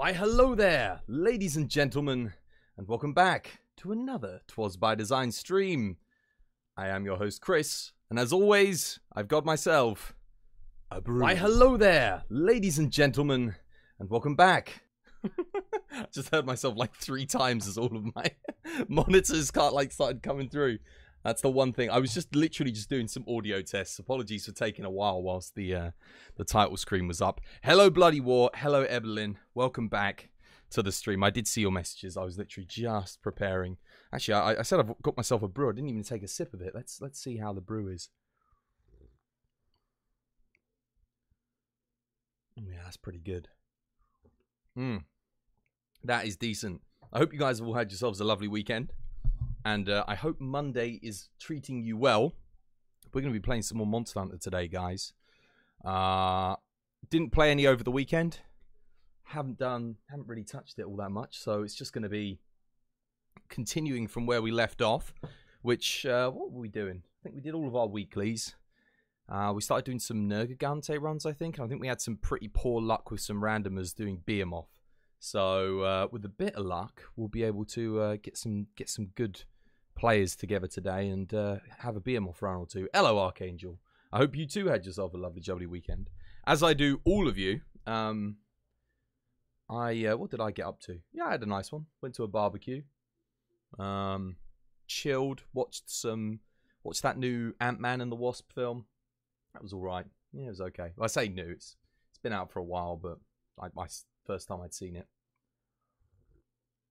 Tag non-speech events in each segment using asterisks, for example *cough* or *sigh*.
Why, hello there, ladies and gentlemen, and welcome back to another Twas by Design stream. I am your host, Chris, and as always, I've got myself a brew. Why, hello there, ladies and gentlemen, and welcome back. I *laughs* just heard myself like three times as all of my *laughs* monitors can't like started coming through. That's the one thing. I was just literally just doing some audio tests. Apologies for taking a while whilst the uh, the title screen was up. Hello, Bloody War. Hello, Evelyn. Welcome back to the stream. I did see your messages. I was literally just preparing. Actually, I, I said I've got myself a brew. I didn't even take a sip of it. Let's let's see how the brew is. Oh, yeah, that's pretty good. Hmm. That is decent. I hope you guys have all had yourselves a lovely weekend. And uh, I hope Monday is treating you well. We're going to be playing some more Monster Hunter today, guys. Uh, didn't play any over the weekend. Haven't done, haven't really touched it all that much. So it's just going to be continuing from where we left off. Which, uh, what were we doing? I think we did all of our weeklies. Uh, we started doing some Nergigante runs, I think. I think we had some pretty poor luck with some randomers doing Behemoth. So uh, with a bit of luck, we'll be able to uh, get some get some good players together today and uh, have a beer Behemoth run or two. Hello, Archangel. I hope you too had yourself a lovely, jolly weekend. As I do all of you. Um, I uh, what did I get up to? Yeah, I had a nice one. Went to a barbecue. Um, chilled. Watched some. Watched that new Ant Man and the Wasp film. That was all right. Yeah, it was okay. Well, I say new. It's it's been out for a while, but I, I First time I'd seen it.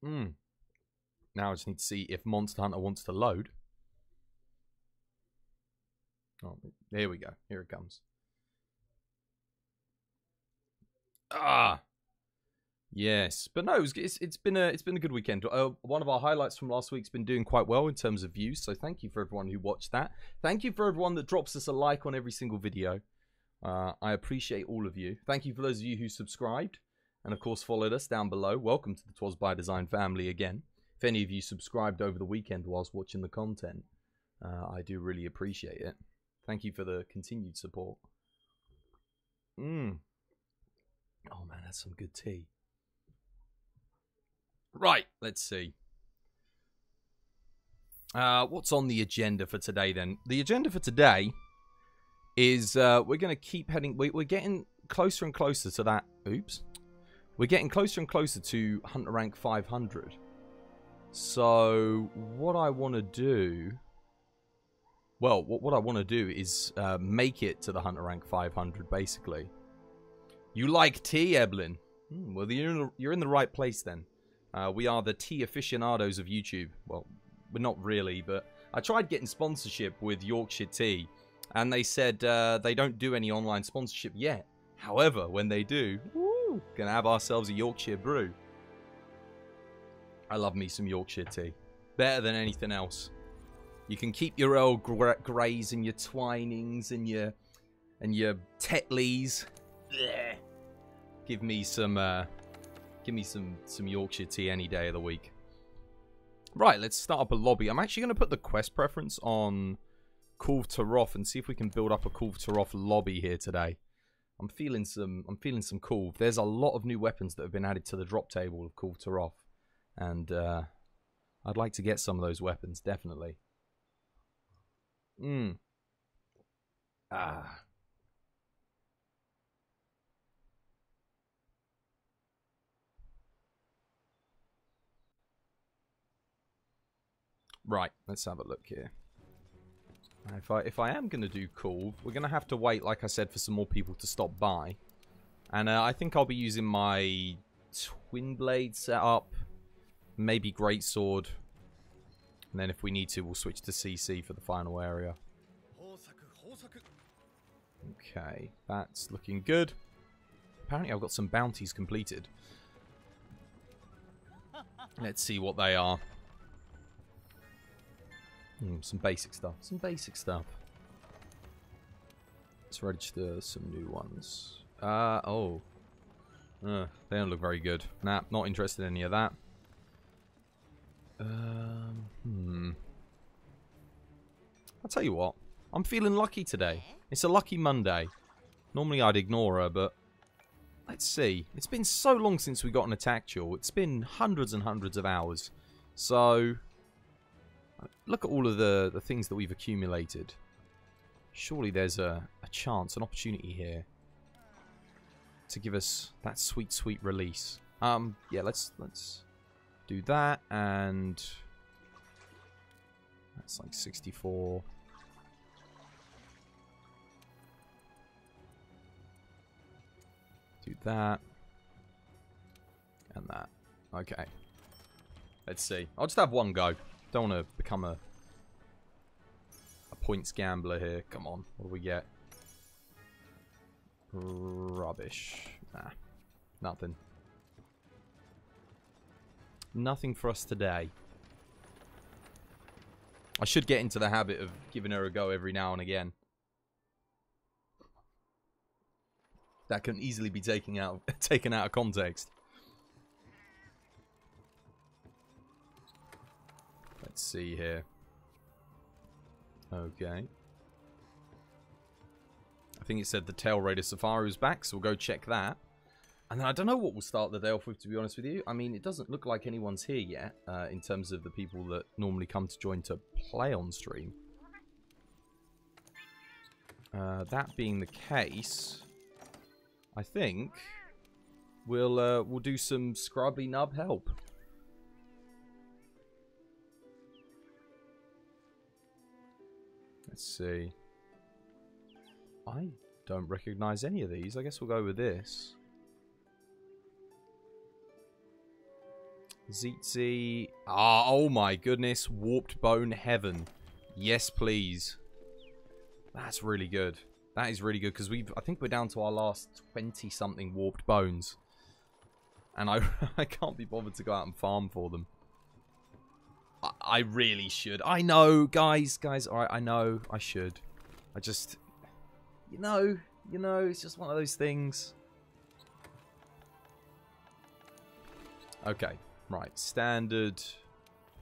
Hmm. Now I just need to see if Monster Hunter wants to load. Oh, here we go. Here it comes. Ah, yes, but no, it's, it's, it's been a it's been a good weekend. Uh, one of our highlights from last week's been doing quite well in terms of views. So thank you for everyone who watched that. Thank you for everyone that drops us a like on every single video. Uh, I appreciate all of you. Thank you for those of you who subscribed and of course followed us down below. Welcome to the Twas by Design family again. If any of you subscribed over the weekend whilst watching the content, uh, I do really appreciate it. Thank you for the continued support. Mmm. Oh man, that's some good tea. Right, let's see. Uh, what's on the agenda for today then? The agenda for today is uh, we're going to keep heading. We, we're getting closer and closer to that. Oops. We're getting closer and closer to Hunter Rank 500. So, what I want to do... Well, what, what I want to do is uh, make it to the Hunter Rank 500, basically. You like tea, Eblin? Hmm, well, you're in, the, you're in the right place, then. Uh, we are the tea aficionados of YouTube. Well, we're not really, but I tried getting sponsorship with Yorkshire Tea, and they said uh, they don't do any online sponsorship yet. However, when they do, Gonna have ourselves a Yorkshire brew. I love me some Yorkshire tea. Better than anything else. You can keep your Earl Greys and your Twinings and your and your Tetleys. Give me some uh, give me some some Yorkshire tea any day of the week. Right, let's start up a lobby. I'm actually going to put the quest preference on Kulve Taroth and see if we can build up a Kulve Taroth lobby here today. I'm feeling some I'm feeling some cool. There's a lot of new weapons that have been added to the drop table of Kulve Taroth. And uh, I'd like to get some of those weapons, definitely. Hmm. Ah. Right, let's have a look here. If I if I am going to do cool, we're going to have to wait, like I said, for some more people to stop by. And uh, I think I'll be using my twin blade setup, maybe great sword, and then if we need to, we'll switch to CC for the final area. Okay, that's looking good. Apparently I've got some bounties completed. Let's see what they are. Hmm, some basic stuff. Some basic stuff. Let's register some new ones. Uh, oh. Uh, they don't look very good. Nah, not interested in any of that. Um, hmm. I'll tell you what. I'm feeling lucky today. It's a lucky Monday. Normally I'd ignore her, but let's see. It's been so long since we got an attack jewel. It's been hundreds and hundreds of hours. So, look at all of the, the things that we've accumulated. Surely there's a, a chance, an opportunity here to give us that sweet, sweet release. Um, yeah, let's let's do that, and that's like 64. Do that. And that. Okay. Let's see. I'll just have one go. Don't want to become a a points gambler here. Come on. What do we get? Rubbish. Nah. Nothing. Nothing for us today. I should get into the habit of giving her a go every now and again. That can easily be taken out *laughs* taken out of context. Let's see here. Okay. I think it said the Tail Raider Safari was back, so we'll go check that. And I don't know what we'll start the day off with, to be honest with you. I mean, it doesn't look like anyone's here yet, uh, in terms of the people that normally come to join to play on stream. Uh, that being the case, I think we'll uh, we'll do some scrubby nub help. Let's see. I don't recognize any of these. I guess we'll go with this. Zeetzy. Ah, oh my goodness. Warped Bone Heaven. Yes, please. That's really good. That is really good because we've. I think we're down to our last 20 something warped bones. And I, *laughs* I can't be bothered to go out and farm for them. I, really should. I know, guys, guys. Alright, I know I should. I just. You know, you know, it's just one of those things. Okay. Right, standard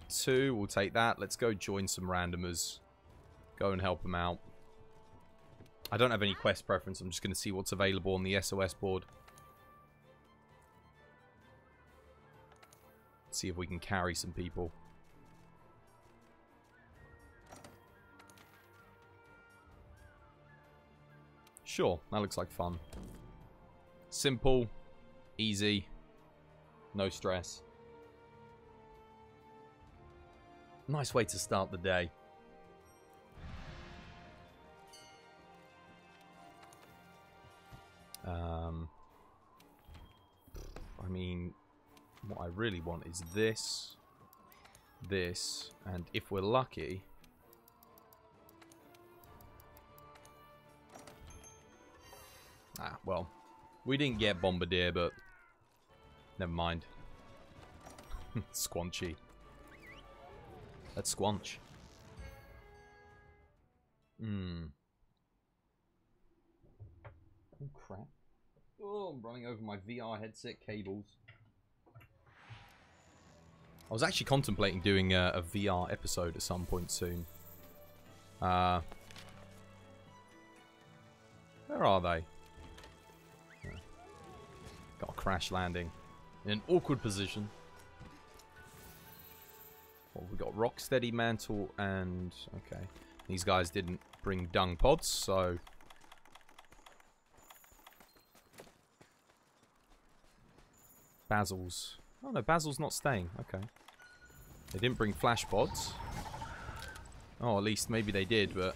two. We'll take that. Let's go join some randomers. Go and help them out. I don't have any quest preference. I'm just going to see what's available on the SOS board. See if we can carry some people. Sure, that looks like fun. Simple, easy, no stress. Nice way to start the day. Um, I mean, what I really want is this, this, and if we're lucky... Ah, well, we didn't get Bombardier, but never mind. *laughs* Squanchy. Let's squanch. Hmm. Oh, crap. Oh, I'm running over my VR headset cables. I was actually contemplating doing a, a VR episode at some point soon. Uh, where are they? Got a crash landing. In an awkward position. Well, we got Rocksteady Mantle and... Okay. These guys didn't bring dung pods, so... Basil's... Oh no, Basil's not staying. Okay. They didn't bring flash pods. Oh, at least maybe they did, but...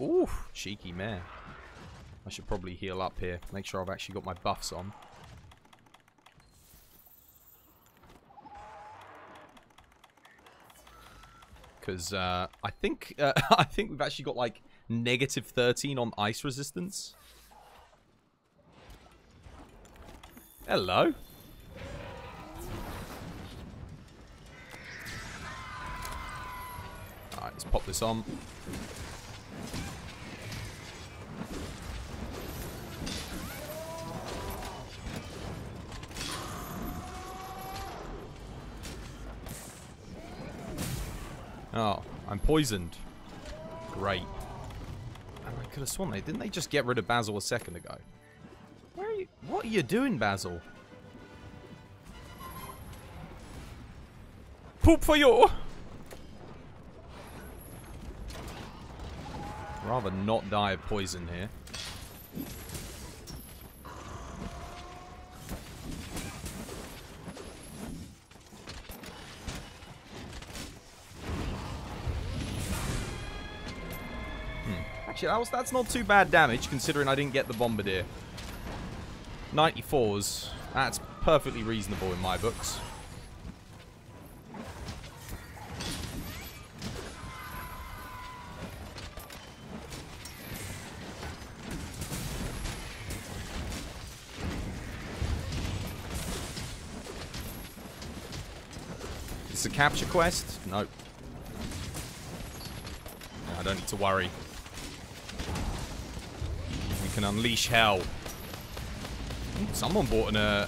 Ooh, cheeky mare. I should probably heal up here. Make sure I've actually got my buffs on. because uh, I think uh, *laughs* I think we've actually got like negative 13 on ice resistance. Hello. Alright, let's pop this on. Oh, I'm poisoned. Great. I could have sworn they didn't they just get rid of Basil a second ago? Where are you? What are you doing, Basil? Poop for you! Rather not die of poison here. Actually, that was, that's not too bad damage, considering I didn't get the Bombardier. 94s. That's perfectly reasonable in my books. Is this a capture quest? Nope. I don't need to worry can unleash hell. Someone bought an, uh,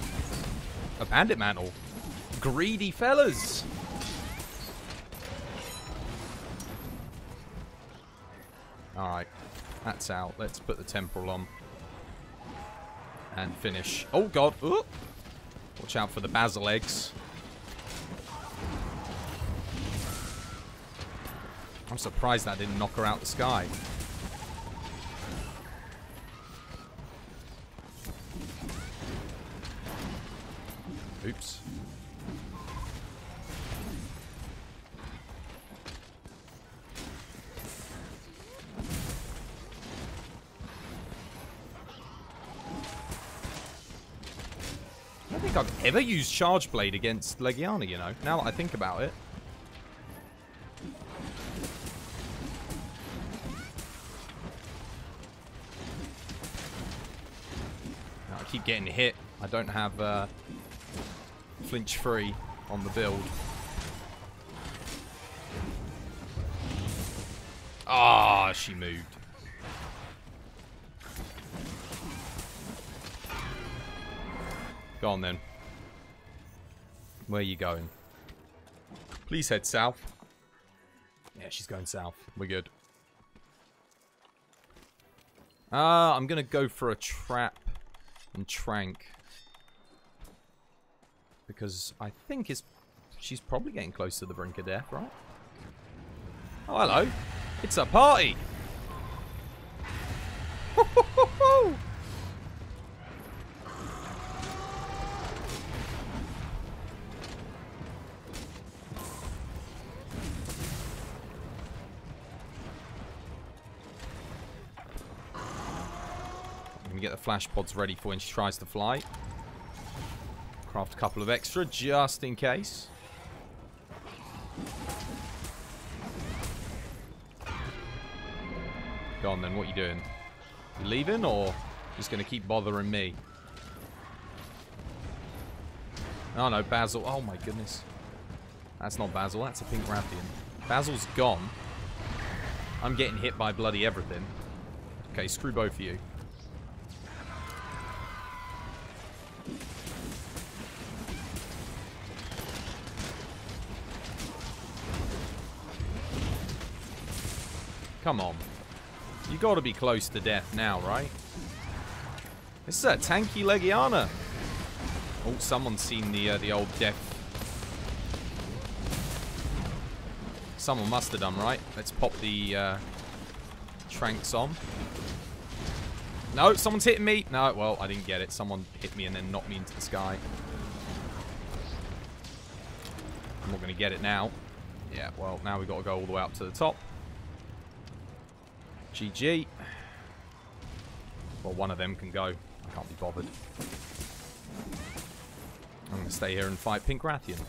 a bandit mantle. Greedy fellas. Alright. That's out. Let's put the temporal on. And finish. Oh, God. Ooh. Watch out for the basil eggs. I'm surprised that didn't knock her out the sky. Ever used Charge Blade against Legiana, you know, now that I think about it. I keep getting hit. I don't have uh, flinch free on the build. Ah, oh, she moved. Go on then. Where are you going? Please head south. Yeah, she's going south. We're good. Ah, uh, I'm going to go for a trap and trank because I think it's, she's probably getting close to the brink of death, right? Oh, hello. It's a party. *laughs* flash pods ready for when she tries to fly. Craft a couple of extra just in case. Go on then, what are you doing? You leaving or just going to keep bothering me? Oh no, Basil. Oh my goodness. That's not Basil, that's a pink Rathian. Basil's gone. I'm getting hit by bloody everything. Okay, screw both of you. Come on. You got to be close to death now, right? This is a tanky Legiana. Oh, someone's seen the uh, the old death. Someone must have done, right? Let's pop the uh, tranks on. No, someone's hitting me. No, well, I didn't get it. Someone hit me and then knocked me into the sky. I'm not going to get it now. Yeah, well, now we've got to go all the way up to the top. GG. Well, one of them can go. I can't be bothered. I'm going to stay here and fight Pink Rathian.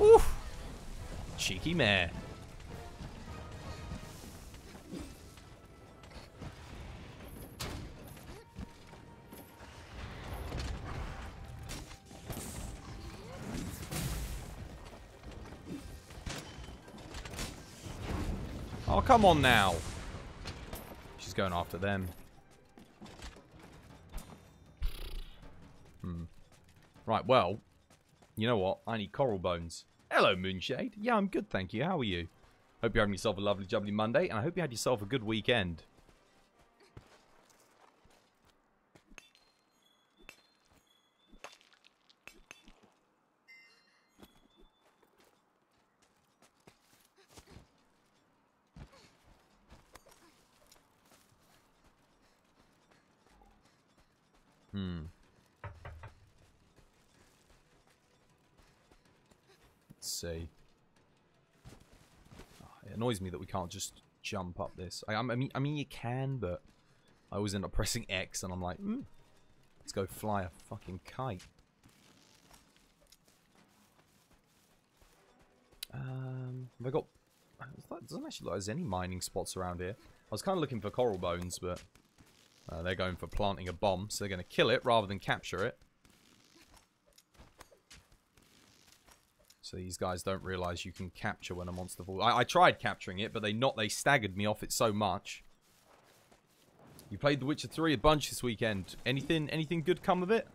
Oof! Cheeky mare. Come on now. She's going after them. Hmm. Right, well, you know what? I need coral bones. Hello, Moonshade. Yeah, I'm good, thank you. How are you? Hope you're having yourself a lovely, jubbly Monday, and I hope you had yourself a good weekend. Hmm. Let's see. Oh, it annoys me that we can't just jump up this. I, I mean, I mean, you can, but I always end up *laughs* pressing X, and I'm like, mm, let's go fly a fucking kite. Um, have I got? It doesn't actually look like there's any mining spots around here. I was kind of looking for coral bones, but uh, they're going for planting a bomb, so they're going to kill it rather than capture it. So these guys don't realize you can capture when a monster falls. I, I tried capturing it, but they not they staggered me off it so much. You played The Witcher 3 a bunch this weekend. Anything anything good come of it?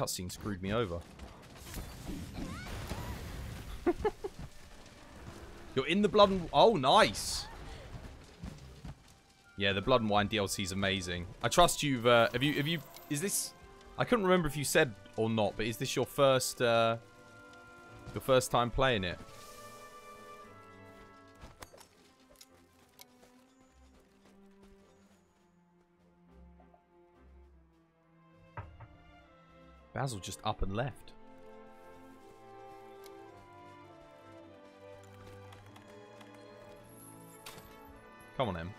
Cutscene screwed me over. *laughs* You're in the Blood and... Oh, nice. Yeah, the Blood and Wine DLC is amazing. I trust you've... Uh, have you... Have you... Is this... I couldn't remember if you said or not, but is this your first... Uh, your first time playing it? Basil just up and left. Come on, Em.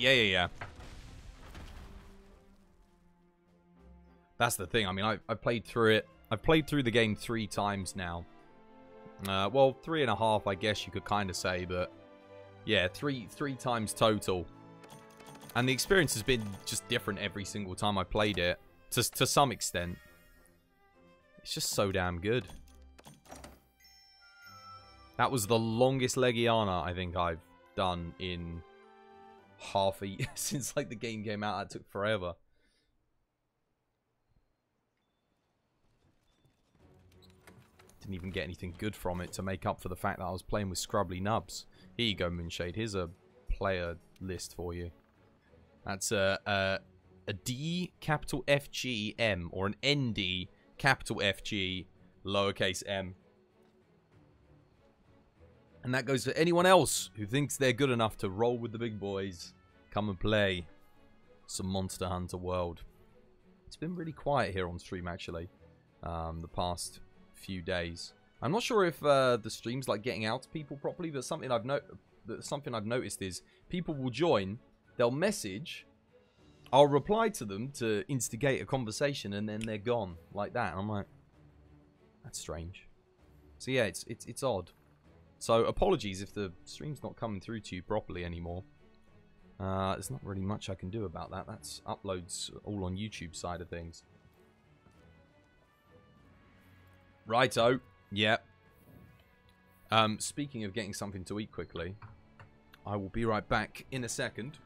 Yeah, yeah, yeah. That's the thing. I mean, I, I played through it. I've played through the game three times now. Uh, well, three and a half, I guess you could kind of say, but yeah, three three times total. And the experience has been just different every single time I played it, to to some extent. It's just so damn good. That was the longest Legiana I think I've done in half a year *laughs* since like the game came out. That took forever. Didn't even get anything good from it to make up for the fact that I was playing with scrubbly nubs. Here you go, Moonshade. Here's a player list for you. That's a, a, a D capital F G M or an ND capital F G lowercase m. And that goes for anyone else who thinks they're good enough to roll with the big boys. Come and play some Monster Hunter World. It's been really quiet here on stream, actually, um, the past few days. I'm not sure if uh, the stream's like getting out to people properly, but something I've no something I've noticed is people will join, they'll message, I'll reply to them to instigate a conversation, and then they're gone like that. I'm like, that's strange. So yeah, it's it's it's odd. So apologies if the stream's not coming through to you properly anymore. Uh, there's not really much I can do about that. That's uploads all on YouTube side of things. Righto. Yep. Um, speaking of getting something to eat quickly, I will be right back in a second.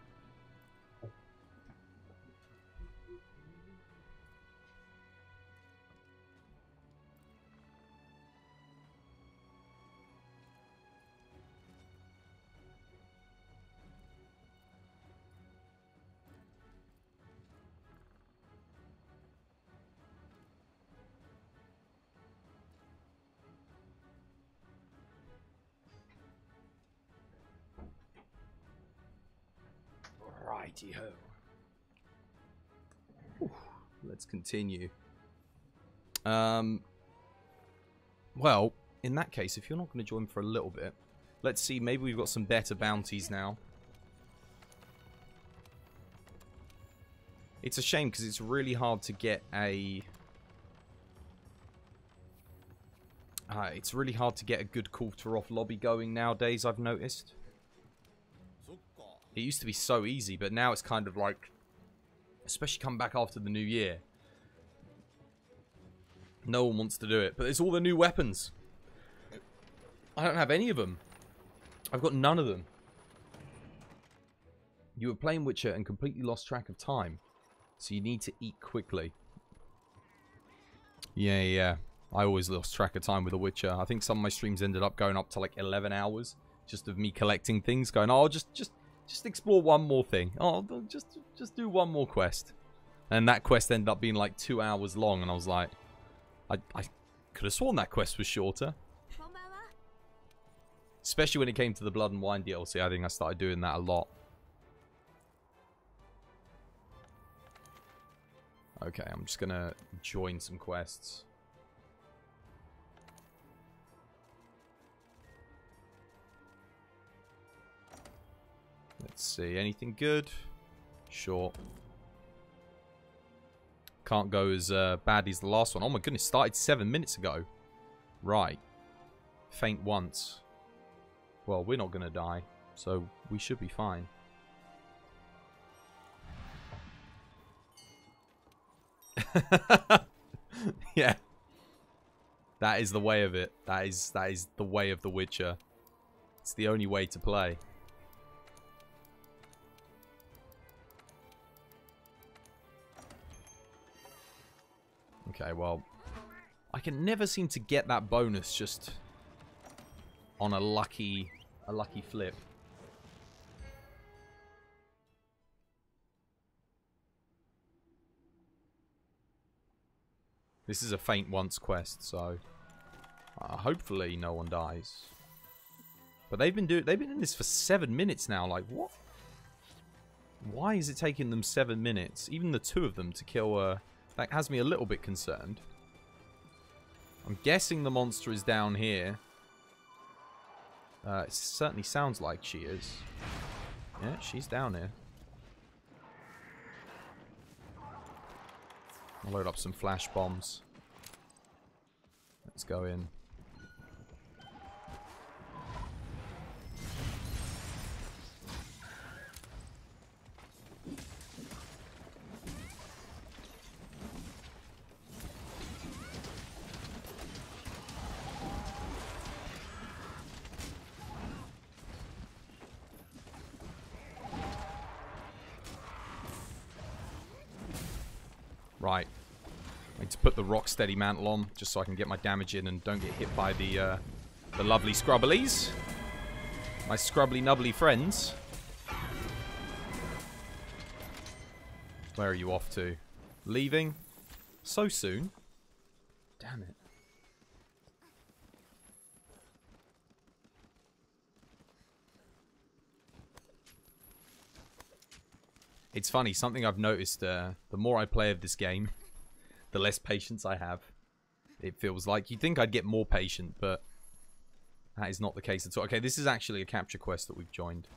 Continue. Um, well, in that case, if you're not going to join for a little bit, let's see. Maybe we've got some better bounties now. It's a shame because it's really hard to get a... Uh, it's really hard to get a good Kulve Taroth lobby going nowadays, I've noticed. It used to be so easy, but now it's kind of like... Especially coming back after the new year. No one wants to do it. But it's all the new weapons. I don't have any of them. I've got none of them. You were playing Witcher and completely lost track of time. So you need to eat quickly. Yeah, yeah. I always lost track of time with The Witcher. I think some of my streams ended up going up to like 11 hours. Just of me collecting things. Going, oh, just, just, just explore one more thing. Oh, just, just do one more quest. And that quest ended up being like two hours long. And I was like, I, I could have sworn that quest was shorter. Especially when it came to the Blood and Wine DLC. I think I started doing that a lot. Okay, I'm just gonna join some quests. Let's see, anything good? Sure. Can't go as uh, bad as the last one. Oh my goodness, started seven minutes ago. Right. Faint once. Well, we're not going to die, so we should be fine. *laughs* yeah. That is the way of it. That is that is the way of the Witcher. It's the only way to play. Okay, well, I can never seem to get that bonus just on a lucky a lucky flip. This is a faint once quest, so uh, hopefully no one dies. But they've been doing they've been in this for seven minutes now. Like what? Why is it taking them seven minutes, even the two of them, to kill? Uh, that has me a little bit concerned. I'm guessing the monster is down here. Uh, it certainly sounds like she is. Yeah, she's down here. I'll load up some flash bombs. Let's go in. Right. I need to put the Rocksteady mantle on, just so I can get my damage in and don't get hit by the, uh, the lovely Scrubblies. My scrubbly nubbly friends. Where are you off to? Leaving? So soon? Damn it. It's funny, something I've noticed, uh, the more I play of this game, *laughs* the less patience I have. It feels like. You'd think I'd get more patient, but that is not the case at all. Okay, this is actually a capture quest that we've joined.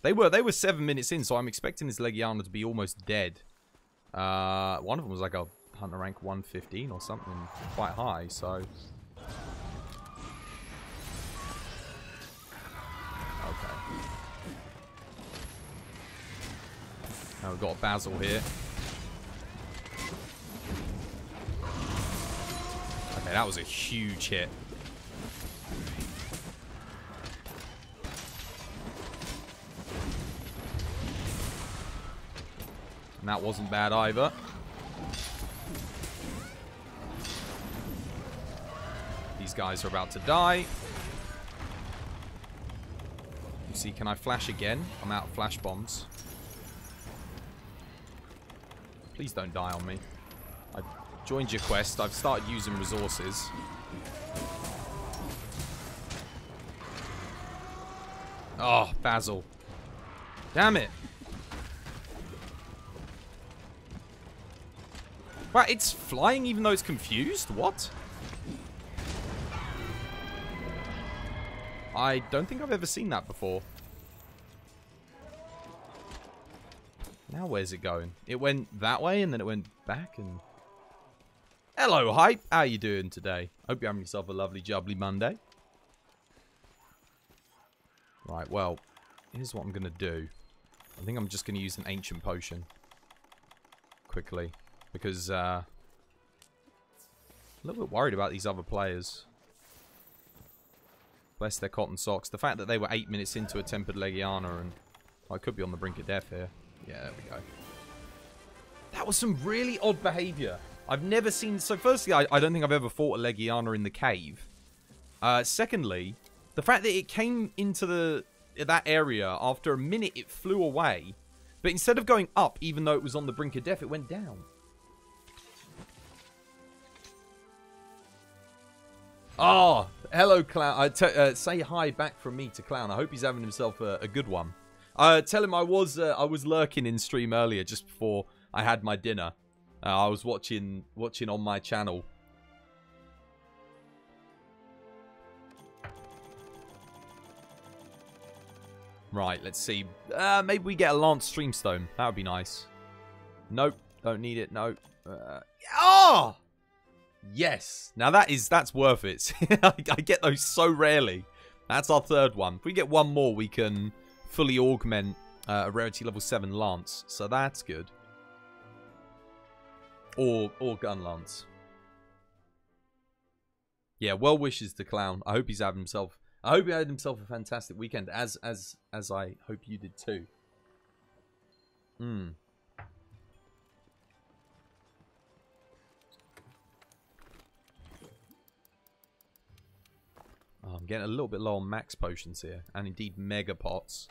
They were they were seven minutes in, so I'm expecting this Legiana to be almost dead. Uh, one of them was like a hunter rank 115 or something quite high, so... Now we've got Basil here. Okay, that was a huge hit. And that wasn't bad either. These guys are about to die. You see, can I flash again? I'm out of flash bombs. Please don't die on me. I've joined your quest. I've started using resources. Oh, Basil. Damn it. Wow, it's flying even though it's confused? What? I don't think I've ever seen that before. Now where's it going? It went that way and then it went back and... Hello, Hype. How you doing today? Hope you're having yourself a lovely, jubbly Monday. Right, well, here's what I'm going to do. I think I'm just going to use an ancient potion. Quickly. Because, uh... A little bit worried about these other players. Bless their cotton socks. The fact that they were eight minutes into a tempered Legiana and... I could be on the brink of death here. Yeah, there we go. That was some really odd behaviour. I've never seen... So firstly, I, I don't think I've ever fought a Legiana in the cave. Uh, secondly, the fact that it came into the that area after a minute it flew away. But instead of going up, even though it was on the brink of death, it went down. Oh, hello, Clown. Uh, uh, say hi back from me to Clown. I hope he's having himself a, a good one. Uh, tell him I was uh, I was lurking in stream earlier just before I had my dinner. Uh, I was watching watching on my channel. Right, let's see. Uh, maybe we get a Lance Streamstone. That would be nice. Nope, don't need it. Nope. Uh, oh! Yes. Now that is that's worth it. *laughs* I, I get those so rarely. That's our third one. If we get one more, we can fully augment uh, a rarity level 7 lance. So that's good. Or, or gun lance. Yeah, well wishes to Clown. I hope he's having himself... I hope he had himself a fantastic weekend, as as as I hope you did too. Hmm. Oh, I'm getting a little bit low on max potions here, and indeed mega pots.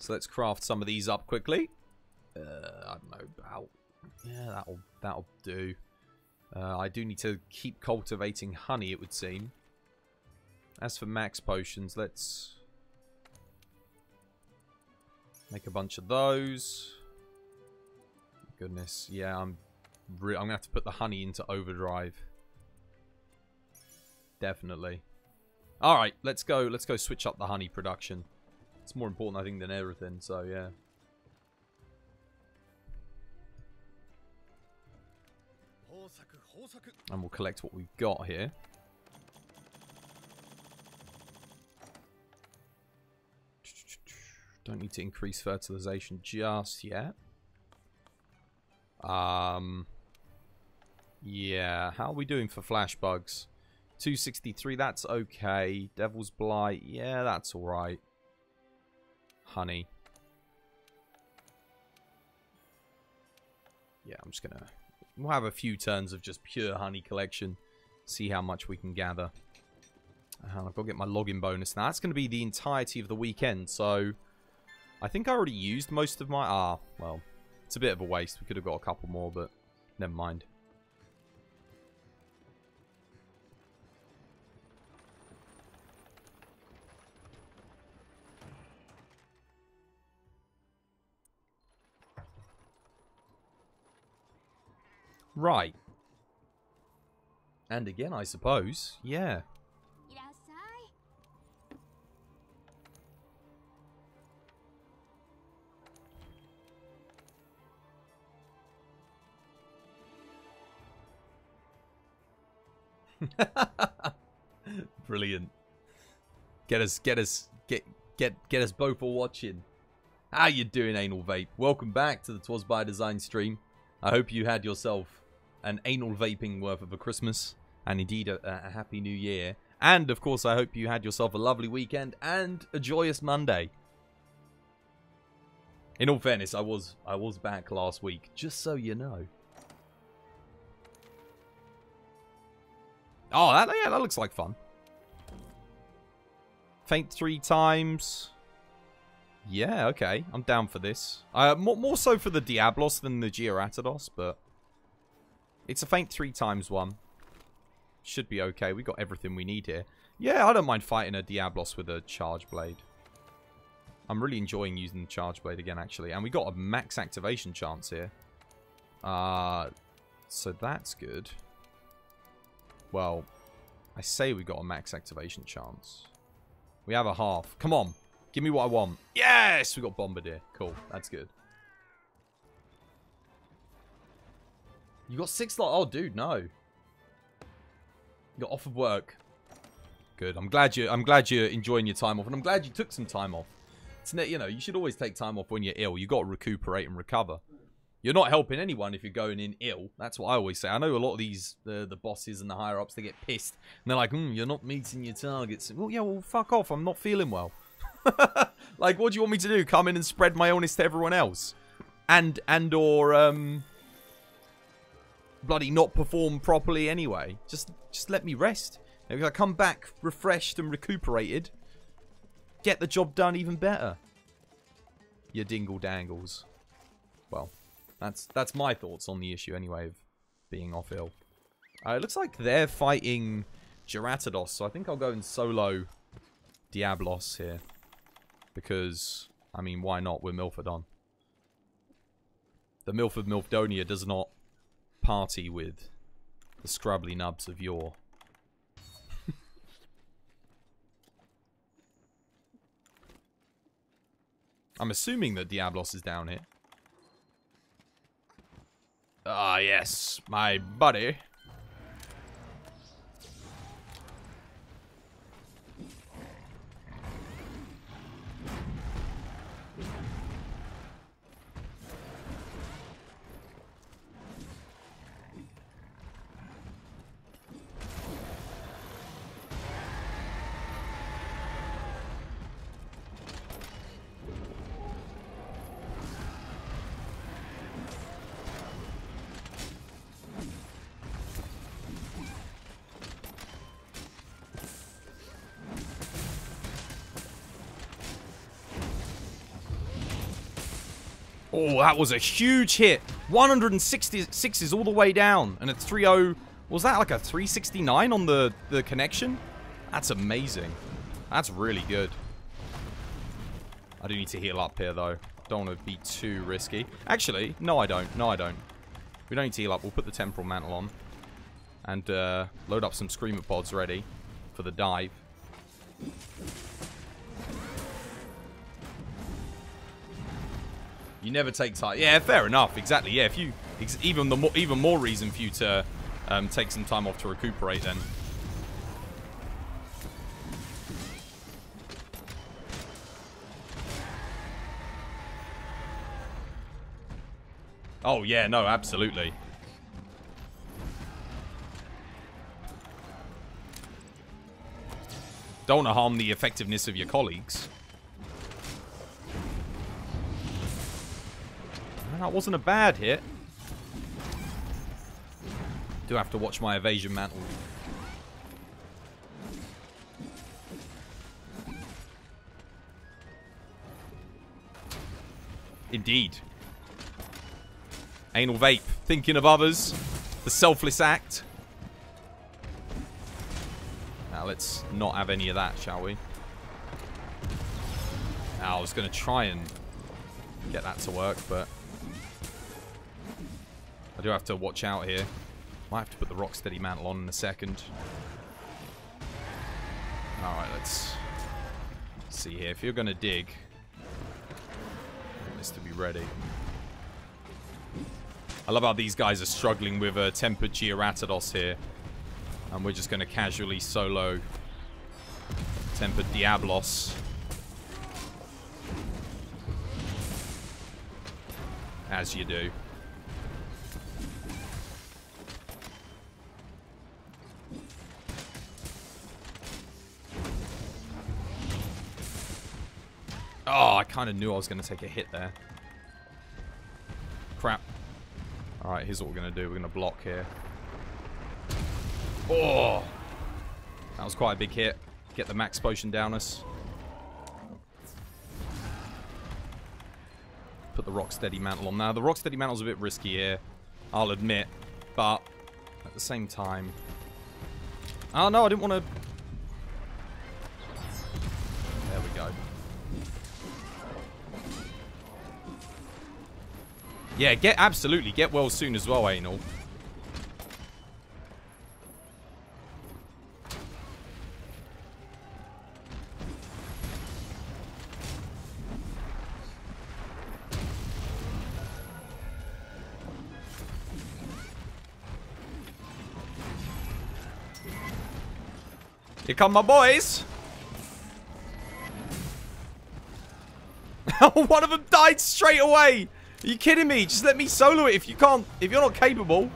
So let's craft some of these up quickly. Uh, I don't know about... Yeah, that'll, that'll do. Uh, I do need to keep cultivating honey, it would seem. As for max potions, let's... Make a bunch of those. Goodness, yeah, I'm... I'm going to have to put the honey into overdrive. Definitely. Alright, let's go. Let's go switch up the honey production. It's more important, I think, than everything, so yeah. And we'll collect what we've got here. Don't need to increase fertilization just yet. Um, yeah, how are we doing for flash bugs? 263, that's okay. Devil's Blight, yeah, that's alright honey. Yeah, I'm just gonna... We'll have a few turns of just pure honey collection. See how much we can gather. And I've got to get my login bonus. Now, that's going to be the entirety of the weekend, so... I think I already used most of my... Ah, well, it's a bit of a waste. We could have got a couple more, but never mind. Right. And again, I suppose. Yeah. *laughs* Brilliant. Get us, get us, get, get, get us both all watching. How you doing, Anal Vape? Welcome back to the Twas by Design stream. I hope you had yourself an anal vaping worth of a Christmas, and indeed a, a happy new year. And of course, I hope you had yourself a lovely weekend and a joyous Monday. In all fairness, I was I was back last week, just so you know. Oh, that, yeah, that looks like fun. Faint three times. Yeah, okay. I'm down for this. Uh, more, more so for the Diablos than the Jyuratodus, but... It's a faint three times one. Should be okay. We got everything we need here. Yeah, I don't mind fighting a Diablos with a Charge Blade. I'm really enjoying using the Charge Blade again, actually. And we got a max activation chance here. Uh, So that's good. Well, I say we got a max activation chance. We have a half. Come on. Give me what I want. Yes! We got Bombardier. Cool. That's good. You got six lot. Oh, dude, no. You got off of work. Good. I'm glad you. I'm glad you're enjoying your time off, and I'm glad you took some time off. It's you know you should always take time off when you're ill. You got to recuperate and recover. You're not helping anyone if you're going in ill. That's what I always say. I know a lot of these the the bosses and the higher ups they get pissed and they're like, mm, "You're not meeting your targets." Well, yeah, well, fuck off. I'm not feeling well. *laughs* like, what do you want me to do? Come in and spread my illness to everyone else, and and or um, bloody not perform properly anyway. Just just let me rest. If I come back refreshed and recuperated, get the job done even better. You dingle dangles. Well. That's that's my thoughts on the issue anyway of being off ill. Uh, it looks like they're fighting Jyuratodus, so I think I'll go in solo Diablos here. Because, I mean, why not? We're Milfadon. The Milford Milfdonia does not party with the scrubbly nubs of yore. I'm assuming that Diablos is down here. Ah, yes, my buddy. Oh, that was a huge hit. 166 is all the way down. And a 3-0... Was that like a 369 on the, the connection? That's amazing. That's really good. I do need to heal up here, though. Don't want to be too risky. Actually, no, I don't. No, I don't. We don't need to heal up. We'll put the Temporal Mantle on. And uh, load up some Screamer Pods ready for the dive. You never take time. Yeah, fair enough. Exactly. Yeah, if you even the more, even more reason for you to um, take some time off to recuperate then. Oh yeah, no, absolutely. Don't harm the effectiveness of your colleagues. That wasn't a bad hit. Do have to watch my evasion mantle. Indeed. Anal vape. Thinking of others. The selfless act. Now let's not have any of that, shall we? Now I was going to try and get that to work, but I do have to watch out here. Might have to put the Rocksteady mantle on in a second. Alright, let's see here. If you're going to dig, this to be ready. I love how these guys are struggling with uh, a Tempered Jyuratodus here. And we're just going to casually solo Tempered Diablos. As you do. Oh, I kind of knew I was going to take a hit there. Crap. Alright, here's what we're going to do. We're going to block here. Oh! That was quite a big hit. Get the max potion down us. Put the Rocksteady Mantle on. Now, the Rocksteady Mantle's a bit risky here. I'll admit. But, at the same time... Oh, no, I didn't want to Yeah, get absolutely. Get well soon as well, Anal. Here come my boys. *laughs* One of them died straight away. Are you kidding me? Just let me solo it if you can't, if you're not capable.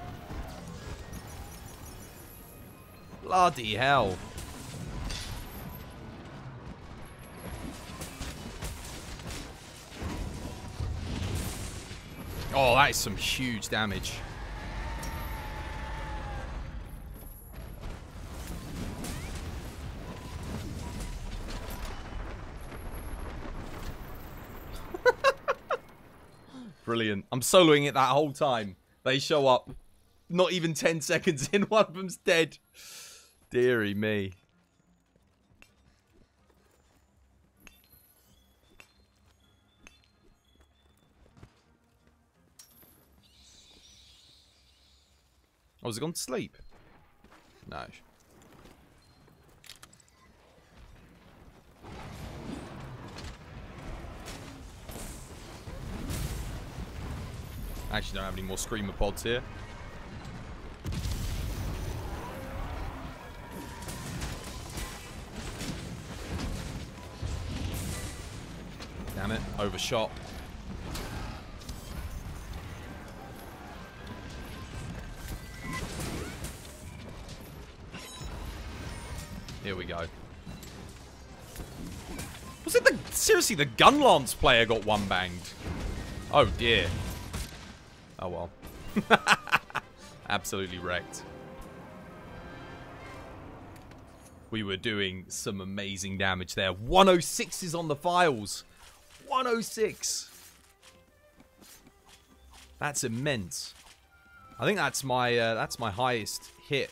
Bloody hell. Oh, that is some huge damage. Brilliant. I'm soloing it that whole time. They show up. Not even 10 *laughs* seconds in, one of them's dead. Deary me. Oh, was it gone to sleep? No. I actually don't have any more screamer pods here. Damn it, overshot. Here we go. Was it the... Seriously, the gun lance player got one banged. Oh, dear. Oh, well. *laughs* Absolutely wrecked. We were doing some amazing damage there. 106 is on the phials. 106. That's immense. I think that's my uh, that's my highest hit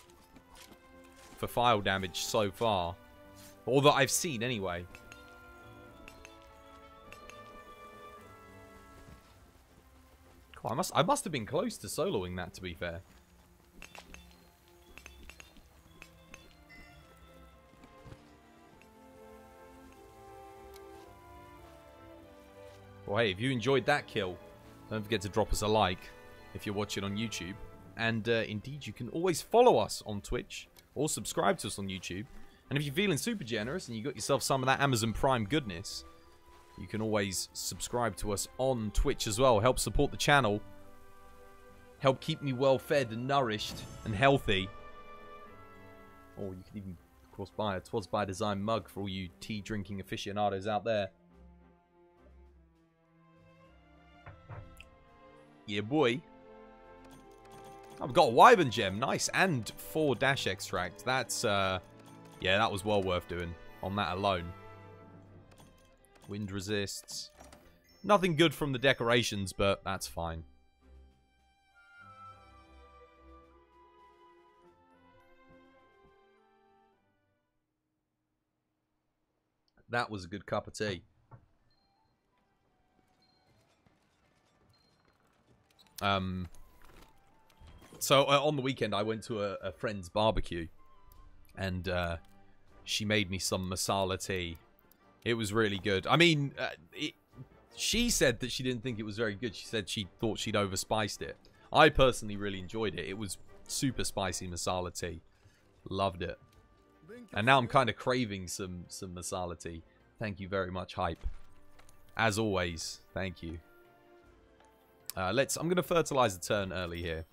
for phial damage so far. Or that I've seen anyway. I must I must have been close to soloing that to be fair. Well, hey, if you enjoyed that kill, don't forget to drop us a like if you're watching on YouTube. And uh, indeed, you can always follow us on Twitch or subscribe to us on YouTube. And if you're feeling super generous and you got yourself some of that Amazon Prime goodness, you can always subscribe to us on Twitch as well. Help support the channel. Help keep me well fed and nourished and healthy. Or you can even, of course, buy a Twas by Design mug for all you tea drinking aficionados out there. Yeah, boy. I've got a Wyvern Gem. Nice. And four Dash Extract. That's, uh... Yeah, that was well worth doing on that alone. Wind resists. Nothing good from the decorations, but that's fine. That was a good cup of tea. Um, so uh, on the weekend, I went to a, a friend's barbecue, and uh, she made me some masala tea. It was really good. I mean, uh, it, she said that she didn't think it was very good. She said she thought she'd overspiced it. I personally really enjoyed it. It was super spicy masala tea. Loved it. And now I'm kind of craving some some masala tea. Thank you very much, hype. As always, thank you. Uh, let's. I'm going to fertilize the turn early here.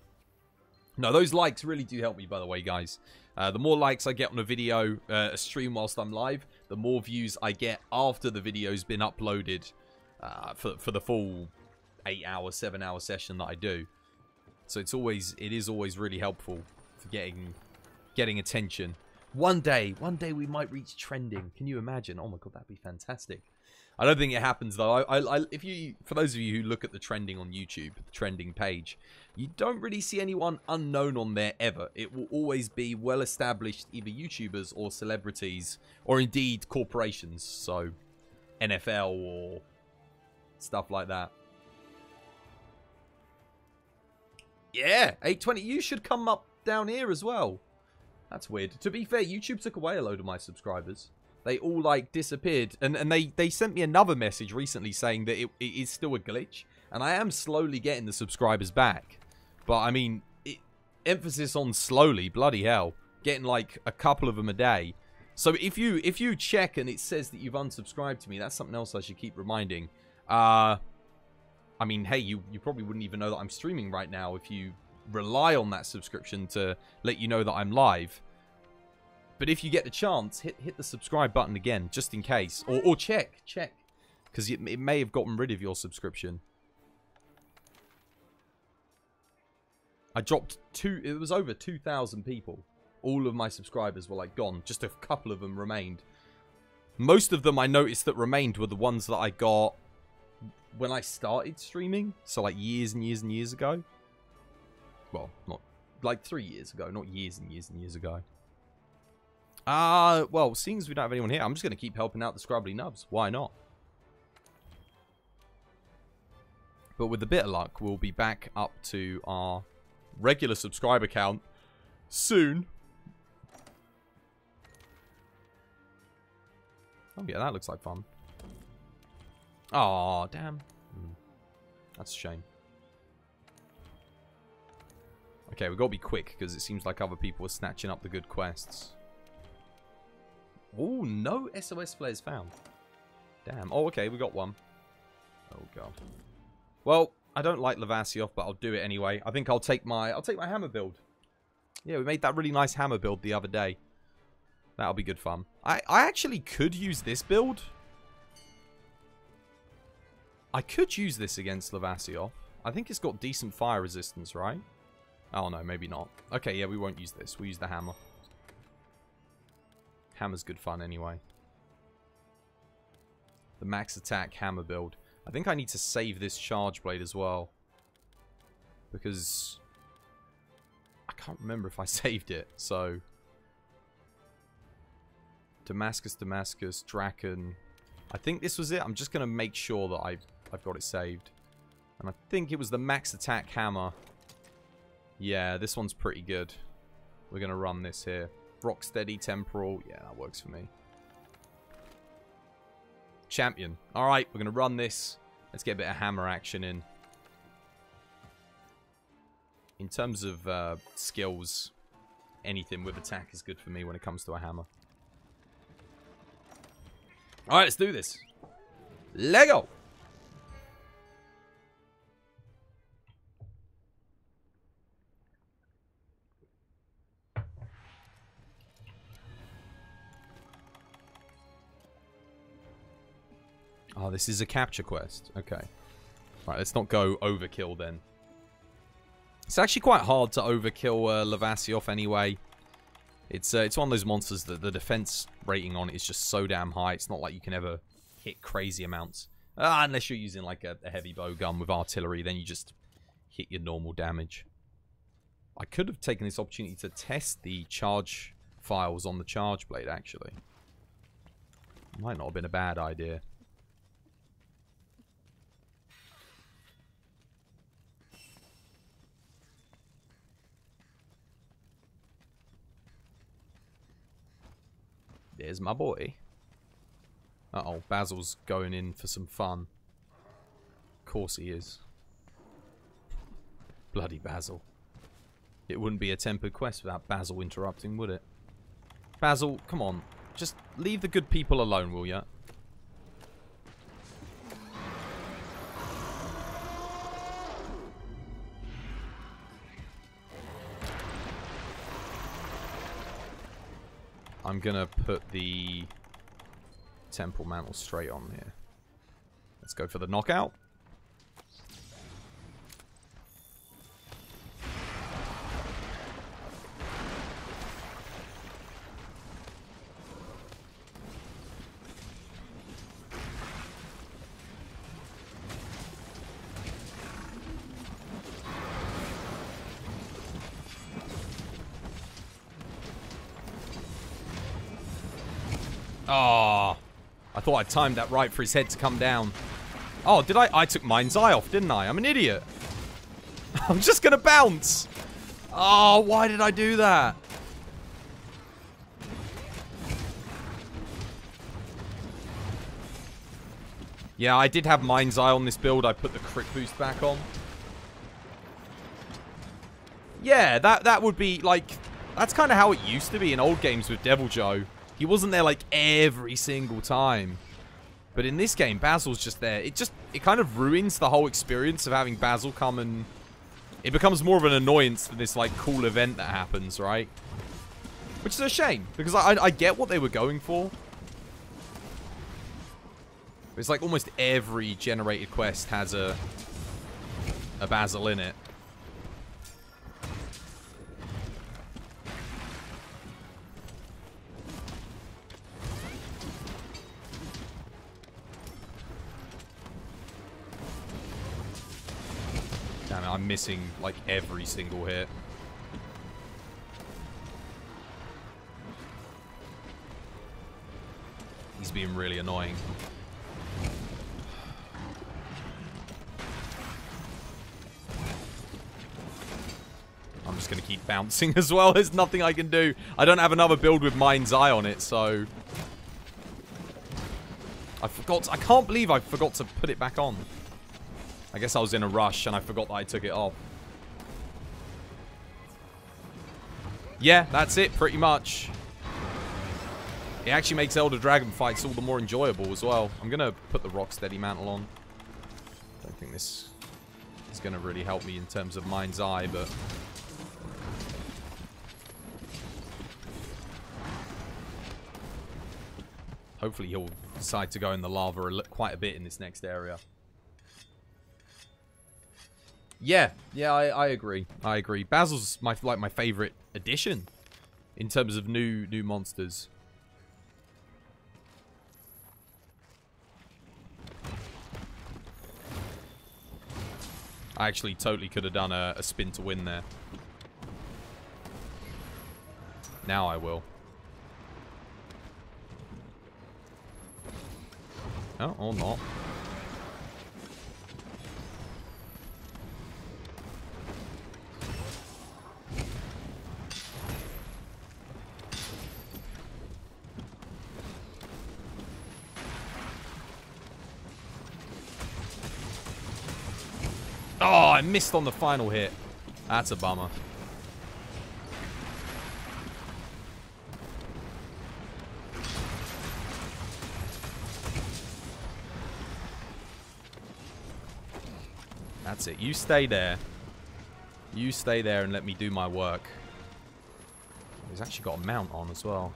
No, those likes really do help me, by the way, guys. Uh, the more likes I get on a video, uh, a stream whilst I'm live, the more views I get after the video's been uploaded uh, for, for the full 8-hour, 7-hour session that I do. So it's always, it is always really helpful for getting, getting attention. One day, one day we might reach trending. Can you imagine? Oh my god, that'd be fantastic. I don't think it happens though. I, I, I, if you, for those of you who look at the trending on YouTube, the trending page, you don't really see anyone unknown on there ever. It will always be well-established either YouTubers or celebrities, or indeed corporations. So, NFL or stuff like that. Yeah, 820. You should come up down here as well. That's weird. To be fair, YouTube took away a load of my subscribers they all like disappeared and and they they sent me another message recently saying that it, it is still a glitch and i am slowly getting the subscribers back but i mean it, emphasis on slowly bloody hell getting like a couple of them a day So if you if you check and it says that you've unsubscribed to me, that's something else I should keep reminding. Uh, I mean, hey, you, you probably wouldn't even know that I'm streaming right now if you rely on that subscription to let you know that I'm live. But if you get the chance, hit hit the subscribe button again, just in case. Or, or check, check. Because it, it may have gotten rid of your subscription. I dropped two, it was over 2,000 people. All of my subscribers were like gone. Just a couple of them remained. Most of them I noticed that remained were the ones that I got when I started streaming. So like years and years and years ago. Well, not like three years ago, not years and years and years ago. Uh, well, seeing as we don't have anyone here, I'm just going to keep helping out the Scrubbly Nubs. Why not? But with a bit of luck, we'll be back up to our regular subscriber count soon. Oh, yeah, that looks like fun. Oh, damn. Mm. That's a shame. Okay, we've got to be quick, because it seems like other people are snatching up the good quests. Oh, no SOS flares found. Damn. Oh, okay, we got one. Oh, God. Well, I don't like Lavasioth, but I'll do it anyway. I think I'll take my I'll take my hammer build. Yeah, we made that really nice hammer build the other day. That'll be good fun. I, I actually could use this build. I could use this against Lavasioth. I think it's got decent fire resistance, right? Oh, no, maybe not. Okay, yeah, we won't use this. We'll use the hammer. Hammer's good fun anyway. The max attack hammer build. I think I need to save this charge blade as well. Because I can't remember if I *laughs* saved it, so Damascus, Damascus, Drachen. I think this was it. I'm just going to make sure that I've, I've got it saved. And I think it was the max attack hammer. Yeah, this one's pretty good. We're going to run this here. Rocksteady, Temporal. Yeah, that works for me. Champion. Alright, we're going to run this. Let's get a bit of hammer action in. In terms of uh, skills, anything with attack is good for me when it comes to a hammer. Alright, let's do this. Lego! Oh, this is a capture quest. Okay. Right, let's not go overkill then. It's actually quite hard to overkill uh, Lavasioth anyway. It's uh, it's one of those monsters that the defense rating on is just so damn high. It's not like you can ever hit crazy amounts. Uh, unless you're using like a, a heavy bow gun with artillery, then you just hit your normal damage. I could have taken this opportunity to test the charge phials on the charge blade, actually. Might not have been a bad idea. There's my boy. Uh-oh, Basil's going in for some fun. Of course he is. Bloody Basil. It wouldn't be a tempered quest without Basil interrupting, would it? Basil, come on. Just leave the good people alone, will ya? I'm gonna put the temple mantle straight on here. Let's go for the knockout. Timed that right for his head to come down. Oh, did I? I took Mind's Eye off, didn't I? I'm an idiot. *laughs* I'm just going to bounce. Oh, why did I do that? Yeah, I did have Mind's Eye on this build. I put the crit boost back on. Yeah, that, that would be, like... That's kind of how it used to be in old games with Deviljho. He wasn't there like every single time. But in this game, Basil's just there. It just, it kind of ruins the whole experience of having Basil come and... It becomes more of an annoyance than this, like, cool event that happens, right? Which is a shame, because I, I, get what they were going for. It's like almost every generated quest has a a Basil in it. Missing like every single hit. He's being really annoying. I'm just going to keep bouncing *laughs* as well. There's nothing I can do. I don't have another build with Mind's Eye on it, so... I forgot... I can't believe I forgot to put it back on. I guess I was in a rush and I forgot that I took it off. Yeah, that's it, pretty much. It actually makes Elder Dragon fights all the more enjoyable as well. I'm going to put the Rocksteady mantle on. I Don't think this is going to really help me in terms of Mind's Eye, but... Hopefully he'll decide to go in the lava quite a bit in this next area. Yeah, yeah, I, I agree. I agree. Basil's my like my favorite addition in terms of new new monsters. I actually totally could have done a, a spin to win there. Now I will. Oh, or not. Oh, I missed on the final hit. That's a bummer. That's it. You stay there. You stay there and let me do my work. He's actually got a mount on as well.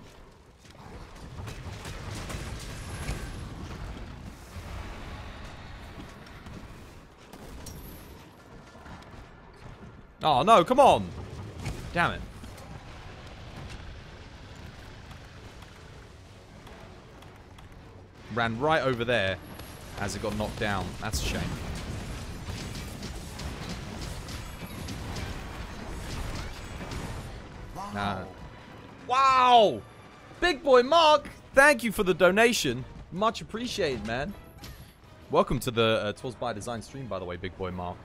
Oh, no, come on. Damn it. Ran right over there as it got knocked down. That's a shame. Wow. Wow! Big boy Mark, thank you for the donation. Much appreciated, man. Welcome to the uh, Twas by Design stream, by the way, Big boy Mark.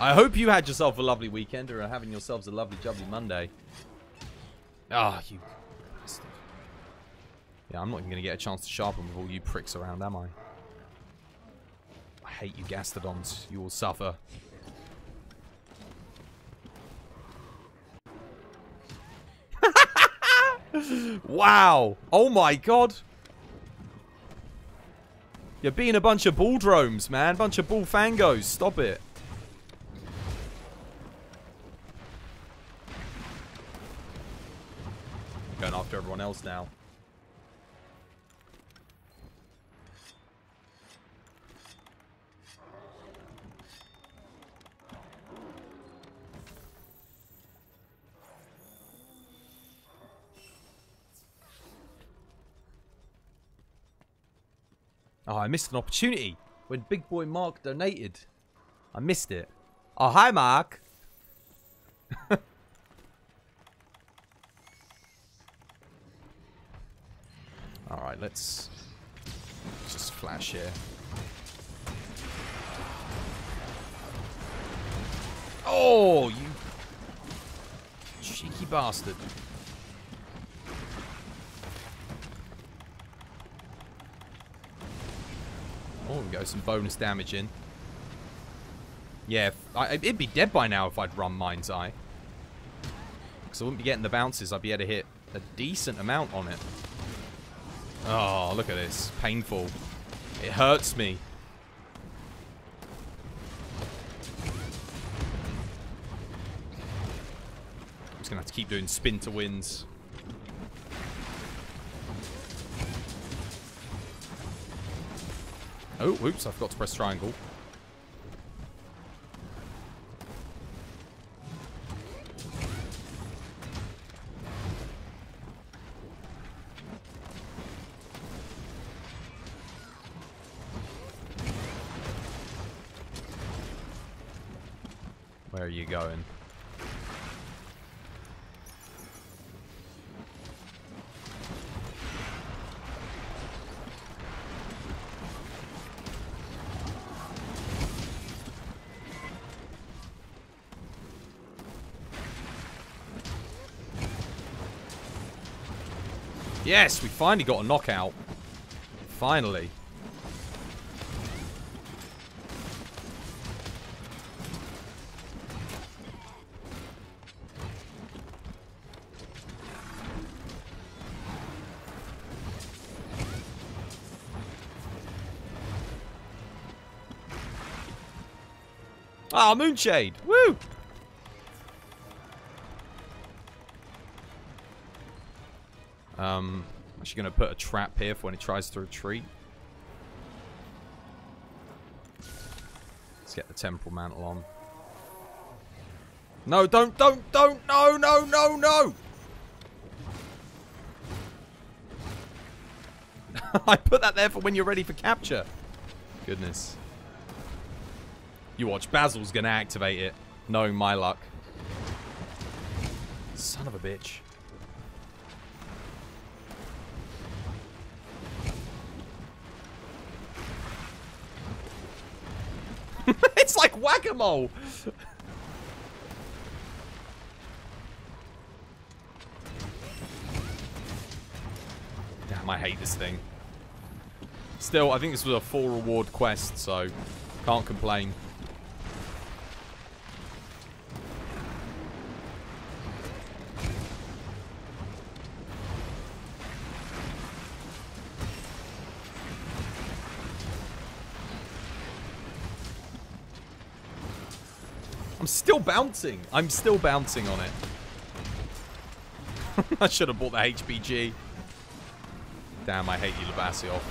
I hope you had yourself a lovely weekend or are having yourselves a lovely, jubbly Monday. Ah, oh, you bastard. Yeah, I'm not even going to get a chance to sharpen with all you pricks around, am I? I hate you Gastodons. You will suffer. *laughs* wow. Oh my god. You're being a bunch of bulldromes, man. Bunch of bullfangos. Stop it. Going after everyone else now. Oh, I missed an opportunity when Big Boy Mark donated. I missed it. Oh, hi, Mark. *laughs* Alright, let's just flash here. Oh, you cheeky bastard. Oh, we go some bonus damage in. Yeah, I, it'd be dead by now if I'd run Mind's Eye. Because I wouldn't be getting the bounces, I'd be able to hit a decent amount on it. Oh, look at this. Painful. It hurts me. I'm just going to have to keep doing spin to wins. Oh, oops, I forgot to press triangle. Where are you going? Yes, we finally got a knockout. Finally. Ah, Moonshade! Actually going to put a trap here for when he tries to retreat. Let's get the temporal mantle on. No, don't, don't, don't, no, no, no, no! *laughs* I put that there for when you're ready for capture. Goodness. You watch, Basil's gonna activate it, knowing my luck. Son of a bitch. Damn, I hate this thing. Still, I think this was a full reward quest, so can't complain. I'm still bouncing. I'm still bouncing on it. *laughs* I should have bought the HPG. Damn, I hate you, Lavasioth.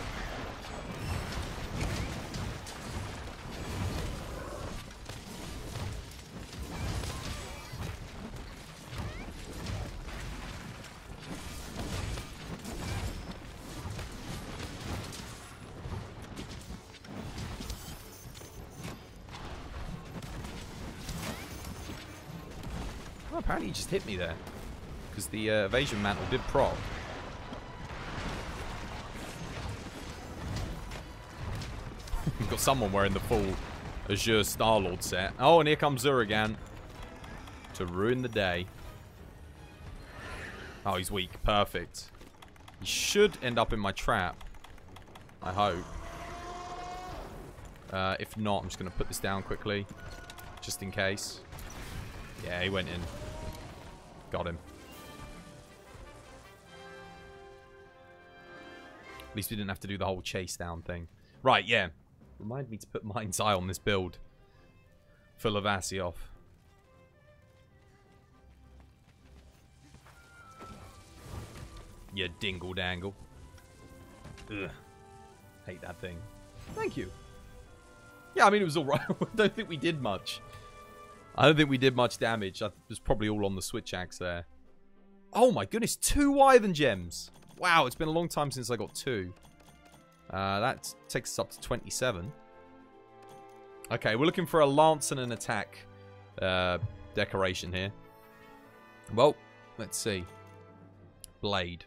He just hit me there. Because the uh, evasion mantle did prop. *laughs* We've got someone wearing the full Azure Starlord set. Oh, and here comes Uragaan. To ruin the day. Oh, he's weak. Perfect. He should end up in my trap. I hope. Uh, if not, I'm just going to put this down quickly. Just in case. Yeah, he went in. Got him. At least we didn't have to do the whole chase down thing. Right, yeah. Remind me to put Mind's Eye on this build. For Lavasioth. You dingle dangle. Ugh. Hate that thing. Thank you. Yeah, I mean, it was alright. *laughs* I don't think we did much. I don't think we did much damage. It was probably all on the switch axe there. Oh my goodness, two Wyvern gems. Wow, it's been a long time since I got two. Uh, that takes us up to 27. Okay, we're looking for a lance and an attack uh, decoration here. Well, let's see. Blade.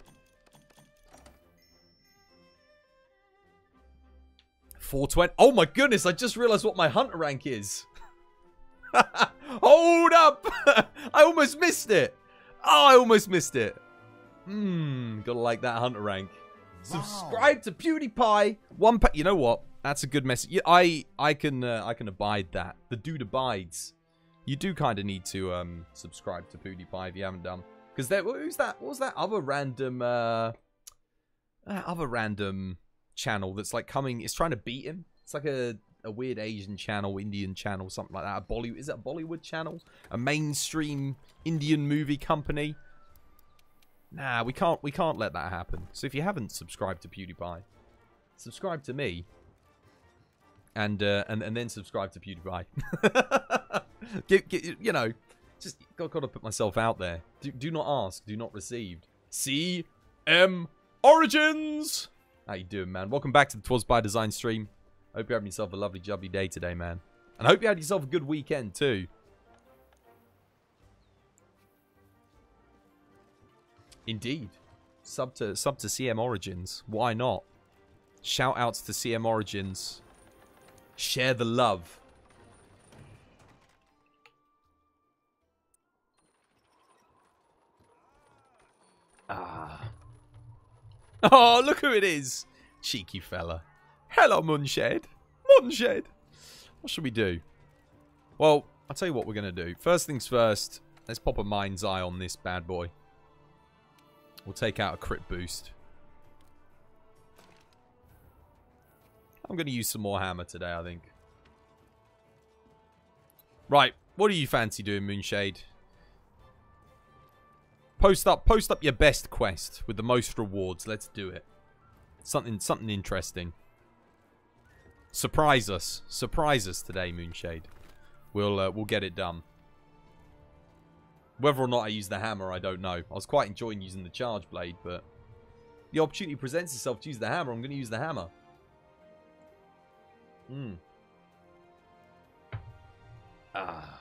420. Oh my goodness, I just realized what my hunter rank is. *laughs* Hold up! *laughs* I almost missed it. Oh, I almost missed it. Hmm, gotta like that hunter rank. Subscribe to PewDiePie. One pa You know what? That's a good message. I I can uh, I can abide that. The dude abides. You do kind of need to um subscribe to PewDiePie if you haven't done. Because there, who's that? What was that other random, uh, that other random channel that's like coming? It's trying to beat him. It's like a a weird Asian channel, Indian channel, something like that. A Bollywood is it a Bollywood channel? A mainstream Indian movie company? Nah, we can't we can't let that happen. So if you haven't subscribed to PewDiePie, subscribe to me. And uh, and and then subscribe to PewDiePie. *laughs* get, get, you know, just got, got to put myself out there. Do, do not ask, do not receive. CM Origins. How you doing, man? Welcome back to the Twas by Design stream. Hope you're having yourself a lovely, jubbly day today, man. And hope you had yourself a good weekend, too. Indeed. Sub to sub to CM Origins. Why not? Shout outs to CM Origins. Share the love. Ah. *laughs* Oh, look who it is. Cheeky fella. Hello, Munshed. Munshed. What should we do? Well, I'll tell you what we're going to do. First things first, let's pop a mind's eye on this bad boy. We'll take out a crit boost. I'm going to use some more hammer today, I think. Right, what do you fancy doing, Moonshade? Post up, post up your best quest with the most rewards. Let's do it. Something, something interesting. Surprise us. Surprise us today, Moonshade. We'll uh, we'll get it done. Whether or not I use the hammer, I don't know. I was quite enjoying using the charge blade, but the opportunity presents itself to use the hammer. I'm going to use the hammer. Hmm. Ah.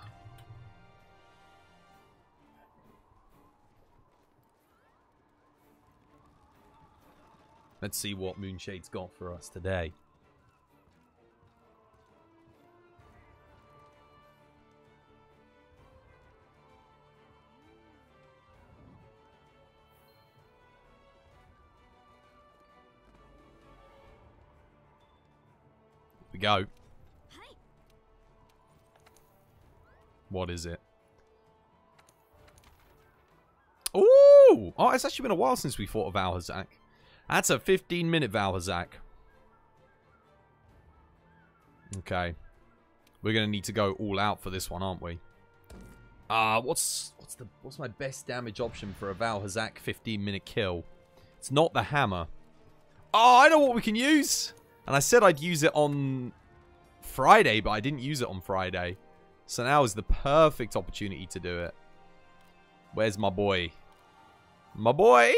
Let's see what Moonshade's got for us today. Go. What is it? Ooh! Oh, it's actually been a while since we fought a Vaal Hazak. That's a 15 minute Vaal Hazak. Okay. We're gonna need to go all out for this one, aren't we? Ah, uh, what's what's the what's my best damage option for a Vaal Hazak 15 minute kill? It's not the hammer. Oh, I know what we can use! And I said I'd use it on Friday, but I didn't use it on Friday. So now is the perfect opportunity to do it. Where's my boy? My boy!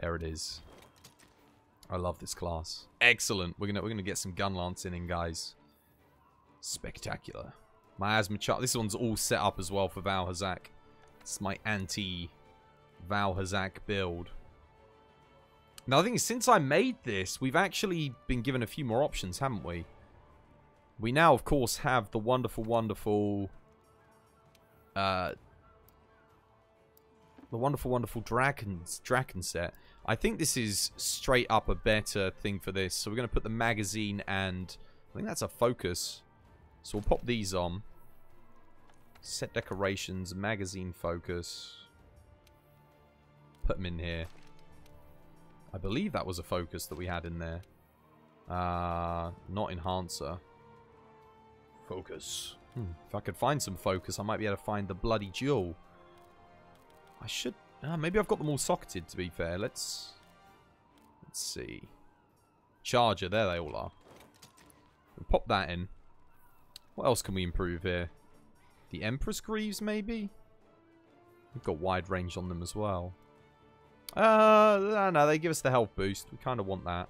There it is. I love this class. Excellent. We're gonna we're gonna get some gun lancing in, guys. Spectacular. Miasma chart. This one's all set up as well for Vaal Hazak. It's my anti Vaal Hazak build. Now, I think since I made this, we've actually been given a few more options, haven't we? We now, of course, have the wonderful, wonderful... Uh, the wonderful, wonderful Dracons, Drachen set. I think this is straight up a better thing for this. So we're going to put the magazine and... I think that's a focus. So we'll pop these on. Set decorations, magazine focus. Put them in here. I believe that was a focus that we had in there. Uh, not enhancer. Focus. Hmm. If I could find some focus, I might be able to find the bloody jewel. I should... Uh, maybe I've got them all socketed, to be fair. Let's... Let's see. Charger. There they all are. We'll pop that in. What else can we improve here? The Empress Greaves, maybe? We've got wide range on them as well. Uh, no, they give us the health boost. We kind of want that.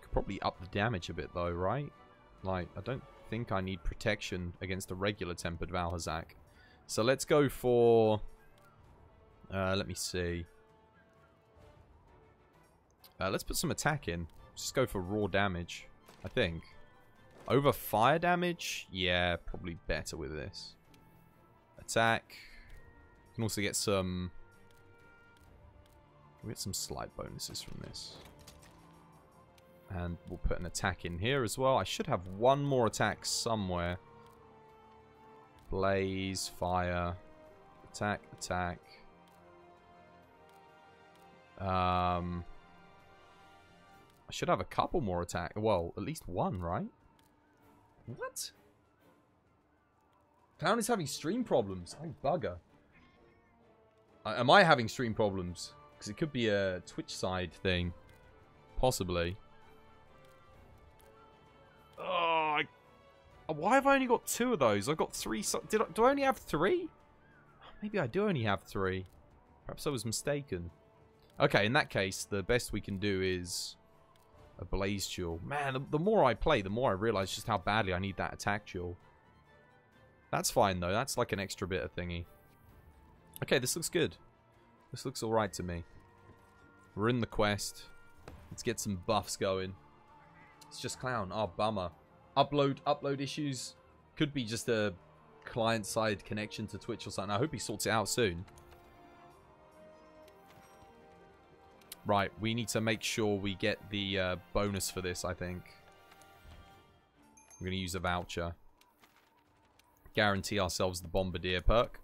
Could probably up the damage a bit, though, right? Like, I don't think I need protection against a regular tempered Vaal Hazak. So let's go for... Uh, let me see. Uh, let's put some attack in. Just go for raw damage, I think. Over fire damage? Yeah, probably better with this. Attack. You can also get some we get some slight bonuses from this. And we'll put an attack in here as well. I should have one more attack somewhere. Blaze, fire. Attack, attack. Um, I should have a couple more attack. Well, at least one, right? What? Clown is having stream problems. Oh, bugger. Uh, am I having stream problems? Because it could be a Twitch side thing. Possibly. Oh, I... Uh, why have I only got two of those? I've got three. So did I, do I only have three? Maybe I do only have three. Perhaps I was mistaken. Okay, in that case, the best we can do is a Blaze Jewel. Man, the, the more I play, the more I realize just how badly I need that attack jewel. That's fine, though. That's like an extra bit of thingy. Okay, this looks good. This looks alright to me. We're in the quest. Let's get some buffs going. It's just Clown. Oh, bummer. Upload, upload issues. Could be just a client-side connection to Twitch or something. I hope he sorts it out soon. Right, we need to make sure we get the uh, bonus for this, I think. We're going to use a voucher. Guarantee ourselves the Bombardier perk.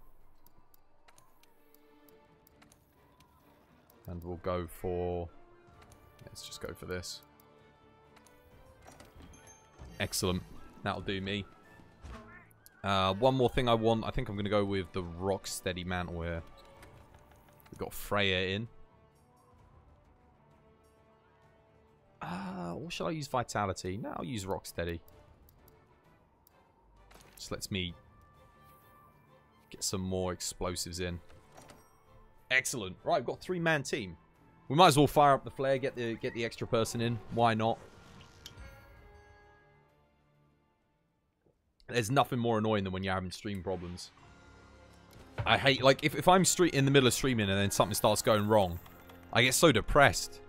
And we'll go for... Let's just go for this. Excellent. That'll do me. Uh, one more thing I want. I think I'm going to go with the Rocksteady Mantle here. We've got Freya in. Uh, or should I use Vitality? No, I'll use Rocksteady. Just lets me get some more explosives in. Excellent. Right, we've got three-man team. We might as well fire up the flare, get the get the extra person in. Why not? There's nothing more annoying than when you're having stream problems. I hate, like, if, if I'm street in the middle of streaming and then something starts going wrong, I get so depressed.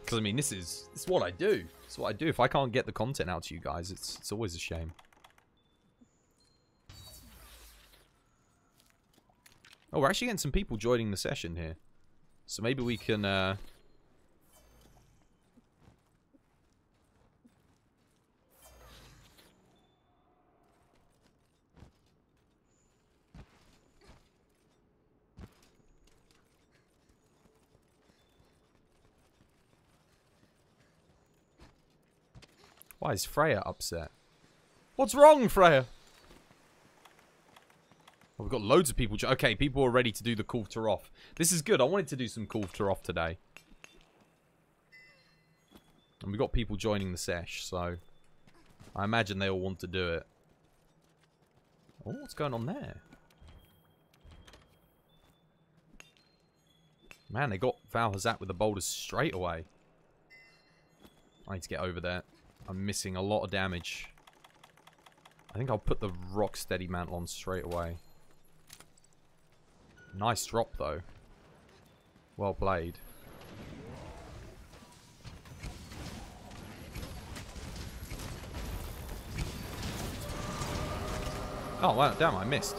Because, I mean, this is, this is what I do. It's what I do. If I can't get the content out to you guys, it's, it's always a shame. Oh, we're actually getting some people joining the session here. So maybe we can, uh, Why is Freya upset? What's wrong, Freya? Oh, we've got loads of people. Okay, people are ready to do the Kulve Taroth. This is good. I wanted to do some Kulve Taroth today. And we've got people joining the sesh, so I imagine they all want to do it. Oh, what's going on there? Man, they got Vaal Hazak with the boulders straight away. I need to get over there. I'm missing a lot of damage. I think I'll put the Rocksteady mantle on straight away. Nice drop, though. Well played. Oh, wow, damn, I missed.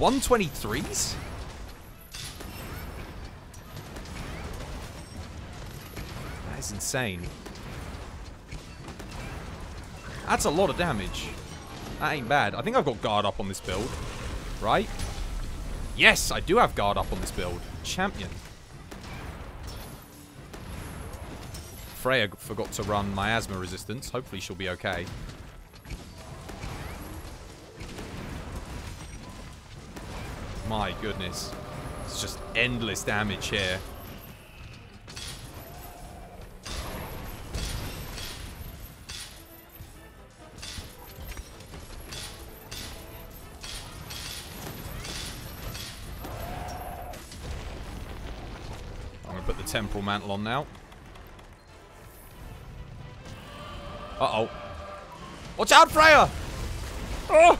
123s? That is insane. That's a lot of damage. That ain't bad. I think I've got guard up on this build. Right? Yes, I do have guard up on this build. Champion. Freya forgot to run miasma resistance. Hopefully she'll be okay. Goodness. It's just endless damage here. I'm going to put the temporal mantle on now. Uh-oh. Watch out, Freya! Oh!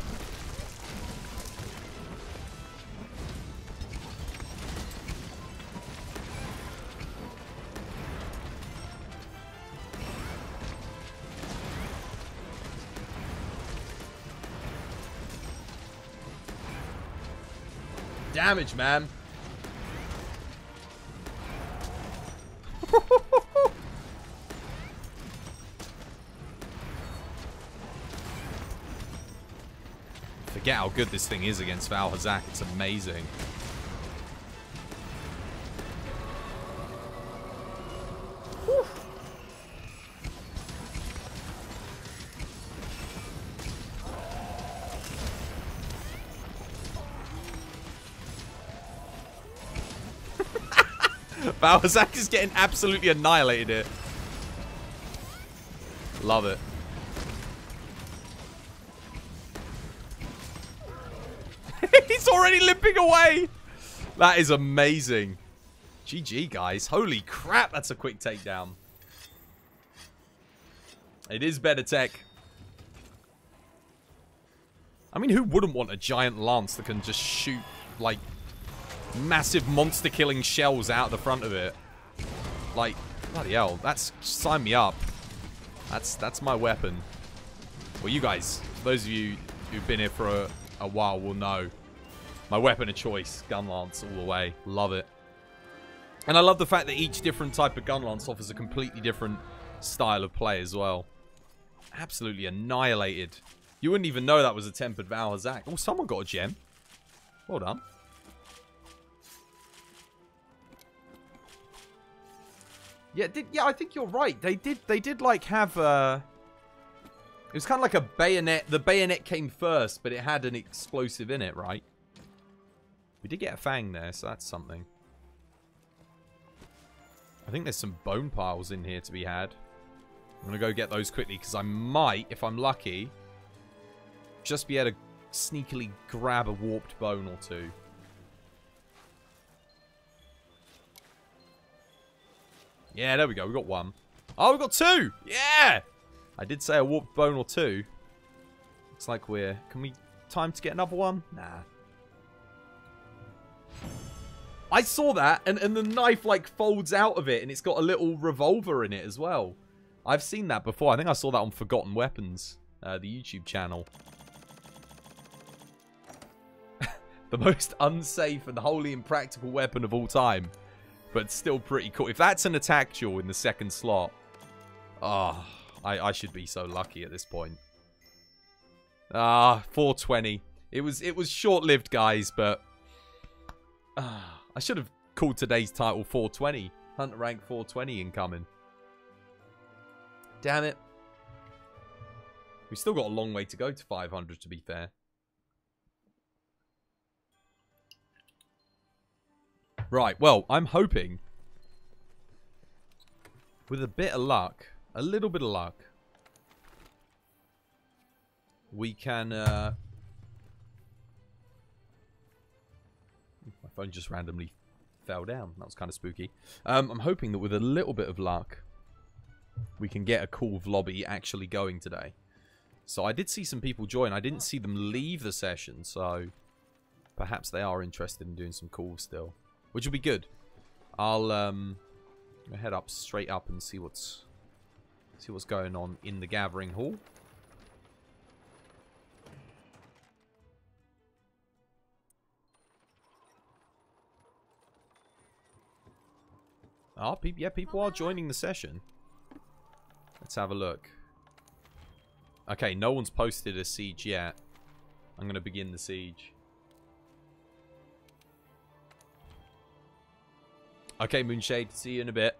Damage, man. Forget how good this thing is against Vaal Hazak. It's amazing. *laughs* Vaal Hazak is getting absolutely annihilated here. Love it. *laughs* He's already limping away. That is amazing. GG, guys. Holy crap, that's a quick takedown. It is better tech. I mean, who wouldn't want a giant lance that can just shoot, like, massive monster-killing shells out the front of it? Like, bloody hell. That's, sign me up. That's, that's my weapon. Well, you guys, those of you who've been here for a, a while will know. My weapon of choice, gun lance all the way. Love it. And I love the fact that each different type of gun lance offers a completely different style of play as well. Absolutely annihilated. You wouldn't even know that was a tempered Vaal Hazak. Oh, someone got a gem. Well done. Yeah, did, yeah, I think you're right. They did, they did like have, uh, it was kind of like a bayonet. The bayonet came first, but it had an explosive in it, right? We did get a fang there, so that's something. I think there's some bone piles in here to be had. I'm going to go get those quickly because I might, if I'm lucky, just be able to sneakily grab a warped bone or two. Yeah, there we go. We got one. Oh, we got two! Yeah! I did say a warped bone or two. Looks like we're... Can we... Time to get another one? Nah. I saw that, and, and the knife, like, folds out of it, and it's got a little revolver in it as well. I've seen that before. I think I saw that on Forgotten Weapons, uh, the YouTube channel. *laughs* the most unsafe and wholly impractical weapon of all time. But still pretty cool. If that's an attack jewel in the second slot, oh, I, I should be so lucky at this point. Ah, 420. It was it was short-lived, guys, but uh, I should have called today's title 420. Hunt rank 420 incoming. Damn it. We've still got a long way to go to 500, to be fair. Right, well, I'm hoping, with a bit of luck, a little bit of luck, we can... Uh... My phone just randomly fell down. That was kind of spooky. Um, I'm hoping that with a little bit of luck, we can get a cool lobby actually going today. So I did see some people join. I didn't see them leave the session, so perhaps they are interested in doing some calls still which will be good. I'll um, head up straight up and see what's see what's going on in the gathering hall. Oh, people, yeah, people are joining the session. Let's have a look. Okay, no one's posted a siege yet. I'm going to begin the siege. Okay, Moonshade. See you in a bit.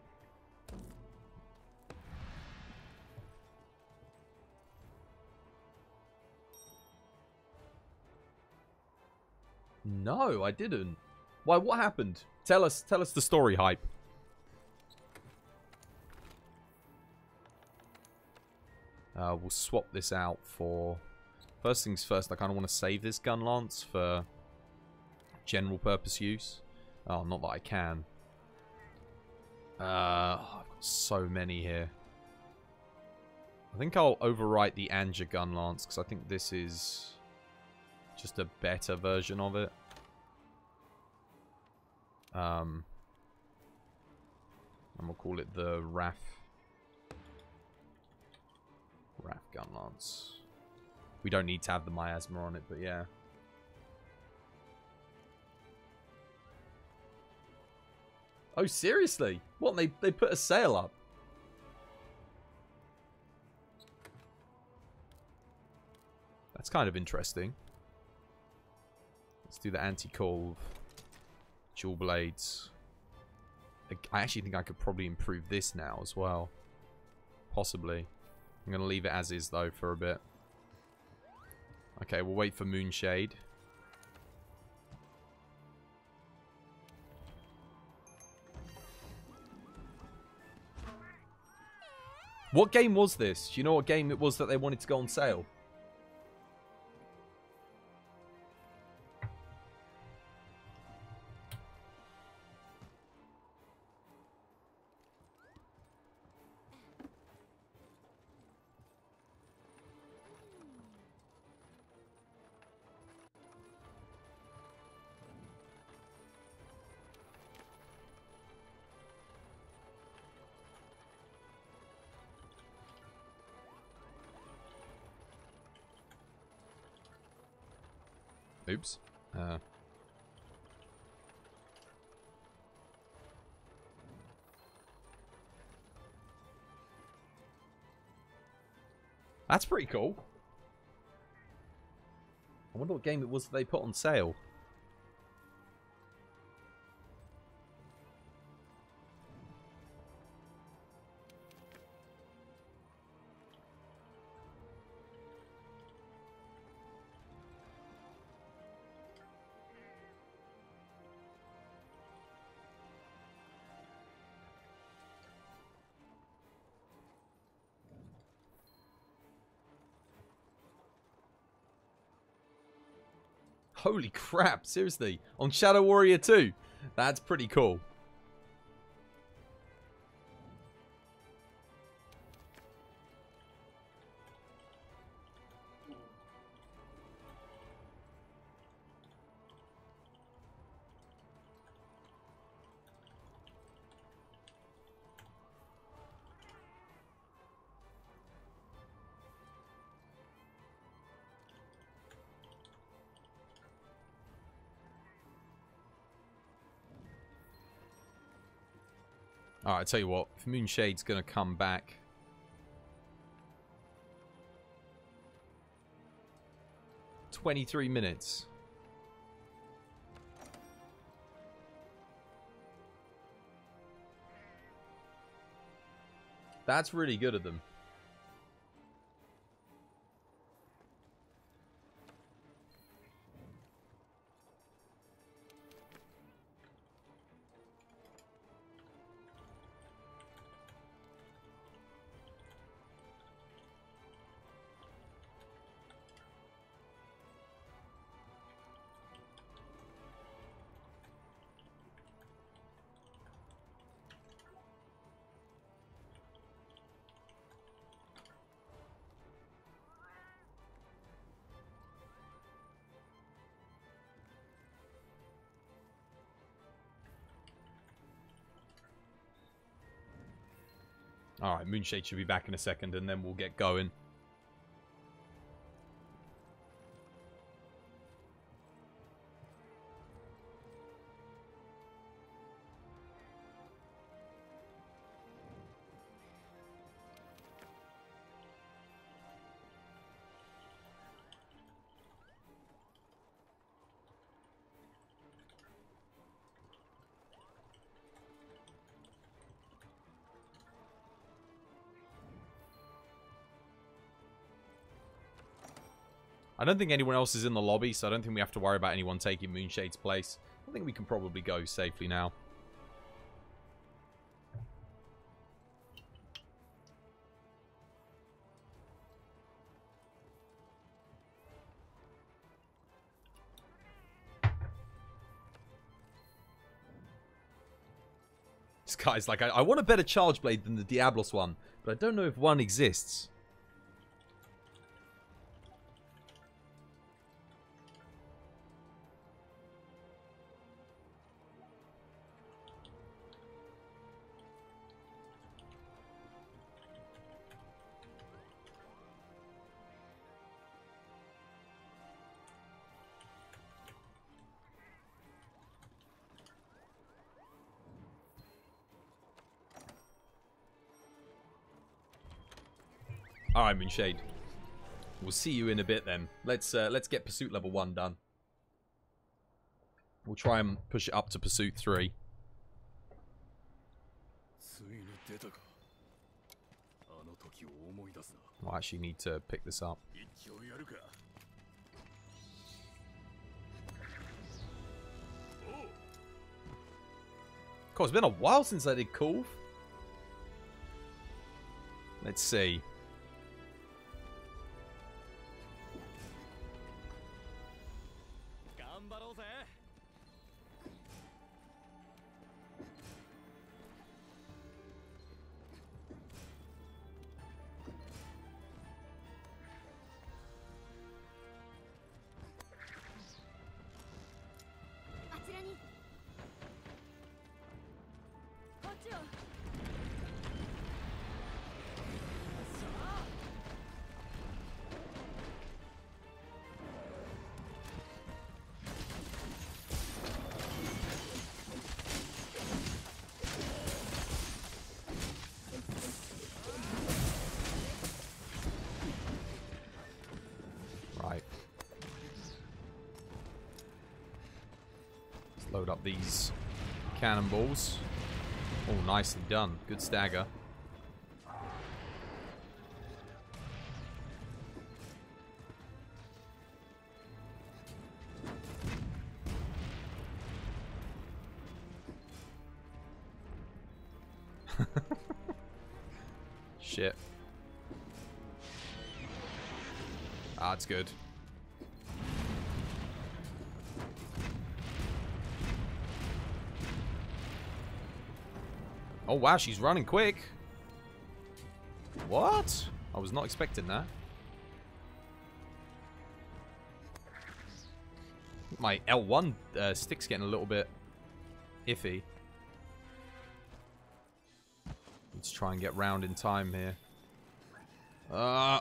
No, I didn't. Why, what happened? Tell us, tell us the story, Hype. Uh, we'll swap this out for... First things first, I kind of want to save this gun lance for general purpose use. Oh, not that I can. Uh, oh, I've got so many here. I think I'll overwrite the Anja gun lance because I think this is just a better version of it. Um, and we'll call it the RAF. RAF gun lance. We don't need to have the miasma on it, but yeah. Oh, seriously? What, they, they put a sale up? That's kind of interesting. Let's do the anti-cove. Dual blades. I actually think I could probably improve this now as well. Possibly. I'm going to leave it as is, though, for a bit. Okay, we'll wait for Moonshade. What game was this? Do you know what game it was that they wanted to go on sale? That's pretty cool. I wonder what game it was that they put on sale. Holy crap, seriously. On Shadow Warrior 2. That's pretty cool. I tell you what, if Moonshade's going to come back... Twenty-three minutes. That's really good of them. Moonshade should be back in a second and then we'll get going. I don't think anyone else is in the lobby, so I don't think we have to worry about anyone taking Moonshade's place. I think we can probably go safely now. This guy's like, I, I want a better Charge Blade than the Diablos one, but I don't know if one exists. Shade. We'll see you in a bit then. Let's uh, let's get Pursuit level 1 done. We'll try and push it up to Pursuit 3. I actually need to pick this up. God, it's been a while since I did cool. Let's see. Load up these cannonballs. Oh, nicely done. Good stagger. *laughs* Shit. Ah, it's good. Oh wow, she's running quick. What? I was not expecting that. My L1 uh, stick's getting a little bit iffy. Let's try and get round in time here. Uh,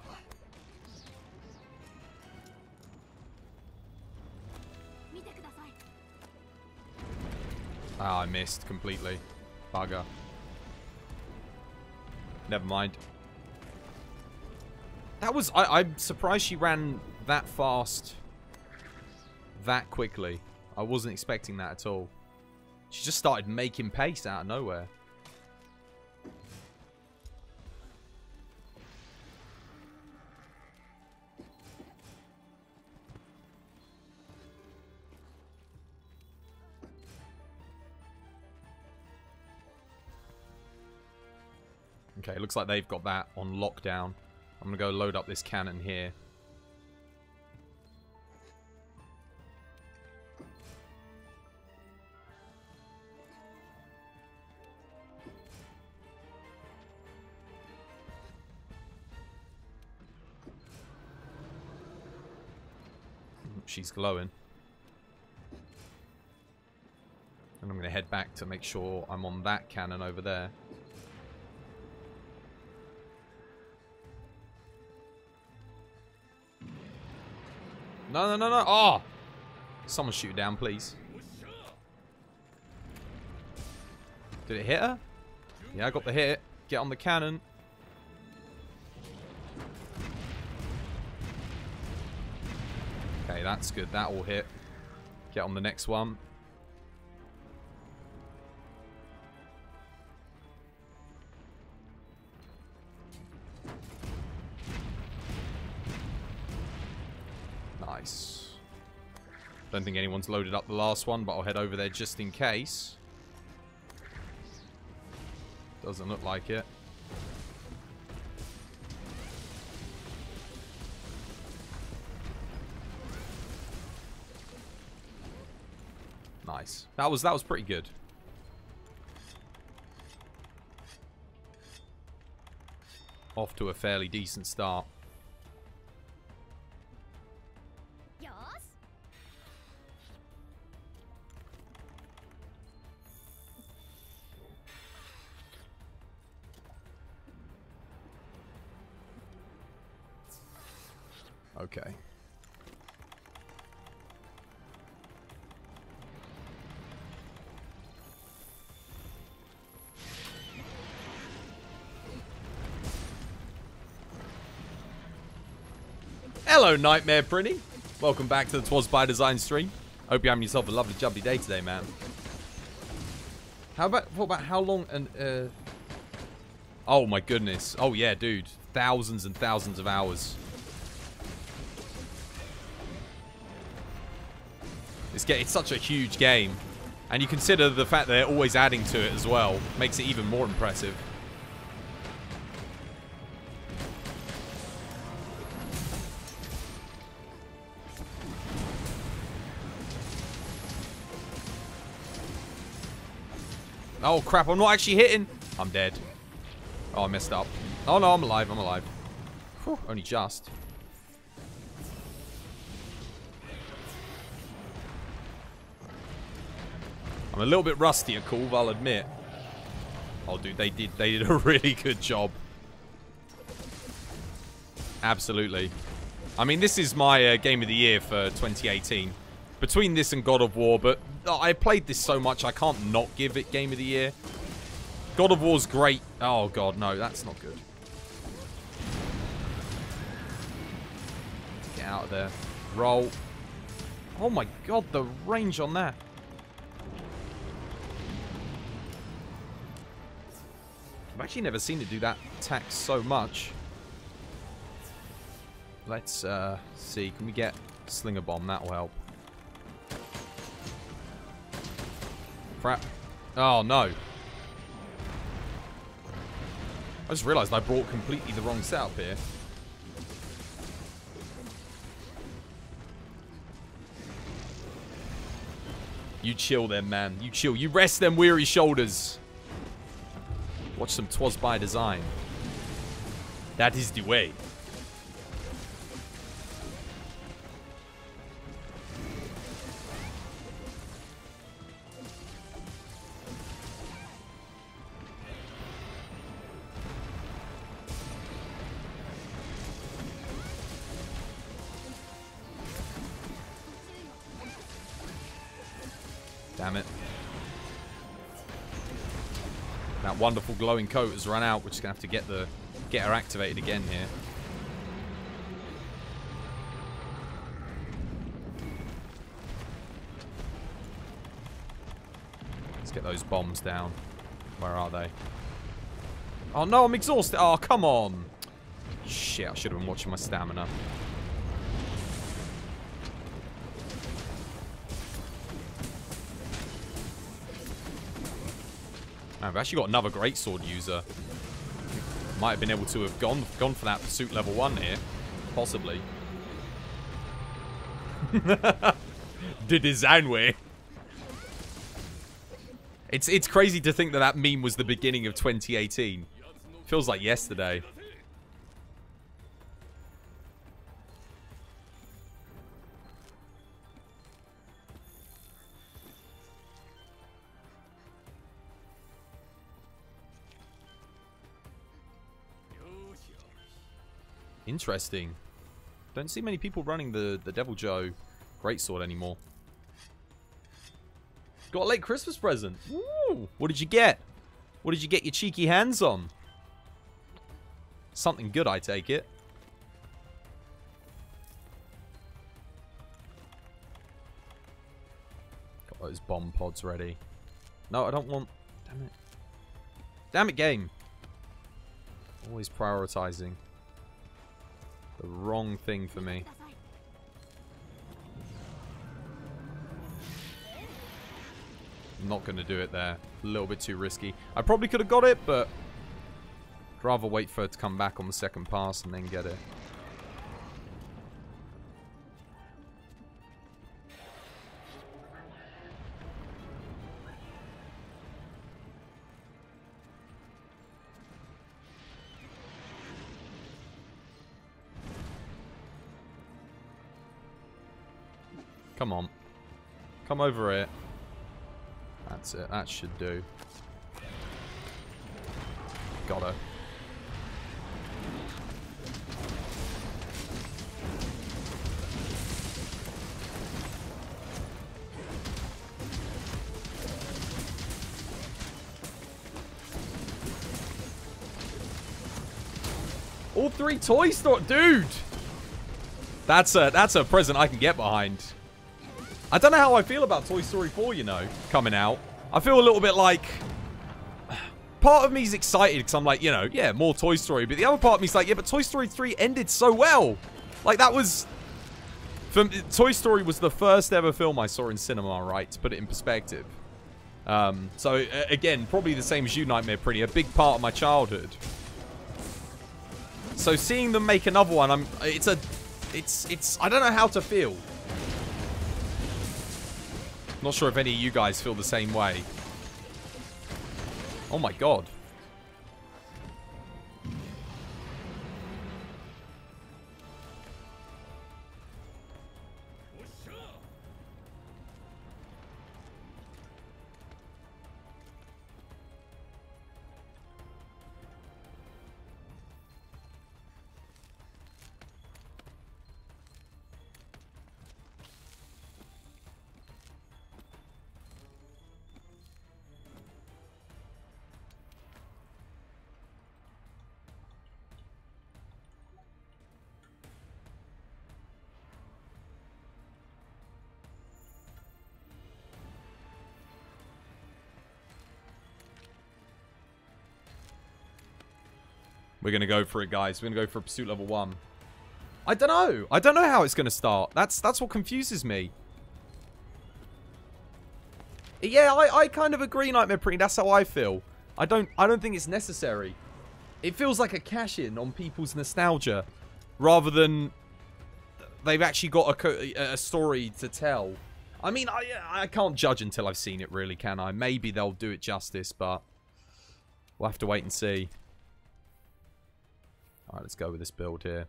Ah, I missed completely. Bugger. Never mind. That was... I, I'm surprised she ran that fast. That quickly. I wasn't expecting that at all. She just started making pace out of nowhere. Okay, looks like they've got that on lockdown. I'm going to go load up this cannon here. She's glowing. And I'm going to head back to make sure I'm on that cannon over there. No, no, no, no. Oh! Someone shoot down, please. Did it hit her? Yeah, I got the hit. Get on the cannon. Okay, that's good. That will hit. Get on the next one. Don't think anyone's loaded up the last one, but I'll head over there just in case. Doesn't look like it. Nice. That was that was pretty good. Off to a fairly decent start. Okay. Hello, Nightmare Prinny. Welcome back to the Twas by Design stream. Hope you're having yourself a lovely, jubbly day today, man. How about what about how long and uh Oh my goodness. Oh yeah, dude. Thousands and thousands of hours. It's get it's such a huge game. And you consider the fact that they're always adding to it as well. Makes it even more impressive. Oh crap, I'm not actually hitting. I'm dead. Oh, I messed up. Oh no, I'm alive, I'm alive. Whew, only just. I'm a little bit rusty at Kulve, I'll admit. Oh dude, they did they did a *laughs* really good job. Absolutely. I mean, this is my uh, game of the year for 2018. Between this and God of War, but I played this so much I can't not give it game of the year. God of War's great. Oh god, no, that's not good. Get out of there. Roll. Oh my god, the range on that. Actually never seen it do that attack so much. Let's uh, see. Can we get Slinger Bomb? That'll help. Crap. Oh, no. I just realised I brought completely the wrong setup here. You chill then, man. You chill. You rest them weary shoulders. Watch some Twas by Design. That is the way. Glowing coat has run out. We're just going to have to get the get her activated again here. Let's get those bombs down. Where are they? Oh no, I'm exhausted. Oh, come on. Shit, I should have been watching my stamina. I've actually got another great sword user. Might have been able to have gone gone for that pursuit level one here, possibly. *laughs* the design way. It's it's crazy to think that that meme was the beginning of 2018. Feels like yesterday. Interesting. Don't see many people running the, the Deviljho Greatsword anymore. Got a late Christmas present. Ooh, what did you get? What did you get your cheeky hands on? Something good, I take it. Got those bomb pods ready. No, I don't want... Damn it. Damn it, game. Always prioritizing. The wrong thing for me. Not going to do it there. A little bit too risky. I probably could have got it, but... I'd rather wait for it to come back on the second pass and then get it. Come over it. That's it. That should do. Got her. All three Toy Story, dude. That's a that's a present I can get behind. I don't know how I feel about Toy Story 4, you know, coming out. I feel a little bit like *sighs* part of me is excited because I'm like, you know, yeah, more Toy Story. But the other part of me is like, yeah, but Toy Story 3 ended so well. Like, that was... Toy Story was the first ever film I saw in cinema, right? To put it in perspective. Um, so, again, probably the same as you, Nightmare Pretty. A big part of my childhood. So, seeing them make another one, I'm... It's a... It's... It's... I don't know how to feel. Not sure if any of you guys feel the same way. Oh my god. We're going to go for it, guys. We're going to go for pursuit level 1. I don't know. I don't know how it's going to start. That's that's what confuses me. Yeah, I, I kind of agree, Nightmare Prinny. That's how I feel. I don't I don't think it's necessary. It feels like a cash-in on people's nostalgia rather than they've actually got a, a story to tell. I mean, I, I can't judge until I've seen it, really, can I? Maybe they'll do it justice, but we'll have to wait and see. Alright, let's go with this build here.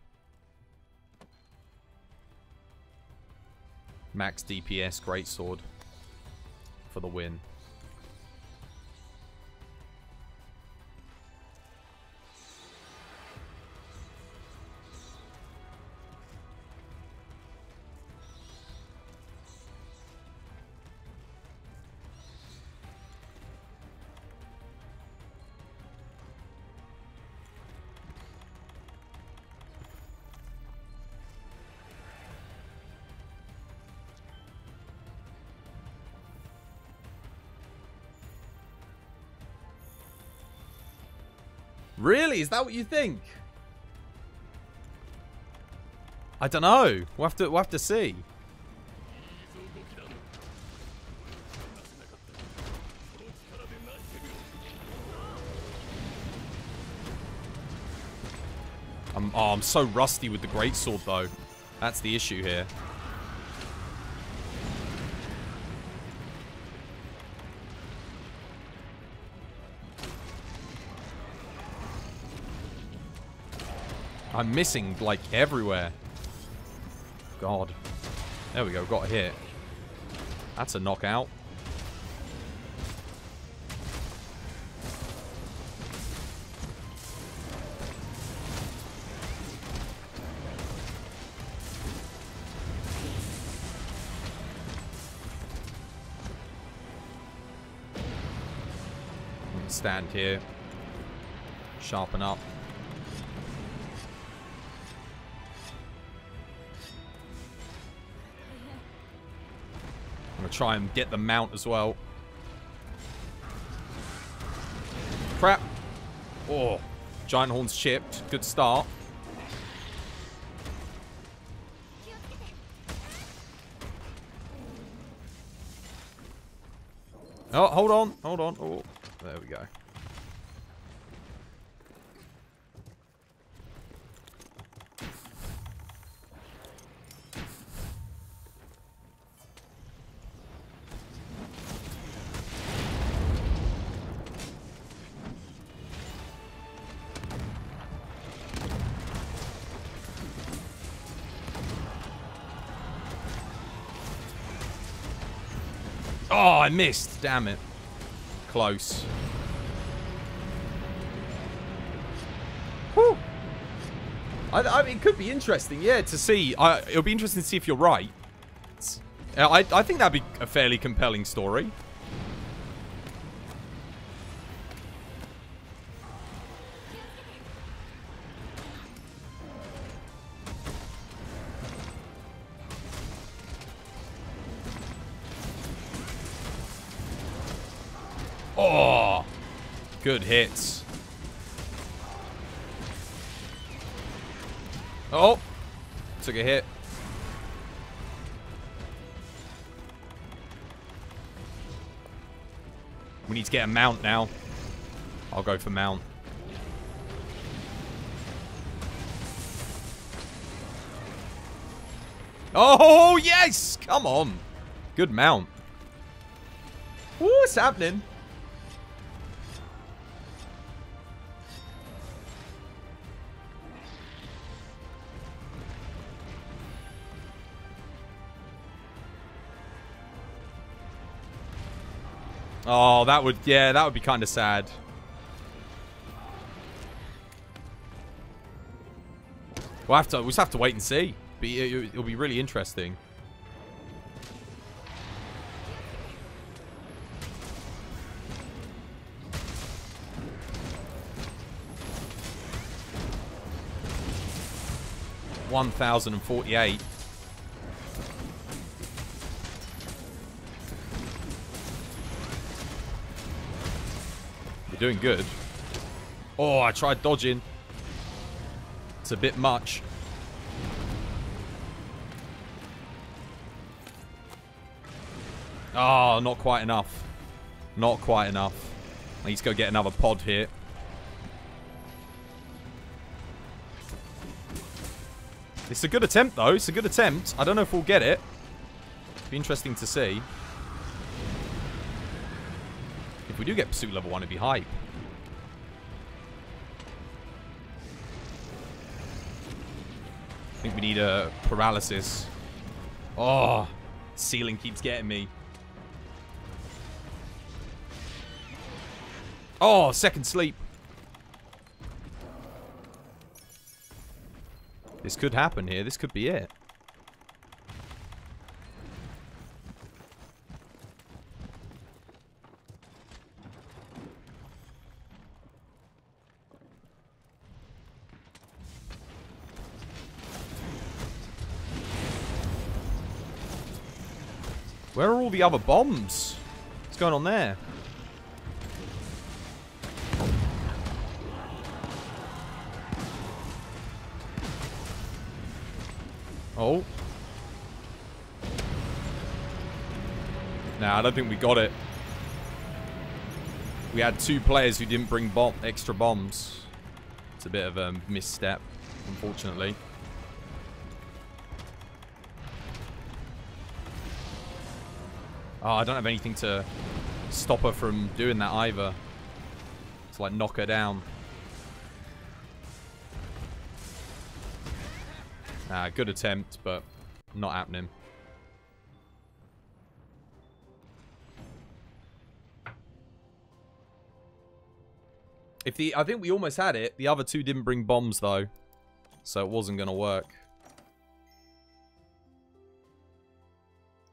Max DPS great sword for the win. Really? Is that what you think? I don't know. We'll have to we'll have to see. I'm, oh, I'm so rusty with the greatsword though. That's the issue here. I'm missing, like, everywhere. God. There we go, got a hit. That's a knockout. Stand here. Sharpen up. Try and get the mount as well. Crap. Oh, Giant Horn's chipped. Good start. Oh, hold on. Hold on. Oh, there we go. Missed. Damn it. Close. Whew. I, I mean, it could be interesting, yeah, to see. I, it'll be interesting to see if you're right. Uh, I, I think that'd be a fairly compelling story. Good hits. Oh, took a hit. We need to get a mount now. I'll go for mount. Oh, yes! Come on. Good mount. What's happening? Oh, that would, yeah, that would be kind of sad. We'll have to, we'll just have to wait and see. It'll be really interesting. One thousand and forty-eight. Doing good. Oh, I tried dodging. It's a bit much. Oh, not quite enough. Not quite enough. I need to go get another pod here. It's a good attempt, though. It's a good attempt. I don't know if we'll get it. Be interesting to see. If we do get pursuit level 1, it'd be hype. I think we need a paralysis. Oh, ceiling keeps getting me. Oh, second sleep. This could happen here. This could be it. The other bombs? What's going on there? Oh. Nah, I don't think we got it. We had two players who didn't bring bomb extra bombs. It's a bit of a misstep, unfortunately. Oh, I don't have anything to stop her from doing that either. To like knock her down. Ah, good attempt, but not happening. If the I think we almost had it. The other two didn't bring bombs though. So it wasn't gonna work.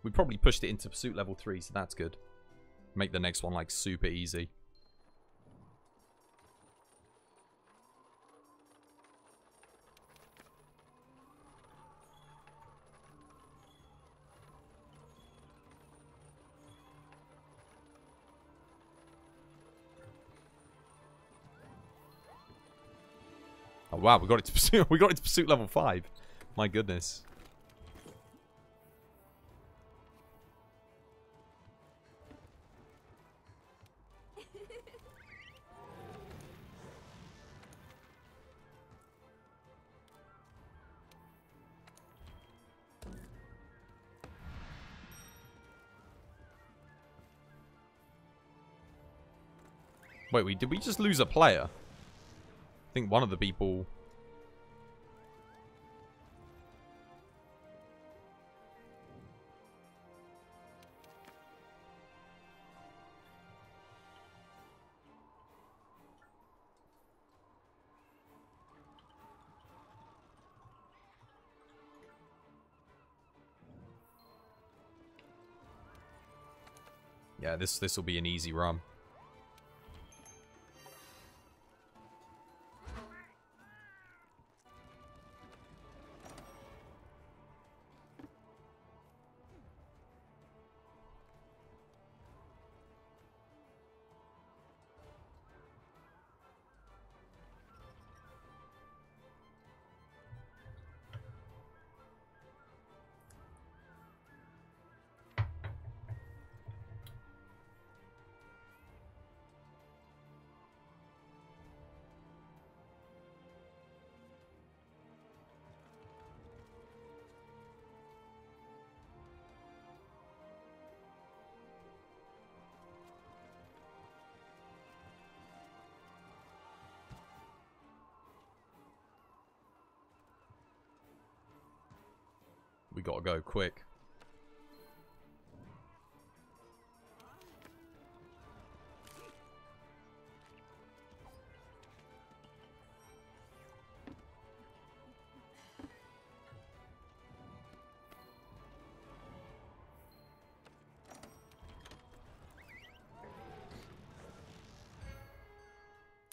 We probably pushed it into pursuit level 3, so that's good. Make the next one like super easy. Oh wow, we got it to pursuit *laughs* we got it to pursuit level 5. My goodness. Wait, we did we just lose a player? I think one of the people... Yeah, this this will be an easy run. Go quick.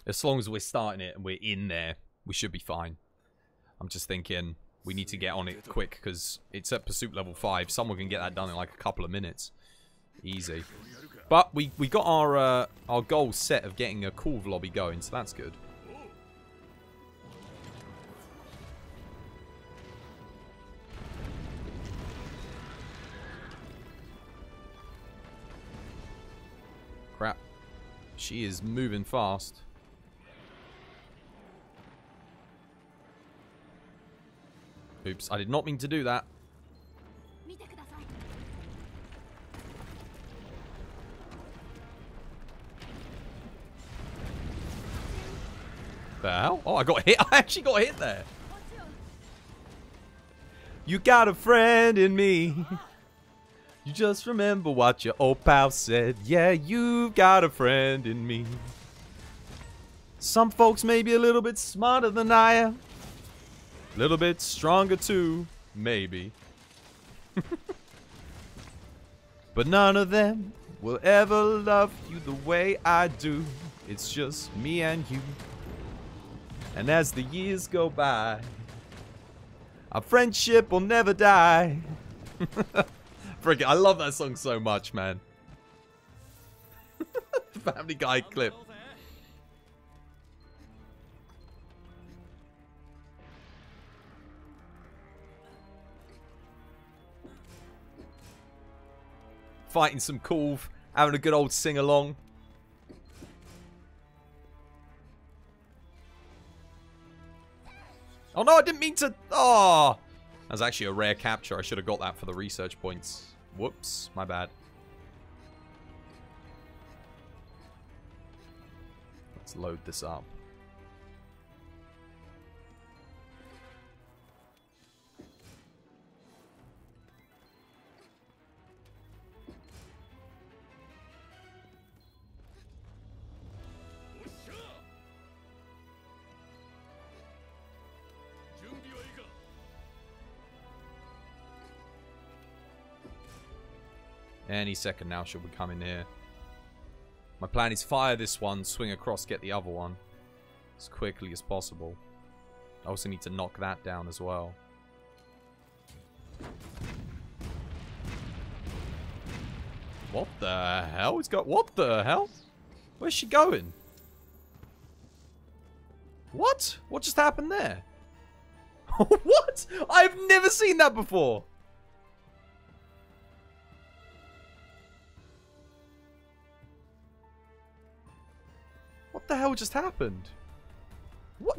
As long as we're starting it and we're in there, we should be fine. I'm just thinking we need to get on it quick because it's at pursuit level 5. Someone can get that done in like a couple of minutes. Easy. But we, we got our uh, our goal set of getting a cool lobby going, so that's good. Crap. She is moving fast. Oops, I did not mean to do that. The? Oh, I got hit. *laughs* I actually got hit there. You got a friend in me. You just remember what your old pal said. Yeah, you've got a friend in me. Some folks may be a little bit smarter than I am. A little bit stronger too, maybe. but none of them will ever love you the way I do. It's just me and you. And as the years go by, our friendship will never die. *laughs* Frick, I love that song so much, man. *laughs* Family Guy clip. Fighting some cool, having a good old sing along. Oh no, I didn't mean to. Oh, that was actually a rare capture. I should have got that for the research points. Whoops, my bad. Let's load this up. Any second now she'll be coming here. My plan is fire this one, swing across, get the other one. As quickly as possible. I also need to knock that down as well. What the hell? It's got... What the hell? Where's she going? What? What just happened there? *laughs* what? I've never seen that before. What the hell just happened? What?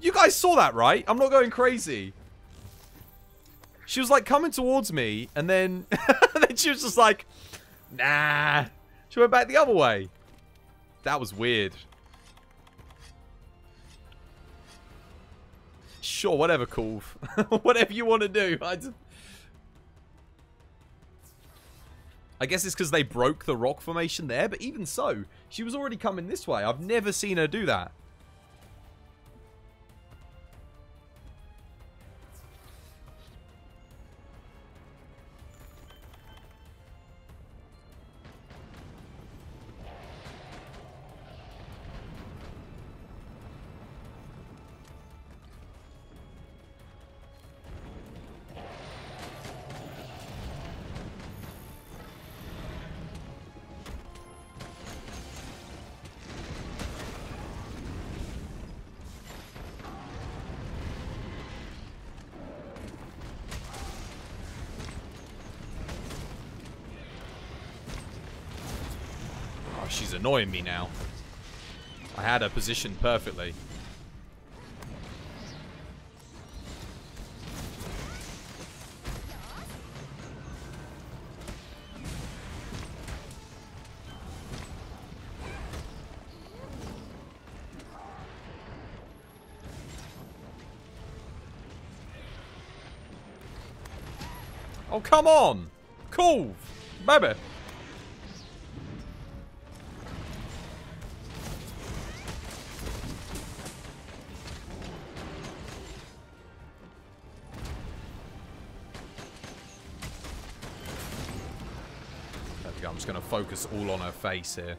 You guys saw that, right? I'm not going crazy. She was like coming towards me, and then, *laughs* then she was just like, nah. She went back the other way. That was weird. Sure, whatever, cool. *laughs* whatever you want to do. I, just... I guess it's because they broke the rock formation there, but even so, she was already coming this way. I've never seen her do that. annoying me now. I had her positioned perfectly. Oh, come on! Cool! Baby! Focus all on her face here.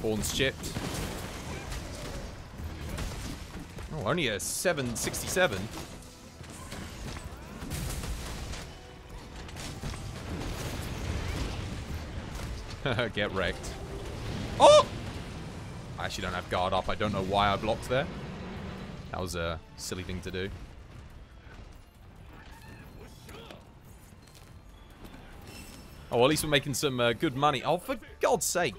Horns chipped. Oh, only a 767. *laughs* Get wrecked. Oh! I actually don't have guard up. I don't know why I blocked there. That was a silly thing to do. Oh, at least we're making some uh, good money. Oh, for God's sake.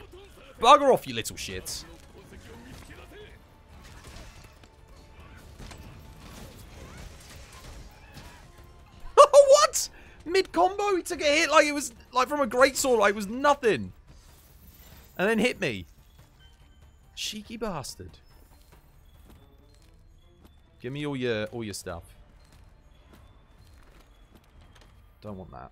Bugger off, you little shits. *laughs* what? Mid combo, he took a hit like it was like from a great sword, like it was nothing, and then hit me. Cheeky bastard. Give me all your all your stuff. Don't want that.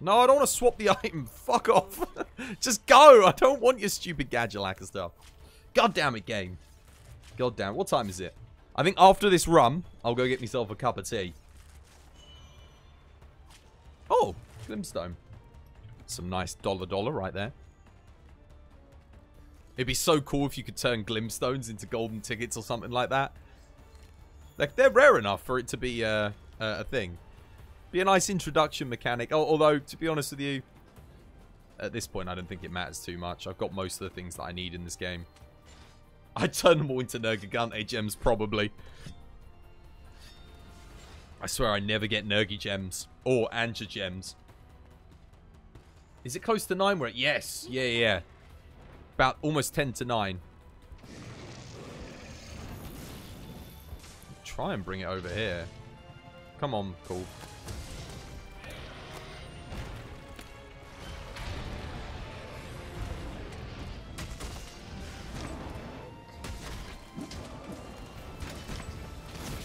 No, I don't want to swap the *laughs* item. Fuck off. *laughs* Just go. I don't want your stupid Gajalaka stuff. God damn it, game. God damn. What time is it? I think after this run, I'll go get myself a cup of tea. Oh, Glimstone. Some nice dollar dollar right there. It'd be so cool if you could turn Glimstones into golden tickets or something like that. Like, they're rare enough for it to be uh, a thing. Be a nice introduction mechanic. Although, to be honest with you, at this point, I don't think it matters too much. I've got most of the things that I need in this game. I'd turn them all into Nergigante gems, probably. I swear I never get Nergi gems. Or Anja gems. Is it close to 9 where it... Yes. Yeah, yeah. About almost 10 to 9. Try and bring it over here. Come on, cool.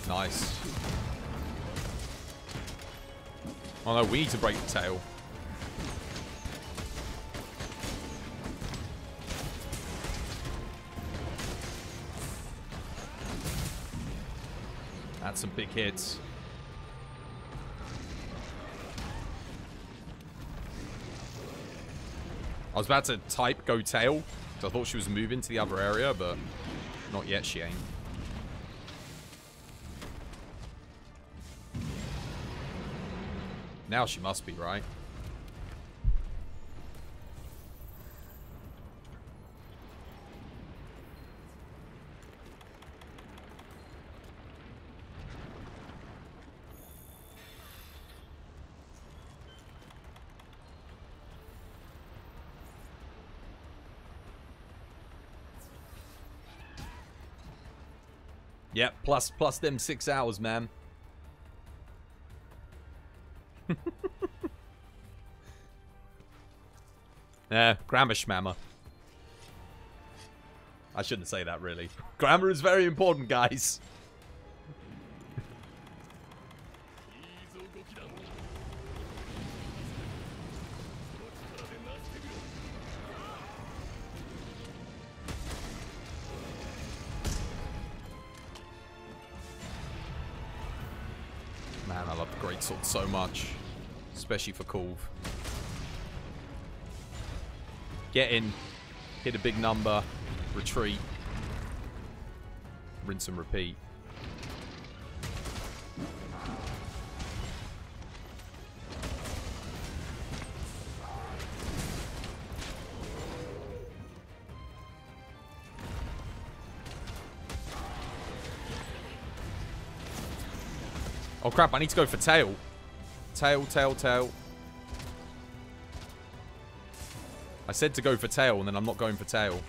Nice. Oh no, we need to break the tail. Some big hits. I was about to type go tail. I thought she was moving to the other area, but not yet she ain't. Now she must be, right? Yep, plus plus them six hours, man. *laughs* Yeah, grammar schmammer. I shouldn't say that, really. Grammar is very important, guys. So much. Especially for Kulve. Get in, hit a big number, retreat, rinse and repeat. Oh crap, I need to go for tail. Tail, tail, tail. I said to go for tail, and then I'm not going for tail.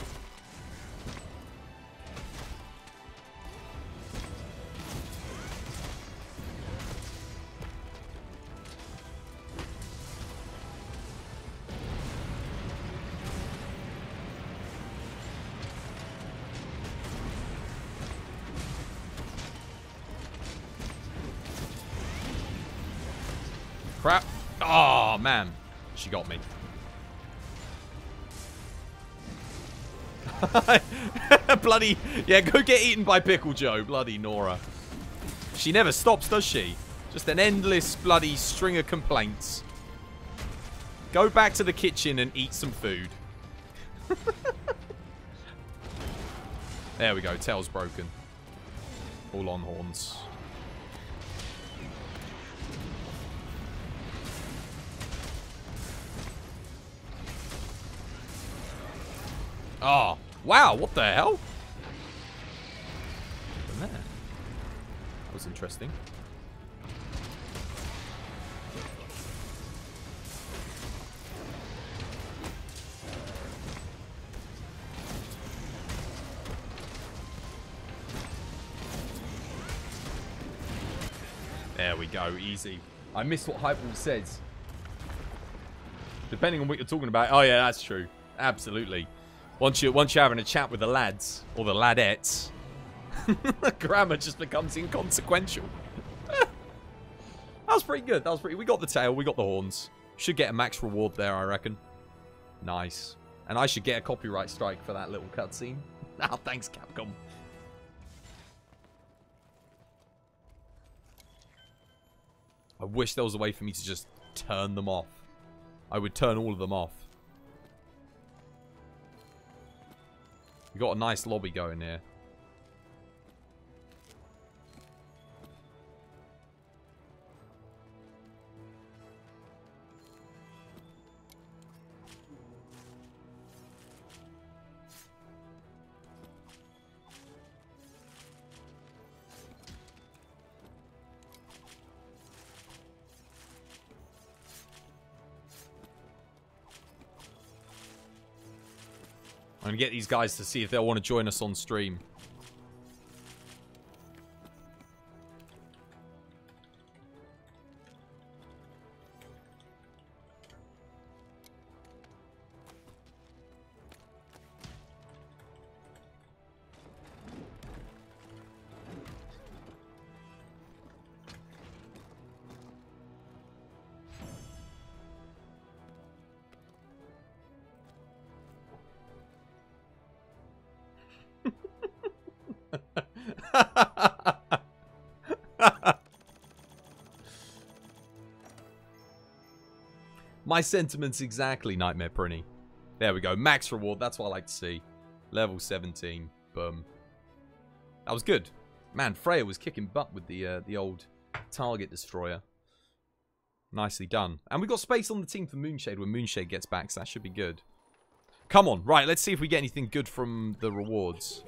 *laughs* Bloody... Yeah, go get eaten by Pickle Joe. Bloody Nora. She never stops, does she? Just an endless bloody string of complaints. Go back to the kitchen and eat some food. *laughs* there we go. Tail's broken. All on horns. Wow, what the hell? There. That was interesting. There we go, easy. I missed what Hypeball says. Depending on what you're talking about. Oh yeah, that's true. Absolutely. Once you once you're having a chat with the lads or the ladettes, *laughs* the grammar just becomes inconsequential. *laughs* that was pretty good. That was pretty. We got the tail. We got the horns. Should get a max reward there, I reckon. Nice. And I should get a copyright strike for that little cutscene. *laughs* Ah, thanks, Capcom. I wish there was a way for me to just turn them off. I would turn all of them off. We got a nice lobby going here. Get these guys to see if they'll want to join us on stream. My sentiments exactly, Nightmare Prinny. There we go. Max reward. That's what I like to see. Level 17. Boom. That was good. Man, Freya was kicking butt with the uh, the old target destroyer. Nicely done. And we got space on the team for Moonshade when Moonshade gets back, so that should be good. Come on. Right, let's see if we get anything good from the rewards.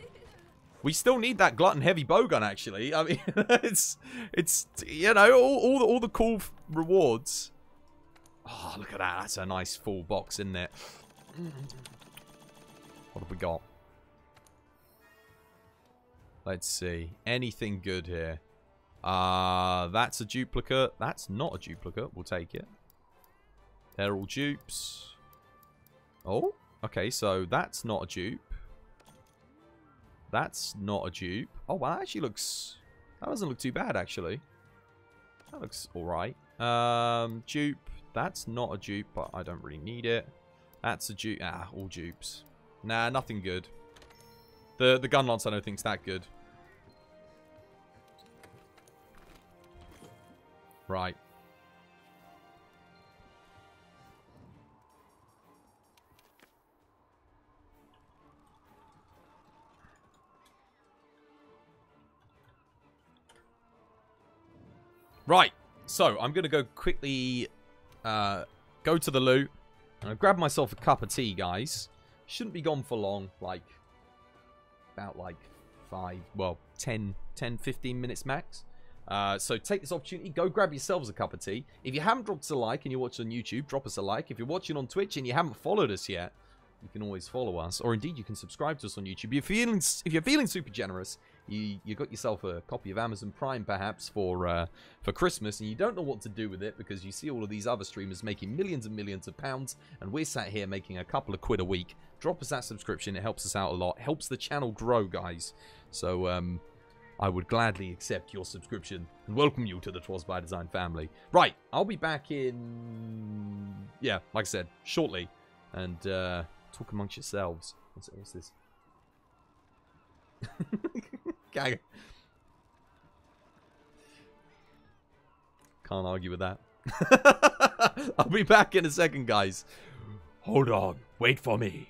We still need that glutton heavy bowgun, actually. I mean, *laughs* it's, it's you know, all, all, the, all the cool rewards. Oh, look at that. That's a nice full box, isn't it? What have we got? Let's see. Anything good here? Uh, that's a duplicate. That's not a duplicate. We'll take it. They're all dupes. Oh, okay. So that's not a dupe. That's not a dupe. Oh, well, that actually looks... That doesn't look too bad, actually. That looks alright. Um, dupe. That's not a dupe, but I don't really need it. That's a dupe. Ah, all dupes. Nah, nothing good. The the gun lance I don't think's that good. Right. Right. So, I'm going to go quickly uh, go to the loot. And I grab myself a cup of tea, guys. Shouldn't be gone for long. Like, about like 5, well, 10, 10 15 minutes max. Uh, so take this opportunity, go grab yourselves a cup of tea. If you haven't dropped us a like and you're watching on YouTube, drop us a like. If you're watching on Twitch and you haven't followed us yet, you can always follow us. Or indeed, you can subscribe to us on YouTube. If you're feeling, if you're feeling super generous, you you got yourself a copy of Amazon Prime perhaps for uh, for Christmas, and you don't know what to do with it because you see all of these other streamers making millions and millions of pounds, and we're sat here making a couple of quid a week. Drop us that subscription; it helps us out a lot, helps the channel grow, guys. So um, I would gladly accept your subscription and welcome you to the Twas by Design family. Right, I'll be back in, yeah, like I said, shortly, and uh, talk amongst yourselves. What's, what's this? *laughs* Gag. Can't argue with that. *laughs* I'll be back in a second, guys. Hold on. Wait for me.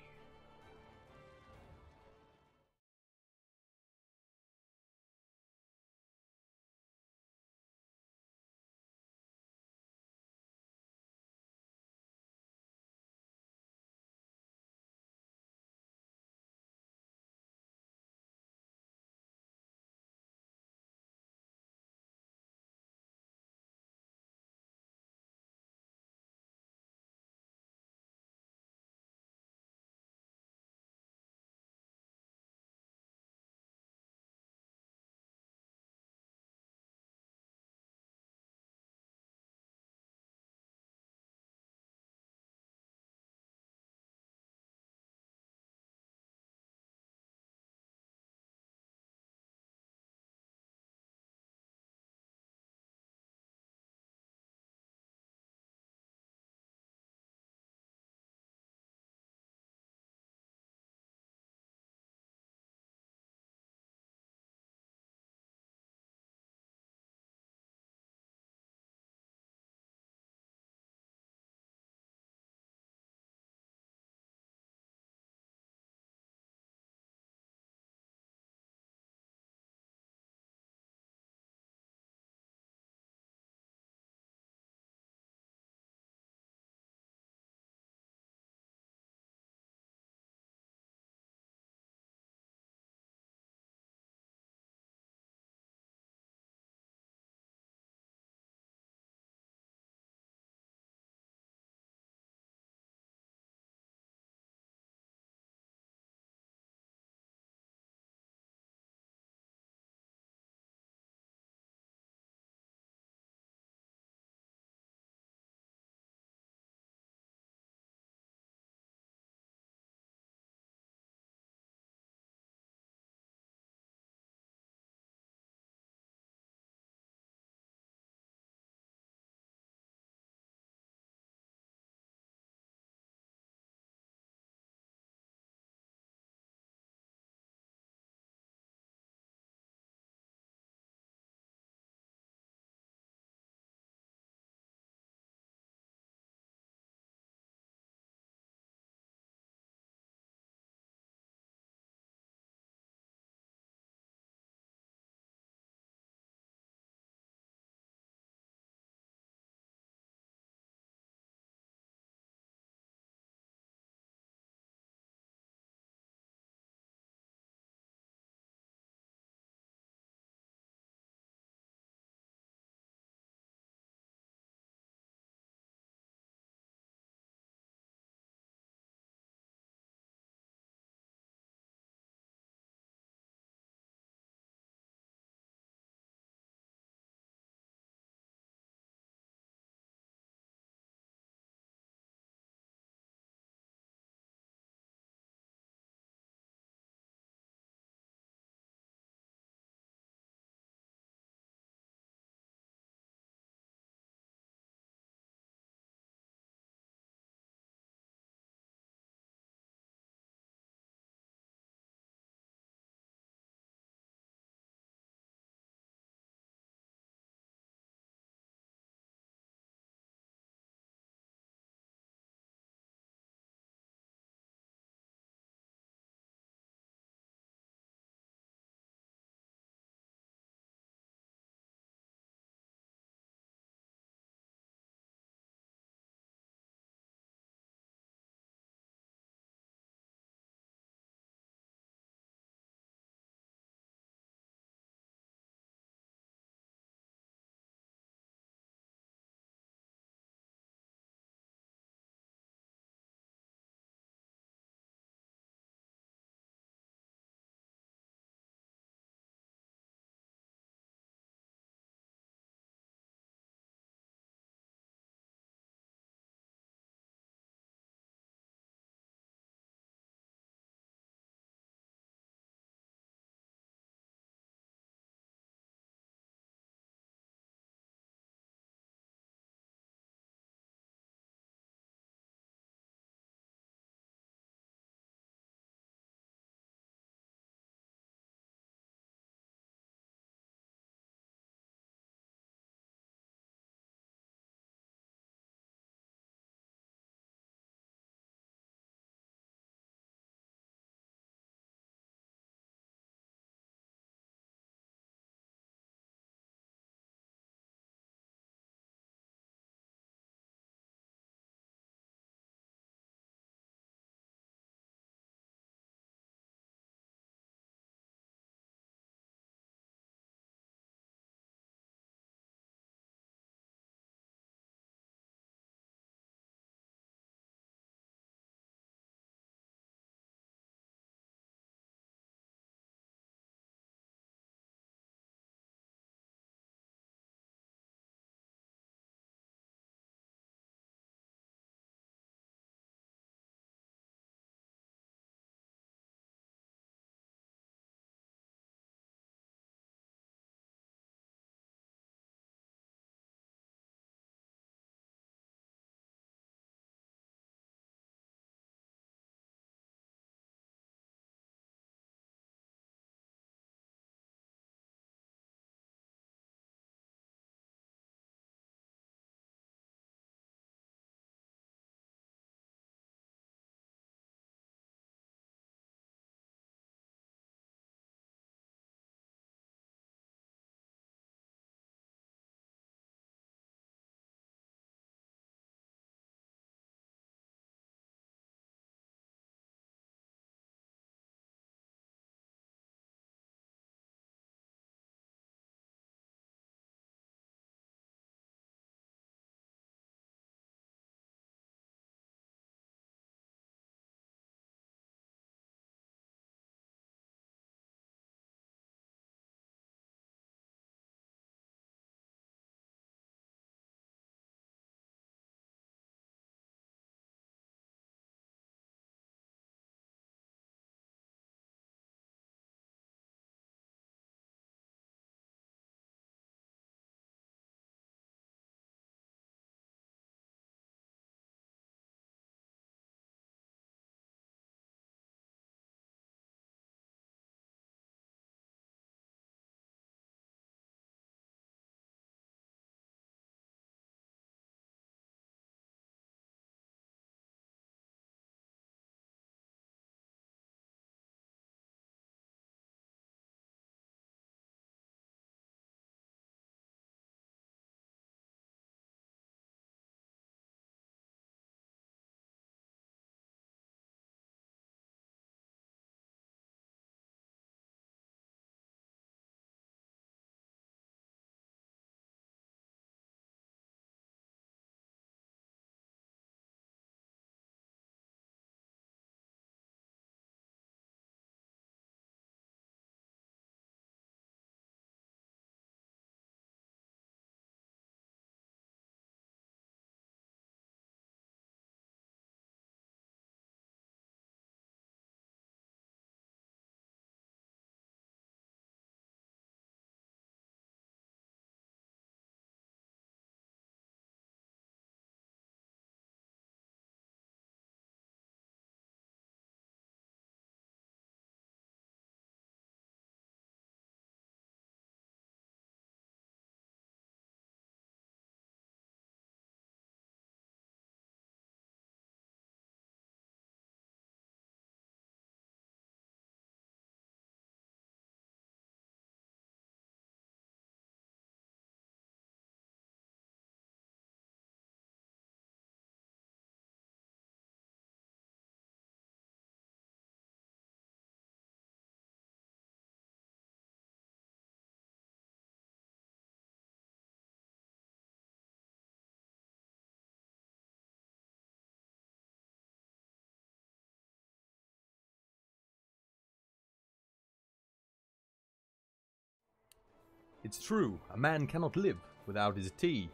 It's true. A man cannot live without his tea.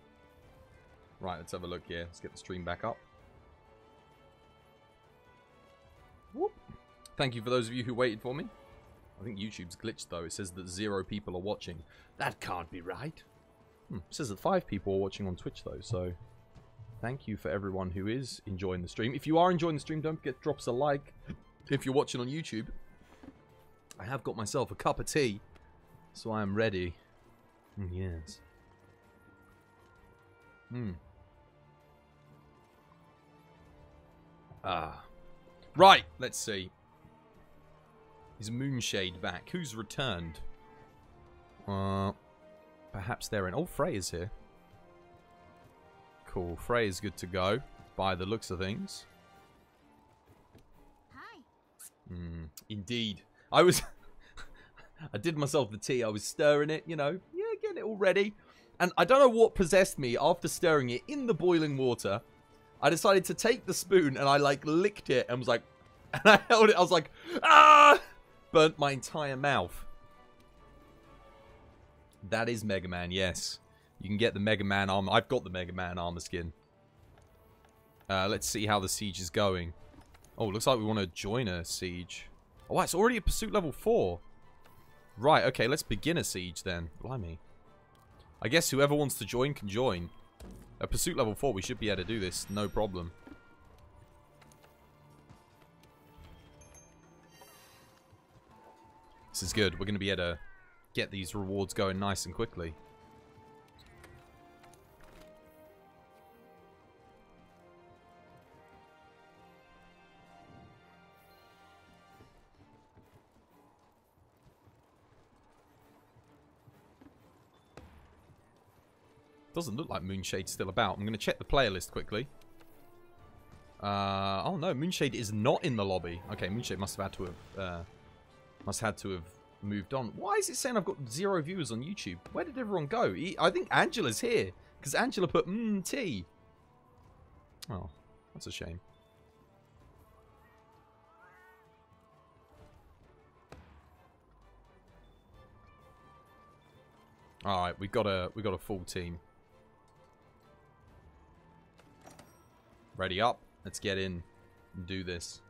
Right, let's have a look here. Let's get the stream back up. Whoop. Thank you for those of you who waited for me. I think YouTube's glitched though. It says that zero people are watching. That can't be right. Hmm. It says that five people are watching on Twitch though, so thank you for everyone who is enjoying the stream. If you are enjoying the stream, don't forget to drop us a like. If you're watching on YouTube, I have got myself a cup of tea, so I am ready. Yes. Hmm. Ah. Right, let's see. Is Moonshade back? Who's returned? Uh, perhaps they're in. Oh, Frey is here. Cool. Frey is good to go, by the looks of things. はい Hmm. Indeed. I was... *laughs* I did myself the tea. I was stirring it, you know. Yeah, getting it all ready. And I don't know what possessed me after stirring it in the boiling water. I decided to take the spoon and I, like, licked it and was like... *laughs* And I held it. I was like, ah! Burnt my entire mouth. That is Mega Man, yes. You can get the Mega Man armor. I've got the Mega Man armor skin. Uh, let's see how the siege is going. Oh, looks like we want to join a siege. Oh, it's already a pursuit level 4. Right, okay, let's begin a siege then. Blimey. I guess whoever wants to join can join. At pursuit level 4, we should be able to do this, no problem. This is good. We're going to be able to get these rewards going nice and quickly. Doesn't look like Moonshade's still about. I'm going to check the player list quickly. Uh, oh no, Moonshade is not in the lobby. Okay, Moonshade must have had to have, uh, must had to have moved on. Why is it saying I've got zero viewers on YouTube? Where did everyone go? I think Angela's here because Angela put mmm tea. Oh, that's a shame. All right, we got a we got a full team. Ready up. Let's get in and do this.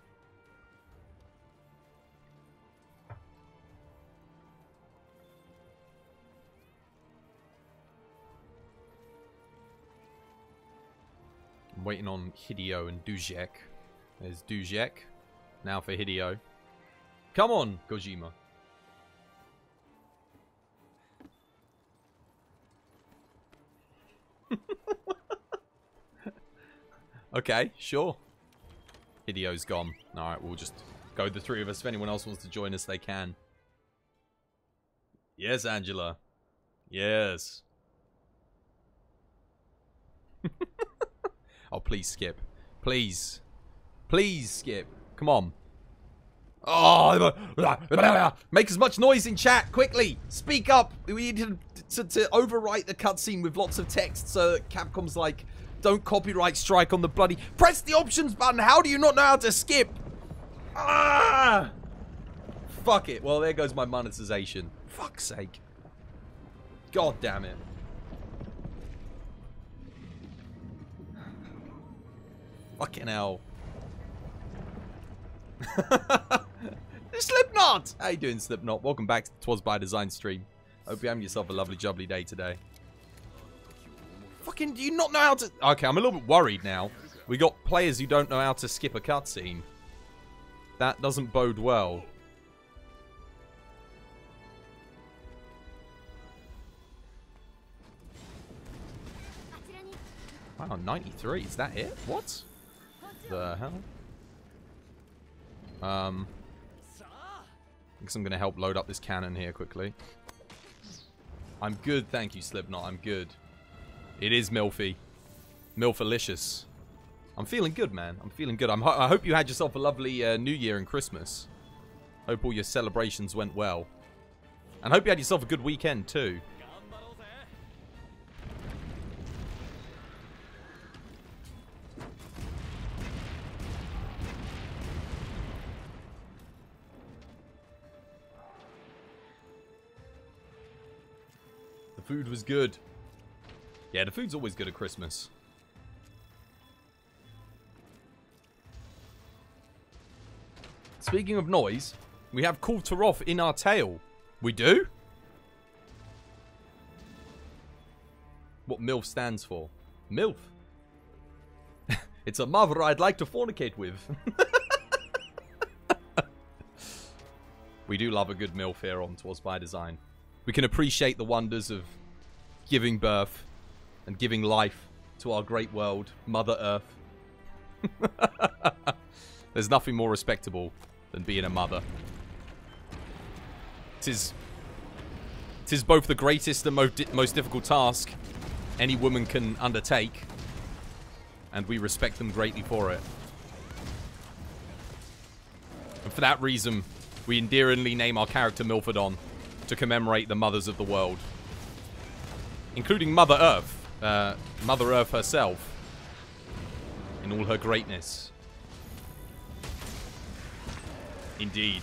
I'm waiting on Hideo and Dujek. There's Dujek. Now for Hideo. Come on, Kojima. Okay, sure. Hideo's gone. Alright, we'll just go the three of us. If anyone else wants to join us, they can. Yes, Angela. Yes. *laughs* oh, please skip. Please. Please skip. Come on. Oh, *laughs* make as much noise in chat quickly. Speak up. We need to, to, to overwrite the cutscene with lots of text so Capcom's like, don't copyright strike on the bloody. Press the options button. How do you not know how to skip? Ah! Fuck it. Well, there goes my monetization. Fuck's sake. God damn it. Fucking hell. *laughs* Slipknot! How you doing, Slipknot? Welcome back to the Twas by Design stream. Hope you're having yourself a lovely, jubbly day today. Fucking, do you not know how to... Okay, I'm a little bit worried now. We got players who don't know how to skip a cutscene. That doesn't bode well. Wow, 93. Is that it? What? The hell? Um, I guess I'm going to help load up this cannon here quickly. I'm good, thank you, Slipknot. I'm good. It is Milfy. Milfalicious. I'm feeling good, man. I'm feeling good. I'm ho I hope you had yourself a lovely uh, New Year and Christmas. Hope all your celebrations went well. And hope you had yourself a good weekend, too. The food was good. Yeah, the food's always good at Christmas. Speaking of noise, we have Kulve Taroth in our tail. We do? What MILF stands for. MILF. *laughs* it's a mother I'd like to fornicate with. *laughs* we do love a good MILF here on Twas by Design. We can appreciate the wonders of giving birth and giving life to our great world, Mother Earth. *laughs* There's nothing more respectable than being a mother. Tis, tis both the greatest and mo most difficult task any woman can undertake, and we respect them greatly for it. And for that reason, we endearingly name our character Milfadon to commemorate the mothers of the world, including Mother Earth, uh, Mother Earth herself, in all her greatness. Indeed.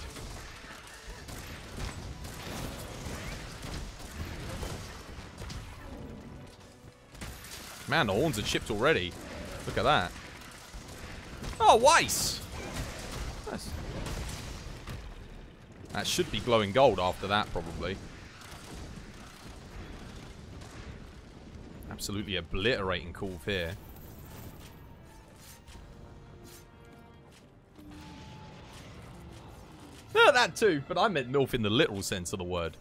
Man, the horns are chipped already. Look at that. Oh, Weiss! Nice. That should be glowing gold after that, probably. Absolutely obliterating Kulve here. Yeah, that too, but I meant MILF in the literal sense of the word.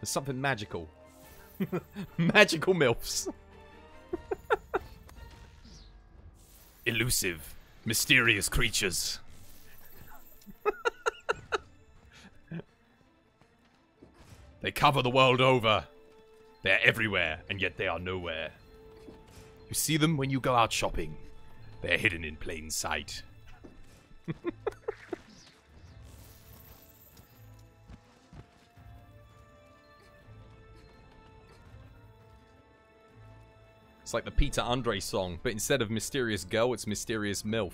There's something magical. *laughs* magical MILFs. Elusive, mysterious creatures. They cover the world over. They're everywhere, and yet they are nowhere. You see them when you go out shopping. They're hidden in plain sight. *laughs* it's like the Peter Andre song, but instead of Mysterious Girl, it's Mysterious MILF.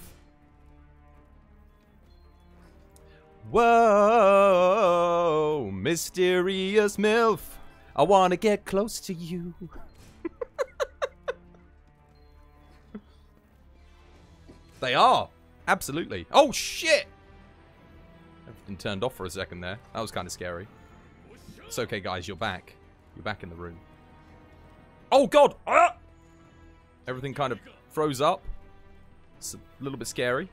Whoa, Mysterious MILF. I want to get close to you. *laughs* They are. Absolutely. Oh, shit! Everything turned off for a second there. That was kind of scary. It's okay, guys. You're back. You're back in the room. Oh, God! Ah! Everything kind of froze up. It's a little bit scary.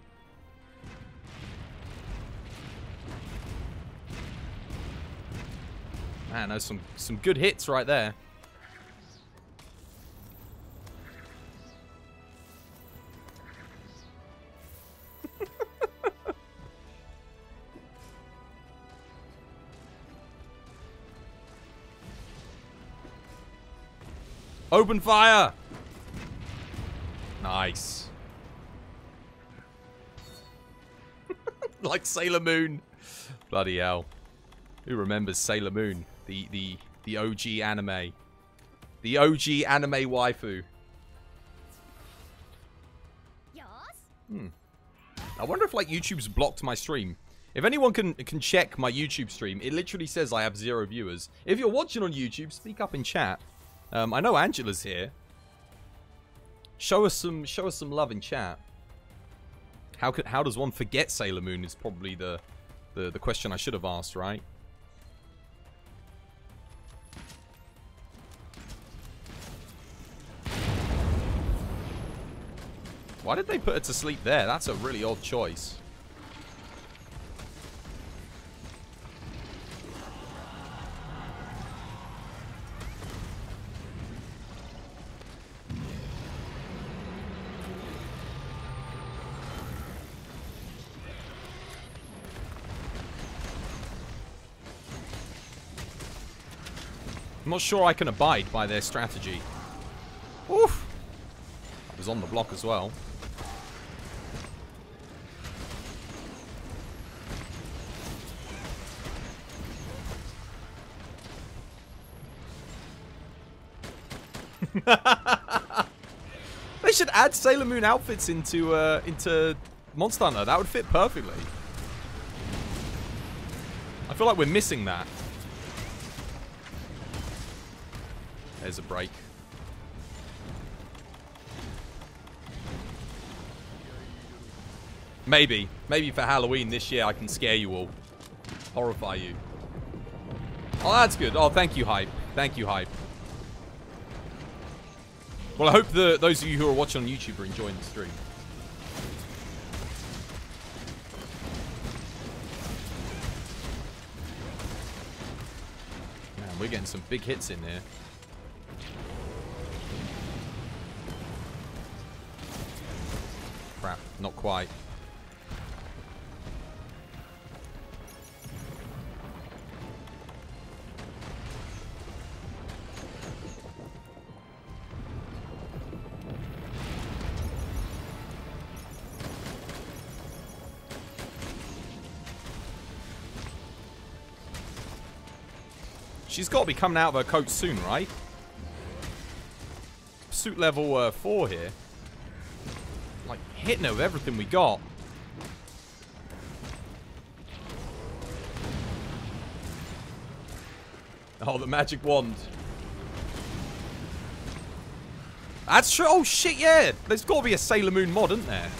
Man, there's some, some good hits right there. *laughs* Open fire! Nice. *laughs* like Sailor Moon. Bloody hell. Who remembers Sailor Moon? The the the OG anime. The OG anime waifu. Hmm. I wonder if like YouTube's blocked my stream. If anyone can can check my YouTube stream, it literally says I have zero viewers. If you're watching on YouTube, speak up in chat. Um, I know Angela's here. Show us some show us some love in chat. How could how does one forget Sailor Moon is probably the the, the question I should have asked, right? Why did they put her to sleep there? That's a really odd choice. I'm not sure I can abide by their strategy. Oof! I was on the block as well. They should add Sailor Moon outfits into uh, into Monster Hunter. That would fit perfectly. I feel like we're missing that. There's a break. Maybe. Maybe for Halloween this year I can scare you all. Horrify you. Oh, that's good. Oh, thank you, Hype. Thank you, Hype. Well, I hope the those of you who are watching on YouTube are enjoying the stream. Man, we're getting some big hits in there. Crap, not quite. She's got to be coming out of her coat soon, right? Suit level uh, 4 here. Like, hitting her with everything we got. Oh, the magic wand. That's true. Oh, shit, yeah. There's got to be a Sailor Moon mod, isn't there?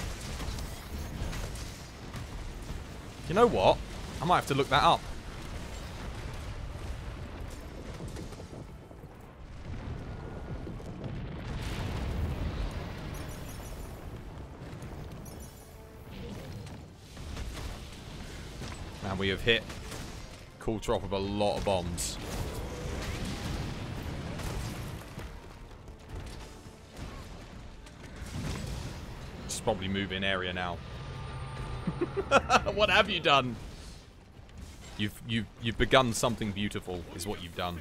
You know what? I might have to look that up. We have hit Kulve Taroth with a lot of bombs. Just probably move in area now. *laughs* what have you done? You've you've you've begun something beautiful, is what you've done.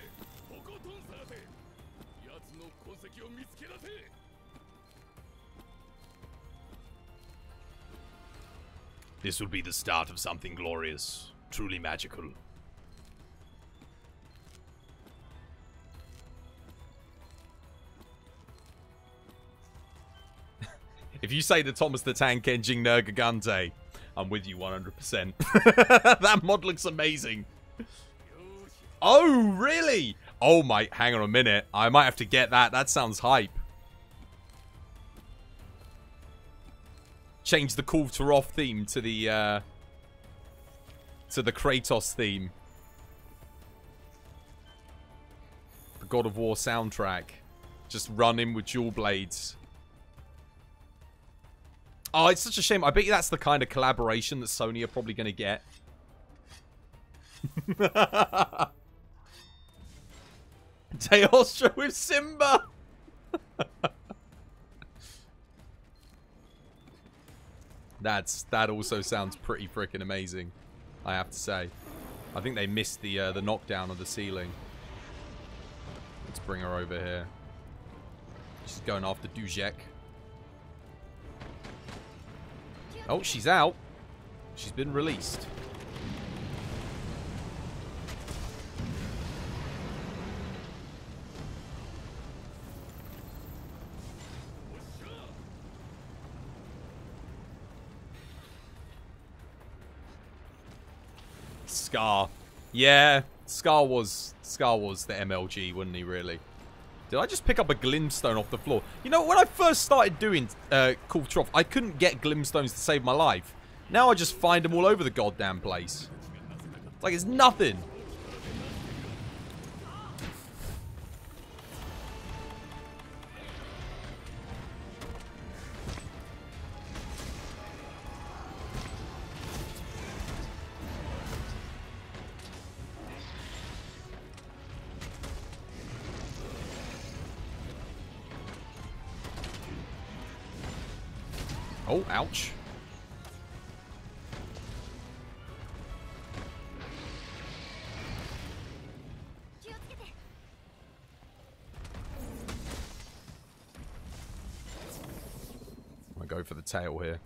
This will be the start of something glorious, truly magical. *laughs* if you say the Thomas the Tank Engine Nergigante, I'm with you 100%. *laughs* that mod looks amazing. Oh, really? Oh my, hang on a minute. I might have to get that. That sounds hype. Change the Kulve Taroth theme to the uh to the Kratos theme. The God of War soundtrack. Just run in with dual blades. Oh, it's such a shame. I bet you that's the kind of collaboration that Sony are probably going to get. *laughs* Teostra with Simba! *laughs* That's that also sounds pretty freaking amazing. I have to say. I think they missed the uh, the knockdown of the ceiling. Let's bring her over here. She's going after Dujek. Oh, she's out. She's been released. Scar. Yeah, Scar was Scar was the MLG, wasn't he? Really? Did I just pick up a glimstone off the floor? You know, when I first started doing uh, Kulve Taroth, I couldn't get glimstones to save my life. Now I just find them all over the goddamn place. It's like it's nothing. Oh, ouch. I go for the tail here.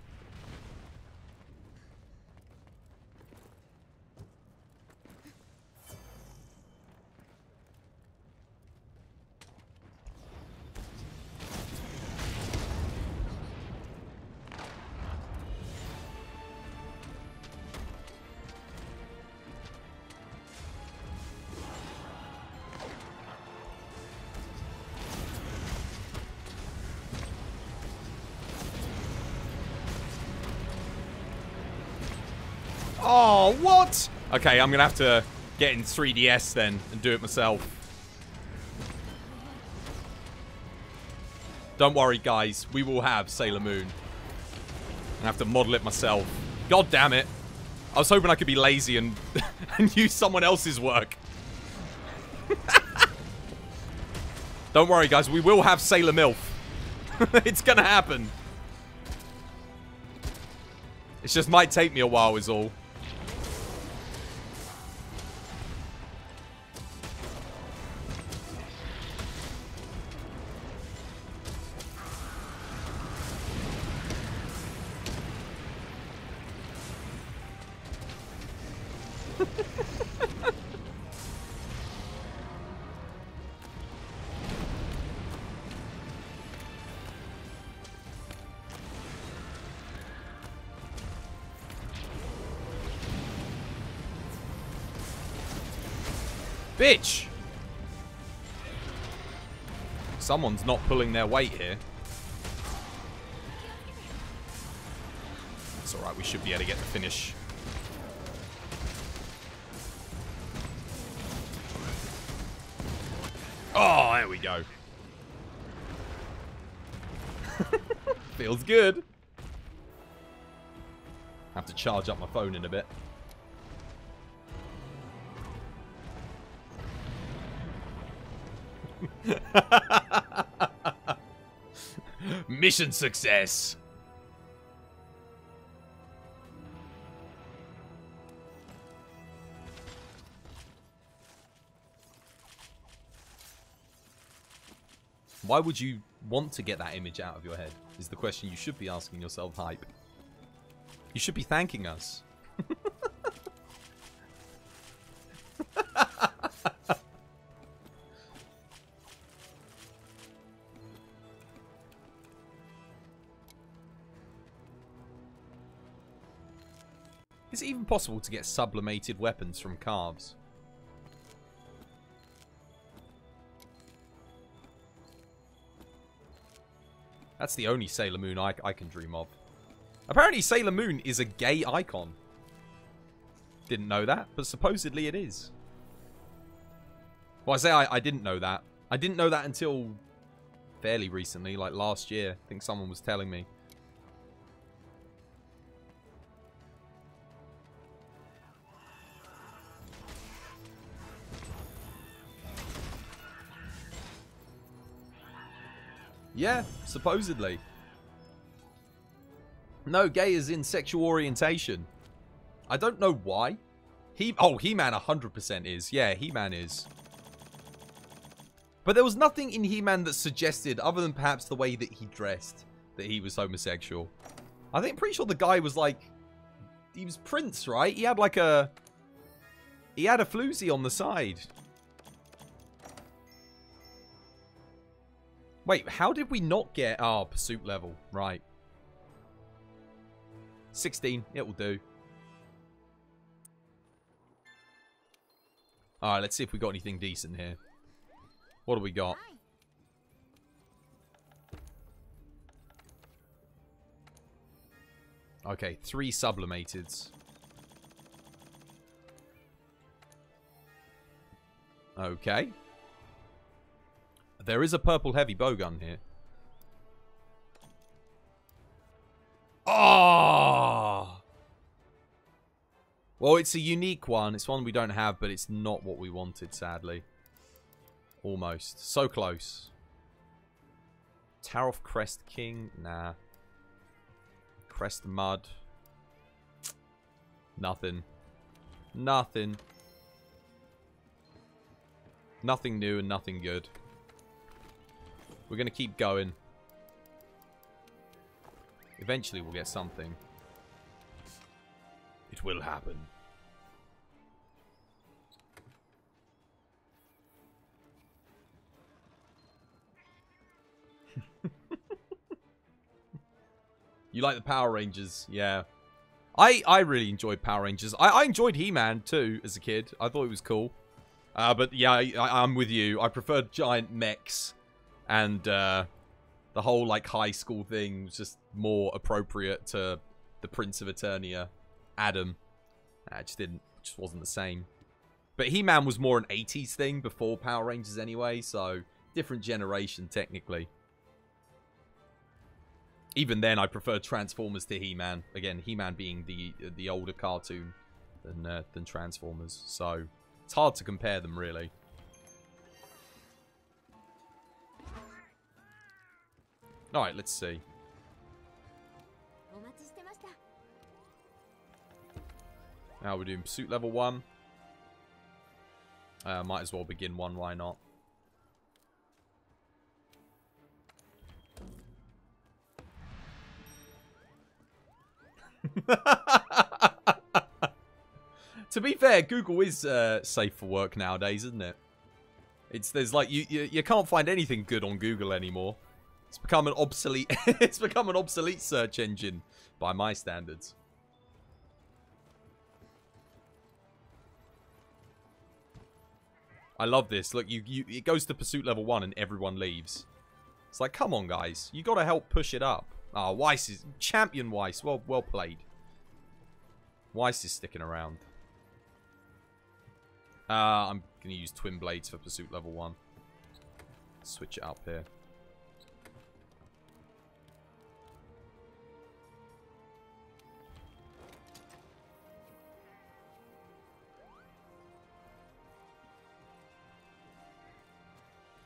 Okay, I'm going to have to get in 3DS then and do it myself. Don't worry, guys. We will have Sailor Moon. I have to model it myself. God damn it. I was hoping I could be lazy and, *laughs* and use someone else's work. *laughs* Don't worry, guys. We will have Sailor MILF. *laughs* it's going to happen. It just might take me a while is all. Someone's not pulling their weight here. It's alright, we should be able to get the finish. Oh, there we go. *laughs* Feels good. Have to charge up my phone in a bit. Mission success. Why would you want to get that image out of your head? Is the question you should be asking yourself, Hype. You should be thanking us. Possible to get sublimated weapons from calves? That's the only Sailor Moon I, I can dream of. Apparently Sailor Moon is a gay icon. Didn't know that, but supposedly it is. Well, I say I, I didn't know that. I didn't know that until fairly recently, like last year. I think someone was telling me. Yeah, supposedly. No, gay is in sexual orientation. I don't know why. He Oh, He-Man 100% is. Yeah, He-Man is. But there was nothing in He-Man that suggested, other than perhaps the way that he dressed, that he was homosexual. I think, pretty sure the guy was like... He was Prince, right? He had like a... He had a floozy on the side. Wait, how did we not get... Oh, pursuit level. Right. 16. It will do. Alright, let's see if we got anything decent here. What do we got? Okay, three sublimateds. Okay. There is a purple heavy bowgun here. Oh! Well, it's a unique one. It's one we don't have, but it's not what we wanted, sadly. Almost. So close. Taroth Crest King? Nah. Crest Mud? Nothing. Nothing. Nothing new and nothing good. We're going to keep going. Eventually we'll get something. It will happen. you like the Power Rangers, yeah. I, I really enjoyed Power Rangers. I, I enjoyed He-Man too as a kid. I thought it was cool. Uh, but yeah, I, I'm with you. I preferred giant mechs and uh, the whole like high school thing was just more appropriate to the Prince of Eternia, Adam. Nah, it just didn't. Just wasn't the same. But He-Man was more an 80s thing before Power Rangers anyway, so different generation technically. Even then, I prefer Transformers to He-Man. Again, He-Man being the the older cartoon than uh, than Transformers, so it's hard to compare them really. Alright, let's see. Now we're doing pursuit level 1. Uh, might as well begin one, why not? *laughs* to be fair, Google is uh, safe for work nowadays, isn't it? It's there's like you, you you can't find anything good on Google anymore. It's become an obsolete *laughs* it's become an obsolete search engine by my standards. I love this. Look, you, you it goes to pursuit level one and everyone leaves. It's like, come on, guys, you got to help push it up. Ah, oh, Weiss is champion. Weiss, well, well played. Weiss is sticking around. Uh, I'm gonna use twin blades for pursuit level one. Switch it up here.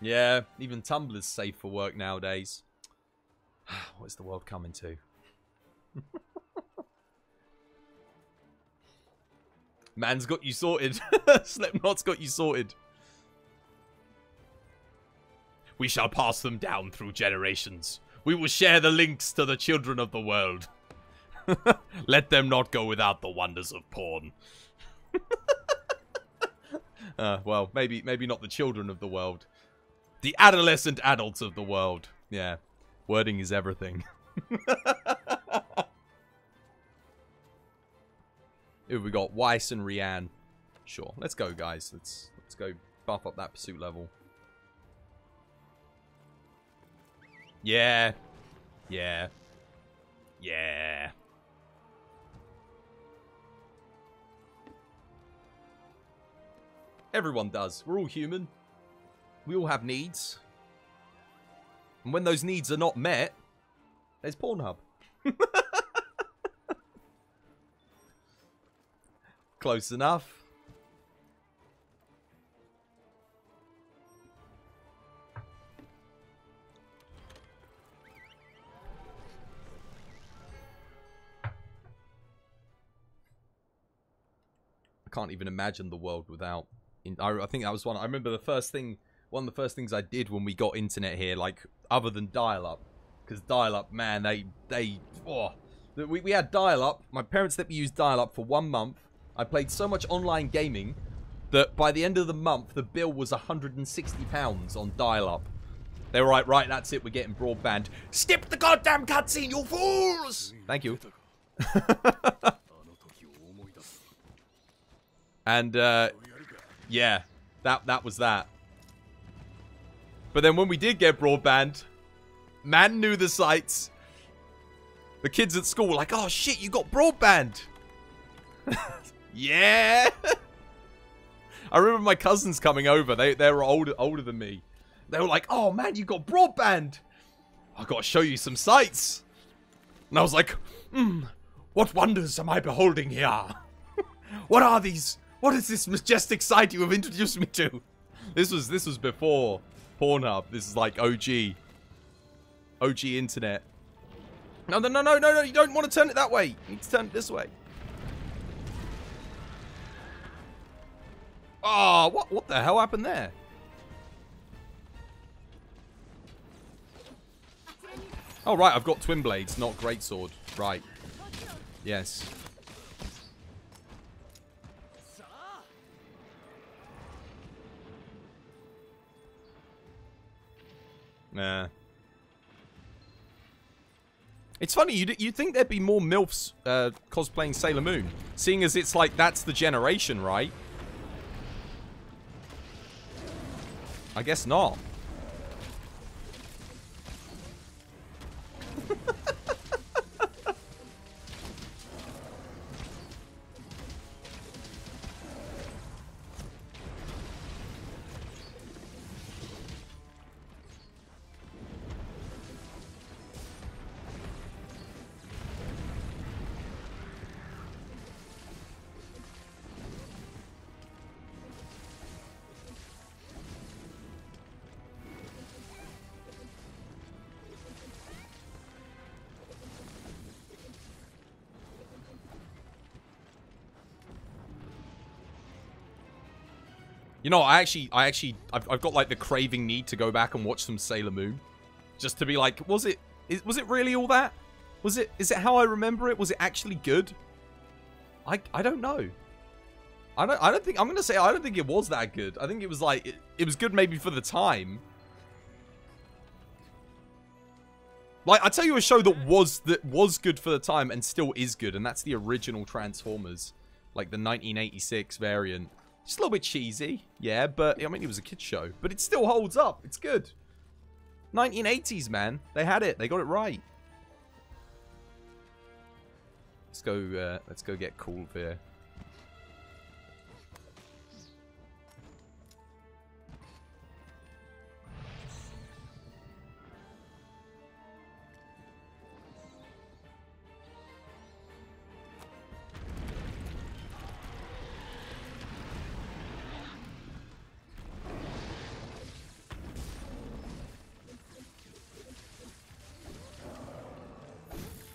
Yeah, even Tumblr's safe for work nowadays. *sighs* What's the world coming to? *laughs* Man's got you sorted. *laughs* Slipknot's got you sorted. We shall pass them down through generations. We will share the links to the children of the world. *laughs* Let them not go without the wonders of porn. uh, well, maybe maybe not the children of the world. The adolescent adults of the world. Yeah. Wording is everything. *laughs* Who we got? Weiss and Rianne. Sure. Let's go, guys. Let's let's go buff up that pursuit level. Yeah. Yeah. Yeah. Everyone does. We're all human. We all have needs. And when those needs are not met, there's Pornhub. *laughs* Close enough. I can't even imagine the world without. I think that was one. I remember the first thing, one of the first things I did when we got internet here, like other than dial-up, because dial-up, man, they they oh, we we had dial-up. My parents let me use dial-up for one month. I played so much online gaming that by the end of the month, the bill was 160 pounds on dial-up. They were like, right, that's it, we're getting broadband. Skip the goddamn cutscene, you fools! Thank you. *laughs* and, uh, yeah, that, that was that. But then when we did get broadband, man knew the sites. The kids at school were like, "Oh shit, you got broadband!" *laughs* yeah. I remember my cousins coming over. They they were older older than me. They were like, "Oh man, you got broadband! I got to show you some sites." And I was like, "Hmm, what wonders am I beholding here?" *laughs* What are these? What is this majestic sight you have introduced me to? This was this was before Pornhub. This is like OG. OG internet. No, no, no, no, no, no. You don't want to turn it that way. You need to turn it this way. Oh, what, what the hell happened there? Oh, right. I've got twin blades, not greatsword. Right. Yes. Nah. It's funny, you'd, you'd think there'd be more MILFs uh, cosplaying Sailor Moon, seeing as it's like that's the generation, right? I guess not. *laughs* You know, I actually, I actually, I've, I've got like the craving need to go back and watch some Sailor Moon, just to be like, was it, is, was it really all that? Was it, is it how I remember it? Was it actually good? I, I don't know. I don't, I don't think, I'm gonna say I don't think it was that good. I think it was like, it, it was good maybe for the time. Like, I tell you a show that was, that was good for the time and still is good, and that's the original Transformers. Like the 1986 variant. Just a little bit cheesy, yeah, but, I mean, it was a kid's show. But it still holds up. It's good. 1980s, man. They had it. They got it right. Let's go, uh, let's go get cool here.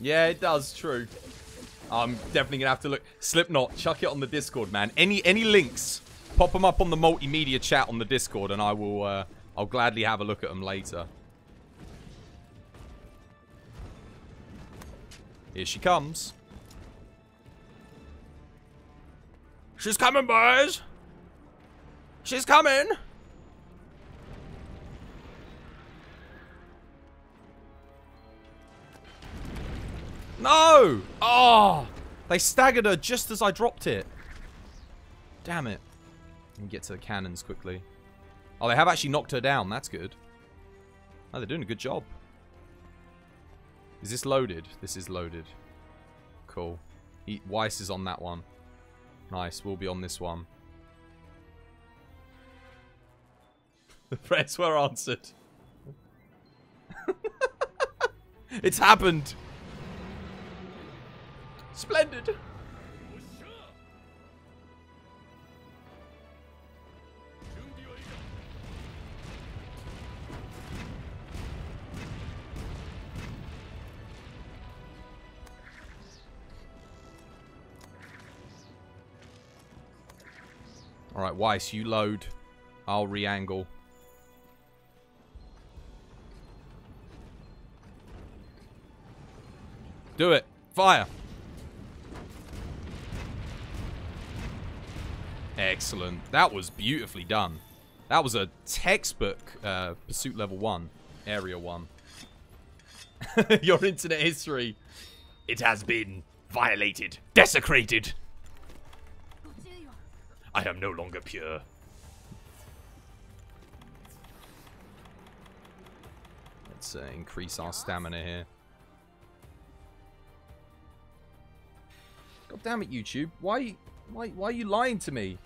Yeah, it does. True. I'm definitely gonna have to look. Slipknot, chuck it on the Discord, man. Any any links, pop them up on the multimedia chat on the Discord, and I will. Uh, I'll gladly have a look at them later. Here she comes. She's coming, boys. She's coming. No! Oh! They staggered her just as I dropped it. Damn it. Let me get to the cannons quickly. Oh, they have actually knocked her down. That's good. Oh, they're doing a good job. Is this loaded? This is loaded. Cool. He, Weiss is on that one. Nice. We'll be on this one. The prayers were answered. *laughs* it's happened. Splendid. Alright, Weiss, you load. I'll re-angle. Do it. Fire. Excellent. That was beautifully done. That was a textbook uh, Pursuit Level 1, Area 1. *laughs* Your internet history. It has been violated, desecrated. I am no longer pure. Let's uh, increase our stamina here. God damn it, YouTube. Why why, why are you lying to me?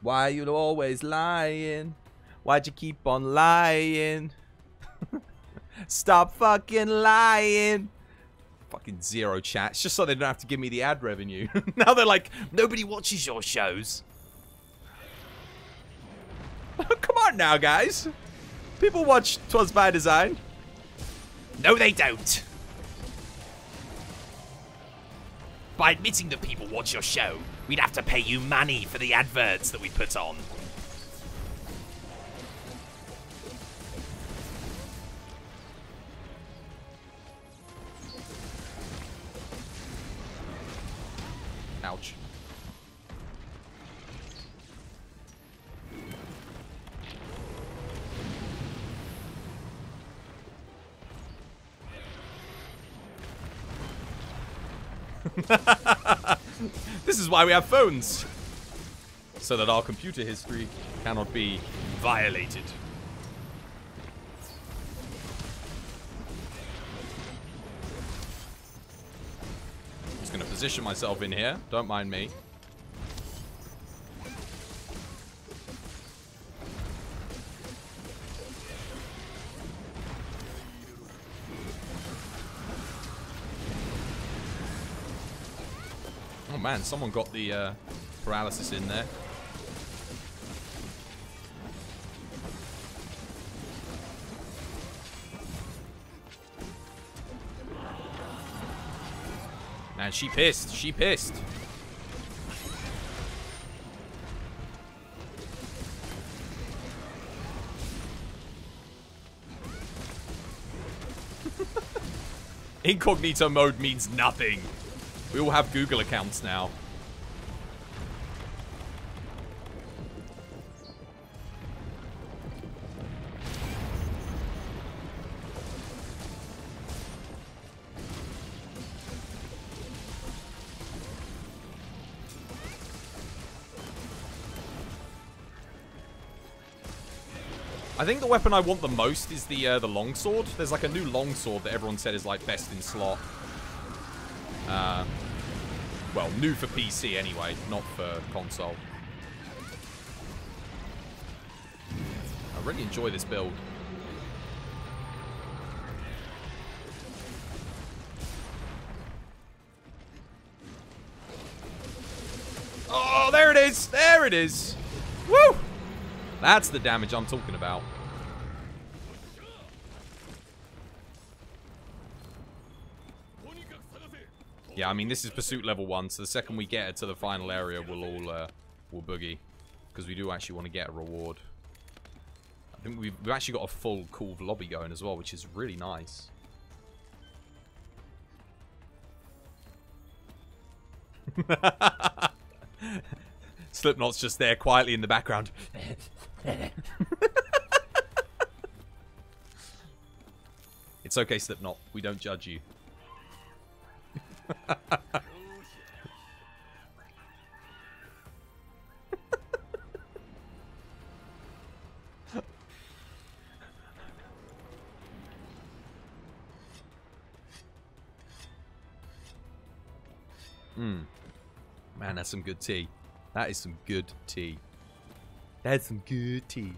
Why are you always lying? Why'd you keep on lying? *laughs* Stop fucking lying! Fucking zero chat. It's just so they don't have to give me the ad revenue. *laughs* now they're like, nobody watches your shows. *laughs* Come on now, guys. People watch Twas by Design. No, they don't. By admitting that people watch your show, we'd have to pay you money for the adverts that we put on. Ouch. *laughs* this is why we have phones. So that our computer history cannot be violated. I'm Just gonna position myself in here. Don't mind me. man, someone got the uh, paralysis in there. Man, she pissed. She pissed. *laughs* Incognito mode means nothing. We all have Google accounts now. I think the weapon I want the most is the uh, the longsword. There's like a new longsword that everyone said is like best in slot. Uh, well, new for PC anyway, not for console. I really enjoy this build. Oh, there it is! There it is! Woo! That's the damage I'm talking about. Yeah, I mean, this is pursuit level one, so the second we get to the final area, we'll all, uh, we'll boogie. Because we do actually want to get a reward. I think we've, we've actually got a full cool lobby going as well, which is really nice. *laughs* Slipknot's just there quietly in the background. *laughs* it's okay, Slipknot. We don't judge you. Mmm. Man, that's some good tea. That is some good tea. That's some good tea.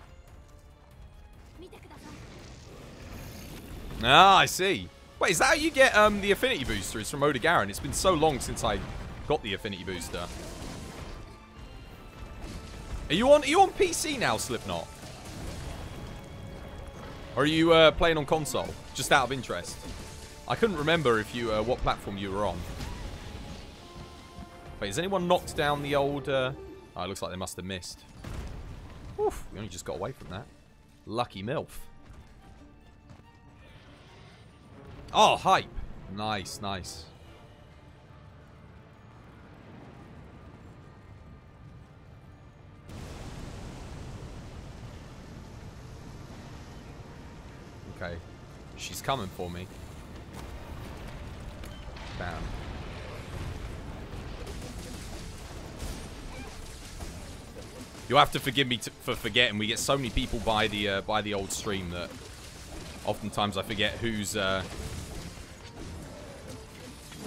Ah, I see. Wait, is that how you get um, the affinity booster? It's from Odogaron. It's been so long since I got the affinity booster. Are you on? Are you on PC now, Slipknot? Or are you uh, playing on console? Just out of interest. I couldn't remember if you uh, what platform you were on. Wait, has anyone knocked down the old? Uh... Oh, it looks like they must have missed. Oof, we only just got away from that. Lucky milf. Oh, hype. Nice, nice. Okay. She's coming for me. Bam. You'll have to forgive me for forgetting. We get so many people by the uh, by the old stream that oftentimes I forget who's uh,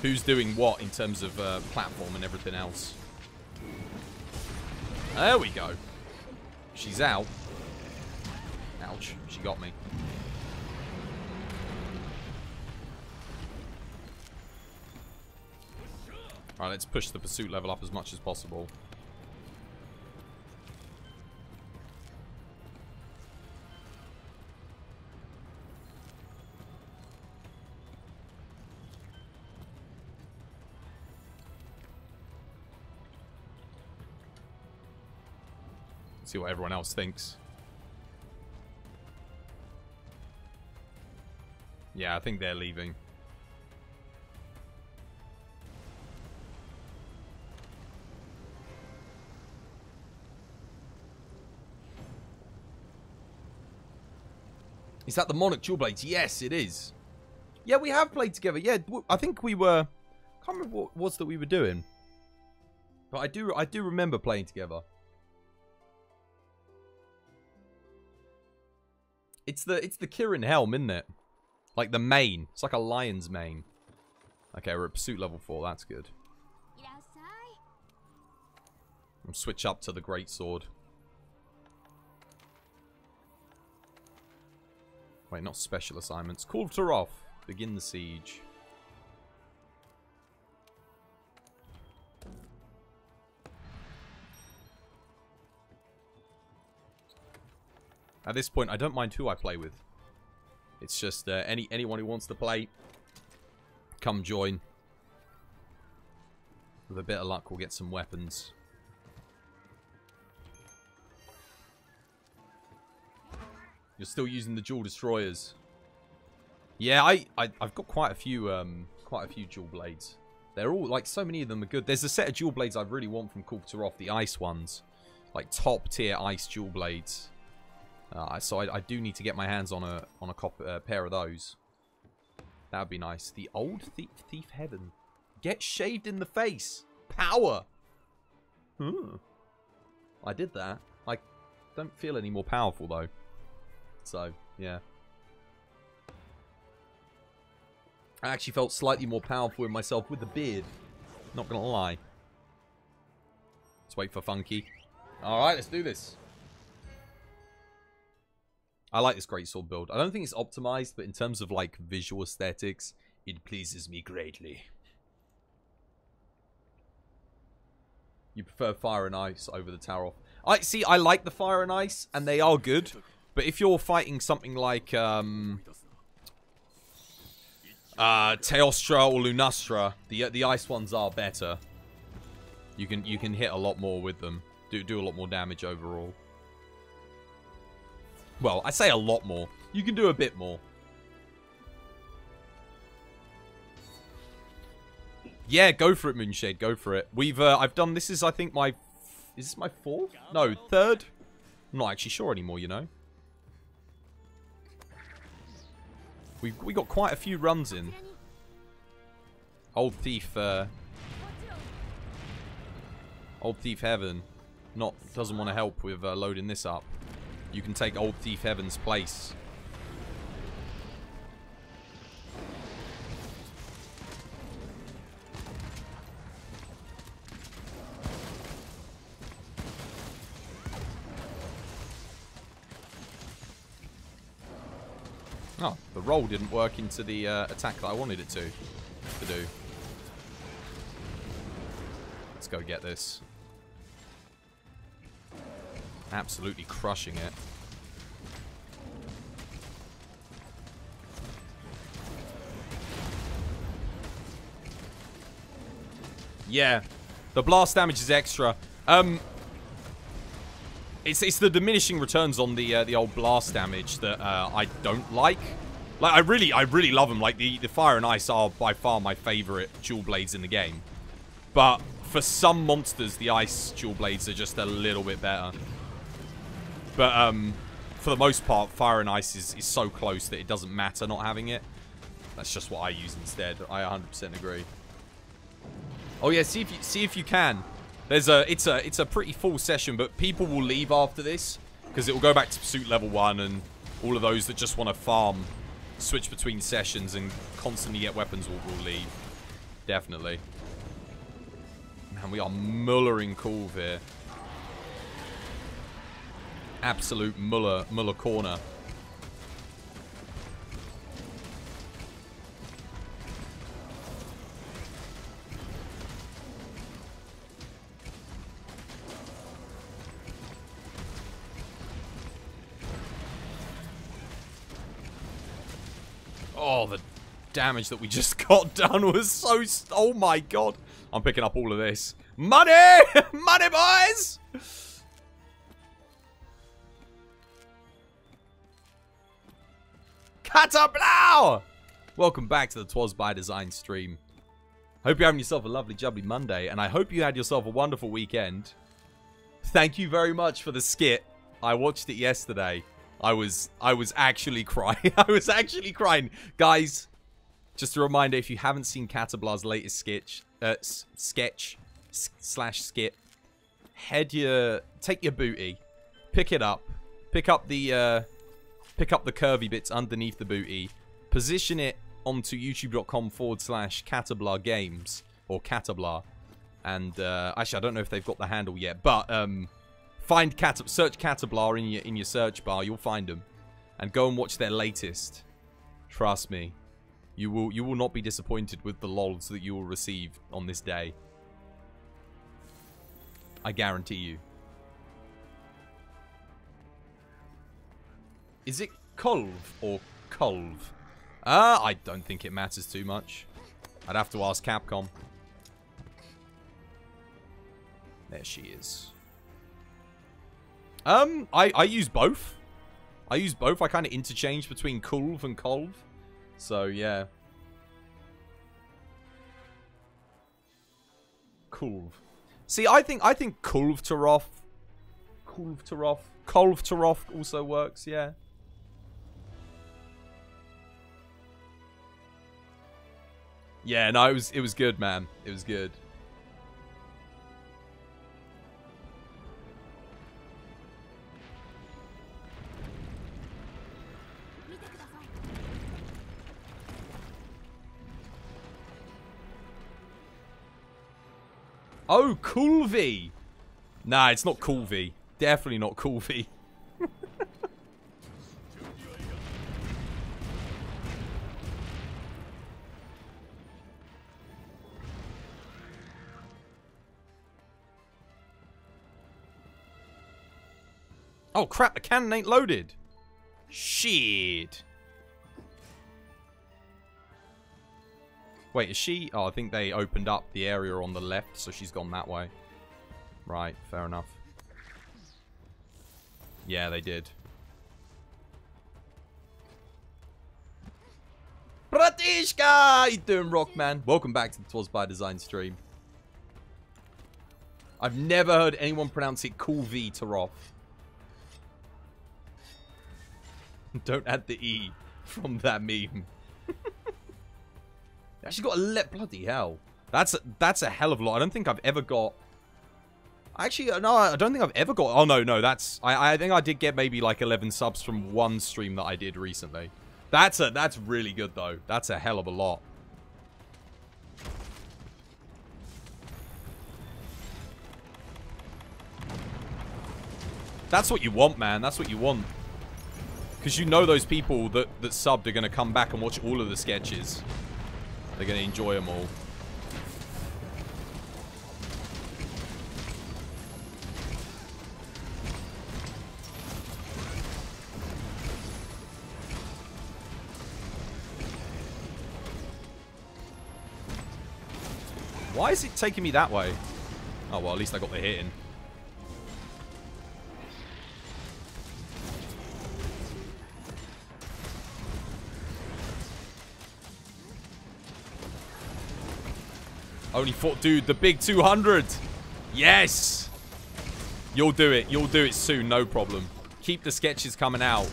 who's doing what in terms of uh, platform and everything else. There we go. She's out. Ouch. She got me. Alright, let's push the pursuit level up as much as possible. See what everyone else thinks. Yeah, I think they're leaving. Is that the Monarch Dual Blades? Yes, it is. Yeah, we have played together. Yeah, I think we were. I can't remember what was that we were doing, but I do. I do remember playing together. It's the it's the Kirin helm, isn't it? Like the mane. It's like a lion's mane. Okay, we're at pursuit level four. That's good. I'll switch up to the great sword. Wait, not special assignments. Call to. Begin the siege. At this point, I don't mind who I play with. It's just uh, any anyone who wants to play, come join. With a bit of luck, we'll get some weapons. You're still using the dual destroyers. Yeah, I, I I've got quite a few um quite a few dual blades. They're all like so many of them are good. There's a set of dual blades I really want from Kulve Taroth, the ice ones, like top tier ice dual blades. Uh, so I, I, do need to get my hands on a on a cop, uh, pair of those. That would be nice. The old thief, thief heaven. Get shaved in the face. Power. Hmm. I did that. I don't feel any more powerful though. So yeah. I actually felt slightly more powerful in myself with the beard. Not gonna lie. Let's wait for Funky. Alright, let's do this. I like this greatsword build. I don't think it's optimized, but in terms of like visual aesthetics, it pleases me greatly. You prefer fire and ice over the Taroth. I see I like the fire and ice, and they are good. But if you're fighting something like um uh, Teostra or Lunastra, the the ice ones are better. You can you can hit a lot more with them. Do do a lot more damage overall. Well, I say a lot more. You can do a bit more. Yeah, go for it, Moonshade. Go for it. We've uh, I've done this is I think my is this my fourth? No, third. I'm not actually sure anymore. You know. We we got quite a few runs in. Old Thief, uh, Old Thief Heaven, not doesn't want to help with uh, loading this up. You can take Old Thief Heaven's place. Oh, the roll didn't work into the uh, attack that I wanted it to, to do. Let's go get this. Absolutely crushing it. Yeah, the blast damage is extra. Um, it's it's the diminishing returns on the uh, the old blast damage that uh, I don't like. Like I really I really love them. Like the the fire and ice are by far my favorite dual blades in the game. But for some monsters, the ice dual blades are just a little bit better. But um, for the most part, fire and ice is, is so close that it doesn't matter not having it. That's just what I use instead. I 100% agree. Oh yeah, see if you see if you can. There's a it's a it's a pretty full session, but people will leave after this because it will go back to pursuit level one, and all of those that just want to farm, switch between sessions and constantly get weapons will, will leave. Definitely. Man, we are mullering cool here. Absolute Muller Muller corner. Oh, the damage that we just *laughs* got done was so... Oh my god. I'm picking up all of this. Money! *laughs* Money, boys! Catablau! Welcome back to the Twas by Design stream. Hope you're having yourself a lovely, jubbly Monday, and I hope you had yourself a wonderful weekend. Thank you very much for the skit. I watched it yesterday. I was I was actually crying. *laughs* I was actually crying. Guys, just a reminder, if you haven't seen Catablar's latest sketch, uh, sketch slash skit, head your, take your booty, pick it up, pick up the, uh, pick up the curvy bits underneath the booty, position it onto youtube.com forward slash Catablar Games, or Catablar, and, uh, actually I don't know if they've got the handle yet, but, um, Find Cat search Catablar in your in your search bar. You'll find them, and go and watch their latest. Trust me, you will you will not be disappointed with the lols that you will receive on this day. I guarantee you. Is it Kolv or Kolv? Uh, I don't think it matters too much. I'd have to ask Capcom. There she is. Um, I, I use both. I use both. I kind of interchange between Kulv and Kolv. So yeah. Kulv. See, I think I think Kulv Taroth, Kulv Taroth, Kolv Taroth also works. Yeah. Yeah, no, it was it was good, man. It was good. Oh, Cool V. Nah, it's not Cool V. Definitely not Coolvy. *laughs* oh crap, the cannon ain't loaded. Shit. Wait, is she? Oh, I think they opened up the area on the left, so she's gone that way. Right, fair enough. Yeah, they did. Bratishka! How you doing, Rockman? Welcome back to the Twas by Design stream. I've never heard anyone pronounce it Cool V Taroth. *laughs* Don't add the E from that meme. *laughs* Actually got a let bloody hell. That's a, that's a hell of a lot. I don't think I've ever got. Actually, no, I don't think I've ever got. Oh no, no, that's. I I think I did get maybe like 11 subs from one stream that I did recently. That's a that's really good though. That's a hell of a lot. That's what you want, man. That's what you want. Because you know those people that, that subbed are going to come back and watch all of the sketches. They're going to enjoy them all. Why is it taking me that way? Oh, well, at least I got the hit in. Only fought, dude, the big 200. Yes. You'll do it. You'll do it soon. No problem. Keep the sketches coming out.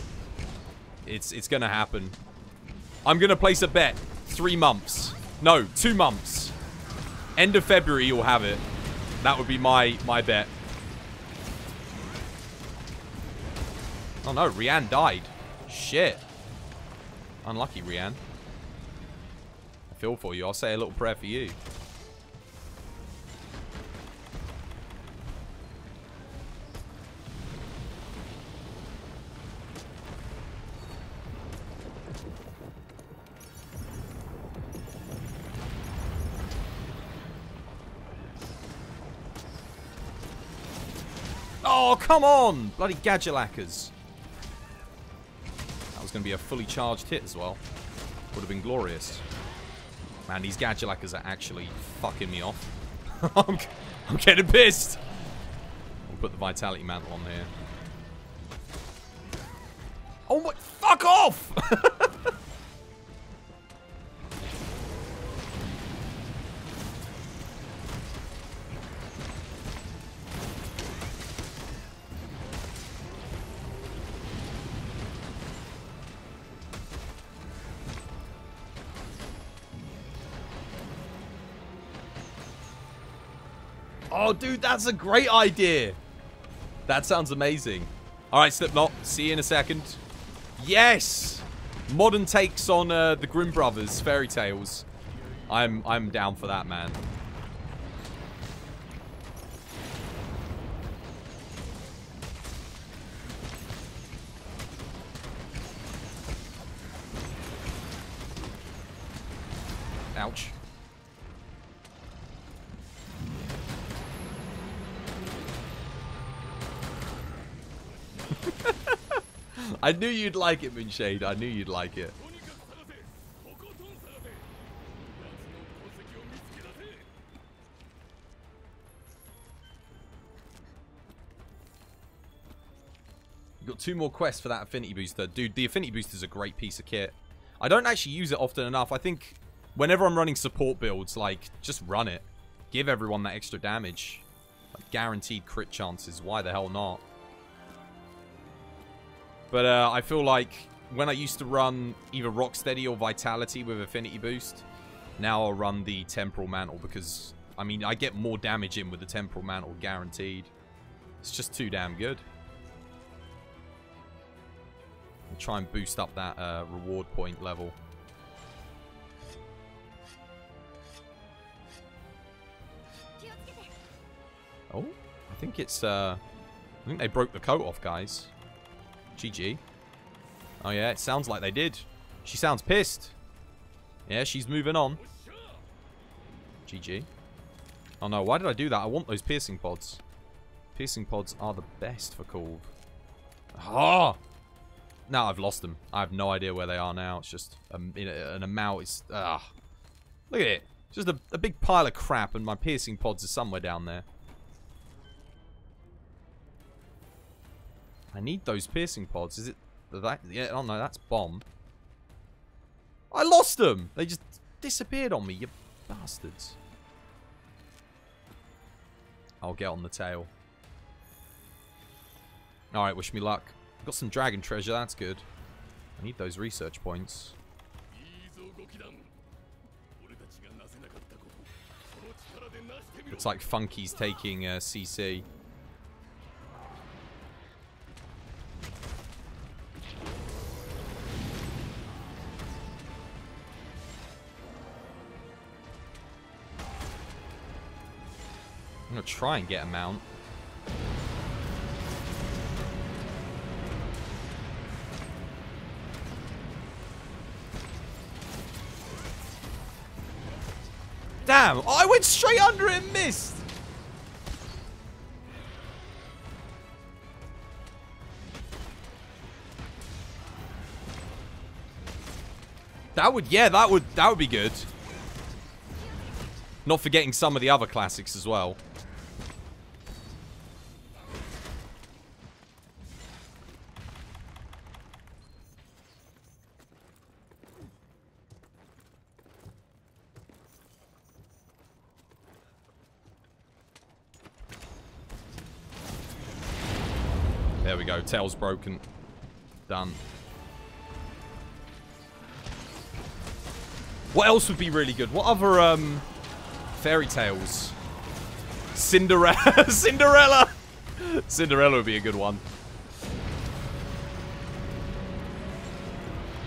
It's it's going to happen. I'm going to place a bet. Three months. No, two months. End of February, you'll have it. That would be my, my bet. Oh no, Rianne died. Shit. Unlucky, Rianne. I feel for you. I'll say a little prayer for you. Oh, come on! Bloody Gajalakas. That was going to be a fully charged hit as well. Would have been glorious. Man, these Gajalakas are actually fucking me off. *laughs* I'm, I'm getting pissed. We'll put the Vitality Mantle on here. Oh, my... Fuck off! *laughs* Oh, dude, that's a great idea. That sounds amazing. All right, Slipknot. See you in a second. Yes! Modern takes on uh, the Grimm Brothers fairy tales. I'm I'm down for that, man. Ouch. I knew you'd like it, Moonshade. I knew you'd like it. You've got two more quests for that affinity booster. Dude, the affinity booster is a great piece of kit. I don't actually use it often enough. I think whenever I'm running support builds, like, just run it. Give everyone that extra damage. Like, guaranteed crit chances. Why the hell not? But uh, I feel like when I used to run either Rocksteady or Vitality with Affinity Boost, now I'll run the Temporal Mantle because, I mean, I get more damage in with the Temporal Mantle guaranteed. It's just too damn good. And try and boost up that uh, reward point level. Oh, I think it's, uh, I think they broke the coat off, guys. GG. Oh yeah, it sounds like they did. She sounds pissed. Yeah, she's moving on. GG. Oh no, why did I do that? I want those piercing pods. Piercing pods are the best for Corv. Ah! Now I've lost them. I have no idea where they are now. It's just um, an amount. It's ah. Look at it. Just a, a big pile of crap, and my piercing pods are somewhere down there. I need those piercing pods. Is it that? Yeah, oh no, that's bomb. I lost them! They just disappeared on me, you bastards. I'll get on the tail. Alright, wish me luck. I've got some dragon treasure, that's good. I need those research points. Looks like Funky's taking uh, CC. Gonna try and get a mount. Damn! I went straight under it and missed! That would, yeah, that would, that would be good. Not forgetting some of the other classics as well. Tail's broken. Done. What else would be really good? What other um fairy tales? Cinderella. *laughs* Cinderella. Cinderella would be a good one.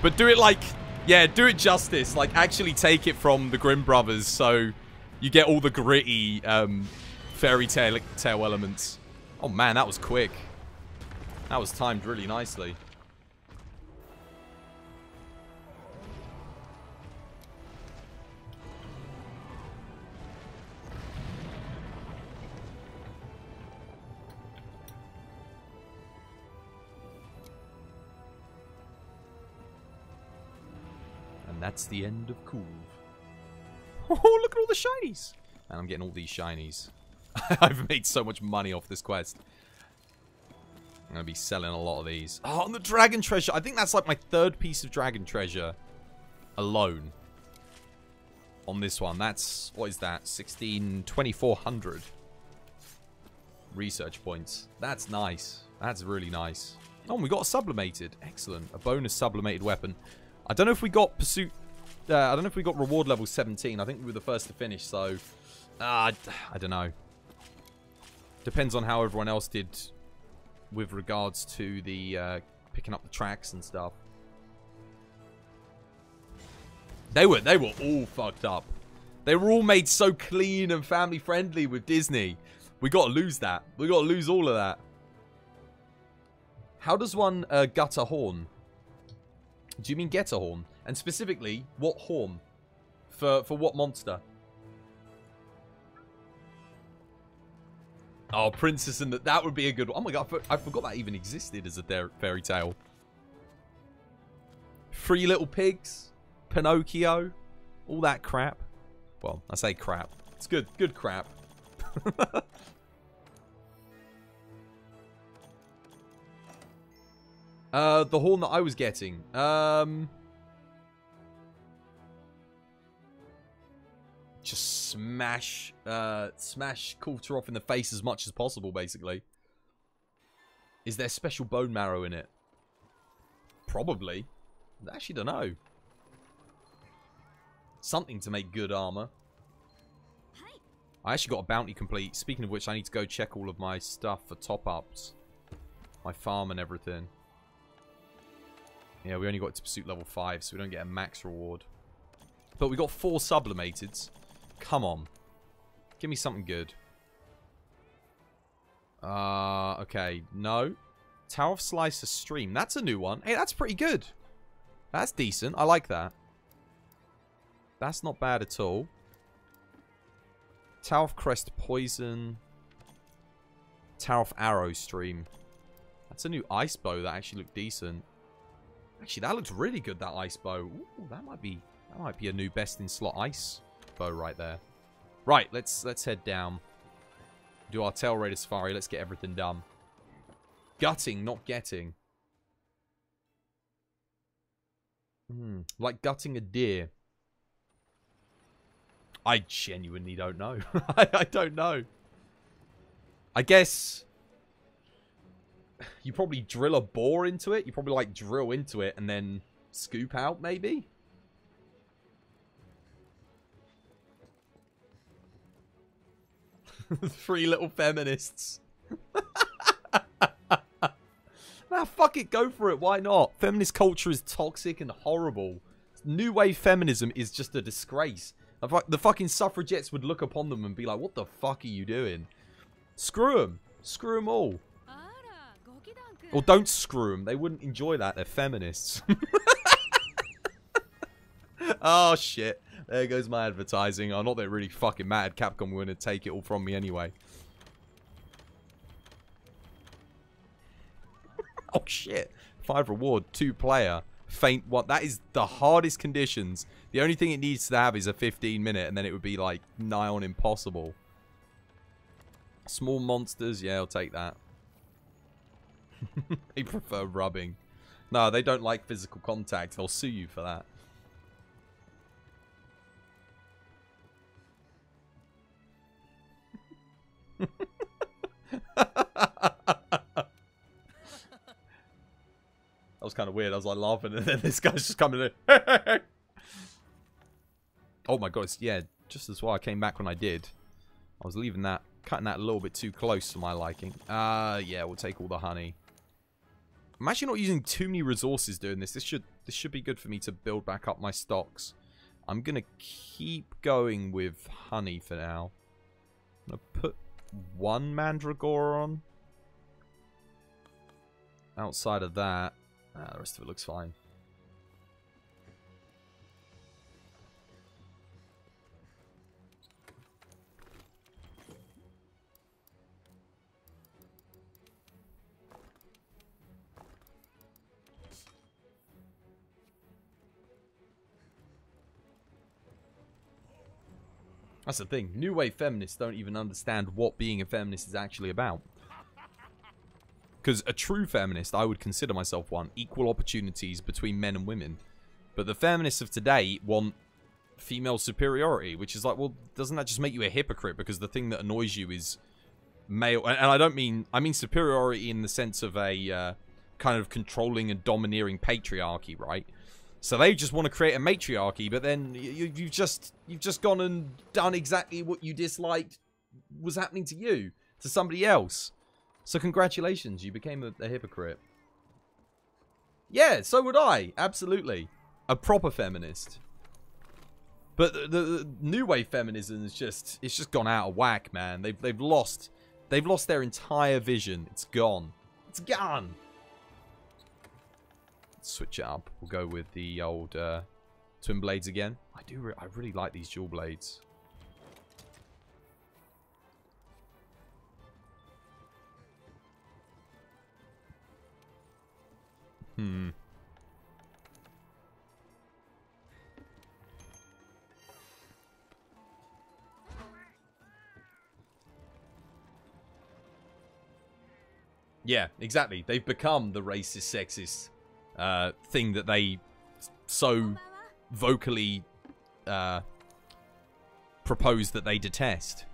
But do it like, yeah, do it justice. Like, actually take it from the Grimm brothers, so you get all the gritty um, fairy tale tale elements. Oh man, that was quick. That was timed really nicely. And that's the end of Cool. *laughs* Oh, look at all the shinies! And I'm getting all these shinies. *laughs* I've made so much money off this quest. I'm going to be selling a lot of these. Oh, and the dragon treasure. I think that's like my third piece of dragon treasure alone on this one. That's, what is that? 16, 2400 research points. That's nice. That's really nice. Oh, we got a sublimated. Excellent. A bonus sublimated weapon. I don't know if we got pursuit. Uh, I don't know if we got reward level 17. I think we were the first to finish, so uh, I don't know. Depends on how everyone else did with regards to the uh, picking up the tracks and stuff. They were they were all fucked up. They were all made so clean and family friendly with Disney. We got to lose that. We got to lose all of that. How does one uh, gut a horn? Do you mean get a horn? And specifically, what horn? For for what monster? Oh, Princess and the, that would be a good one. Oh my god, I forgot that even existed as a fairy tale. Three Little Pigs, Pinocchio, all that crap. Well, I say crap. It's good, good crap. *laughs* uh, the horn that I was getting. Um, just smash, uh, smash Kulve Taroth in the face as much as possible, basically. Is there special bone marrow in it? Probably. I actually don't know. Something to make good armor. I actually got a bounty complete. Speaking of which, I need to go check all of my stuff for top-ups. My farm and everything. Yeah, we only got to pursuit level 5, so we don't get a max reward. But we got four sublimateds. Come on. Give me something good. Uh, okay. No. Tower of Slicer Stream. That's a new one. Hey, that's pretty good. That's decent. I like that. That's not bad at all. Tower of Crest Poison. Tower of Arrow Stream. That's a new ice bow that actually looked decent. Actually, that looks really good, that ice bow. Ooh, that might be that might be a new best in slot ice bow right there. Right, let's let's head down. Do our tail raider safari. Let's get everything done. Gutting, not getting. Hmm, like gutting a deer. I genuinely don't know. *laughs* I, I don't know. I guess you probably drill a bore into it. You probably like drill into it and then scoop out, maybe. *laughs* Three little feminists. *laughs* nah, fuck it, go for it, why not? Feminist culture is toxic and horrible. New wave feminism is just a disgrace. The fucking suffragettes would look upon them and be like, what the fuck are you doing? Screw them. Screw them all. Or don't screw them. They wouldn't enjoy that. They're feminists. *laughs* oh, shit. There goes my advertising. Oh, not that really fucking mad. Capcom were going to take it all from me anyway. *laughs* oh, shit. Five reward, two player. Faint one. That is the hardest conditions. The only thing it needs to have is a 15 minute, and then it would be like nigh on impossible. Small monsters. Yeah, I'll take that. *laughs* they prefer rubbing. No, they don't like physical contact. They'll sue you for that. That was kind of weird. I was like laughing, and then *laughs* this guy's just coming in. oh my god! Yeah, just as why I came back when I did. I was leaving that, cutting that a little bit too close to my liking. Uh, yeah, we'll take all the honey. I'm actually not using too many resources doing this. This should this should be good for me to build back up my stocks. I'm gonna keep going with honey for now. I'm gonna put one mandragora on. Outside of that, ah, the rest of it looks fine. That's the thing. New wave feminists don't even understand what being a feminist is actually about. Because a true feminist, I would consider myself one, equal opportunities between men and women. But the feminists of today want female superiority, which is like, well, doesn't that just make you a hypocrite? Because the thing that annoys you is male, and, I don't mean, I mean superiority in the sense of a uh, kind of controlling and domineering patriarchy, right? So they just want to create a matriarchy, but then you, you've just you've just gone and done exactly what you disliked was happening to you to somebody else. So congratulations, you became a, a hypocrite. Yeah, so would I. Absolutely, a proper feminist. But the, the, the new wave feminism is just it's just gone out of whack, man. They've they've lost they've lost their entire vision. It's gone. It's gone switch it up. We'll go with the old uh, twin blades again. I do. Re I really like these dual blades. Hmm. Yeah, exactly. They've become the racist, sexist uh, thing that they so vocally uh, propose that they detest.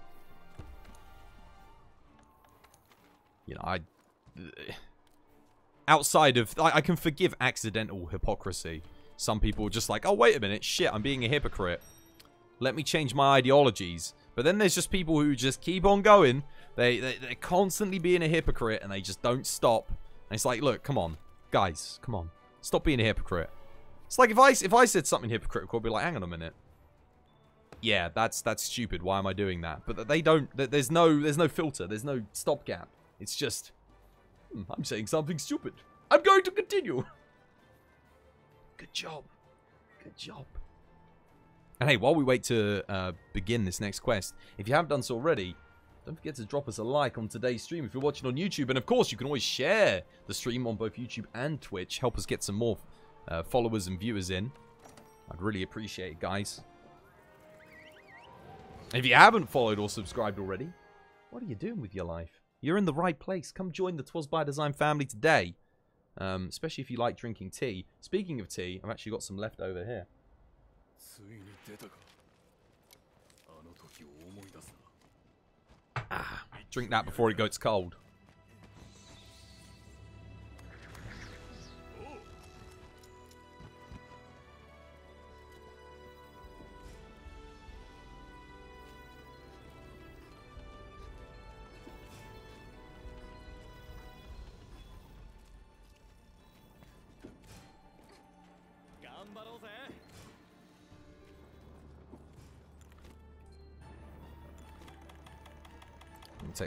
You know, I outside of I, I can forgive accidental hypocrisy. Some people are just like, oh wait a minute, shit, I'm being a hypocrite. Let me change my ideologies. But then there's just people who just keep on going. They, they they're constantly being a hypocrite and they just don't stop. And it's like, look, come on, guys, come on, stop being a hypocrite. It's like if I if I said something hypocritical, I'd be like, hang on a minute. Yeah, that's that's stupid. Why am I doing that? But they don't. There's no there's no filter. There's no stopgap. It's just hmm, I'm saying something stupid. I'm going to continue. Good job. Good job. And hey, while we wait to uh, begin this next quest, if you haven't done so already, don't forget to drop us a like on today's stream if you're watching on YouTube. And of course, you can always share the stream on both YouTube and Twitch. Help us get some more uh, followers and viewers in. I'd really appreciate it, guys. If you haven't followed or subscribed already, what are you doing with your life? You're in the right place. Come join the Twas by Design family today. Um, especially if you like drinking tea. Speaking of tea, I've actually got some left over here. Drink that before it gets cold.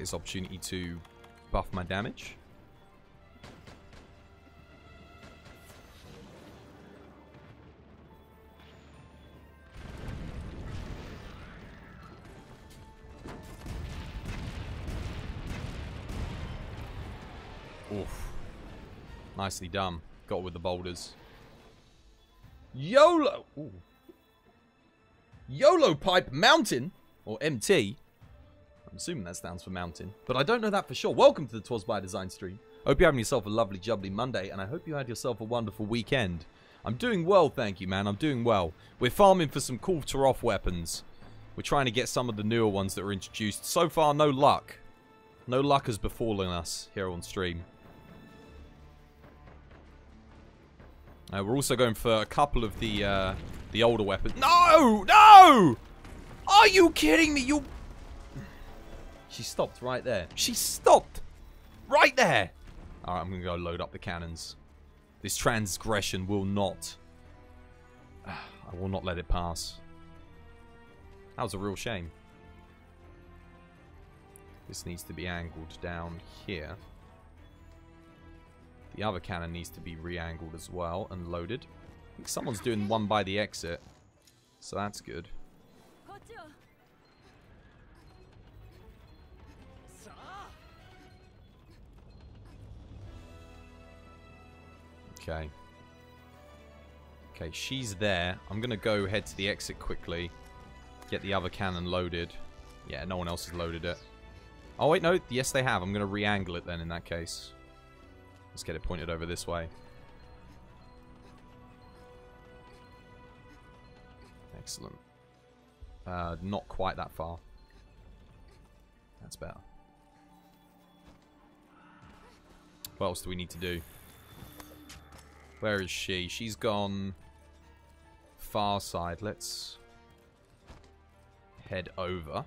This opportunity to buff my damage. Oof. Nicely done. Got with the boulders. YOLO! Ooh. YOLO Pipe Mountain, or MT. Assuming that stands for mountain, but I don't know that for sure. Welcome to the Twas by Design stream. Hope you're having yourself a lovely, jubbly Monday, and I hope you had yourself a wonderful weekend. I'm doing well, thank you, man. I'm doing well. We're farming for some Kulve Taroth weapons. We're trying to get some of the newer ones that were introduced. So far, no luck. No luck has befallen us here on stream. Uh, we're also going for a couple of the uh, the older weapons. No! No! Are you kidding me? You she stopped right there. She stopped! Right there! Alright, I'm going to go load up the cannons. This transgression will not... *sighs* I will not let it pass. That was a real shame. This needs to be angled down here. The other cannon needs to be re-angled as well and loaded. I think someone's doing one by the exit. So that's good. Okay. Okay, she's there. I'm going to go head to the exit quickly. Get the other cannon loaded. Yeah, no one else has loaded it. Oh, wait, no. Yes, they have. I'm going to re-angle it then in that case. Let's get it pointed over this way. Excellent. Uh, not quite that far. That's better. What else do we need to do? Where is she? She's gone far side. Let's head over.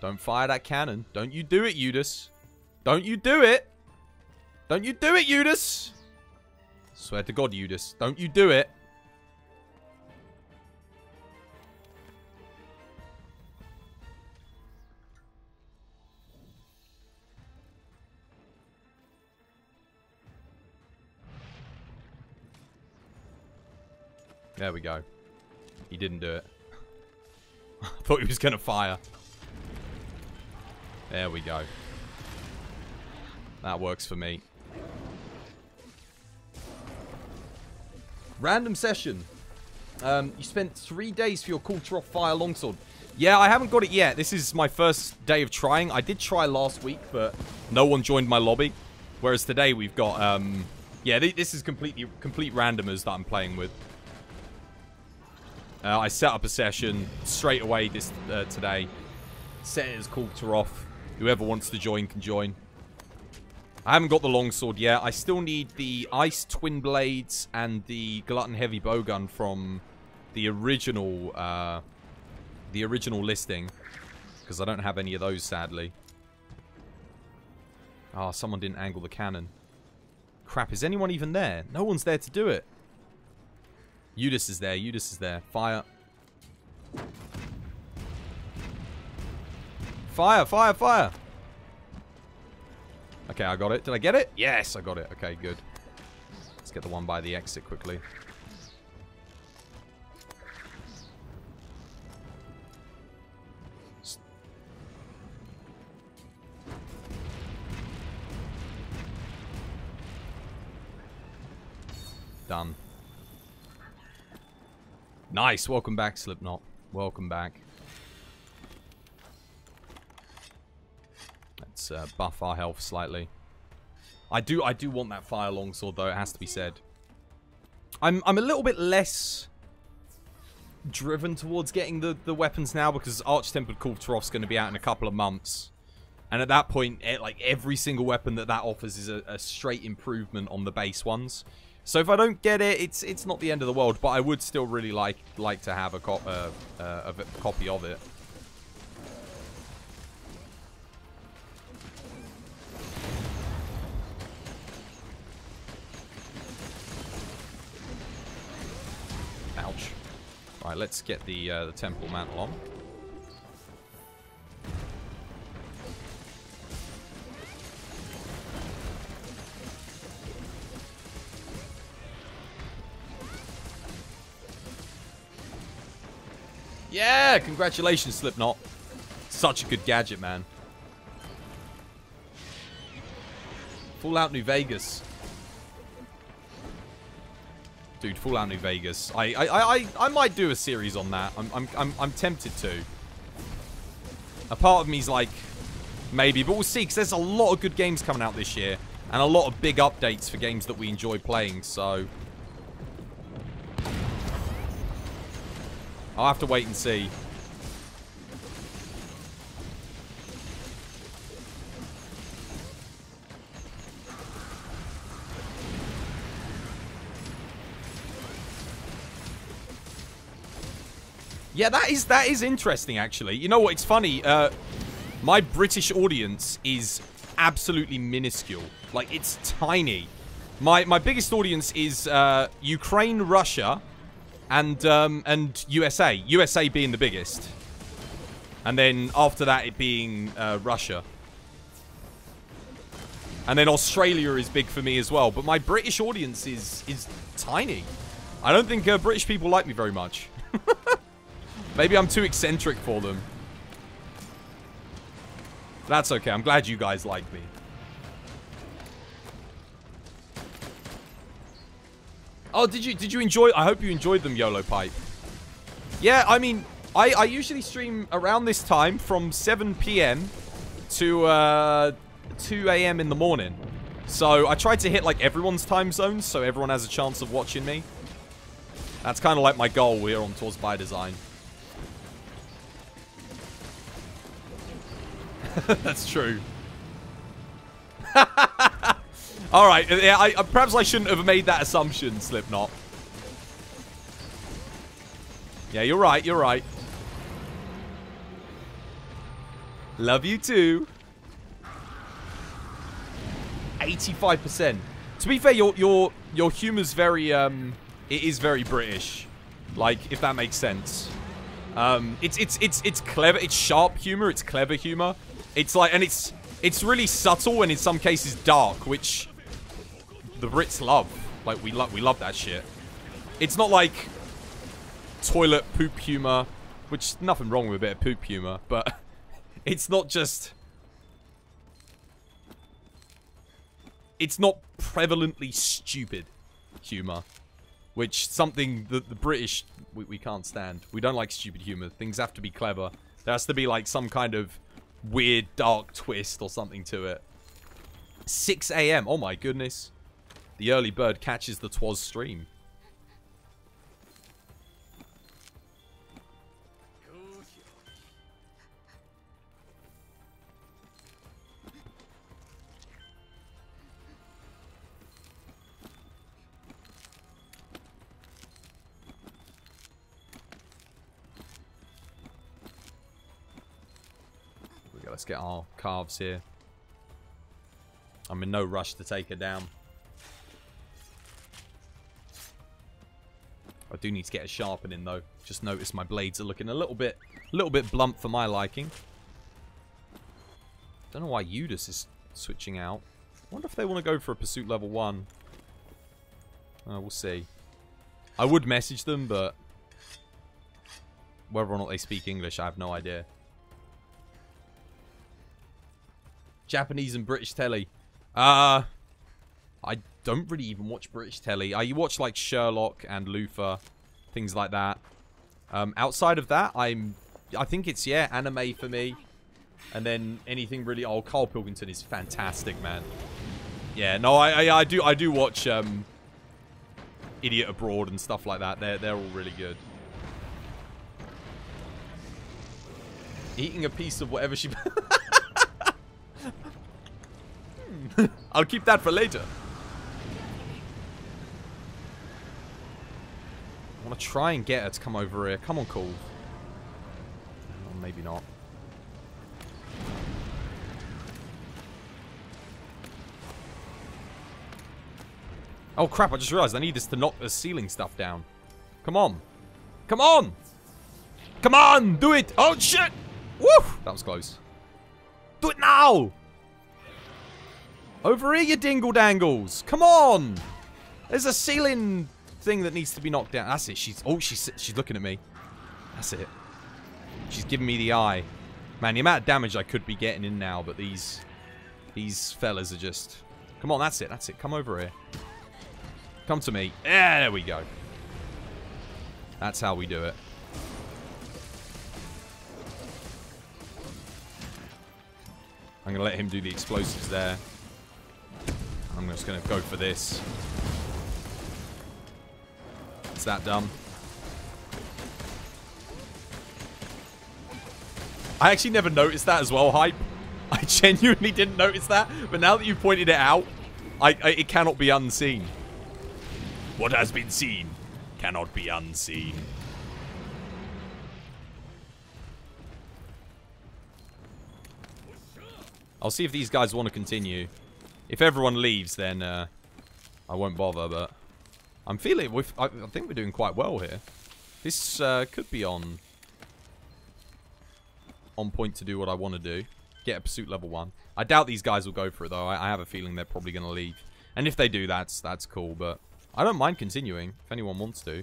Don't fire that cannon. Don't you do it, Eudes. Don't you do it. Don't you do it, Eudes. Swear to God, Eudes. Don't you do it. There we go. He didn't do it. *laughs* I thought he was going to fire. There we go. That works for me. Random session. Um, you spent three days for your Kulve Taroth Fire Longsword. Yeah, I haven't got it yet. This is my first day of trying. I did try last week, but no one joined my lobby. Whereas today we've got, um... Yeah, th this is completely complete randomers that I'm playing with. Uh, I set up a session straight away this uh, today. Set it as Kulve Taroth. Whoever wants to join can join. I haven't got the longsword yet. I still need the ice twin blades and the glutton heavy bowgun from the original, uh, the original listing, because I don't have any of those sadly. Oh, someone didn't angle the cannon. Crap, is anyone even there? No one's there to do it. Udis is there. Udis is there. Fire. Fire, fire, fire. Okay, I got it. Did I get it? Yes, I got it. Okay, good. Let's get the one by the exit quickly. Done. Nice. Welcome back, Slipknot. Welcome back. Let's uh, buff our health slightly. I do I do want that fire longsword though, it has to be said. I'm I'm a little bit less driven towards getting the, the weapons now because Arch-Tempered Kulve Taroth's going to be out in a couple of months. And at that point, it, like every single weapon that that offers is a, a straight improvement on the base ones. So if I don't get it, it's it's not the end of the world, but I would still really like like to have a, co uh, uh, a copy of it. Ouch. Right, let's get the uh, the temporal mantle on. Yeah, congratulations, Slipknot. Such a good gadget, man. Fallout New Vegas. Dude, Fallout New Vegas. I, I, I, I might do a series on that. I'm, I'm, I'm, I'm tempted to. A part of me's like, maybe, but we'll see, because there's a lot of good games coming out this year, and a lot of big updates for games that we enjoy playing, so... I'll have to wait and see. Yeah, that is that is interesting actually. You know what? It's funny. Uh, my British audience is absolutely minuscule. Like it's tiny. My my biggest audience is uh, Ukraine, Russia, and um, and USA. USA being the biggest, and then after that it being uh, Russia, and then Australia is big for me as well. But my British audience is is tiny. I don't think uh, British people like me very much. *laughs* Maybe I'm too eccentric for them. That's okay. I'm glad you guys like me. Oh, did you did you enjoy? I hope you enjoyed them, YOLO Pipe. Yeah, I mean, I, I usually stream around this time from 7 p.m. to uh, 2 a.m. in the morning. So I try to hit like everyone's time zones so everyone has a chance of watching me. That's kind of like my goal here on Twas by Design. *laughs* That's true. *laughs* All right. Yeah, I, I, perhaps I shouldn't have made that assumption, Slipknot. Yeah, you're right. You're right. Love you too. 85%. To be fair, your your your humor's very um it is very British. Like if that makes sense. Um it's it's it's it's clever, it's sharp humor, it's clever humor. It's like, and it's it's really subtle and in some cases dark, which the Brits love. Like we love we love that shit. It's not like toilet poop humor, which nothing wrong with a bit of poop humor, but *laughs* it's not just. It's not prevalently stupid humor, which something that the British we, we can't stand. We don't like stupid humor. Things have to be clever. There has to be like some kind of weird dark twist or something to it. 6 a.m. Oh my goodness. The early bird catches the twas stream. Let's get our calves here. I'm in no rush to take her down. I do need to get a sharpening though. Just notice my blades are looking a little bit, a little bit blunt for my liking. Don't know why Udis is switching out. wonder if they want to go for a pursuit level one. Uh, we'll see. I would message them, but whether or not they speak English, I have no idea. Japanese and British telly. Uh, I don't really even watch British telly. I you watch like Sherlock and Luther, things like that. Um, outside of that, I'm, I think it's yeah, anime for me. And then anything really, oh, Carl Pilkington is fantastic, man. Yeah, no, I, I, I do, I do watch um, Idiot Abroad and stuff like that. They're, they're all really good. Eating a piece of whatever she. *laughs* Hmm. I'll keep that for later. Want to try and get her to come over here. Come on, cool. Oh, maybe not. Oh crap, I just realized I need this to knock the ceiling stuff down. Come on. Come on! Come on! Do it! Oh shit! Woo! That was close. Do it now! Over here, you dingle dangles! Come on! There's a ceiling thing that needs to be knocked down. That's it. She's oh, she's she's looking at me. That's it. She's giving me the eye. Man, the amount of damage I could be getting in now, but these these fellas are just. Come on, that's it. That's it. Come over here. Come to me. Yeah, there we go. That's how we do it. I'm going to let him do the explosives there. I'm just going to go for this. It's that dumb. I actually never noticed that as well, Hype. *laughs* I genuinely didn't notice that, but now that you pointed it out, I, I, it cannot be unseen. What has been seen cannot be unseen. I'll see if these guys want to continue. If everyone leaves, then uh, I won't bother, but I'm feeling, with, I, I think we're doing quite well here. This uh, could be on on point to do what I want to do. Get a pursuit level 1. I doubt these guys will go for it, though. I, I have a feeling they're probably going to leave. And if they do, that's that's cool, but I don't mind continuing, if anyone wants to.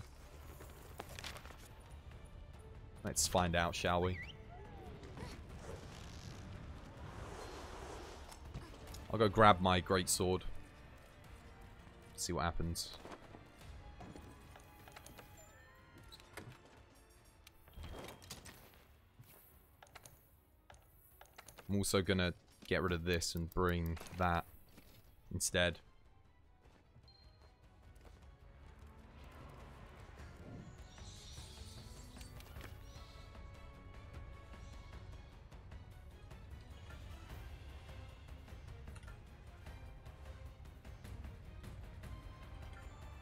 Let's find out, shall we? I'll go grab my great sword. See what happens. I'm also going to get rid of this and bring that instead.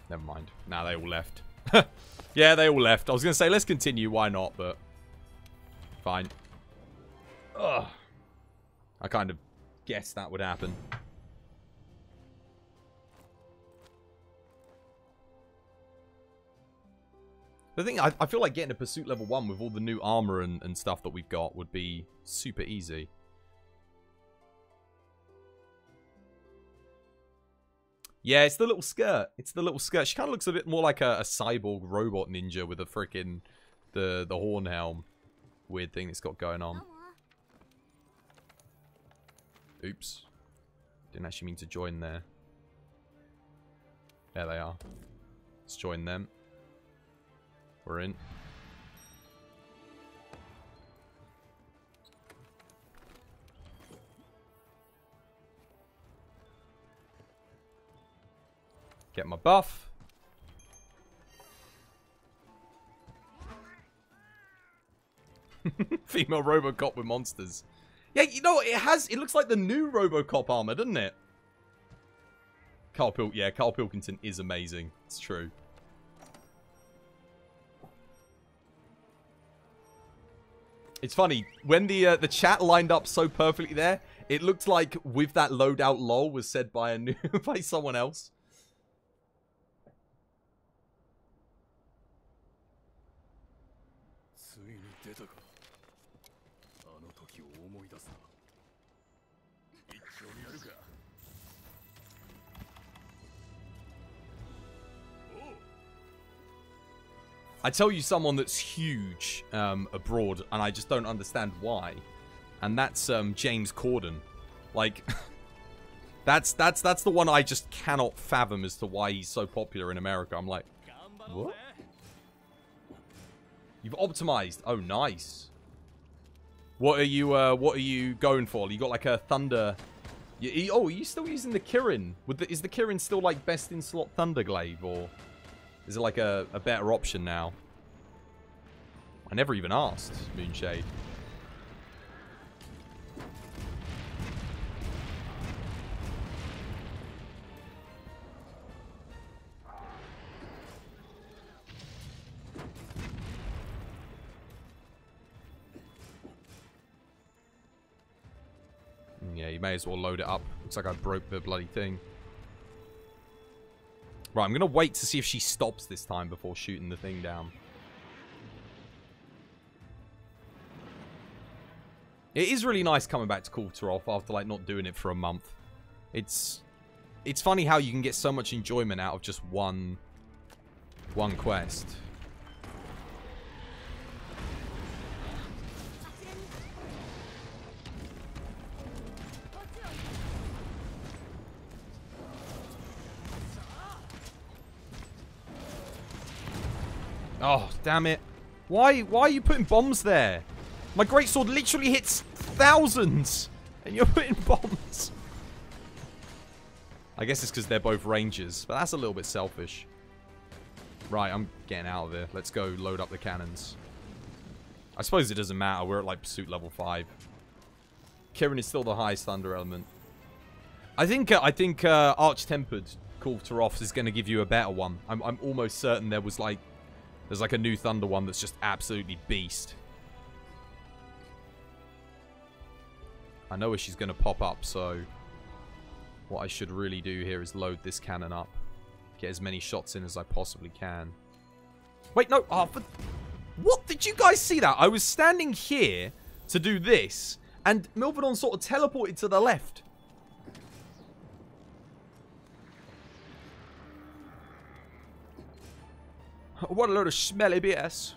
Never mind. Now nah, they all left. *laughs* yeah, they all left. I was going to say, let's continue. Why not? But fine. Ugh. I kind of guessed that would happen. The thing, I, I feel like getting a Pursuit level 1 with all the new armor and, and stuff that we've got would be super easy. Yeah, it's the little skirt. It's the little skirt. She kind of looks a bit more like a, a cyborg robot ninja with a freaking the the horn helm. Weird thing that's got going on. Oh, Oops. Didn't actually mean to join there. There they are. Let's join them. We're in. Get my buff. *laughs* Female Robocop with monsters. Yeah, you know, it has, it looks like the new Robocop armor, doesn't it? Carl Pil yeah, Carl Pilkington is amazing. It's true. It's funny when the uh, the chat lined up so perfectly there. It looked like with that loadout lol was said by a new *laughs* by someone else. I tell you someone that's huge um, abroad, and I just don't understand why. And that's um, James Corden. Like, *laughs* that's that's that's the one I just cannot fathom as to why he's so popular in America. I'm like, what? You've optimized. Oh, nice. What are you? Uh, what are you going for? You got like a thunder. You, oh, are you still using the Kirin? The, is the Kirin still like best in slot Thunderglaive or? Is it like a, a better option now? I never even asked Moonshade. Mm, Yeah, you may as well load it up. Looks like I broke the bloody thing. Right, I'm going to wait to see if she stops this time before shooting the thing down. It is really nice coming back to Kulve Taroth after like not doing it for a month. It's it's funny how you can get so much enjoyment out of just one one quest. Oh, damn it. Why why are you putting bombs there? My greatsword literally hits thousands and you're *laughs* putting bombs. I guess it's because they're both rangers, but that's a little bit selfish. Right, I'm getting out of here. Let's go load up the cannons. I suppose it doesn't matter. We're at like pursuit level 5. Kirin is still the highest thunder element. I think uh, I think uh, Arch Tempered Call to is going to give you a better one. I'm, I'm almost certain there was like there's like a new Thunder one that's just absolutely beast. I know where she's going to pop up, so what I should really do here is load this cannon up. Get as many shots in as I possibly can. Wait, no. Ah, oh, but what? Did you guys see that? I was standing here to do this, and Milfadon sort of teleported to the left. *laughs* What a load of smelly BS.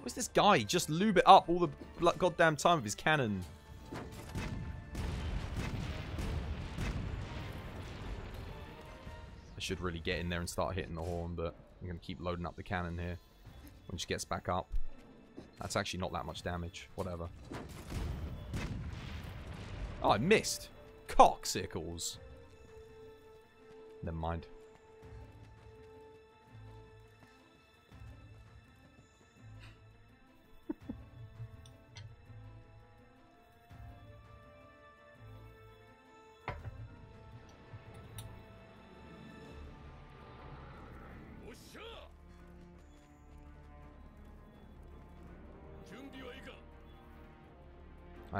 What's this guy? Just lube it up all the goddamn time with his cannon. I should really get in there and start hitting the horn, but I'm going to keep loading up the cannon here. When she gets back up. That's actually not that much damage. Whatever. Oh, I missed. Cocksicles. Never mind.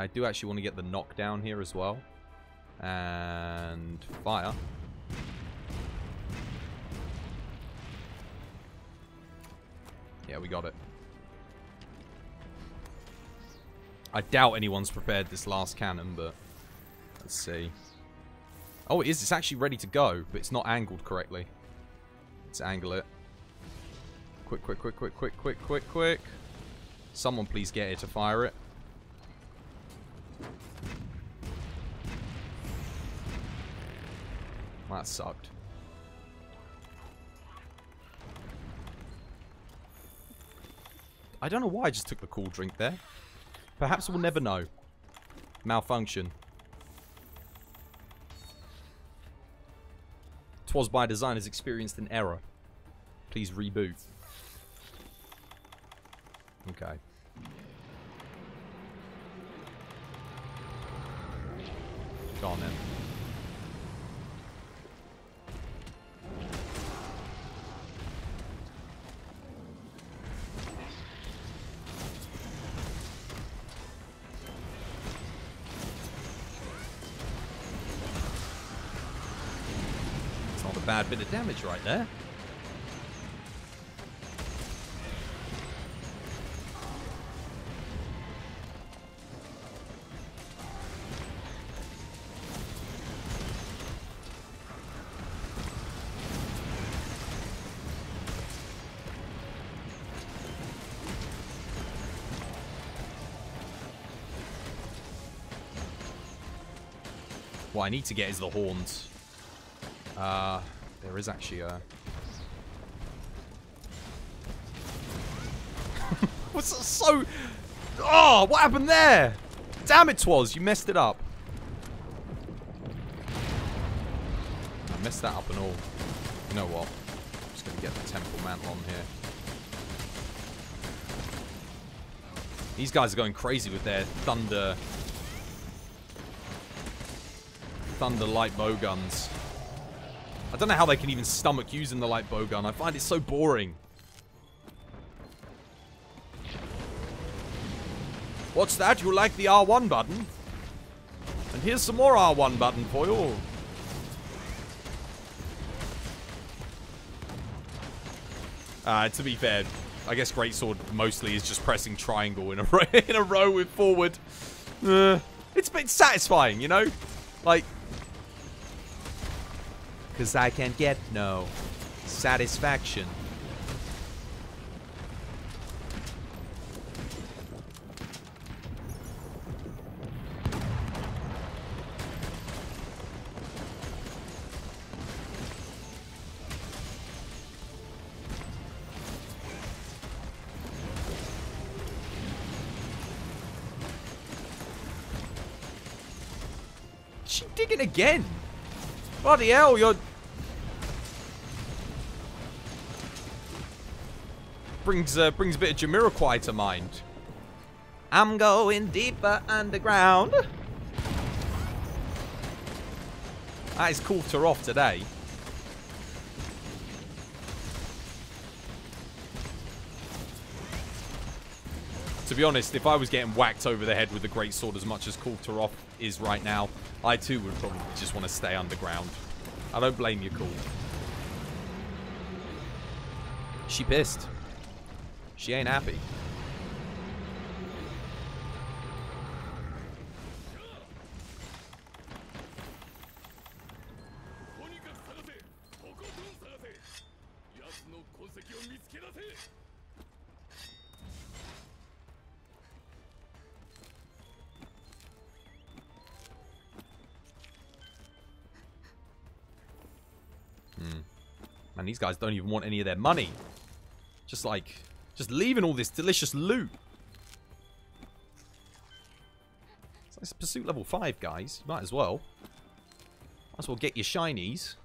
I do actually want to get the knockdown here as well. And fire. Yeah, we got it. I doubt anyone's prepared this last cannon, but let's see. Oh, it is. It's actually ready to go, but it's not angled correctly. Let's angle it. Quick, quick, quick, quick, quick, quick, quick, quick. Someone please get here to fire it. That sucked. I don't know why I just took the cool drink there. Perhaps we'll never know. Malfunction. Twas by design has experienced an error. Please reboot. Okay. Go on then. Bit of damage right there. What I need to get is the horns. Uh, there is actually a... *laughs* What's so... Oh, what happened there? Damn it, Twas. You messed it up. I messed that up and all. You know what? I'm just going to get the Temporal Mantle on here. These guys are going crazy with their Thunder... Thunder light bow guns. I don't know how they can even stomach using the light bow gun. I find it so boring. What's that? You like the R1 button? And here's some more R1 button for you. Uh, to be fair, I guess Greatsword mostly is just pressing triangle in a row, *laughs* in a row with forward. Uh, it's, it's satisfying, you know? Like, because I can't get no satisfaction. She digging again. Bloody hell, you're... Brings, uh, brings a bit of Jamiroquai to mind. I'm going deeper underground. That is her off today. To be honest, if I was getting whacked over the head with the great sword as much as Kulve Taroth is right now, I too would probably just want to stay underground. I don't blame you, Cool. She pissed. She ain't happy. Hmm. And these guys don't even want any of their money. Just like, just leaving all this delicious loot. It's pursuit level 5, guys. You might as well. Might as well get your shinies.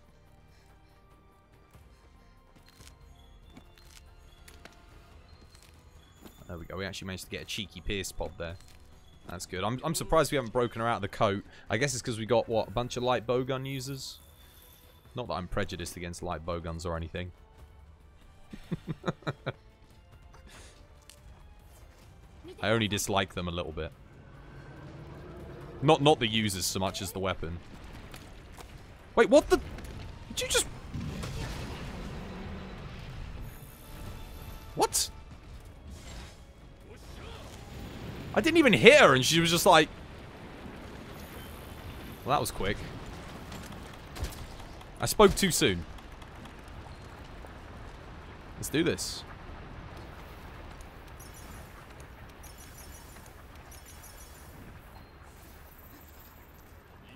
There we go. We actually managed to get a cheeky Pierce pod there. That's good. I'm, I'm surprised we haven't broken her out of the coat. I guess it's because we got, what, a bunch of light bowgun users? Not that I'm prejudiced against light bowguns or anything. *laughs* I only dislike them a little bit. Not not the users so much as the weapon. Wait, what the... Did you just... What? I didn't even hit her and she was just like... Well, that was quick. I spoke too soon. Let's do this.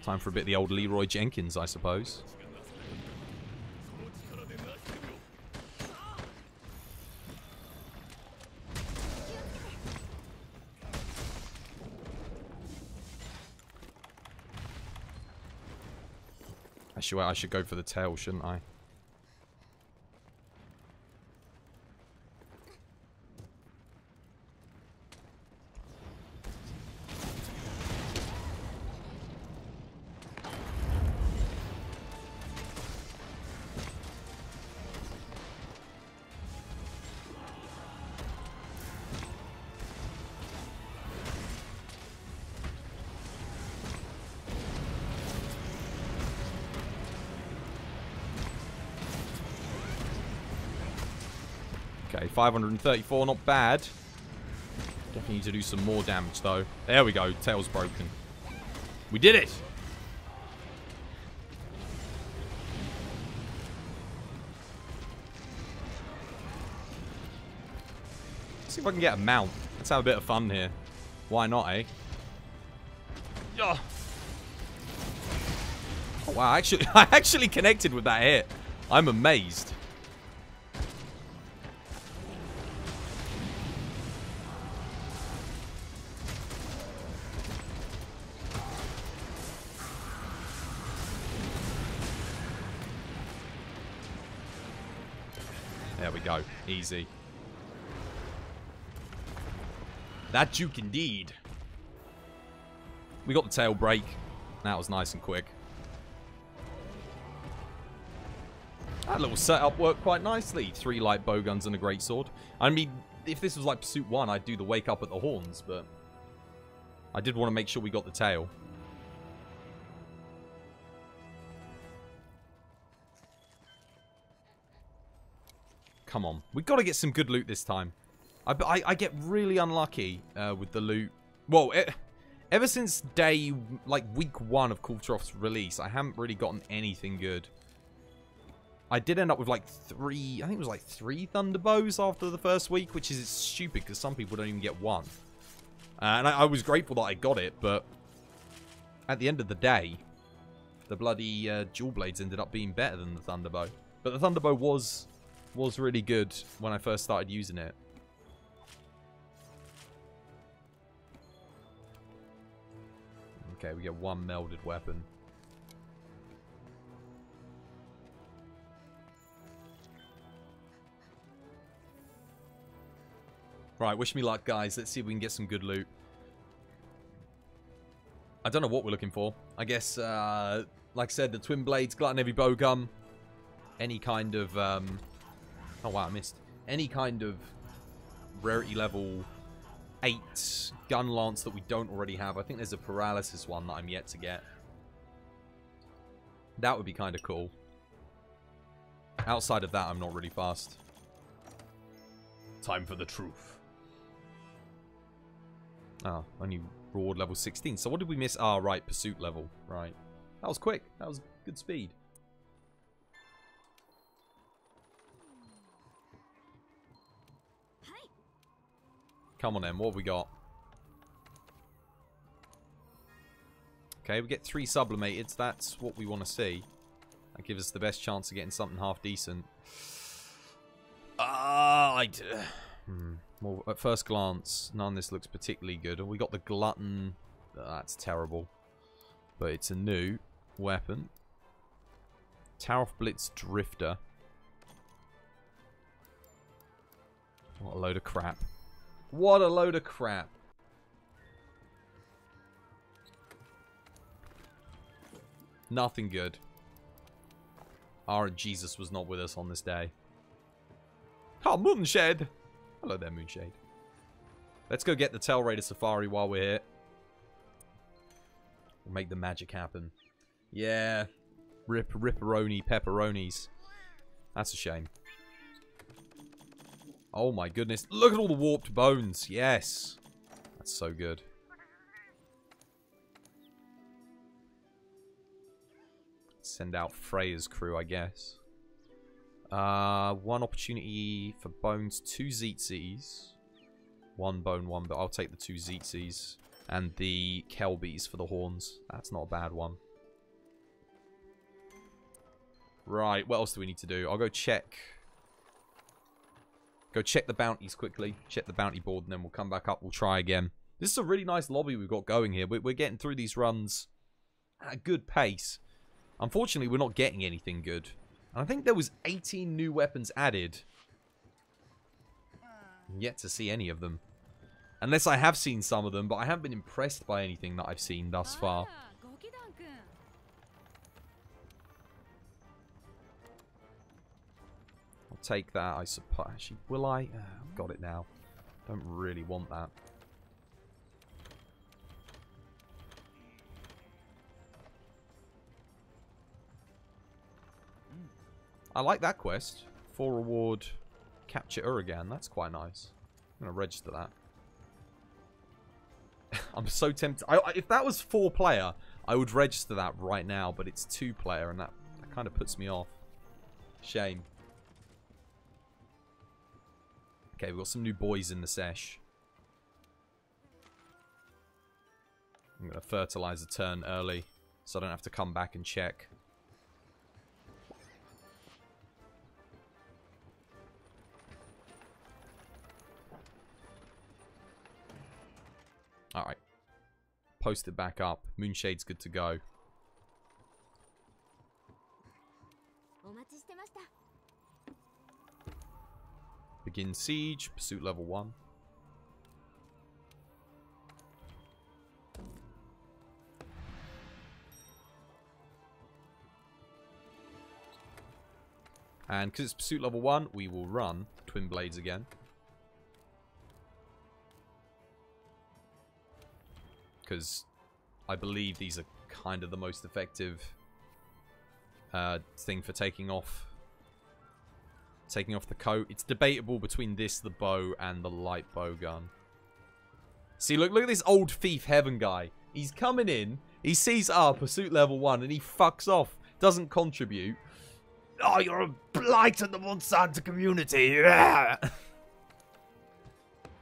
Time for a bit of the old Leroy Jenkins, I suppose. Actually, I should go for the tail, shouldn't I? 534, not bad. Definitely need to do some more damage, though. There we go, tail's broken. We did it! see if I can get a mount. Let's have a bit of fun here. Why not, eh? Oh, wow, actually, *laughs* I actually connected with that hit. I'm amazed. Easy. That Duke indeed. We got the tail break. That was nice and quick. That little setup worked quite nicely. Three light bowguns and a great sword. I mean, if this was like Pursuit 1, I'd do the wake up at the horns, but... I did want to make sure we got the tail. Come on. We've got to get some good loot this time. I, I, I get really unlucky uh, with the loot. Well, it, ever since day, like week one of Kulve Taroth's release, I haven't really gotten anything good. I did end up with like three, I think it was like three Thunderbows after the first week, which is stupid because some people don't even get one. Uh, and I, I, was grateful that I got it, but at the end of the day, the bloody uh, Blades ended up being better than the Thunderbow. But the Thunderbow was was really good when I first started using it. Okay, we get one melded weapon. Right, wish me luck, guys. Let's see if we can get some good loot. I don't know what we're looking for. I guess, uh, like I said, the Twin Blades, Glutton Heavy Bowgun, any kind of, um, oh wow, I missed. Any kind of rarity level 8 gun lance that we don't already have. I think there's a paralysis one that I'm yet to get. That would be kind of cool. Outside of that, I'm not really fast. Time for the truth. Oh, only reward level 16. So what did we miss? Ah, right, pursuit level. Right. That was quick. That was good speed. Come on then, what have we got? Okay, we get three sublimated. That's what we want to see. That gives us the best chance of getting something half decent. Ah, uh, I... Hmm. Well, at first glance, none of this looks particularly good. And we got the Glutton. That's terrible. But it's a new weapon. Taroth Blitz Drifter. What a load of crap. What a load of crap. Nothing good. Our Jesus was not with us on this day. Oh, Moonshade! Hello there, Moonshade. Let's go get the Tail Raider Safari while we're here. We'll make the magic happen. Yeah. Rip, ripperoni, pepperonis. That's a shame. Oh my goodness. Look at all the warped bones. Yes. That's so good. Send out Freya's crew, I guess. Uh, one opportunity for bones, two Tzitzis. One bone, one but I'll take the two Tzitzis. And the Kelbies for the horns. That's not a bad one. Right, what else do we need to do? I'll go check Go check the bounties quickly. Check the bounty board, and then we'll come back up. We'll try again. This is a really nice lobby we've got going here. We're getting through these runs at a good pace. Unfortunately, we're not getting anything good. And I think there was 18 new weapons added. yet to see any of them. Unless I have seen some of them, but I haven't been impressed by anything that I've seen thus far. Take that, I suppose. Actually, will I? Uh, I've got it now. Don't really want that. I like that quest. For reward Capture Uragaan. That's quite nice. I'm going to register that. *laughs* I'm so tempted. I- if that was four player, I would register that right now, but it's two player, and that, that kind of puts me off. Shame. Okay, we've got some new boys in the sesh. I'm going to fertilize a turn early, so I don't have to come back and check. Alright. Post it back up. Moonshade's good to go. Begin siege. Pursuit level 1. And because it's pursuit level 1, we will run Twin Blades again. Because I believe these are kind of the most effective uh, thing for taking off taking off the coat. It's debatable between this, the bow, and the light bow gun. See, look, look at this old thief heaven guy. He's coming in, he sees our pursuit level one, and he fucks off. Doesn't contribute. Oh, you're a blight on the Monsanto community. *laughs*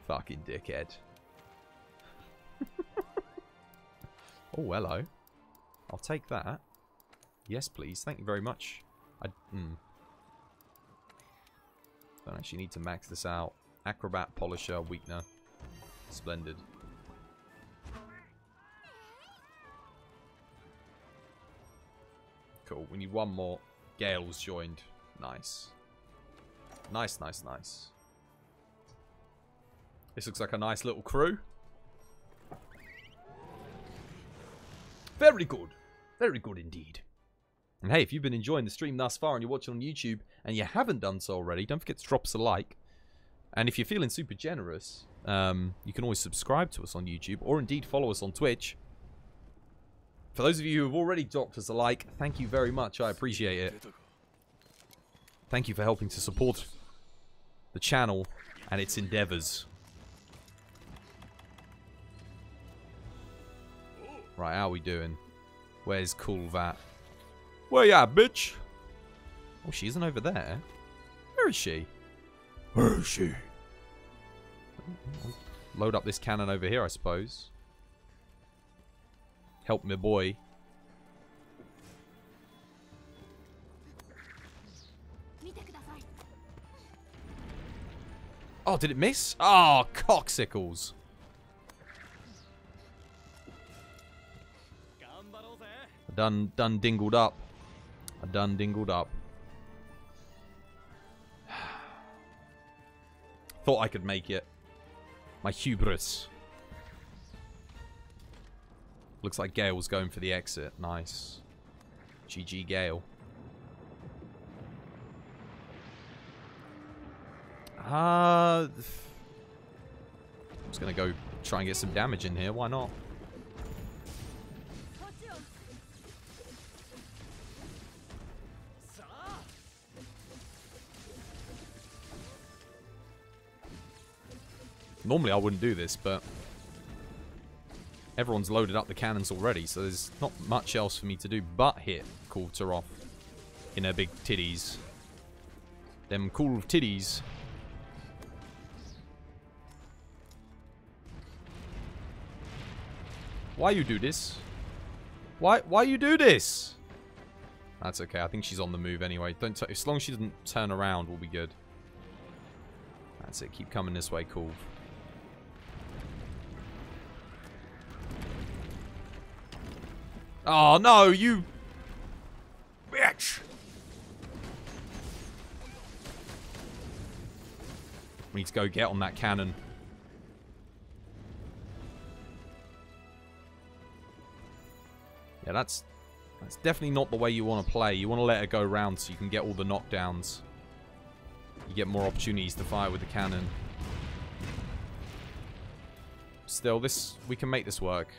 Fucking dickhead. *laughs* oh, hello. I'll take that. Yes, please. Thank you very much. I, hmm. Don't actually need to max this out. Acrobat, Polisher, Weakener. Splendid. Cool. We need one more. Gale's joined. Nice. Nice, nice, nice. This looks like a nice little crew. Very good. Very good indeed. And hey, if you've been enjoying the stream thus far and you're watching on YouTube and you haven't done so already, don't forget to drop us a like. And if you're feeling super generous, um, you can always subscribe to us on YouTube or indeed follow us on Twitch. For those of you who have already dropped us a like, thank you very much. I appreciate it. Thank you for helping to support the channel and its endeavors. Right, how are we doing? Where's Cool Vat? Where ya, bitch? Oh, she isn't over there. Where is she? Where is she? Load up this cannon over here, I suppose. Help me, boy. Oh, did it miss? Oh, cocksicles. Done, done dingled up. I done dingled up. *sighs* Thought I could make it. My hubris. Looks like Gale's going for the exit. Nice. GG Gale. Uh, *sighs* I'm just gonna go try and get some damage in here. Why not? Normally I wouldn't do this, but everyone's loaded up the cannons already, so there's not much else for me to do but hit Kulve Taroth in her big titties. Them cool titties. Why you do this? Why why you do this? That's okay. I think she's on the move anyway. Don't as long as she doesn't turn around, we'll be good. That's it. Keep coming this way, cool. Oh no, you bitch! We need to go get on that cannon. Yeah, that's that's definitely not the way you want to play. You want to let her go round so you can get all the knockdowns. You get more opportunities to fire with the cannon. Still, this we can make this work.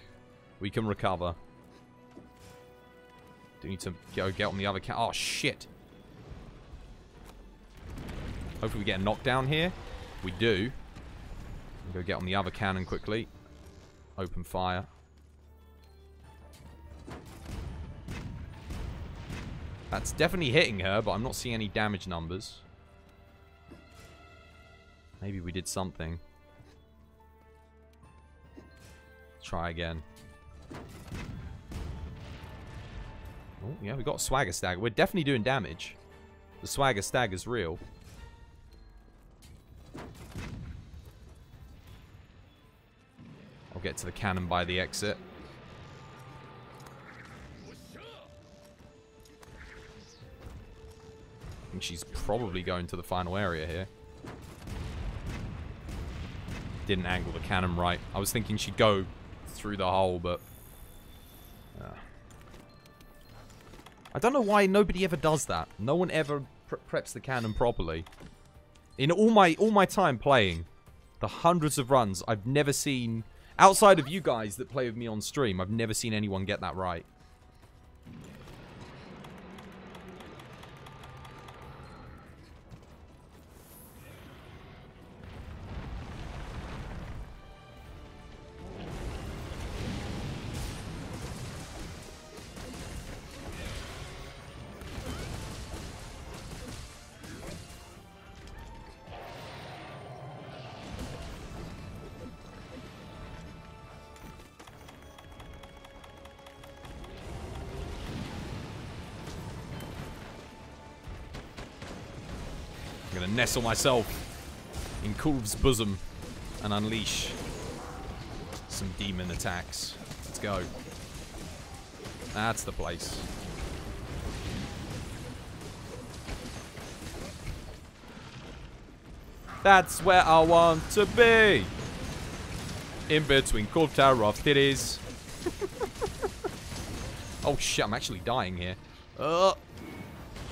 We can recover. Do need to go get on the other cat. Oh shit! Hopefully we get a knockdown here. We do. Go get on the other cannon quickly. Open fire. That's definitely hitting her, but I'm not seeing any damage numbers. Maybe we did something. Try again. Oh, yeah, we got Swagger Stag. We're definitely doing damage. The Swagger Stag is real. I'll get to the cannon by the exit. I think she's probably going to the final area here. Didn't angle the cannon right. I was thinking she'd go through the hole, but... I don't know why nobody ever does that. No one ever pre preps the cannon properly. In all my all my time playing, the hundreds of runs, I've never seen... Outside of you guys that play with me on stream, I've never seen anyone get that right. Nestle myself in Kulve's bosom and unleash some demon attacks. Let's go. That's the place. That's where I want to be. In between Kulve Tower of Titties. *laughs* oh shit, I'm actually dying here. Uh,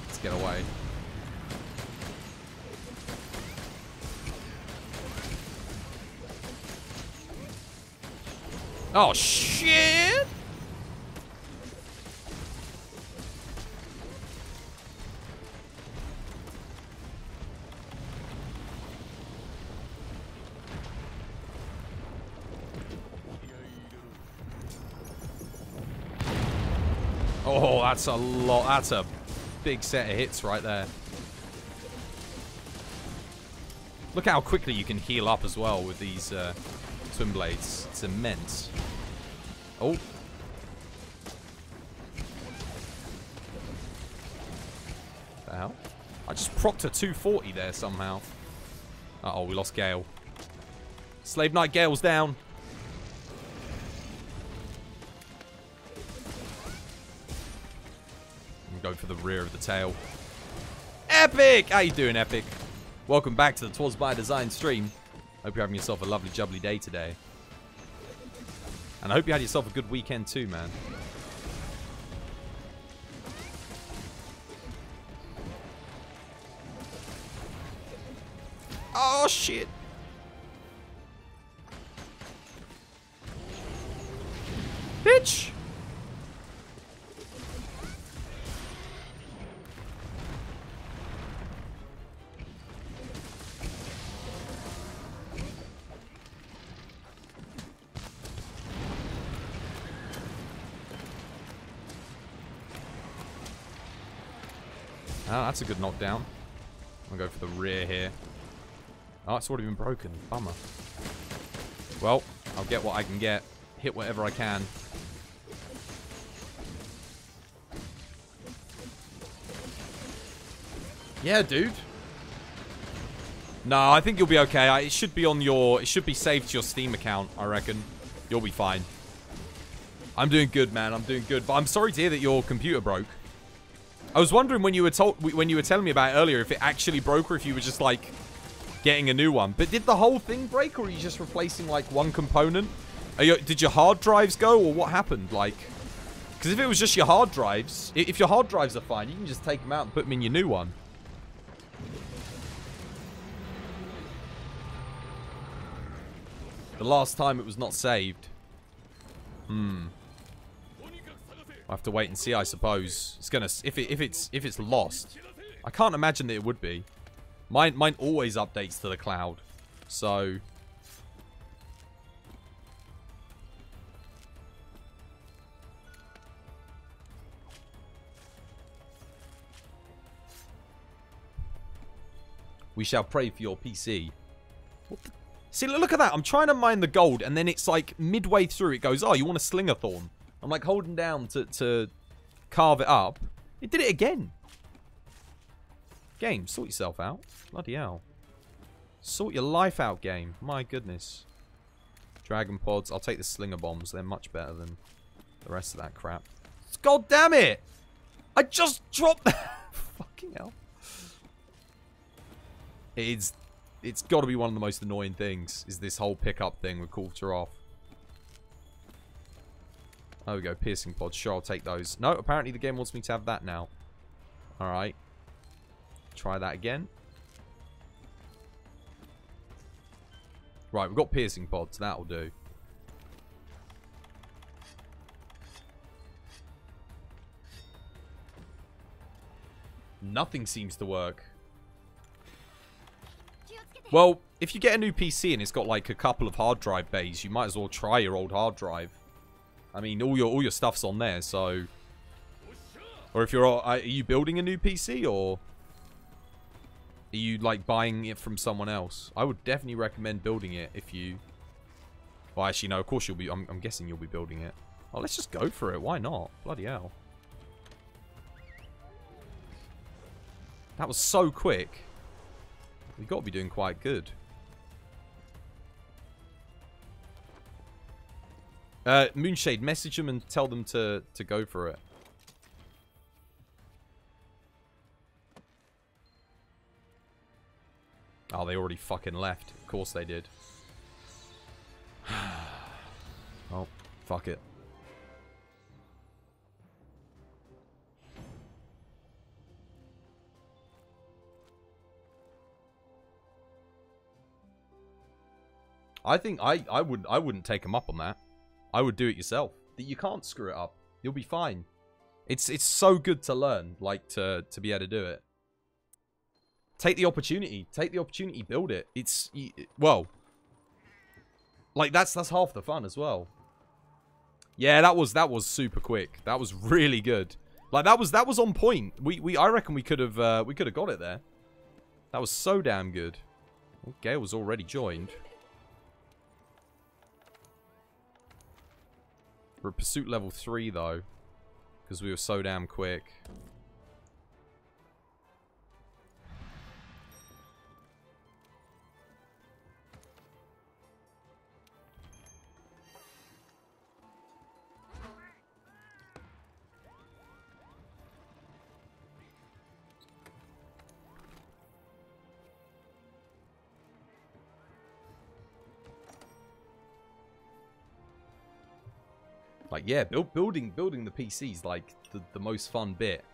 let's get away. Oh, shit! Oh, that's a lot. That's a big set of hits right there. Look how quickly you can heal up as well with these uh, blades. It's immense. Oh. The hell? I just procced a 240 there somehow. Uh oh we lost Gale. Slave Knight Gale's down. I'm going for the rear of the tail. Epic! How you doing, Epic? Welcome back to the Twas by Design stream. Hope you're having yourself a lovely, jubbly day today. And I hope you had yourself a good weekend too, man. Oh, shit. That's a good knockdown. I'm gonna go for the rear here. Oh, it's already been broken. Bummer. Well, I'll get what I can get. Hit whatever I can. Yeah, dude. No, I think you'll be okay. I, it should be on your... It should be saved to your Steam account, I reckon. You'll be fine. I'm doing good, man. I'm doing good. But I'm sorry to hear that your computer broke. I was wondering when you were told when you were telling me about earlier if it actually broke or if you were just like getting a new one. But did the whole thing break or are you just replacing like one component? You, did your hard drives go or what happened? Like, because if it was just your hard drives, if your hard drives are fine, you can just take them out and put them in your new one. The last time it was not saved. Hmm. I'll have to wait and see, I suppose. It's gonna if it if it's if it's lost. I can't imagine that it would be. Mine, mine always updates to the cloud. So... We shall pray for your PC. See, look at that. I'm trying to mine the gold, and then it's like midway through, it goes, oh, you want a slinger thorn? I'm like holding down to, to carve it up. It did it again. Game, sort yourself out. Bloody hell. Sort your life out, game. My goodness. Dragon pods. I'll take the slinger bombs. They're much better than the rest of that crap. God damn it! I just dropped *laughs* Fucking hell. It's it's got to be one of the most annoying things is this whole pickup thing with Kulve Taroth. There we go, piercing pod. Sure, I'll take those. No, apparently the game wants me to have that now. Alright. Try that again. Right, we've got piercing pods. That'll do. Nothing seems to work. Well, if you get a new PC and it's got like a couple of hard drive bays, you might as well try your old hard drive. I mean, all your all your stuff's on there, so. Or if you're, uh, are you building a new PC or are you like buying it from someone else? I would definitely recommend building it if you. Well, actually, no. Of course you'll be. I'm, I'm guessing you'll be building it. Oh, let's just go for it. Why not? Bloody hell. That was so quick. We've got to be doing quite good. Uh, Moonshade, message them and tell them to, to go for it. Oh, they already fucking left. Of course they did. *sighs* oh, fuck it. I think I, I would I wouldn't take him up on that. I would do it yourself. That you can't screw it up. You'll be fine. It's it's so good to learn, like to to be able to do it. Take the opportunity. Take the opportunity. Build it. It's well, like that's that's half the fun as well. Yeah, that was that was super quick. That was really good. Like that was that was on point. We we I reckon we could have uh, we could have got it there. That was so damn good. Gale was already joined. We're at pursuit level 3 though. Because we were so damn quick. Like, yeah, build, building building the PC is like the, the most fun bit.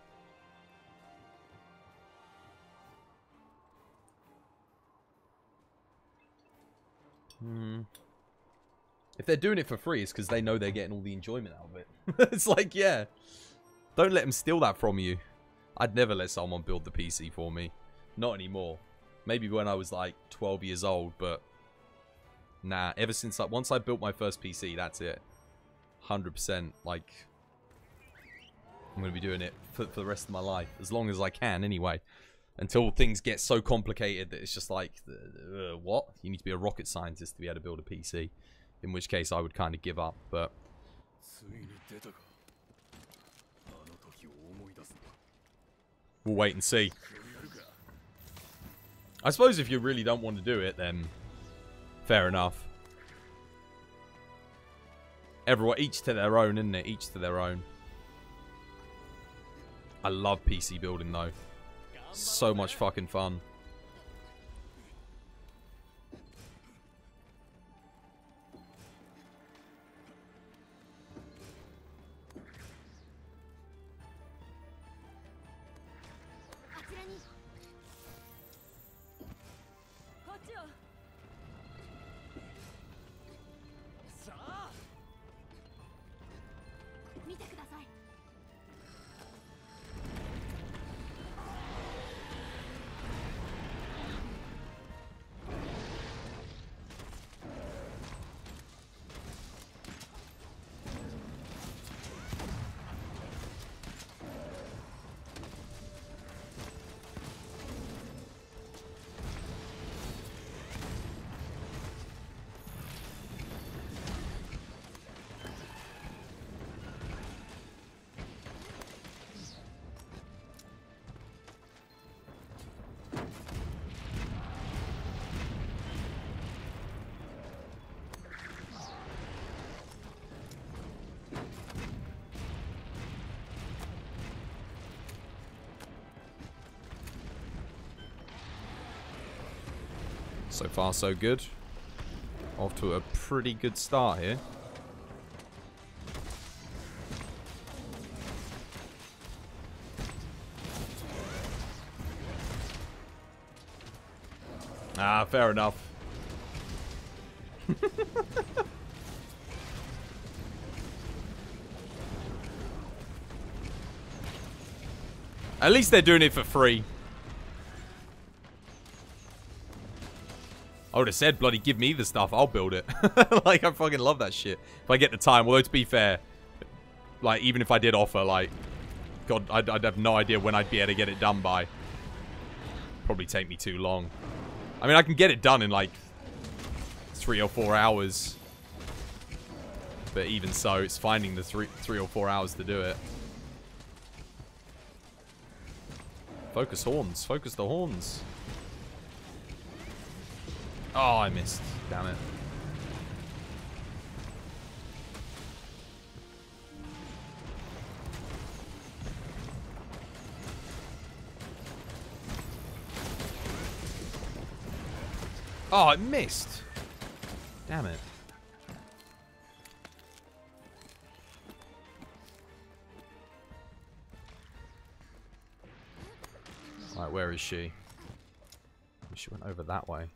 Hmm. If they're doing it for free, it's because they know they're getting all the enjoyment out of it. *laughs* it's like, yeah. Don't let them steal that from you. I'd never let someone build the PC for me. Not anymore. Maybe when I was like 12 years old, but... Nah, ever since, like, once I built my first PC, that's it. 100% like I'm going to be doing it for, for the rest of my life, as long as I can anyway. Until things get so complicated that it's just like, uh, uh what? You need to be a rocket scientist to be able to build a PC. In which case I would kind of give up, but... We'll wait and see. I suppose if you really don't want to do it, then fair enough everyone each to their own isn't it each to their own. I love PC building though. So much fucking fun「So far, so good. Off to a pretty good start here. Ah, fair enough. *laughs* At least they're doing it for free. I would have said, bloody give me the stuff, I'll build it. *laughs* like, I fucking love that shit. If I get the time, although to be fair, like, even if I did offer, like, God, I'd, I'd have no idea when I'd be able to get it done by. Probably take me too long. I mean, I can get it done in, like, three or four hours. But even so, it's finding the three, three or four hours to do it. Focus horns. Focus the horns. Oh, I missed. Damn it. Oh, it missed. Damn it. Right, where is she? She went over that way.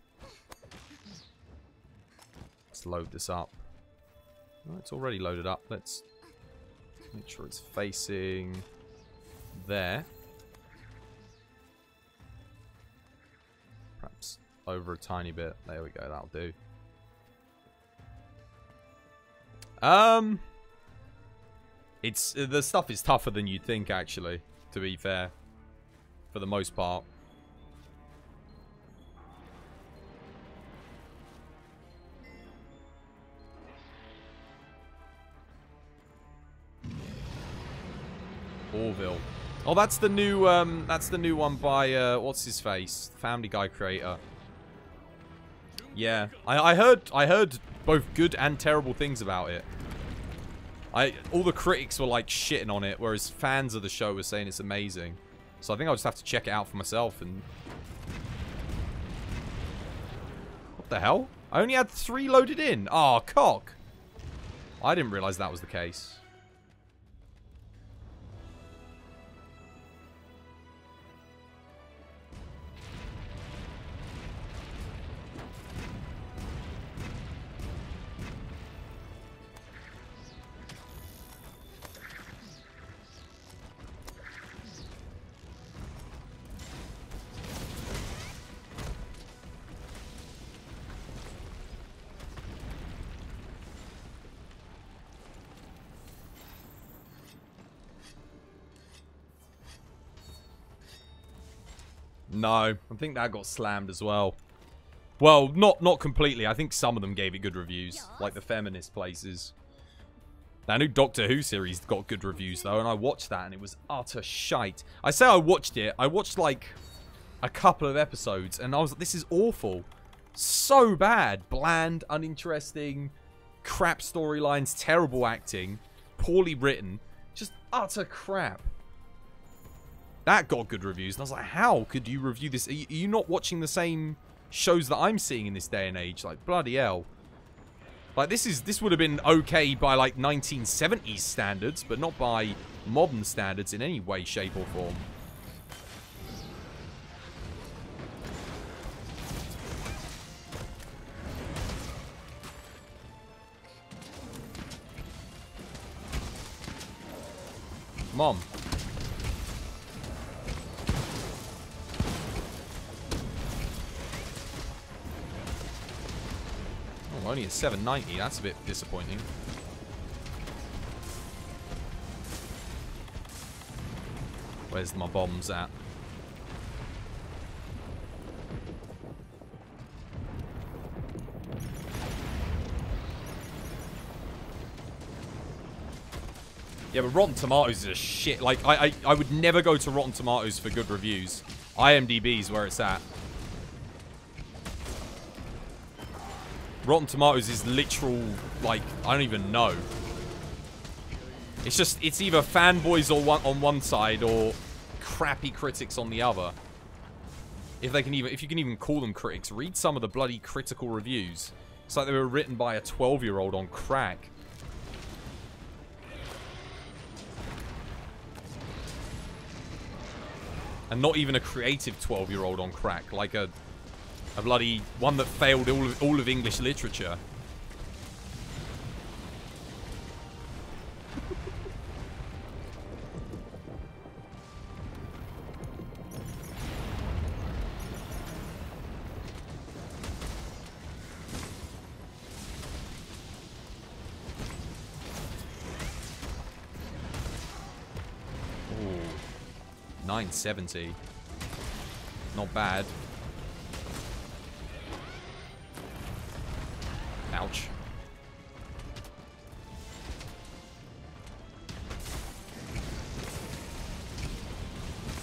Let's load this up. Oh, it's already loaded up. Let's make sure it's facing there. Perhaps over a tiny bit. There we go, that'll do. Um, it's the stuff is tougher than you'd think, actually. To be fair, for the most part. Oh, that's the new um that's the new one by uh what's his face? Family Guy creator. Yeah. I I heard I heard both good and terrible things about it. I all the critics were like shitting on it whereas fans of the show were saying it's amazing. So I think I'll just have to check it out for myself and What the hell? I only had 3 loaded in. Oh, cock. I didn't realize that was the case. No, I think that got slammed as well. Well, not not completely. I think some of them gave it good reviews, like the feminist places. That new Doctor Who series got good reviews though, and I watched that and it was utter shite. I say I watched it. I watched like a couple of episodes and I was like, this is awful. So bad. Bland, uninteresting, crap storylines, terrible acting, poorly written. Just utter crap. That got good reviews. And I was like, how could you review this? Are you, not watching the same shows that I'm seeing in this day and age? Like, bloody hell. Like, this is this would have been okay by, like, 1970s standards, but not by modern standards in any way, shape, or form. Mom. Only at 790. That's a bit disappointing. Where's my bombs at? Yeah, but Rotten Tomatoes is a shit. Like, I, I, I would never go to Rotten Tomatoes for good reviews. IMDb is where it's at. Rotten Tomatoes is literal, like, I don't even know. It's just, it's either fanboys or one, on one side or crappy critics on the other. If they can even, if you can even call them critics, read some of the bloody critical reviews. It's like they were written by a 12-year-old on crack. And not even a creative 12-year-old on crack, like a a bloody one that failed all of, all of English literature. Ooh, 970. Not bad. Ouch.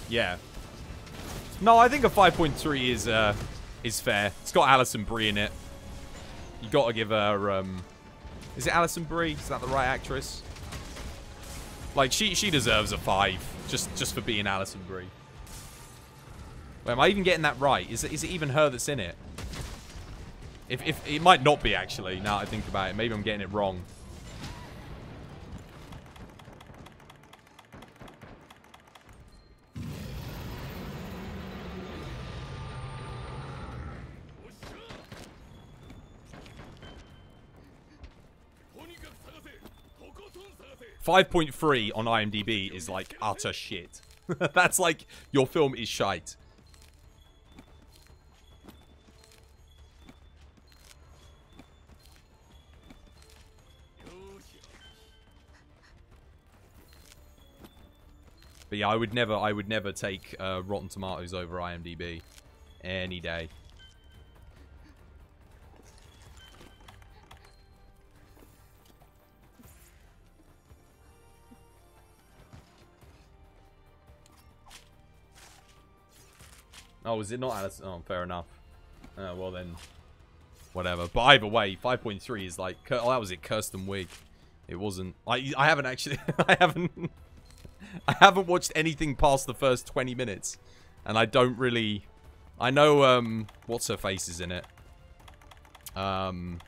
Yeah. No, I think a 5.3 is uh is fair. It's got Alison Brie in it. You got to give her um Is it Alison Brie? Is that the right actress? Like she she deserves a 5 just just for being Alison Brie. Wait, am I even getting that right? Is it is it even her that's in it? If, if it might not be actually. Now I think about it, maybe I'm getting it wrong. Five point three on IMDb is like utter shit. *laughs* That's like your film is shite. But yeah, I would never, I would never take uh, Rotten Tomatoes over IMDb any day. Oh, is it not Alice? Oh, fair enough. Uh, well then, whatever. But either way, 5.3 is like, oh, that was it, Kristen Wiig. It wasn't. I I haven't actually. *laughs* I haven't. *laughs* I haven't watched anything past the first 20 minutes. And I don't really... I know, um... What's her face is in it? Um...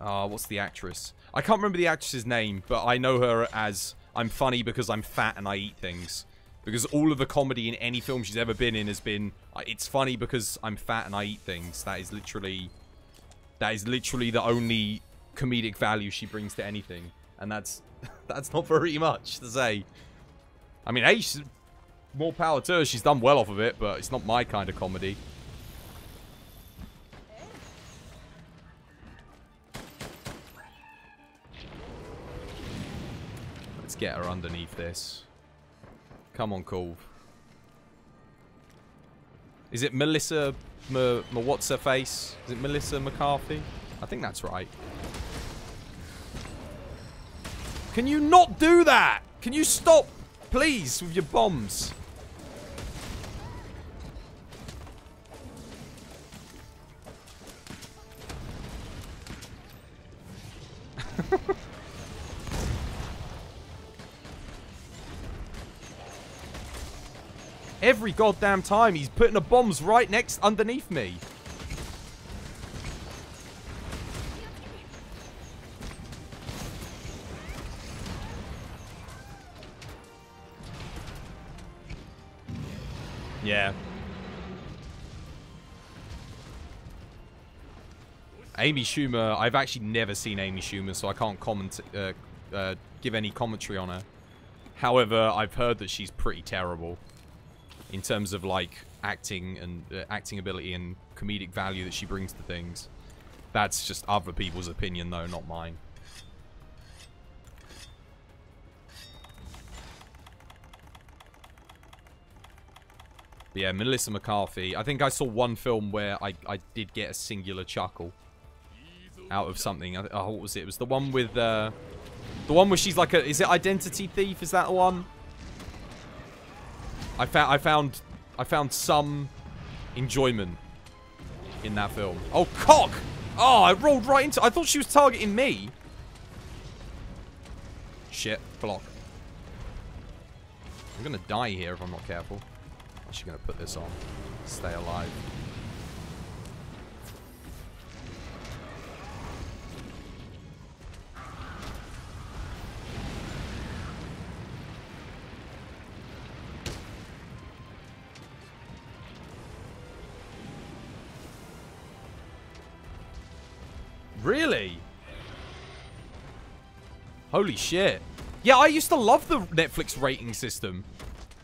Uh, what's the actress? I can't remember the actress's name, but I know her as... I'm funny because I'm fat and I eat things. Because all of the comedy in any film she's ever been in has been... uh, It's funny because I'm fat and I eat things. That is literally... That is literally the only comedic value she brings to anything. And that's... *laughs* That's not very much to say. I mean, hey, more power to her. She's done well off of it, but it's not my kind of comedy. Let's get her underneath this. Come on, Cove. Is it Melissa... M M what's her face? Is it Melissa McCarthy? I think that's right. Can you not do that? Can you stop, please, with your bombs? *laughs* Every goddamn time he's putting the bombs right next underneath me. Yeah. Amy Schumer, I've actually never seen Amy Schumer, so I can't comment, uh, uh, give any commentary on her. However, I've heard that she's pretty terrible in terms of like acting and uh, acting ability and comedic value that she brings to things. That's just other people's opinion, though, not mine. But yeah, Melissa McCarthy. I think I saw one film where I, I did get a singular chuckle out of something. I, oh, what was it? It was the one with uh, the one where she's like a. Is it Identity Thief? Is that the one? I found I found I found some enjoyment in that film. Oh cock! Oh, I rolled right into. I thought she was targeting me. Shit, block. I'm gonna die here if I'm not careful. Actually gonna put this on. Stay alive. Really? Holy shit. Yeah, I used to love the Netflix rating system.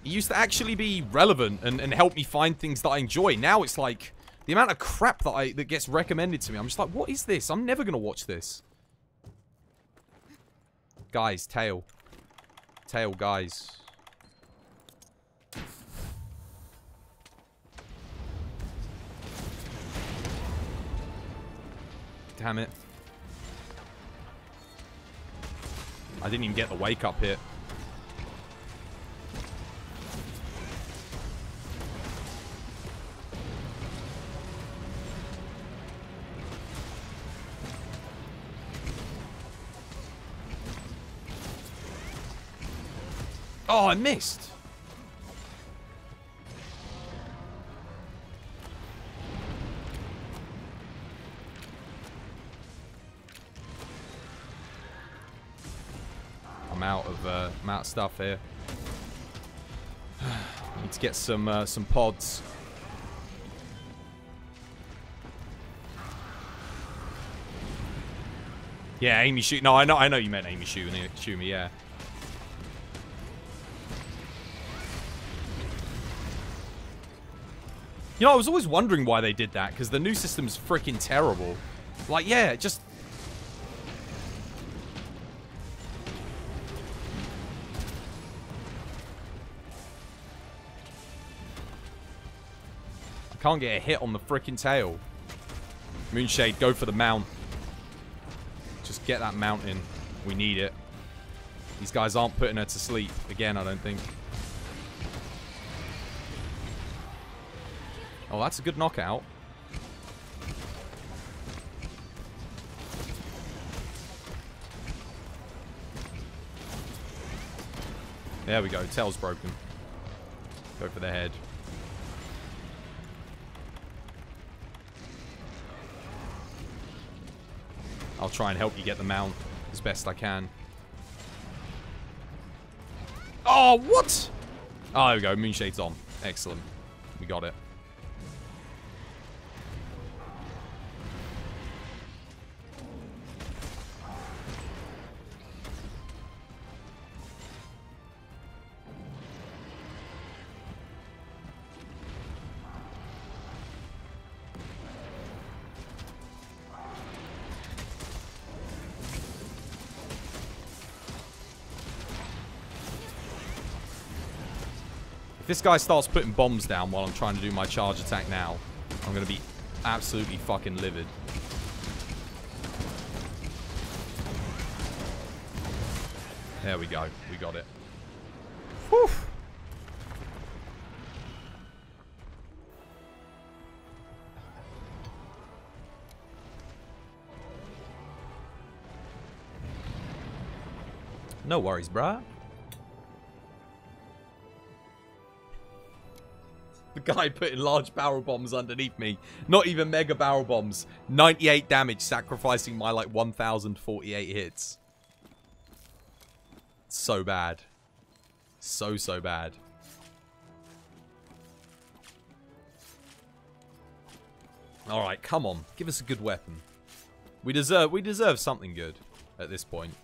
It used to actually be relevant and, and help me find things that I enjoy. Now it's like the amount of crap that I that gets recommended to me. I'm just like, what is this? I'm never gonna watch this. Guys, tail. Tail, guys. Damn it. I didn't even get the wake up hit. Oh, I missed. I'm out of uh, I'm out of stuff here. *sighs* Need to get some uh, some pods. Yeah, Amy shoot. No, I know. I know you meant Amy shooting. Shoot me. Yeah. You know, I was always wondering why they did that, because the new system's freaking terrible. Like, yeah, just... I can't get a hit on the freaking tail. Moonshade, go for the mount. Just get that mount in. We need it. These guys aren't putting her to sleep. Again, I don't think. Oh, that's a good knockout. There we go. Tail's broken. Go for the head. I'll try and help you get the mount as best I can. Oh, what? Oh, there we go. Moonshade's on. Excellent. We got it. If this guy starts putting bombs down while I'm trying to do my charge attack now, I'm going to be absolutely fucking livid. There we go. We got it. Whew. No worries, bruh. Guy putting large barrel bombs underneath me. Not even mega barrel bombs. 98 damage, sacrificing my like 1,048 hits. So bad. So, so bad. Alright, come on. Give us a good weapon. We deserve we deserve something good at this point.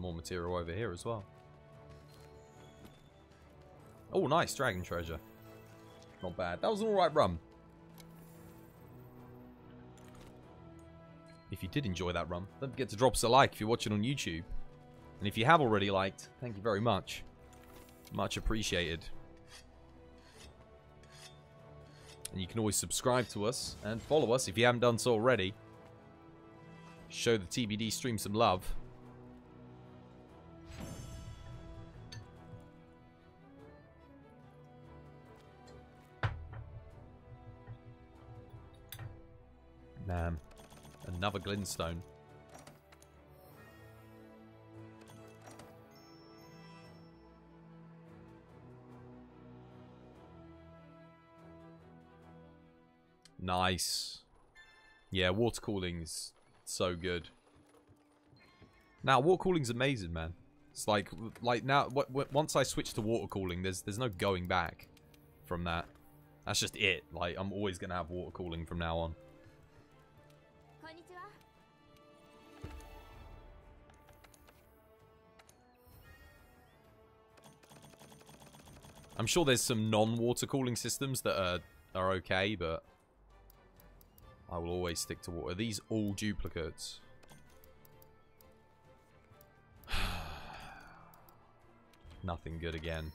Some more material over here as well. Oh, nice. Dragon treasure. Not bad. That was an alright run. If you did enjoy that run, don't forget to drop us a like if you're watching on YouTube. And if you have already liked, thank you very much. Much appreciated. And you can always subscribe to us and follow us if you haven't done so already. Show the TBD stream some love. Man, another glintstone. Nice. Yeah, water cooling's so good. Now, water cooling's amazing, man. It's like, like now, once I switch to water cooling, there's there's no going back from that. That's just it. Like, I'm always gonna have water cooling from now on. I'm sure there's some non-water cooling systems that are are okay, but I will always stick to water. Are these all duplicates? *sighs* Nothing good again.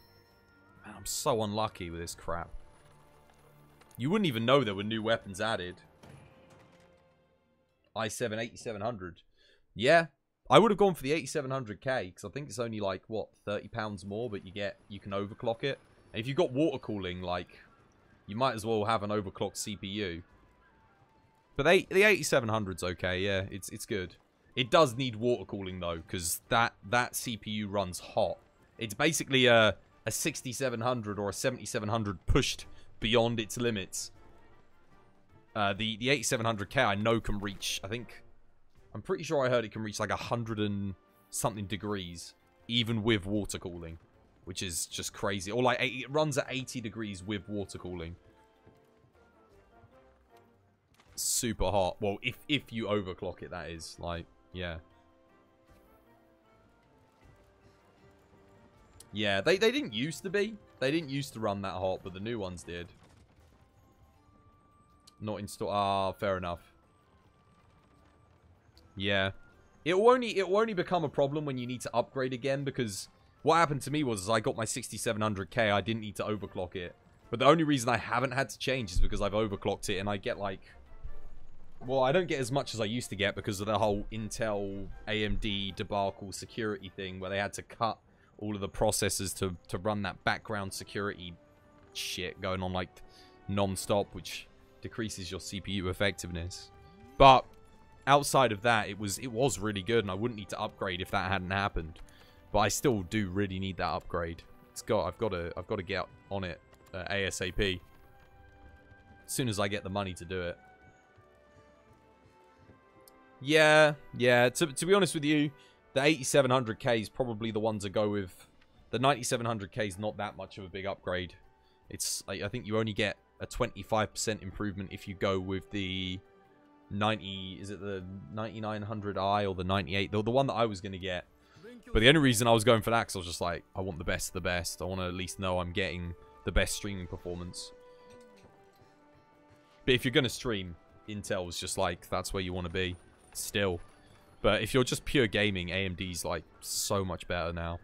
Man, I'm so unlucky with this crap. You wouldn't even know there were new weapons added. i7 8700. Yeah, I would have gone for the 8700K because I think it's only like what 30 pounds more, but you get you can overclock it. If you've got water cooling, like you might as well have an overclocked CPU. But they, the 8700's okay, yeah, it's it's good. It does need water cooling though, because that that CPU runs hot. It's basically a a 6700 or a 7700 pushed beyond its limits. Uh, the the 8700K I know can reach. I think I'm pretty sure I heard it can reach like a hundred and something degrees, even with water cooling, which is just crazy. Or like it runs at 80 degrees with water cooling. Super hot. Well, if if you overclock it, that is like yeah. Yeah, they, they didn't used to be. They didn't used to run that hot, but the new ones did. Not install. Ah, fair enough. Yeah. It will only it will only become a problem when you need to upgrade again because what happened to me was I got my 6700K, I didn't need to overclock it. But the only reason I haven't had to change is because I've overclocked it and I get like well, I don't get as much as I used to get because of the whole Intel AMD debacle security thing where they had to cut all of the processors to, to run that background security shit going on like non-stop, which decreases your CPU effectiveness. But outside of that, it was it was really good, and I wouldn't need to upgrade if that hadn't happened. But I still do really need that upgrade. It's got I've got to I've got to get on it uh, ASAP. As soon as I get the money to do it. Yeah, yeah. To, to be honest with you, the 8700K is probably the one to go with. The 9700K is not that much of a big upgrade. It's I, I think you only get a 25% improvement if you go with the 90 is it the 9900i or the 98 the, the one that I was going to get but the only reason I was going for that cuz I was just like I want the best of the best. I want to at least know I'm getting the best streaming performance. But if you're going to stream Intel Intel's just like that's where you want to be still. But if you're just pure gaming AMD's like so much better now.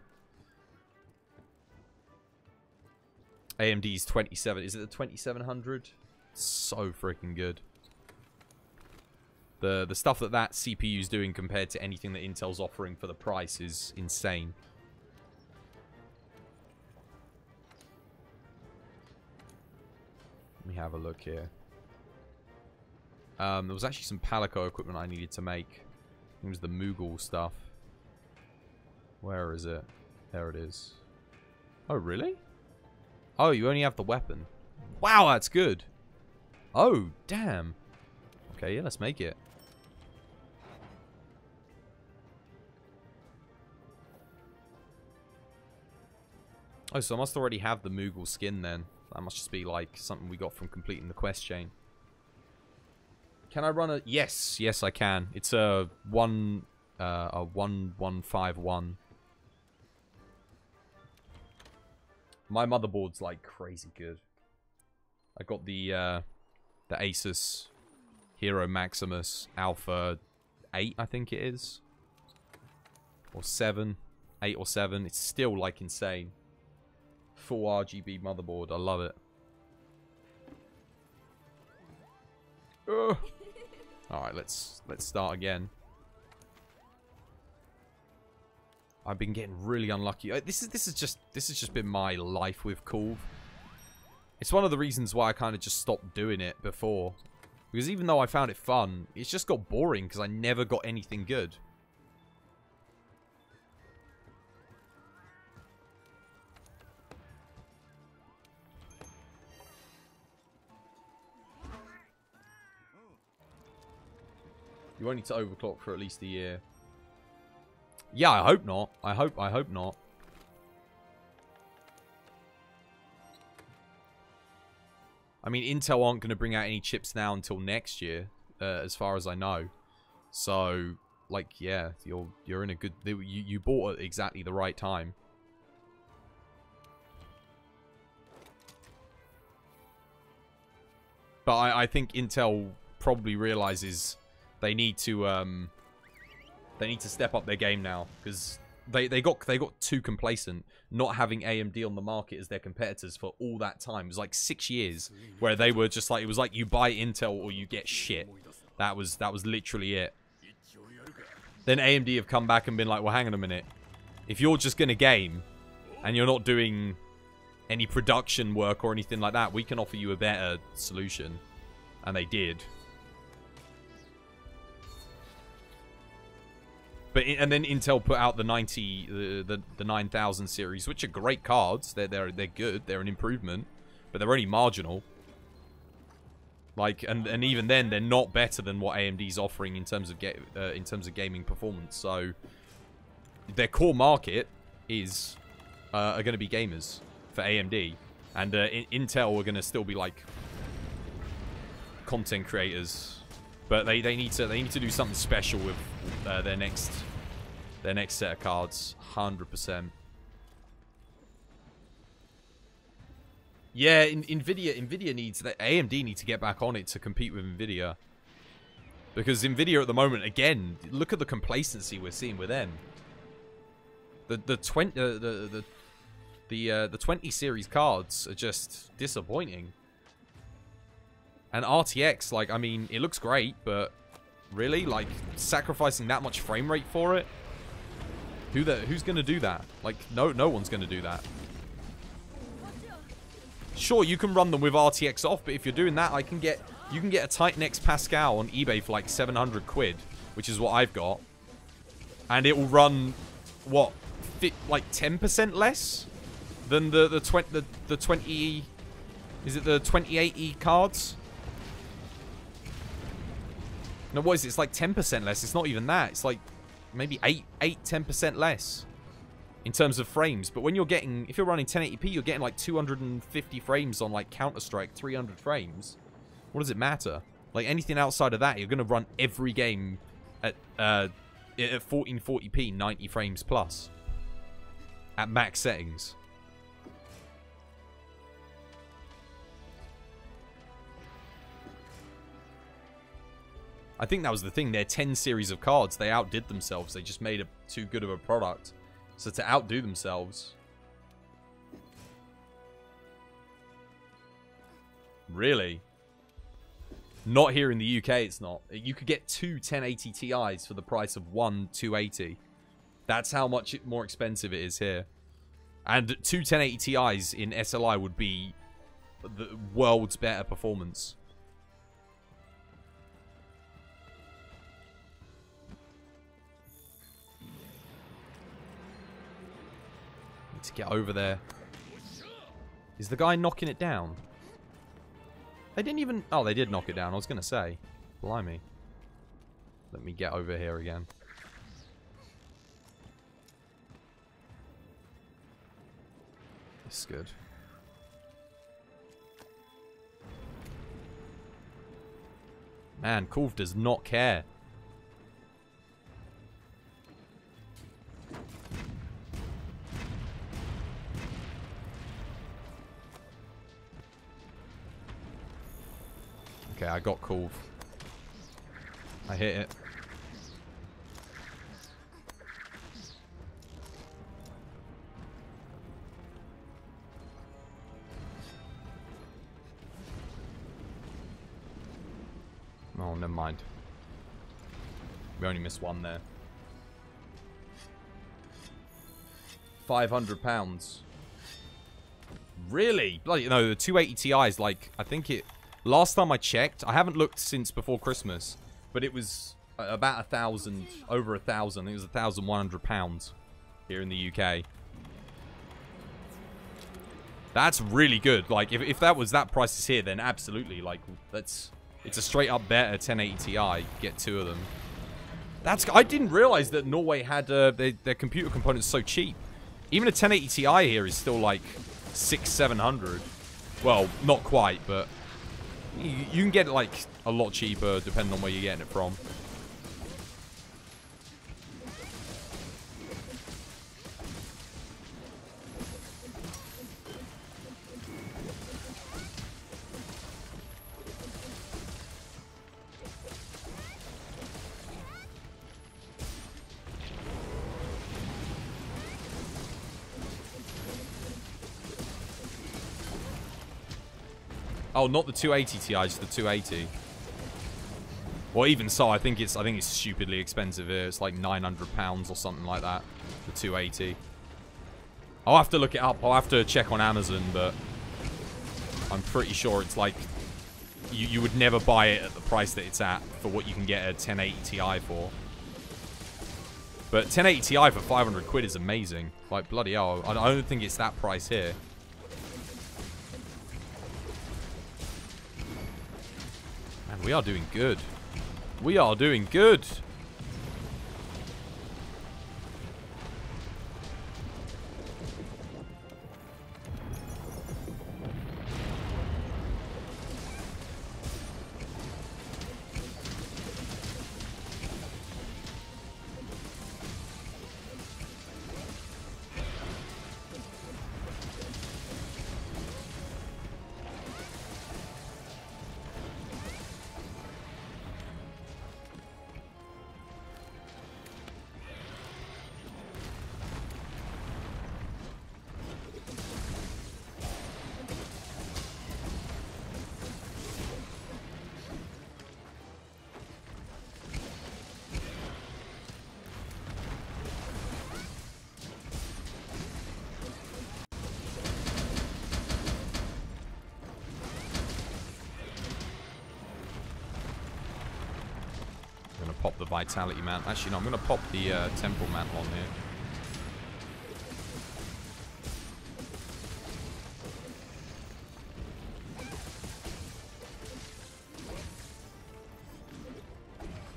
AMD's 27 is it the 2700 so freaking good the the stuff that that CPU is doing compared to anything that Intel's offering for the price is insane. Let me have a look here. Um, there was actually some Palico equipment I needed to make. It was the Moogle stuff. Where is it? There it is. Oh, really? Oh, you only have the weapon. Wow, that's good. Oh, damn. Okay, yeah, let's make it. Oh, so I must already have the Moogle skin then. That must just be like something we got from completing the quest chain. Can I run a... Yes, yes I can. It's a one... Uh, a 1151. My motherboard's like crazy good. I got the uh, the Asus Hero Maximus Alpha 8, I think it is. Or 7. 8 or 7. It's still like insane. Full RGB motherboard. I love it. Alright, let's let's start again. I've been getting really unlucky. Uh, This is this is just this has just been my life with Kulve. It's one of the reasons why I kind of just stopped doing it before. Because even though I found it fun, it's just got boring because I never got anything good. You won't need to overclock for at least a year. Yeah, I hope not. I hope I hope not. I mean, Intel aren't going to bring out any chips now until next year, uh, as far as I know. So, like, yeah, you're you're in a good. You you bought at exactly the right time. But I, I think Intel probably realizes they need to um they need to step up their game now because they they got they got too complacent not having AMD on the market as their competitors for all that time. It was like 6 years where they were just like it was like you buy Intel or you get shit. That was that was literally it. Then AMD have come back and been like, "Well, hang on a minute. If you're just going to game and you're not doing any production work or anything like that, we can offer you a better solution." And they did. But and then Intel put out the 90 the the, the 9000 series, which are great cards. They're they're they're good. They're an improvement, but they're only marginal. Like and and even then they're not better than what AMD's offering in terms of get uh, in terms of gaming performance. So their core market is uh, are going to be gamers for AMD, and uh, Intel are going to still be like content creators but they, they need to they need to do something special with uh, their next their next set of cards. Hundred percent. Yeah, in, Nvidia Nvidia needs that AMD need to get back on it to compete with Nvidia. Because Nvidia at the moment, again, look at the complacency we're seeing with them. The the twenty uh, the the the uh, the twenty series cards are just disappointing. And RTX, like, I mean, it looks great, but really? Like, sacrificing that much frame rate for it? Who the, Who's going to do that? Like, no, no one's going to do that. Sure, you can run them with RTX off, but if you're doing that, I can get, you can get a Titan X Pascal on eBay for like 700 quid, which is what I've got. And it will run, what, like 10% less than the, the, 20, the, the 20, is it the 2080 cards? No, what is it? It's like 10% less. It's not even that. It's like maybe 8, 8 10% less in terms of frames. But when you're getting, if you're running 1080p, you're getting like 250 frames on like Counter-Strike, 300 frames. What does it matter? Like anything outside of that, you're going to run every game at, uh, at 1440p, 90 frames plus. At max settings. I think that was the thing. Their 10 series of cards, they outdid themselves. They just made a too good of a product. So to outdo themselves... Really? Not here in the UK, it's not. You could get two 1080 Ti's for the price of one 280. That's how much more expensive it is here. And two 1080 Ti's in SLI would be the world's better performance. To get over there. Is the guy knocking it down? They didn't even... Oh, they did knock it down. I was going to say. Blimey. Let me get over here again. This is good. Man, Kulve does not care. Okay, I got Kulve. I hit it. Oh, never mind. We only missed one there. 500 pounds. Really? Bloody, no, the 280 Ti is like, I think it Last time I checked, I haven't looked since before Christmas, but it was uh, about a thousand, over a thousand. It was a thousand one hundred pounds here in the UK. That's really good. Like, if, if that was that price is here, then absolutely. Like, that's it's a straight up better 1080 Ti. Get two of them. That's I didn't realize that Norway had uh, their, their computer components so cheap. Even a 1080 Ti here is still like six, seven hundred. Well, not quite, but you, you can get it like a lot cheaper depending on where you're getting it from. Oh, not the 280 Ti, just the 280. Well, even so, I think it's I think it's stupidly expensive here. It's like 900 pounds or something like that. The 280. I'll have to look it up. I'll have to check on Amazon, but I'm pretty sure it's like you you would never buy it at the price that it's at for what you can get a 1080 Ti for. But 1080 Ti for 500 quid is amazing. Like bloody hell, I don't think it's that price here. Man, we are doing good. We are doing good. Vitality. Actually, no, I'm gonna pop the uh, temporal mantle on here.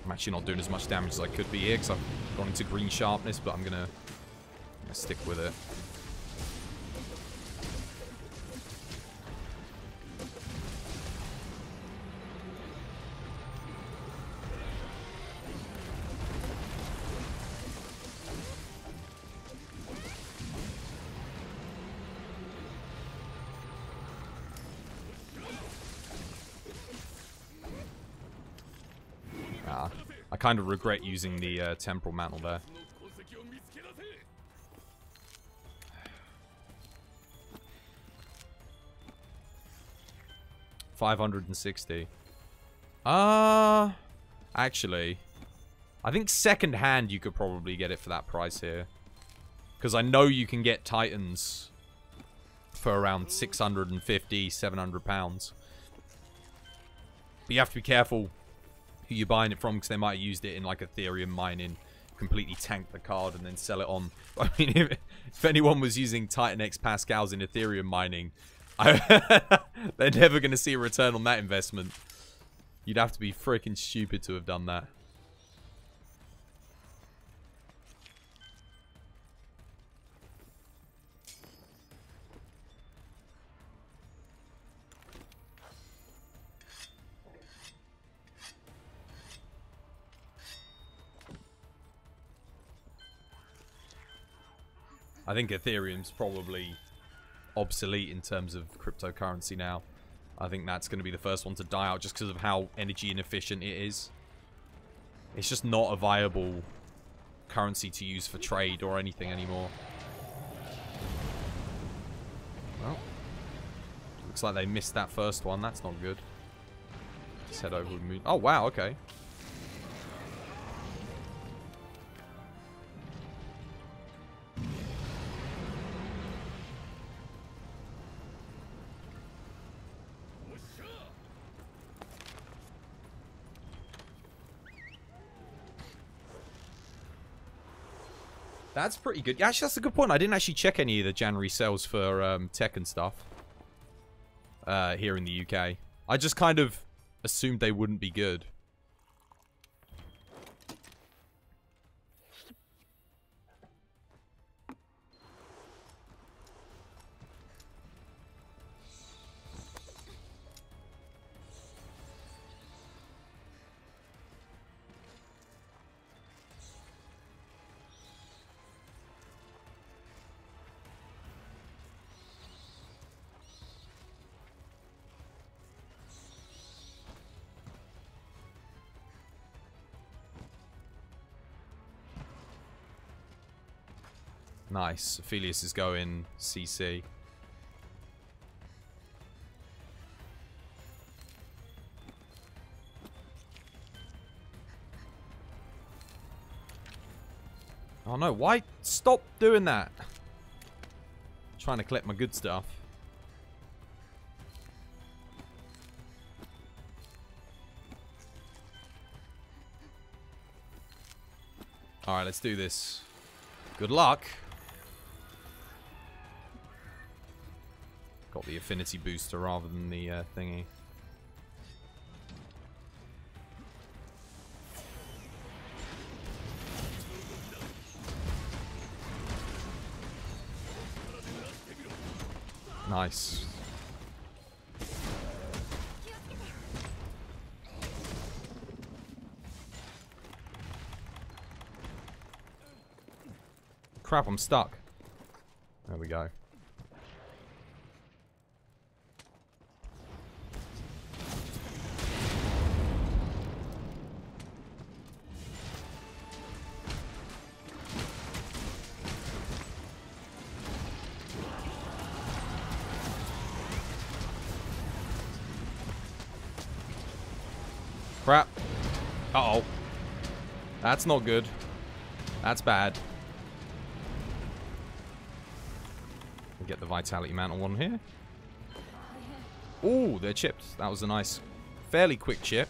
I'm actually not doing as much damage as I could be here because I've gone into green sharpness, but I'm gonna stick with it. kind of regret using the uh, temporal mantle there. Five hundred and sixty. Ah, uh, actually, I think second hand you could probably get it for that price here, because I know you can get titans for around 650, 700 pounds. But you have to be careful who you're buying it from, because they might have used it in like Ethereum mining, completely tank the card and then sell it on. *laughs* I mean, if, if anyone was using Titan X Pascals in Ethereum mining, I, *laughs* they're never going to see a return on that investment. You'd have to be freaking stupid to have done that. I think Ethereum's probably obsolete in terms of cryptocurrency now. I think that's going to be the first one to die out just because of how energy inefficient it is. It's just not a viable currency to use for trade or anything anymore. Well, looks like they missed that first one. That's not good. Let's head over and move. Oh, wow, okay. That's pretty good. Actually, that's a good point. I didn't actually check any of the January sales for um, tech and stuff uh, here in the UK. I just kind of assumed they wouldn't be good. Nice. Aphelios is going CC. Oh no, why? Stop doing that. trying to collect my good stuff. Alright, let's do this. Good luck. Got the affinity booster rather than the uh, thingy. Nice. Crap, I'm stuck. There we go. That's not good. That's bad. Get the Vitality Mantle one here. Oh, they're chipped. That was a nice, fairly quick chip.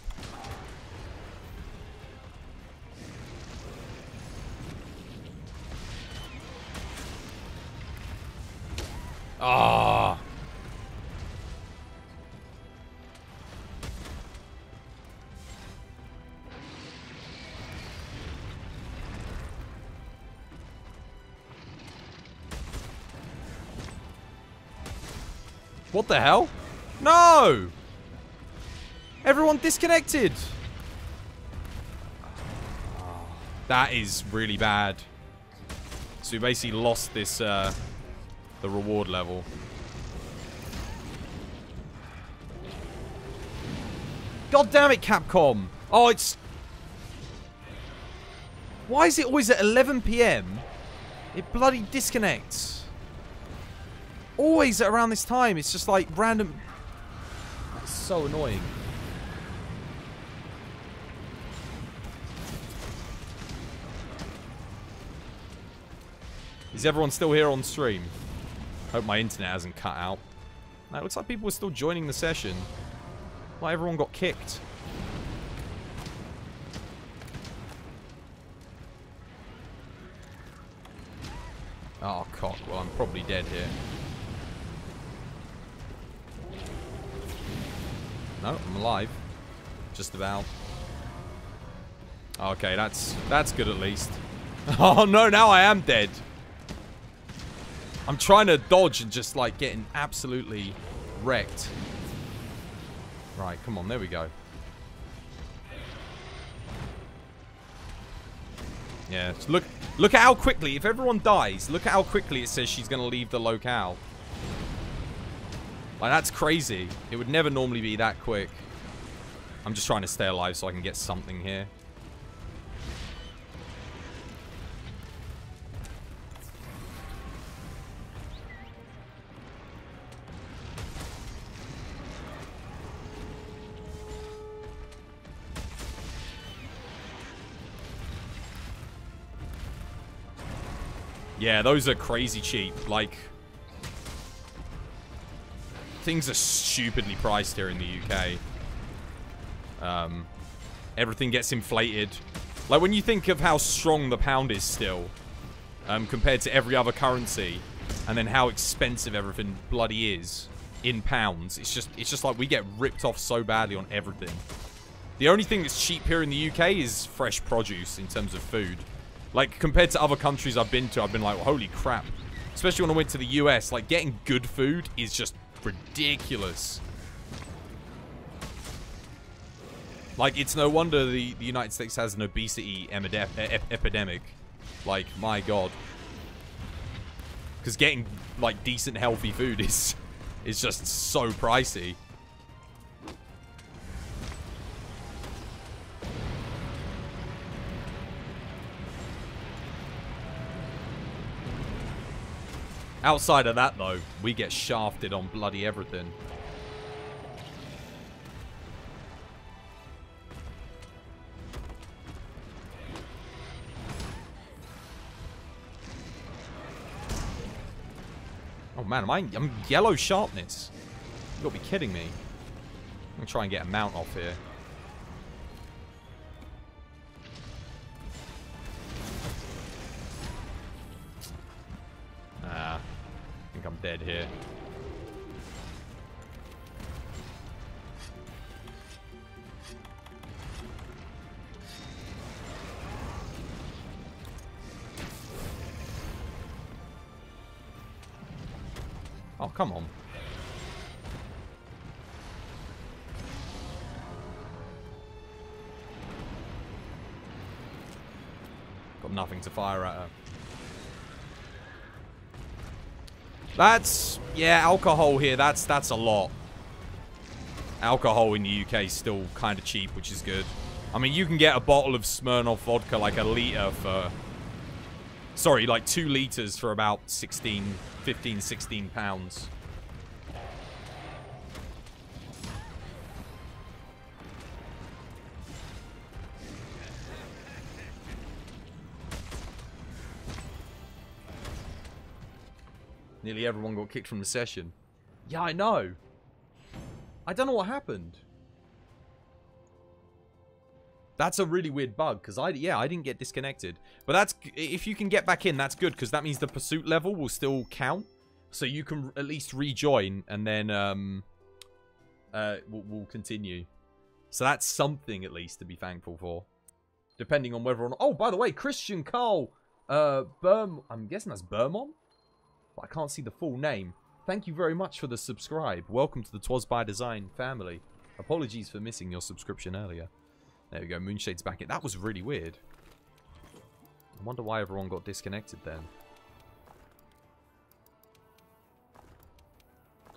What the hell? No! Everyone disconnected! That is really bad. So we basically lost this, uh, the reward level. God damn it, Capcom! Oh, it's... Why is it always at 11 p.m.? It bloody disconnects. Always around this time. It's just like random... It's so annoying. Is everyone still here on stream? Hope my internet hasn't cut out. No, it looks like people are still joining the session. Like everyone got kicked. Oh, cock. Well, I'm probably dead here. No, I'm alive. Just about. Okay, that's that's good at least. *laughs* Oh no, now I am dead. I'm trying to dodge and just like getting absolutely wrecked. Right, come on, there we go. Yeah, look look at how quickly, if everyone dies, look at how quickly it says she's going to leave the locale. Like, that's crazy. It would never normally be that quick. I'm just trying to stay alive so I can get something here. Yeah, those are crazy cheap. Like, things are stupidly priced here in the UK. Um, everything gets inflated. Like, when you think of how strong the pound is still, um, compared to every other currency, and then how expensive everything bloody is in pounds. It's just it's just like we get ripped off so badly on everything. The only thing that's cheap here in the UK is fresh produce in terms of food. Like compared to other countries I've been to, I've been like, holy crap. Especially when I went to the US, like getting good food is just ridiculous. Like, it's no wonder the, the United States has an obesity emide- e- epidemic. Like, my god. Because getting, like, decent, healthy food is, is just so pricey. Outside of that, though, we get shafted on bloody everything. Oh man, am I, I'm yellow sharpness. You gotta be kidding me. I'm gonna try and get a mount off here. Think I'm dead here. Oh, come on. Got nothing to fire at her. That's yeah, alcohol here. That's that's a lot. Alcohol in the UK is still kind of cheap, which is good. I mean, you can get a bottle of Smirnoff vodka like a liter for sorry, like 2 liters for about 16 15 16 pounds. Nearly everyone got kicked from the session. Yeah, I know. I don't know what happened. That's a really weird bug because I yeah I didn't get disconnected, but that's if you can get back in, that's good because that means the pursuit level will still count, so you can at least rejoin and then um uh we'll, we'll continue. So that's something at least to be thankful for, depending on whether or not. Oh, by the way, Christian Carl, uh, Berm. I'm guessing that's Bermon. But I can't see the full name. Thank you very much for the subscribe. Welcome to the Twas by Design family. Apologies for missing your subscription earlier. There we go, Moonshade's back in. That was really weird. I wonder why everyone got disconnected then.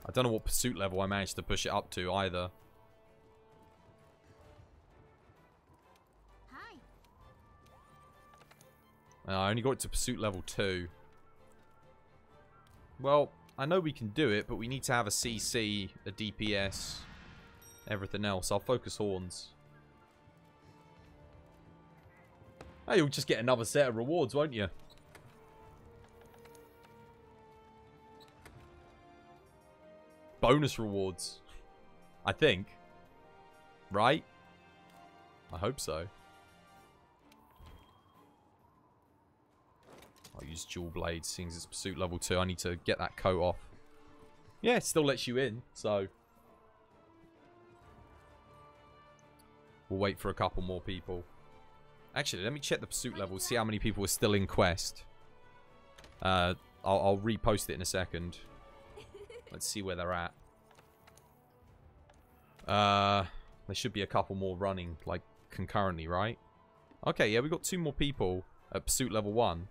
I don't know what pursuit level I managed to push it up to either. Hi. Uh, I only got it to pursuit level 2. Well, I know we can do it, but we need to have a CC, a DPS, everything else. I'll focus horns. Hey, you'll just get another set of rewards, won't you? Bonus rewards. I think. Right? I hope so. I'll use dual blades, seeing as it's pursuit level 2. I need to get that coat off. Yeah, it still lets you in, so... We'll wait for a couple more people. Actually, let me check the pursuit level, see how many people are still in quest. Uh, I'll, I'll repost it in a second. Let's see where they're at. Uh, there should be a couple more running, like, concurrently, right? Okay, yeah, we've got two more people at pursuit level 1.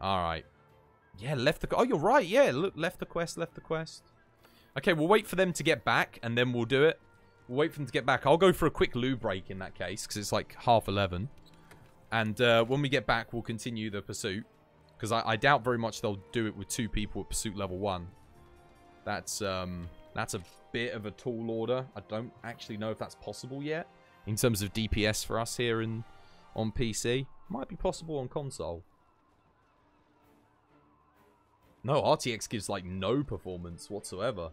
Alright. Yeah, left the... Oh, you're right, yeah, look, left the quest, left the quest. Okay, we'll wait for them to get back, and then we'll do it. We'll wait for them to get back. I'll go for a quick loo break in that case, because it's like half 11. And uh, when we get back, we'll continue the pursuit. Because I, I, doubt very much they'll do it with two people at pursuit level 1. That's, um, that's a bit of a tall order. I don't actually know if that's possible yet. In terms of DPS for us here in on PC. Might be possible on console. No, RTX gives, like, no performance whatsoever.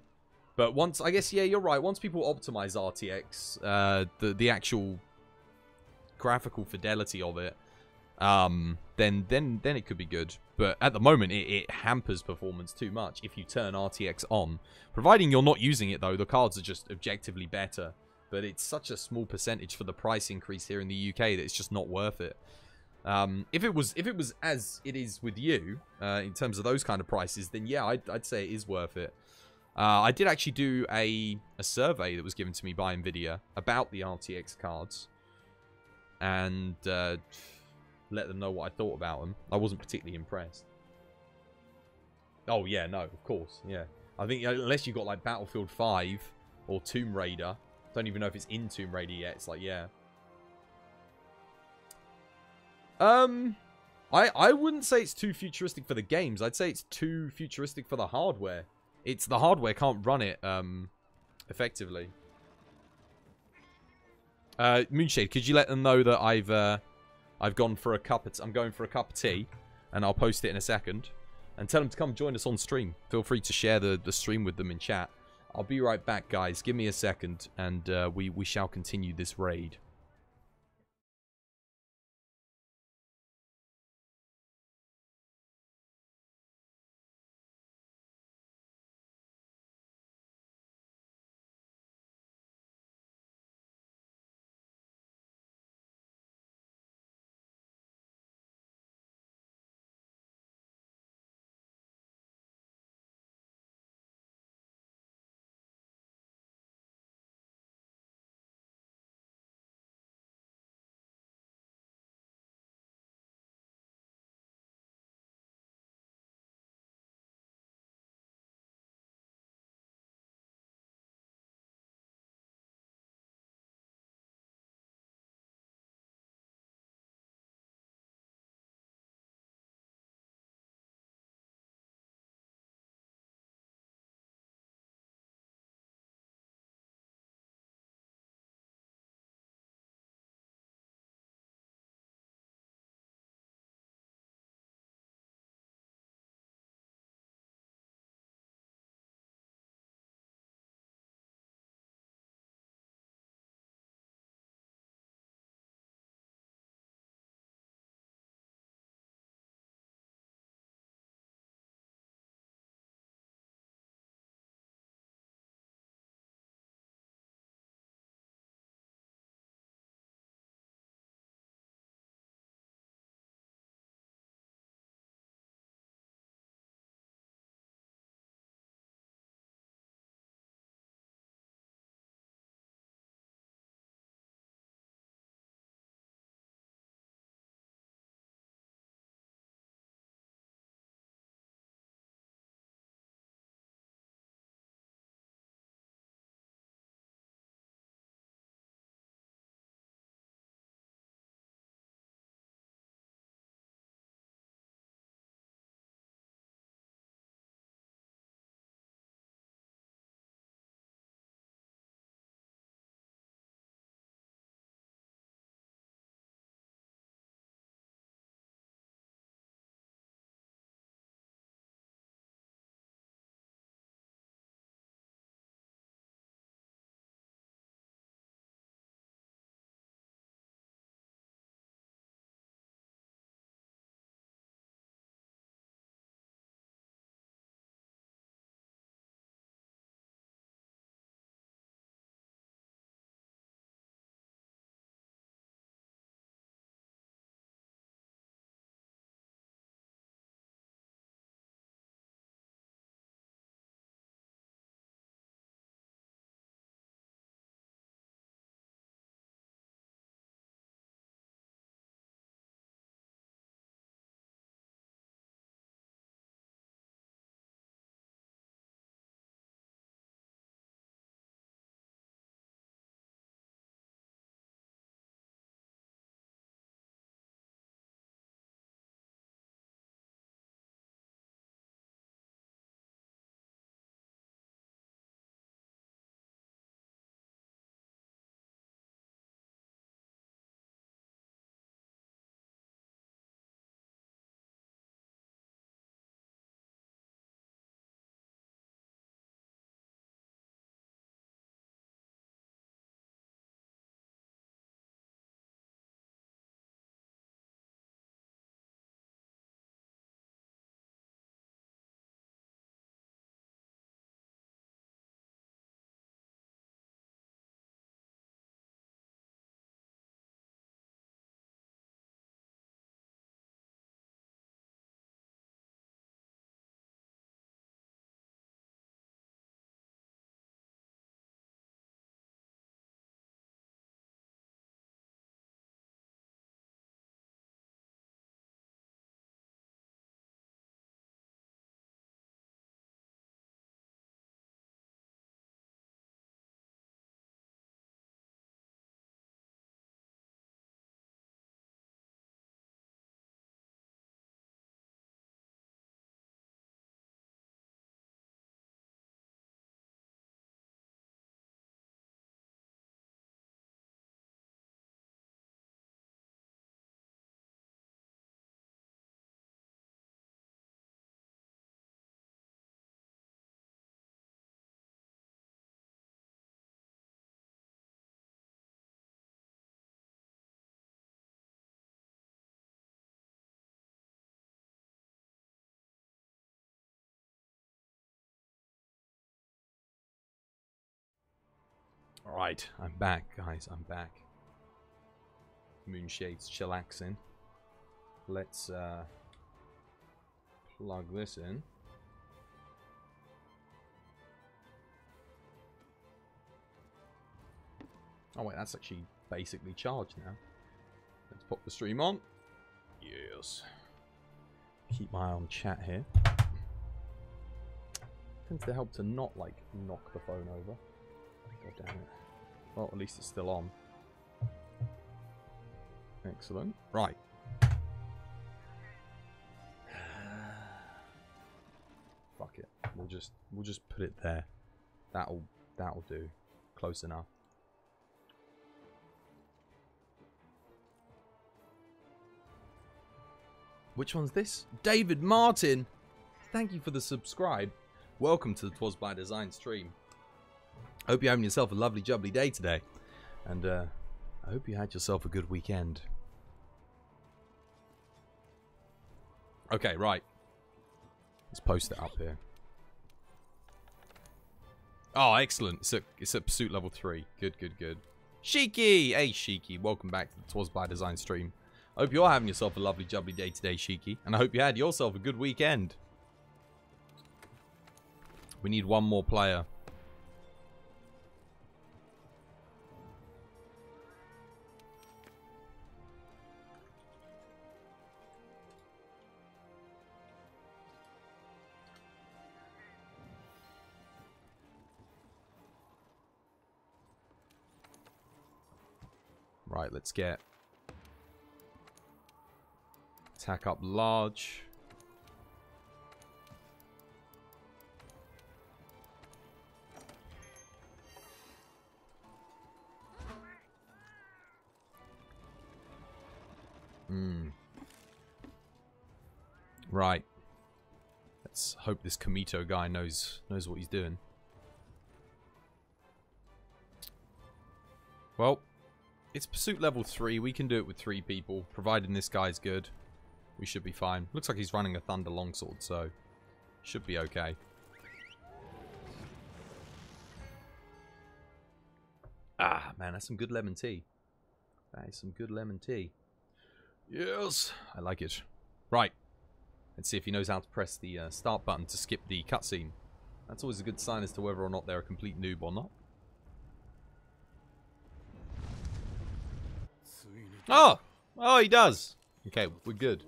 But once, I guess, yeah, you're right. Once people optimize RTX, uh, the, the actual graphical fidelity of it um, then then then it could be good. But at the moment, it, it hampers performance too much if you turn RTX on. Providing you're not using it though, the cards are just objectively better. But it's such a small percentage for the price increase here in the UK that it's just not worth it. Um, if it was if it was as it is with you uh, in terms of those kind of prices, then yeah, I'd, I'd say it is worth it. Uh, I did actually do a a survey that was given to me by Nvidia about the RTX cards, and uh, let them know what I thought about them. I wasn't particularly impressed. Oh yeah, no, of course, yeah. I think unless you got like Battlefield 5 or Tomb Raider, I don't even know if it's in Tomb Raider yet. It's like yeah. Um, I I wouldn't say it's too futuristic for the games. I'd say it's too futuristic for the hardware. It's the hardware can't run it um effectively. Uh, Moonshade, could you let them know that I've uh, I've gone for a cup. Of I'm going for a cup of tea, and I'll post it in a second. And tell them to come join us on stream. Feel free to share the the stream with them in chat. I'll be right back, guys. Give me a second, and uh, we we shall continue this raid. Alright, I'm back, guys. I'm back. Moonshade's chillaxing. Let's uh, plug this in. Oh wait, that's actually basically charged now. Let's pop the stream on. Yes. Keep my eye on chat here. Tends to help to not like knock the phone over. God damn it. Well, at least it's still on. Excellent. Right. *sighs* Fuck it. We'll just we'll just put it there. That'll that'll do. Close enough. Which one's this? David Martin! Thank you for the subscribe. Welcome to the Twas by Design stream. Hope you're having yourself a lovely jubbly day today. And uh, I hope you had yourself a good weekend. Okay, right. Let's post it up here. Oh, excellent. It's at, it's at pursuit level 3. Good, good, good. Shiki! Hey, Shiki. Welcome back to the Twas by Design stream. Hope you're having yourself a lovely jubbly day today, Shiki. And I hope you had yourself a good weekend. We need one more player. Right, let's get attack up large. Hmm. Right. Let's hope this Kamito guy knows knows what he's doing. Well, it's pursuit level 3. We can do it with three people, providing this guy's good. We should be fine. Looks like he's running a Thunder Longsword, so should be okay. Ah, man, that's some good lemon tea. That is some good lemon tea. Yes, I like it. Right, let's see if he knows how to press the uh, start button to skip the cutscene. That's always a good sign as to whether or not they're a complete noob or not. Oh! Oh, he does. Okay, we're good.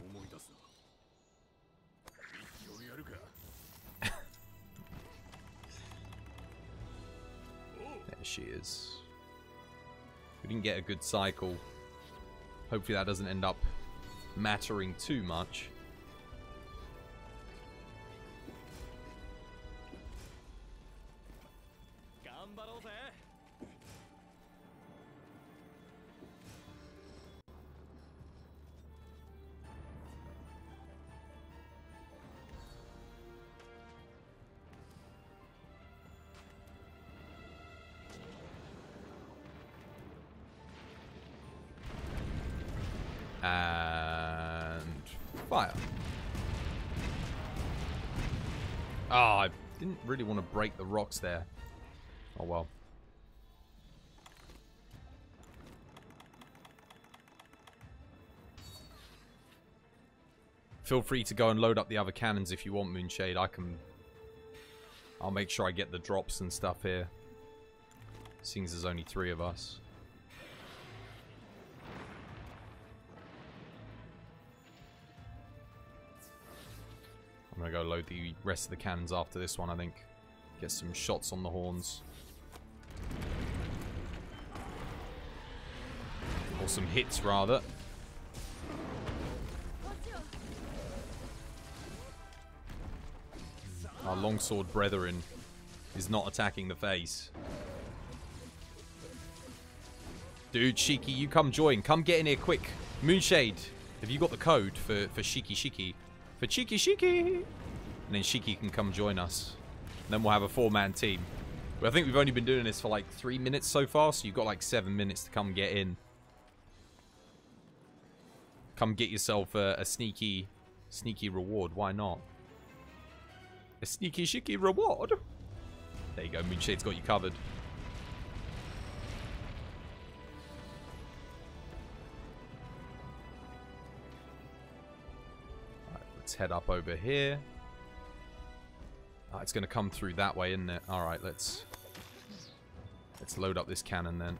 *laughs* there she is. We didn't get a good cycle. Hopefully that doesn't end up mattering too much. Really want to break the rocks there. Oh well. Feel free to go and load up the other cannons if you want, Moonshade. I can... I'll make sure I get the drops and stuff here. Seeing as there's only three of us. I'm going to go load the rest of the cannons after this one, I think. Get some shots on the horns. Or some hits, rather. Our longsword brethren is not attacking the face. Dude, Shiki, you come join. Come get in here quick. Moonshade, have you got the code for, for Shiki Shiki? For Cheeky Shiki! And then Shiki can come join us. And then we'll have a four-man team. But I think we've only been doing this for like three minutes so far, so you've got like seven minutes to come get in. Come get yourself a, a sneaky, sneaky reward. Why not? A sneaky shiki reward. There you go. Moonshade's got you covered. Head up over here. Ah, it's going to come through that way, isn't it? All right, let's let's load up this cannon then.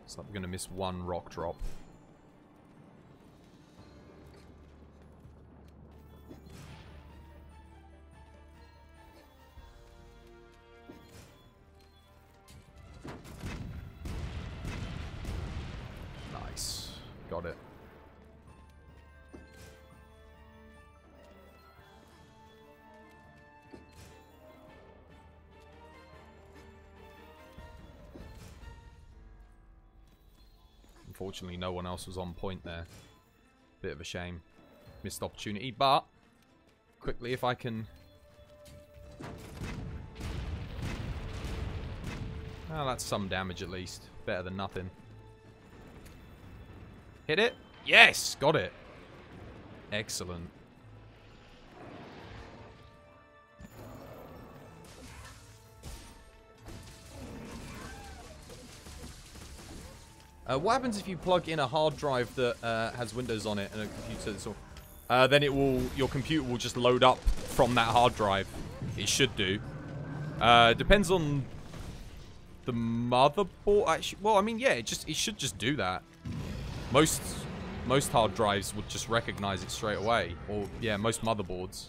Looks like we're going to miss one rock drop. Unfortunately, no one else was on point there. Bit of a shame. Missed opportunity, but quickly if I can... Oh, that's some damage at least. Better than nothing. Hit it? Yes! Got it. Excellent. Uh, what happens if you plug in a hard drive that uh, has Windows on it and a computer that's all... Uh, then it will, your computer will just load up from that hard drive. It should do. Uh, depends on the motherboard. Actually, well, I mean, yeah, it just it should just do that. Most most hard drives would just recognize it straight away, or yeah, most motherboards.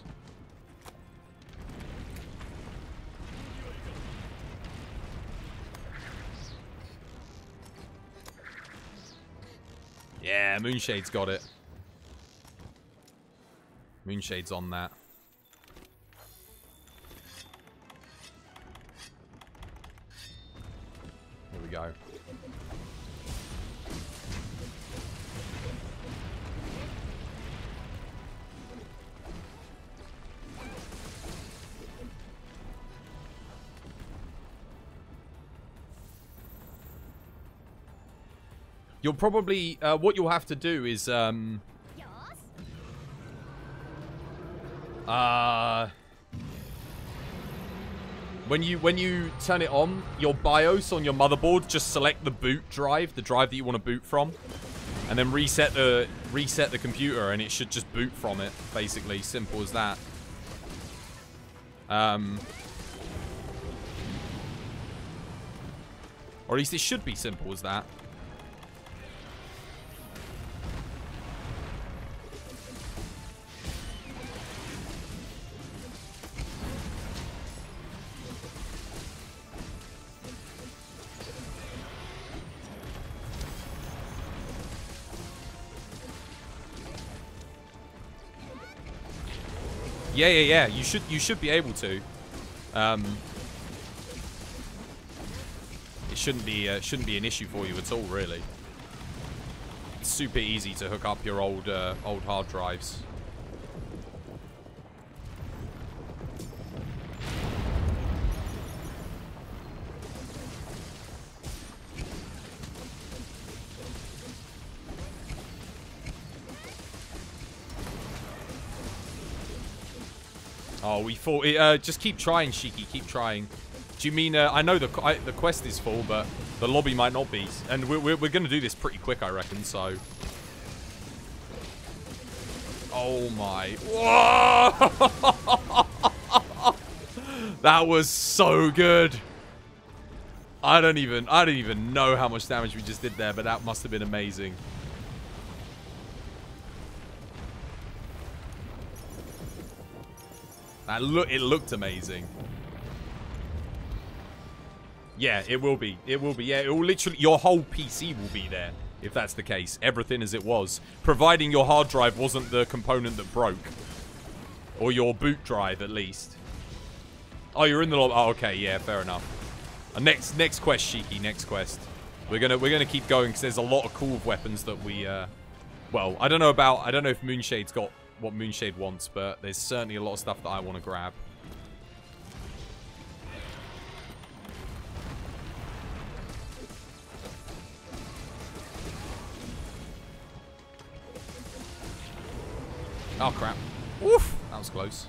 Yeah, Moonshade's got it. Moonshade's on that. You'll probably, uh, what you'll have to do is, um, uh, when you when you turn it on, your BIOS on your motherboard, just select the boot drive, the drive that you want to boot from, and then reset the reset the computer, and it should just boot from it. Basically, simple as that. Um, or at least it should be simple as that. Yeah, yeah. You should you should be able to. Um, it shouldn't be uh, shouldn't be an issue for you at all, really. It's super easy to hook up your old uh, old hard drives. We thought. Uh, just keep trying, Shiki. Keep trying. Do you mean? Uh, I know the I, the quest is full, but the lobby might not be, and we're we're, we're going to do this pretty quick, I reckon. So. Oh my! Whoa! *laughs* that was so good. I don't even I don't even know how much damage we just did there, but that must have been amazing. That look, it looked amazing. Yeah, it will be. It will be. Yeah, it will literally. Your whole PC will be there if that's the case. Everything as it was, providing your hard drive wasn't the component that broke, or your boot drive at least. Oh, you're in the lobby. Oh, okay. Yeah, fair enough. Uh, next, next quest, Shiki. Next quest. We're gonna we're gonna keep going because there's a lot of cool weapons that we. Uh, well, I don't know about. I don't know if Moonshade's got what Moonshade wants, but there's certainly a lot of stuff that I want to grab. Oh, crap. Woof! That was close.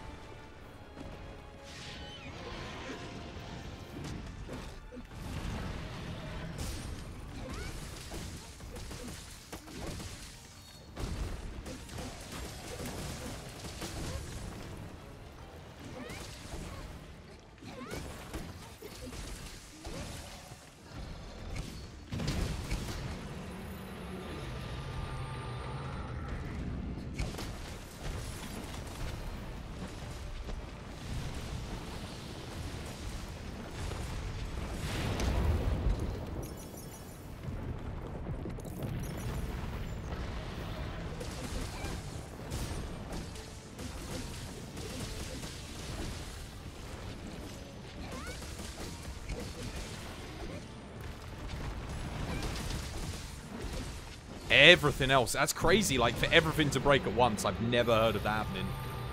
Everything else. That's crazy. Like, for everything to break at once, I've never heard of that happening.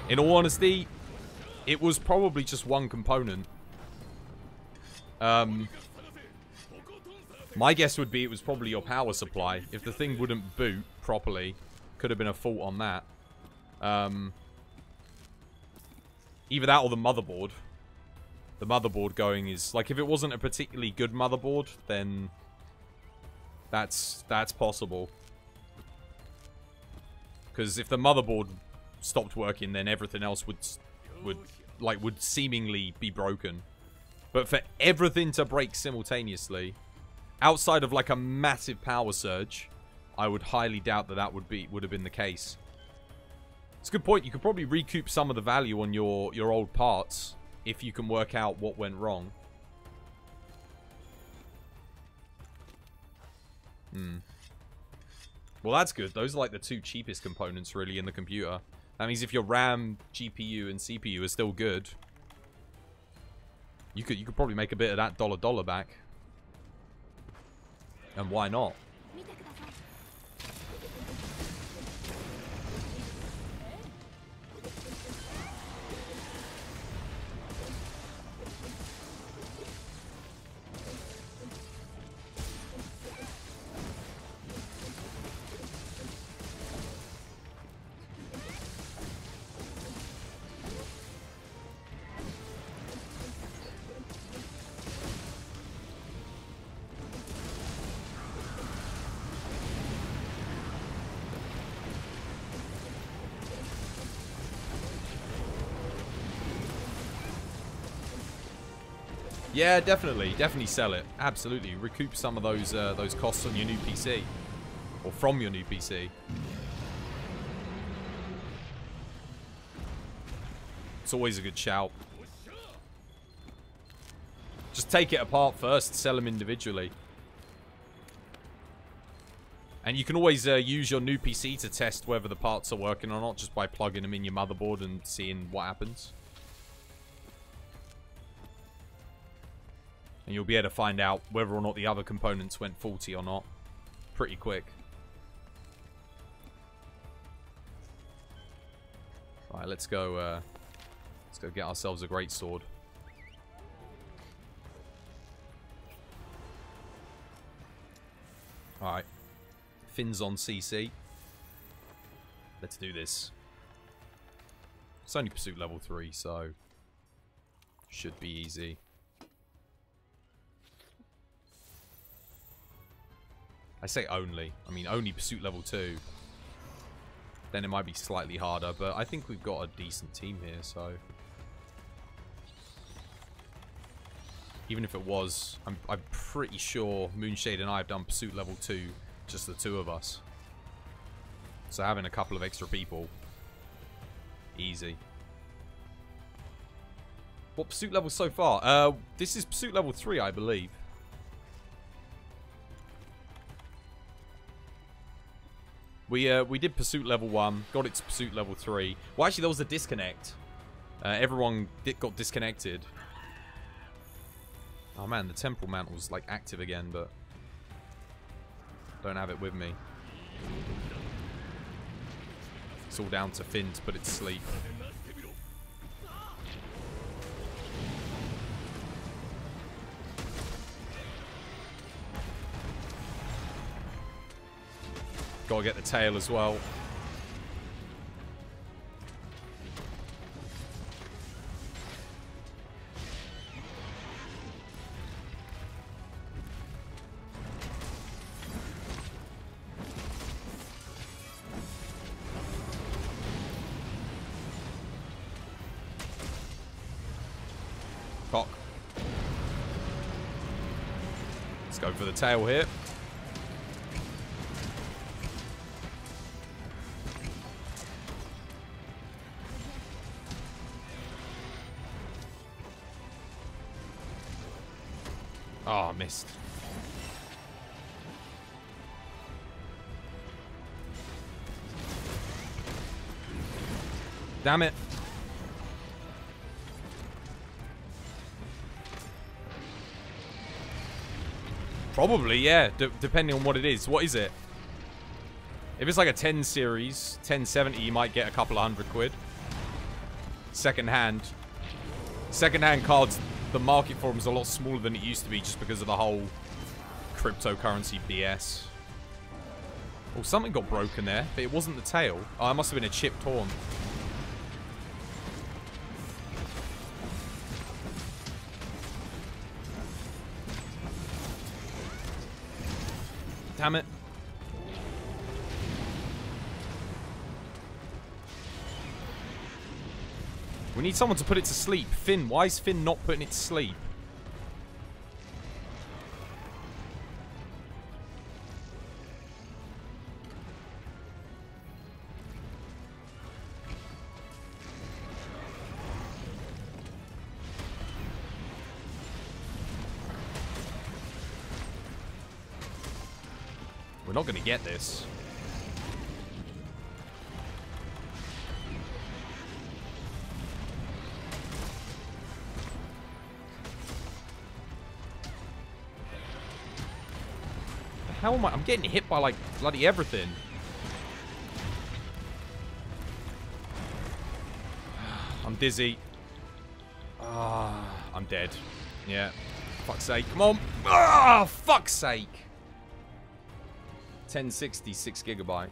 In all honesty, it was probably just one component. Um, my guess would be it was probably your power supply. If the thing wouldn't boot properly, could have been a fault on that. Um, either that or the motherboard. The motherboard going is... Like, if it wasn't a particularly good motherboard, then... That's, that's possible. Because if the motherboard stopped working, then everything else would, would, like, would seemingly be broken. But for everything to break simultaneously, outside of like a massive power surge, I would highly doubt that that would be would have been the case. It's a good point. You could probably recoup some of the value on your your old parts if you can work out what went wrong. Hmm. Well, that's good. Those are like the two cheapest components really in the computer. That means if your RAM, GPU, and CPU are still good, you could you could probably make a bit of that dollar dollar back. And why not? Yeah, definitely, definitely sell it. Absolutely, recoup some of those uh, those costs on your new PC, or from your new PC. It's always a good shout. Just take it apart first, sell them individually. And you can always uh, use your new PC to test whether the parts are working or not just by plugging them in your motherboard and seeing what happens. And you'll be able to find out whether or not the other components went faulty or not pretty quick. Right, let's go uh, let's go get ourselves a great sword. Alright. Finn's on CC. Let's do this. It's only pursuit level 3, so should be easy. I say only. I mean, only pursuit level 2. Then it might be slightly harder, but I think we've got a decent team here, so... Even if it was, I'm, I'm pretty sure Moonshade and I have done pursuit level 2, just the two of us. So having a couple of extra people, easy. What pursuit level so far? Uh, this is pursuit level 3, I believe. We uh, we did pursuit level one, got it to pursuit level three. Well, actually, there was a disconnect. Uh, everyone got disconnected. Oh man, the temporal mantle's like active again, but don't have it with me. It's all down to Finn to put it to sleep. Gotta get the tail as well. Cock. Let's go for the tail here. Damn it. Probably, yeah. D depending on what it is. What is it? If it's like a 10 series, 1070, you might get a couple of hundred quid. Second hand. Second hand cards, the market for them is a lot smaller than it used to be just because of the whole cryptocurrency BS. Oh, something got broken there, but it wasn't the tail. Oh, it must have been a chipped horn. Damn it. We need someone to put it to sleep. Finn, why is Finn not putting it to sleep? We're not going to get this. Hell am I? I'm getting hit by like bloody everything. *sighs* I'm dizzy. Ah, I'm dead. Yeah. Fuck's sake. Come on. Ah, fuck's sake. 1060, 6 gigabyte.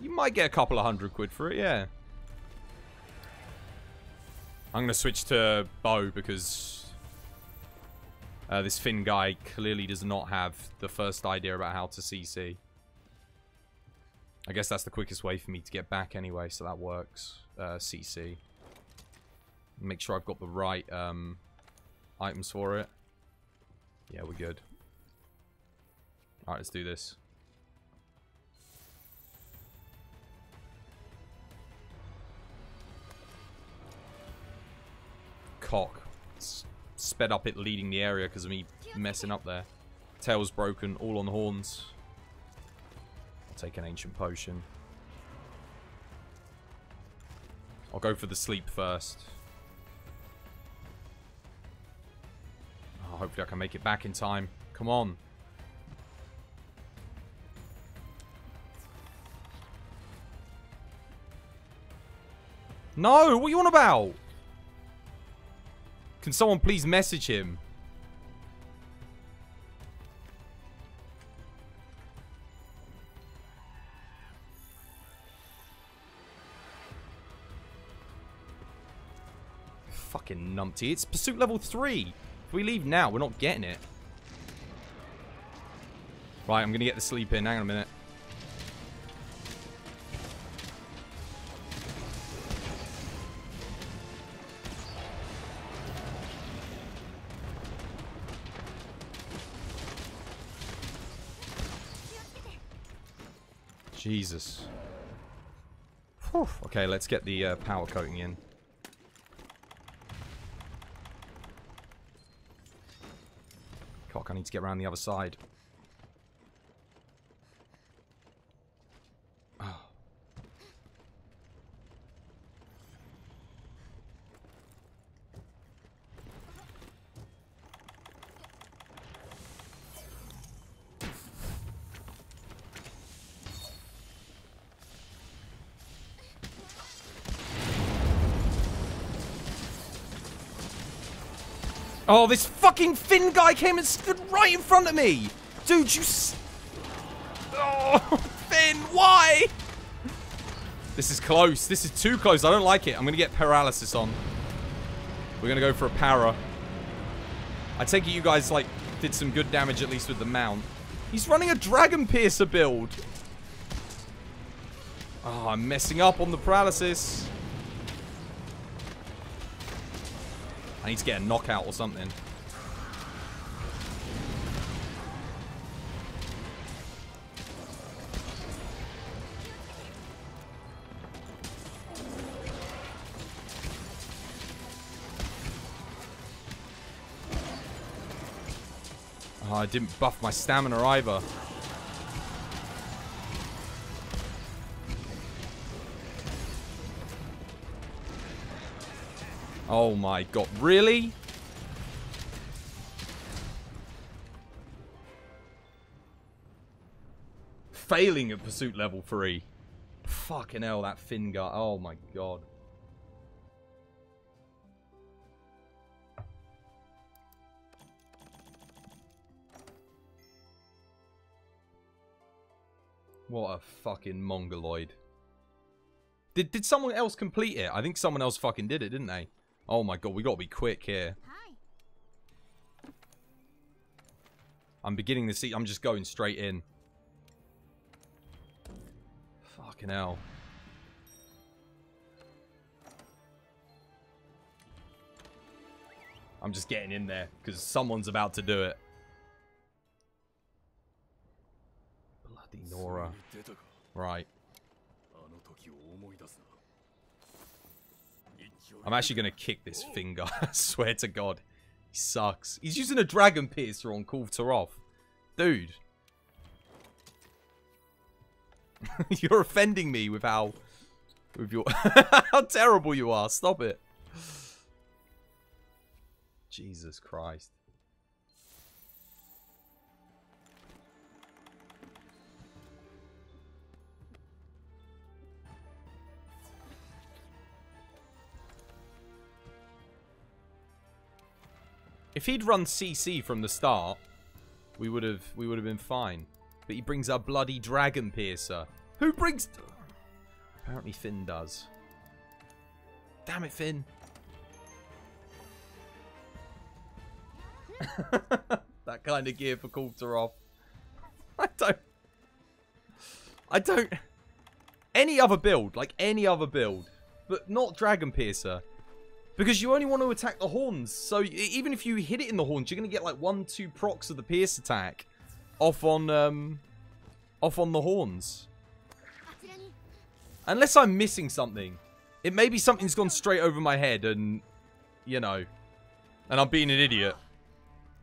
You might get a couple of hundred quid for it, yeah. I'm going to switch to bow because uh, this Finn guy clearly does not have the first idea about how to CC. I guess that's the quickest way for me to get back anyway, so that works. Uh, CC. Make sure I've got the right um, items for it. Yeah, we're good. Alright, let's do this. Cock. S sped up it leading the area because of me messing up there. Tail's broken, all on the horns. I'll take an ancient potion. I'll go for the sleep first. Oh, hopefully I can make it back in time. Come on. No, what are you on about? Can someone please message him? Fucking numpty. It's pursuit level 3. If we leave now, we're not getting it. Right, I'm going to get the sleep in. Hang on a minute. Jesus. Whew. Okay, let's get the uh, power coating in. Cock, I need to get around the other side. Oh, this fucking Finn guy came and stood right in front of me! Dude, you Oh, *laughs* Finn, why? This is close. This is too close. I don't like it. I'm going to get paralysis on. We're going to go for a para. I take it you guys, like, did some good damage at least with the mount. He's running a Dragon Piercer build. Oh, I'm messing up on the paralysis. I need to get a knockout or something. Oh, I didn't buff my stamina either. Oh my god, really? failing at pursuit level 3. Fucking hell, that Finn guy. Oh my god. What a fucking mongoloid. Did did someone else complete it? I think someone else fucking did it, didn't they? Oh my god, we gotta be quick here. Hi. I'm beginning to see. I'm just going straight in. Fucking hell. I'm just getting in there because someone's about to do it. Bloody Nora. Right. I'm actually going to kick this finger. *laughs* I swear to God. He sucks. He's using a Dragon Piercer on Kulve Taroth. Dude. *laughs* You're offending me with how... With your... *laughs* how terrible you are. Stop it. Jesus Christ. If he'd run CC from the start, we would have we would have been fine. But he brings our bloody dragon piercer. Who brings? Apparently Finn does. Damn it, Finn. *laughs* that kind of gear for Kulve Taroth. *laughs* I don't. I don't. Any other build, like any other build, but not Dragon Piercer. Because you only want to attack the horns, so even if you hit it in the horns, you're going to get like one, two procs of the pierce attack off on um, off on the horns. Unless I'm missing something. It may be something's gone straight over my head and, you know, and I'm being an idiot.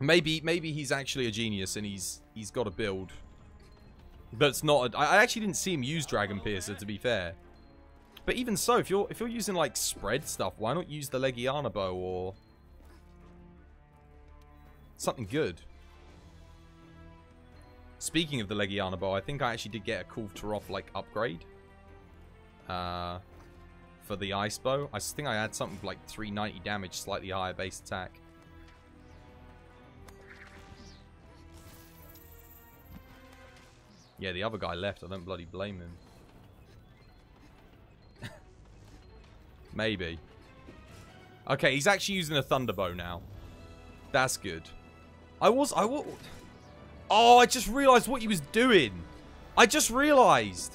Maybe maybe he's actually a genius and he's he's got a build. That's not... A, I actually didn't see him use Dragon Piercer, to be fair. But even so, if you're if you're using like spread stuff, why not use the Legiana bow or something good? Speaking of the Legiana bow, I think I actually did get a Kulve Taroth like upgrade. Uh, for the ice bow. I think I had something like 390 damage, slightly higher base attack. Yeah, the other guy left. I don't bloody blame him. Maybe. Okay, he's actually using a thunderbow now. That's good. I was I was Oh, I just realized what he was doing. I just realized.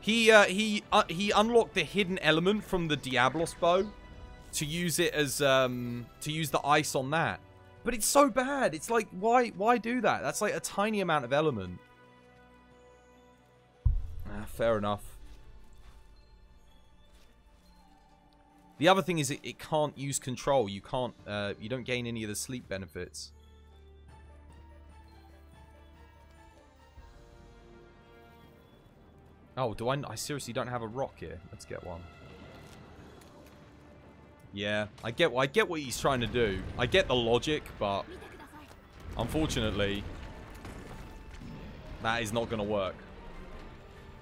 He uh, he uh, he unlocked the hidden element from the Diablos bow to use it as um to use the ice on that. But it's so bad. It's like why why do that? That's like a tiny amount of element. Ah, fair enough. The other thing is it, it can't use control. You can't, uh, you don't gain any of the sleep benefits. Oh, do I, I seriously don't have a rock here. Let's get one. Yeah, I get, I get what he's trying to do. I get the logic, but unfortunately, that is not going to work.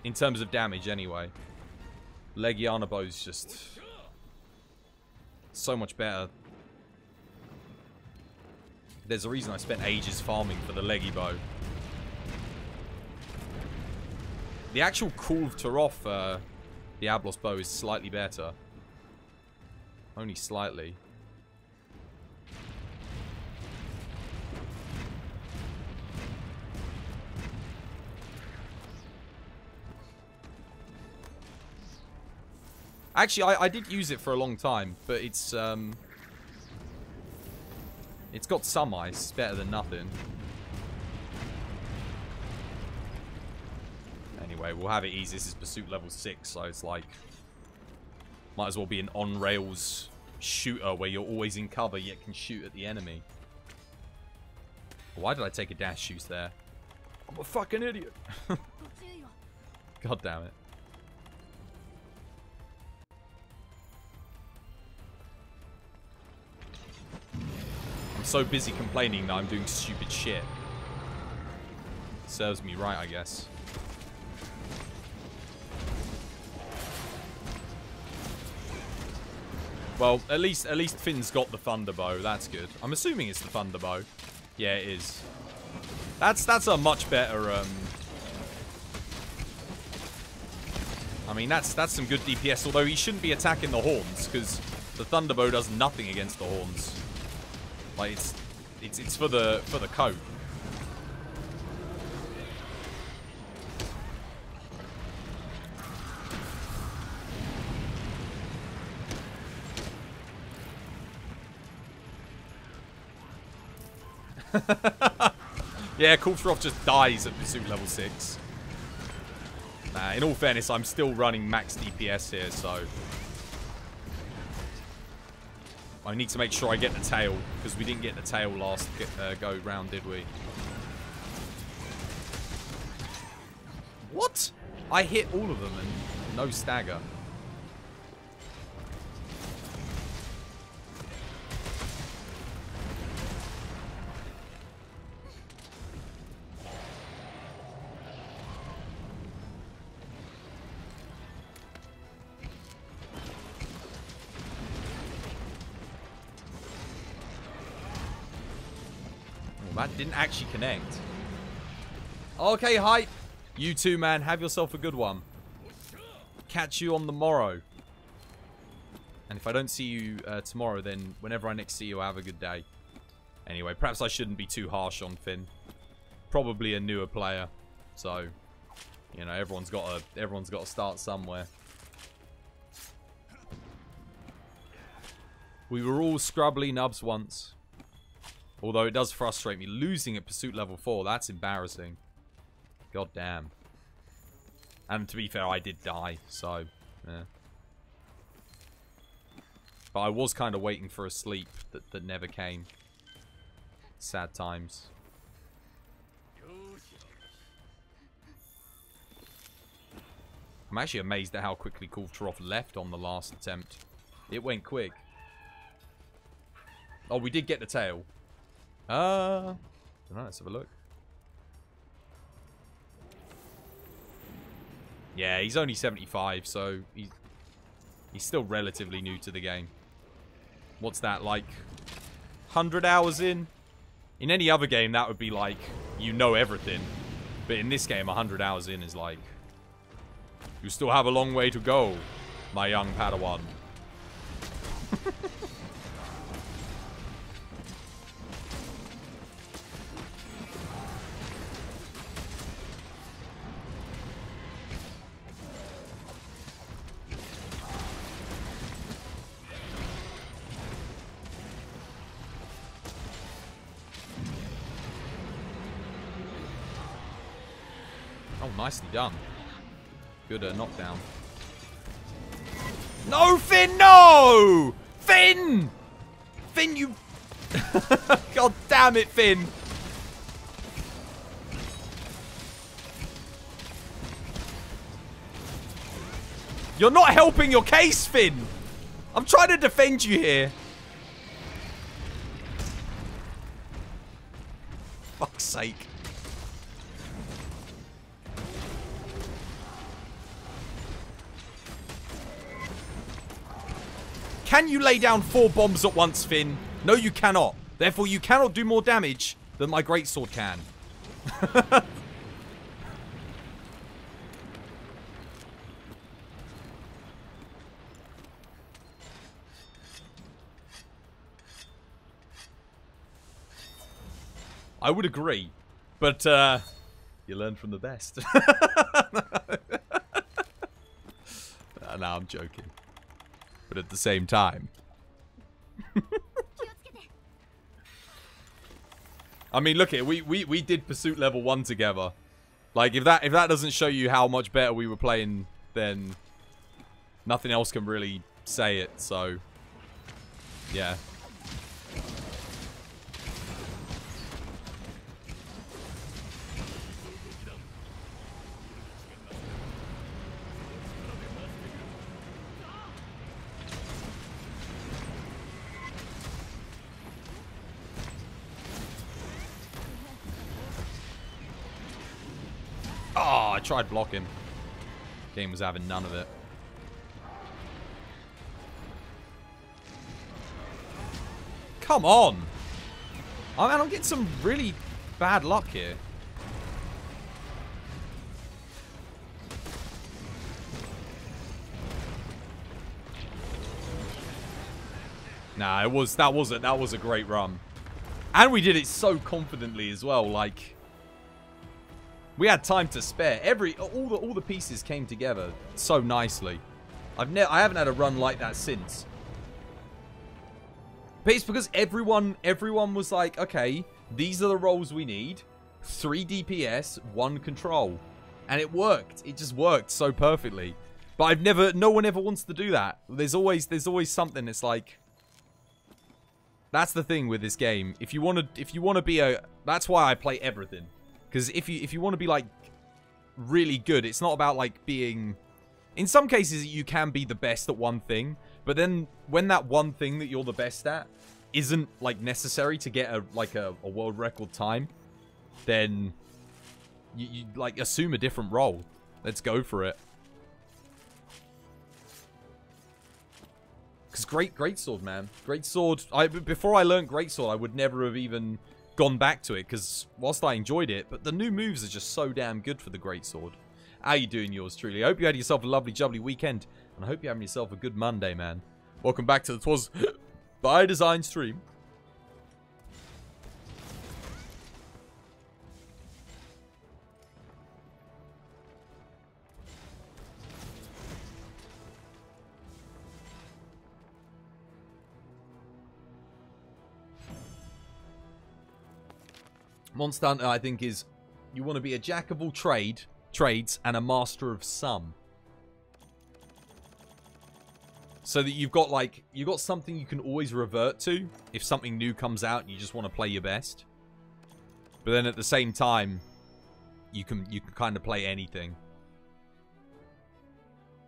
In terms of damage, anyway. Legiana bow's just so much better. There's a reason I spent ages farming for the Leggy bow. The actual Kulve Taroth uh, Diablos bow is slightly better. Only slightly. Actually, I, I did use it for a long time, but it's um, it's got some ice. Better than nothing. Anyway, we'll have it easy. This is pursuit level six, so it's like might as well be an on rails shooter where you're always in cover yet can shoot at the enemy. Why did I take a dash use there? I'm a fucking idiot. *laughs* God damn it. I'm so busy complaining that I'm doing stupid shit. Serves me right, I guess. Well, at least at least Finn's got the thunderbow. That's good. I'm assuming it's the thunderbow. Yeah, it is. That's that's a much better. Um... I mean, that's that's some good DPS. Although he shouldn't be attacking the horns because the thunderbow does nothing against the horns. Like it's it's it's for the for the coat. *laughs* yeah, Kulve Taroth just dies at pursuit level 6. Nah, in all fairness, I'm still running max DPS here, so... I need to make sure I get the tail, because we didn't get the tail last get, uh, go round, did we? What? I hit all of them and no stagger. Didn't actually connect. Okay, hype. You too, man. Have yourself a good one. Catch you on the morrow. And if I don't see you uh, tomorrow, then whenever I next see you, I have a good day. Anyway, perhaps I shouldn't be too harsh on Finn. Probably a newer player, so you know everyone's got to everyone's got to start somewhere. We were all scrubbly nubs once. Although it does frustrate me. Losing at pursuit level 4, that's embarrassing. God damn. And to be fair, I did die, so, yeah. But I was kind of waiting for a sleep that, that never came. Sad times. I'm actually amazed at how quickly Kulve Taroth left on the last attempt. It went quick. Oh, we did get the tail. Uh, know, let's have a look. Yeah, he's only 75, so he's, he's still relatively new to the game. What's that, like 100 hours in? In any other game, that would be like, you know everything. But in this game, 100 hours in is like, you still have a long way to go, my young Padawan. *laughs* Nicely done. Good uh, knockdown. No, Finn, no! Finn! Finn, you... *laughs* God damn it, Finn! You're not helping your case, Finn! I'm trying to defend you here. Fuck's sake. Can you lay down four bombs at once, Finn? No, you cannot. Therefore, you cannot do more damage than my greatsword can. *laughs* I would agree. But, uh, you learn from the best. *laughs* no, I'm joking but at the same time. *laughs* I mean, look at we, we we did pursuit level one together. Like if that if that doesn't show you how much better we were playing, then nothing else can really say it. So, yeah. Tried blocking. Game was having none of it. Come on. Oh, man, I'm getting some really bad luck here. Nah, it was that was it. That was a great run, and we did it so confidently as well. Like we had time to spare. Every all the all the pieces came together so nicely. I've never I haven't had a run like that since. But it's because everyone everyone was like, okay, these are the roles we need. Three DPS, one control. And it worked. It just worked so perfectly. But I've never no one ever wants to do that. There's always there's always something it's like That's the thing with this game. If you want to if you want to be a that's why I play everything. Cuz if you if you want to be like really good, it's not about like being in some cases you can be the best at one thing, but then when that one thing that you're the best at isn't like necessary to get a like a, a world record time, then you, you like assume a different role. Let's go for it. Because great, great sword, man. Great sword. I before I learned great sword, I would never have even gone back to it. Because whilst I enjoyed it, but the new moves are just so damn good for the great sword. How you doing, yours truly? I hope you had yourself a lovely, jubbly weekend, and I hope you're having yourself a good Monday, man. Welcome back to the Twas *laughs* by Design stream. Monster Hunter, I think, is you want to be a jack of all trade trades and a master of some. So that you've got like you've got something you can always revert to if something new comes out and you just want to play your best. But then at the same time, you can you can kind of play anything.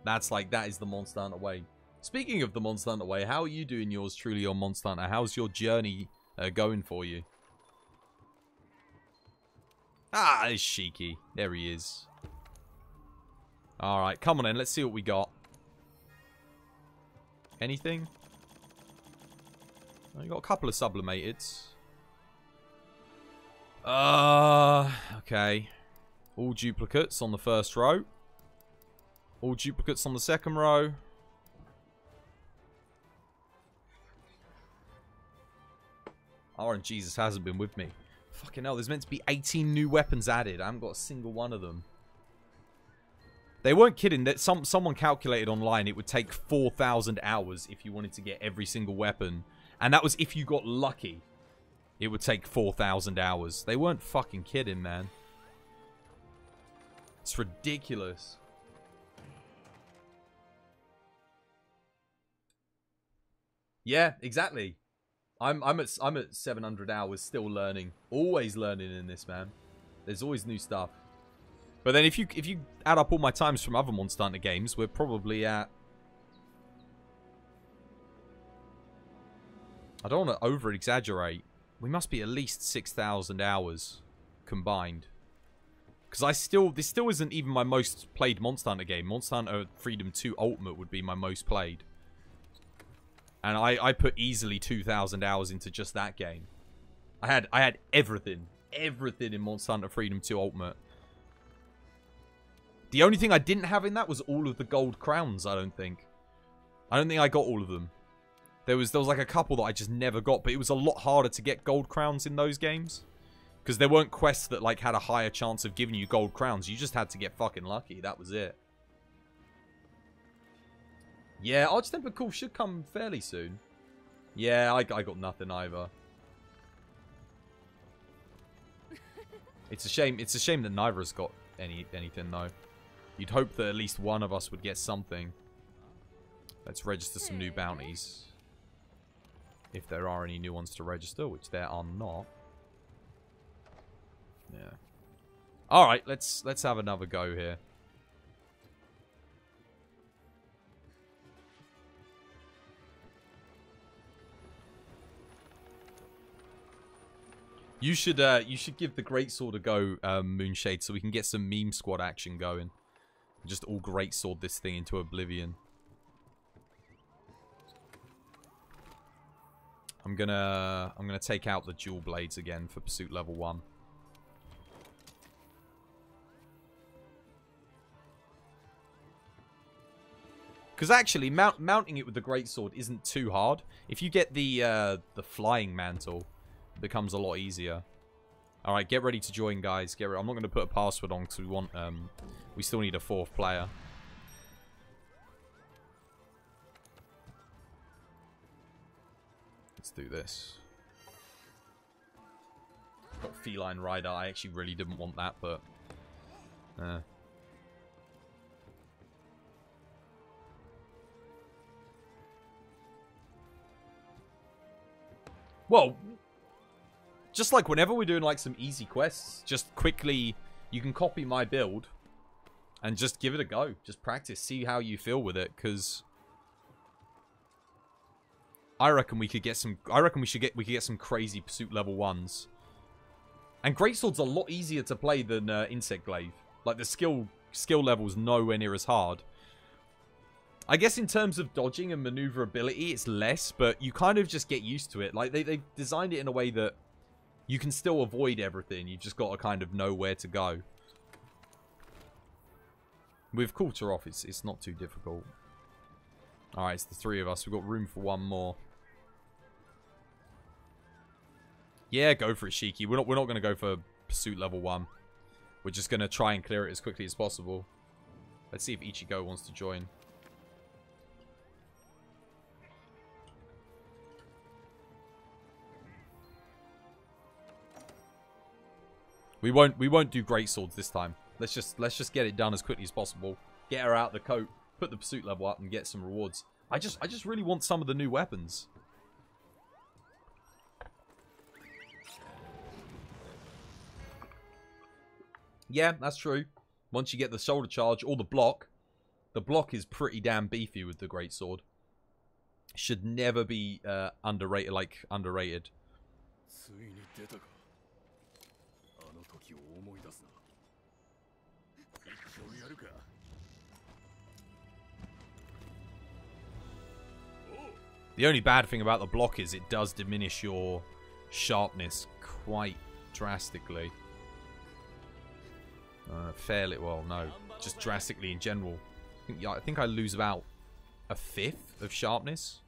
That's like that is the Monster Hunter way. Speaking of the Monster Hunter way, how are you doing yours truly on Monster Hunter? How's your journey uh, going for you? Ah, it's Shiki. There he is. Alright, come on in. Let's see what we got. Anything? Oh, you got a couple of sublimateds. Uh, okay. All duplicates on the first row. All duplicates on the second row. Orange Jesus hasn't been with me. Fucking hell, there's meant to be 18 new weapons added. I haven't got a single one of them. They weren't kidding. That some someone calculated online it would take 4,000 hours if you wanted to get every single weapon, and that was if you got lucky. It would take 4,000 hours. They weren't fucking kidding, man. It's ridiculous. Yeah, exactly. I'm I'm at I'm at 700 hours still learning. Always learning in this, man. There's always new stuff. But then if you if you add up all my times from other Monster Hunter games, we're probably at I don't want to over exaggerate. We must be at least 6,000 hours combined. Because I still, this still isn't even my most played Monster Hunter game. Monster Hunter Freedom 2 Ultimate would be my most played. And I, I put easily 2,000 hours into just that game. I had I had everything. Everything in Monster Hunter Freedom 2 Ultimate. The only thing I didn't have in that was all of the gold crowns, I don't think. I don't think I got all of them. There was there was like a couple that I just never got, but it was a lot harder to get gold crowns in those games. Because there weren't quests that like had a higher chance of giving you gold crowns. You just had to get fucking lucky. That was it. Yeah, Arch-Tempered Call should come fairly soon. Yeah, I, I got nothing either. *laughs* It's a shame. It's a shame that neither has got any anything though. You'd hope that at least one of us would get something. Let's register some new bounties. If there are any new ones to register, which there are not. Yeah. All right, let's let's have another go here. You should uh, you should give the great sword a go, um, Moonshade, so we can get some meme squad action going. Just all great sword this thing into oblivion. I'm gonna I'm gonna take out the dual blades again for pursuit level one. Because actually, mount, mounting it with the greatsword isn't too hard. If you get the uh, the flying mantle, becomes a lot easier. All right, get ready to join, guys. Get. ready. I'm not going to put a password on because we want. Um, we still need a fourth player. Let's do this. Got feline rider. I actually really didn't want that, but. Uh. Well, just like whenever we're doing like some easy quests, just quickly you can copy my build and just give it a go. Just practice, see how you feel with it, because I reckon we could get some. I reckon we should get we could get some crazy pursuit level ones. And greatsword's a lot easier to play than uh, insect glaive. Like the skill skill level's nowhere near as hard. I guess in terms of dodging and maneuverability, it's less, but you kind of just get used to it. Like, they, they've designed it in a way that you can still avoid everything. You've just got to kind of know where to go. With Kulve Taroth, it's, it's not too difficult. Alright, it's the three of us. We've got room for one more. Yeah, go for it, Shiki. We're not, we're not going to go for pursuit level one. We're just going to try and clear it as quickly as possible. Let's see if Ichigo wants to join. We won't we won't do great swords this time. Let's just let's just get it done as quickly as possible. Get her out the coat, put the pursuit level up, and get some rewards. I just I just really want some of the new weapons. Yeah, that's true. Once you get the shoulder charge or the block, the block is pretty damn beefy with the great sword. Should never be uh, underrated, like underrated. The only bad thing about the block is it does diminish your sharpness quite drastically. Uh, fairly, well, no, just drastically in general. I think, I think I lose about a fifth of sharpness.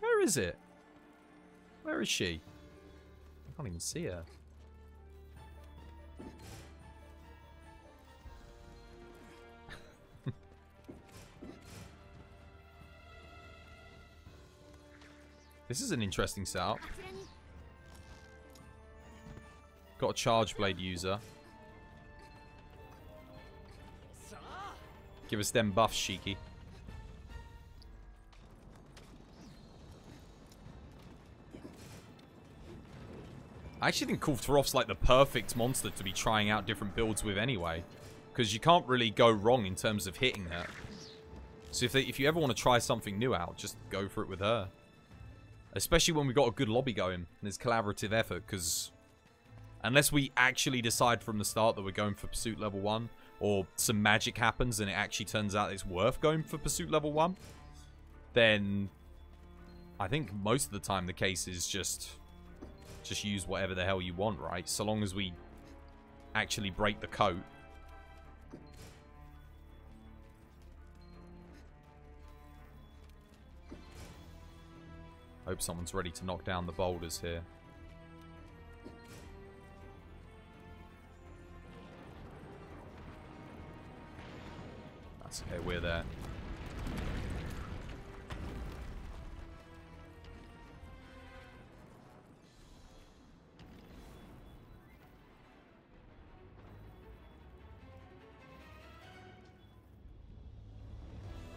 Where is it? Where is she? I can't even see her. This is an interesting setup. Got a charge blade user. Give us them buffs, Shiki. I actually think Kulve Taroth's like the perfect monster to be trying out different builds with anyway. Because you can't really go wrong in terms of hitting her. So if, they, if you ever want to try something new out, just go for it with her. Especially when we've got a good lobby going. And there's collaborative effort, because unless we actually decide from the start that we're going for pursuit level 1 or some magic happens and it actually turns out it's worth going for pursuit level 1 then I think most of the time the case is just just use whatever the hell you want right so long as we actually break the coat Hope someone's ready to knock down the boulders here. That's okay, we're there.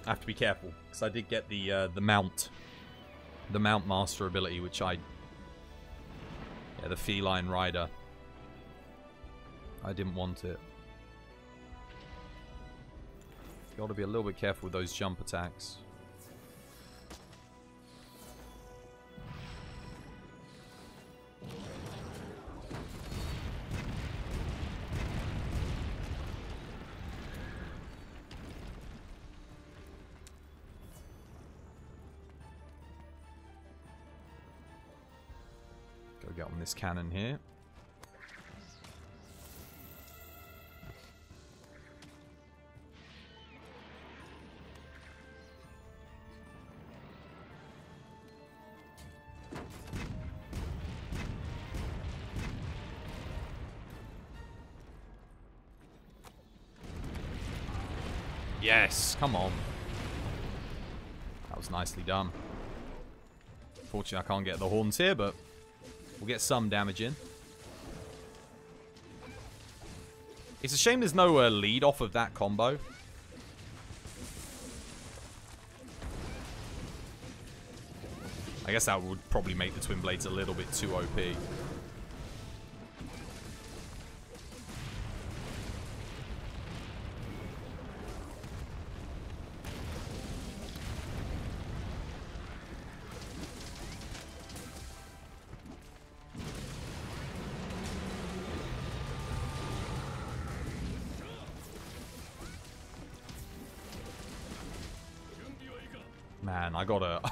I have to be careful because I did get the uh, the mount, the mount master ability, which I, yeah, the feline rider. I didn't want it. Got to be a little bit careful with those jump attacks. This cannon here. Yes, come on. That was nicely done. Fortunately, I can't get the horns here, but we'll get some damage in. It's a shame there's no uh, lead off of that combo. I guess that would probably make the Twin Blades a little bit too OP.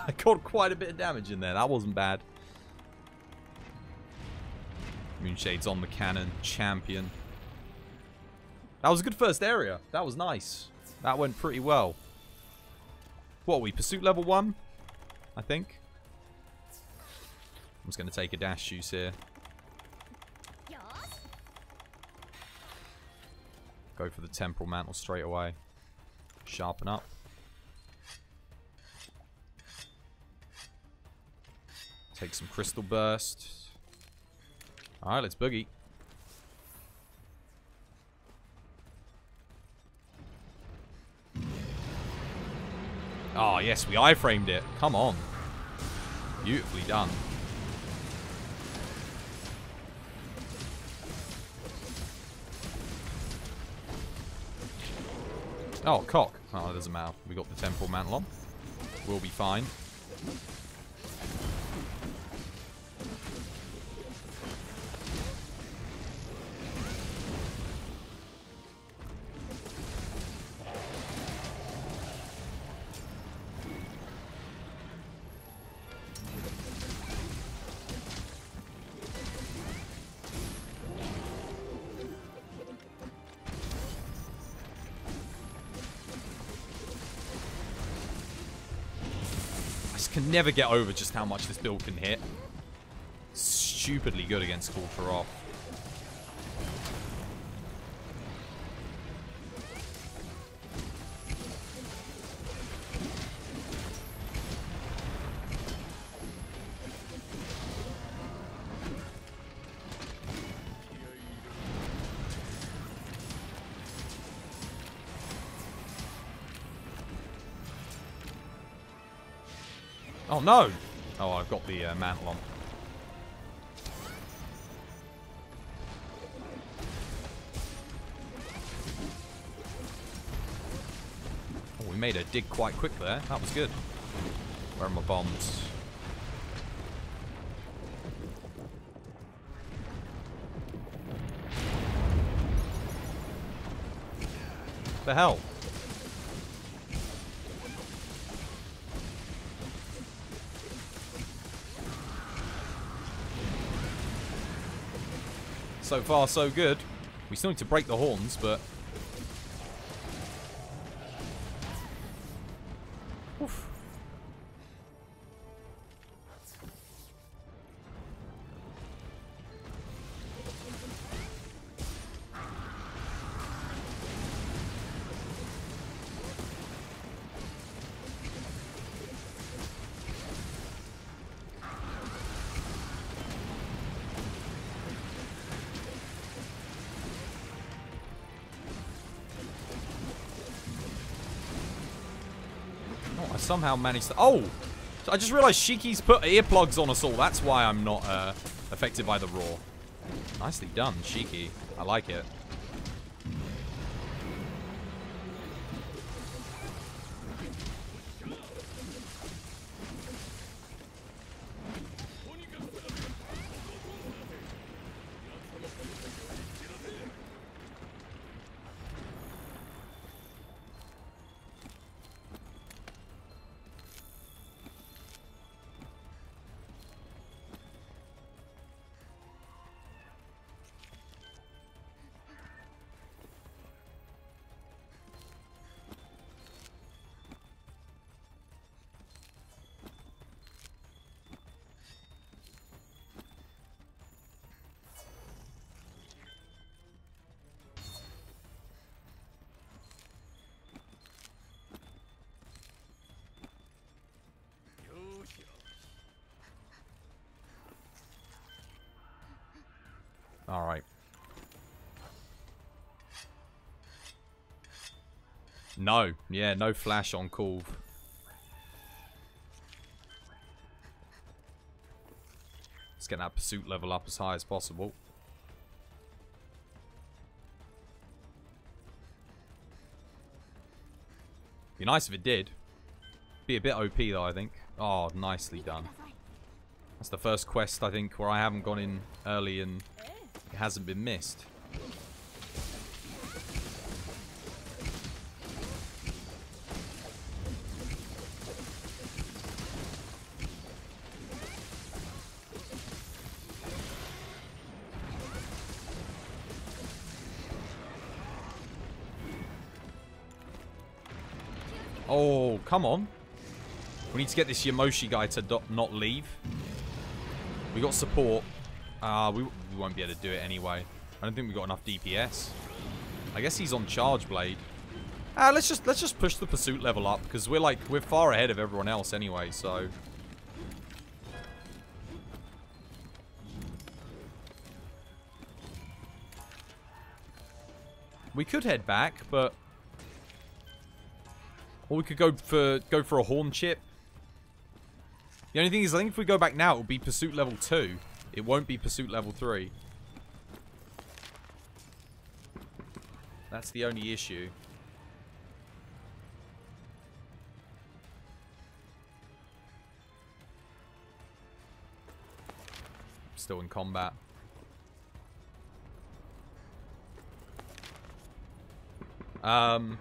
I got quite a bit of damage in there. That wasn't bad. Moonshade's on the cannon, champion. That was a good first area. That was nice. That went pretty well. What are we? Pursuit level 1? I think. I'm just going to take a dash juice here. Go for the temporal mantle straight away. Sharpen up. Take some crystal burst. Alright, let's boogie. Oh, yes, we iframed it. Come on. Beautifully done. Oh, cock. Oh, it doesn't matter. We got the Temporal mantle on. We'll be fine. Never get over just how much this build can hit. Stupidly good against Kulve Taroth. Oh uh, mantle on. Oh, we made a dig quite quick there. That was good. Where are my bombs? The hell? So far, so good. We still need to break the horns, but... somehow managed to... Oh! I just realized Shiki's put earplugs on us all. That's why I'm not uh, affected by the roar. Nicely done, Shiki. I like it. No. Yeah, no flash on call. Let's get that pursuit level up as high as possible. Be nice if it did. Be a bit OP though, I think. Oh, nicely done. That's the first quest, I think, where I haven't gone in early and it hasn't been missed. Come on. We need to get this Yamoshi guy to not leave. We got support. Uh, we, we won't be able to do it anyway. I don't think we got enough DPS. I guess he's on Charge Blade. Ah, let's just let's just push the pursuit level up because we're like we're far ahead of everyone else anyway. So we could head back, but or we could go for go for a horn chip. The only thing is, I think if we go back now, it will be pursuit level two. It won't be pursuit level three. That's the only issue. Still in combat. Um.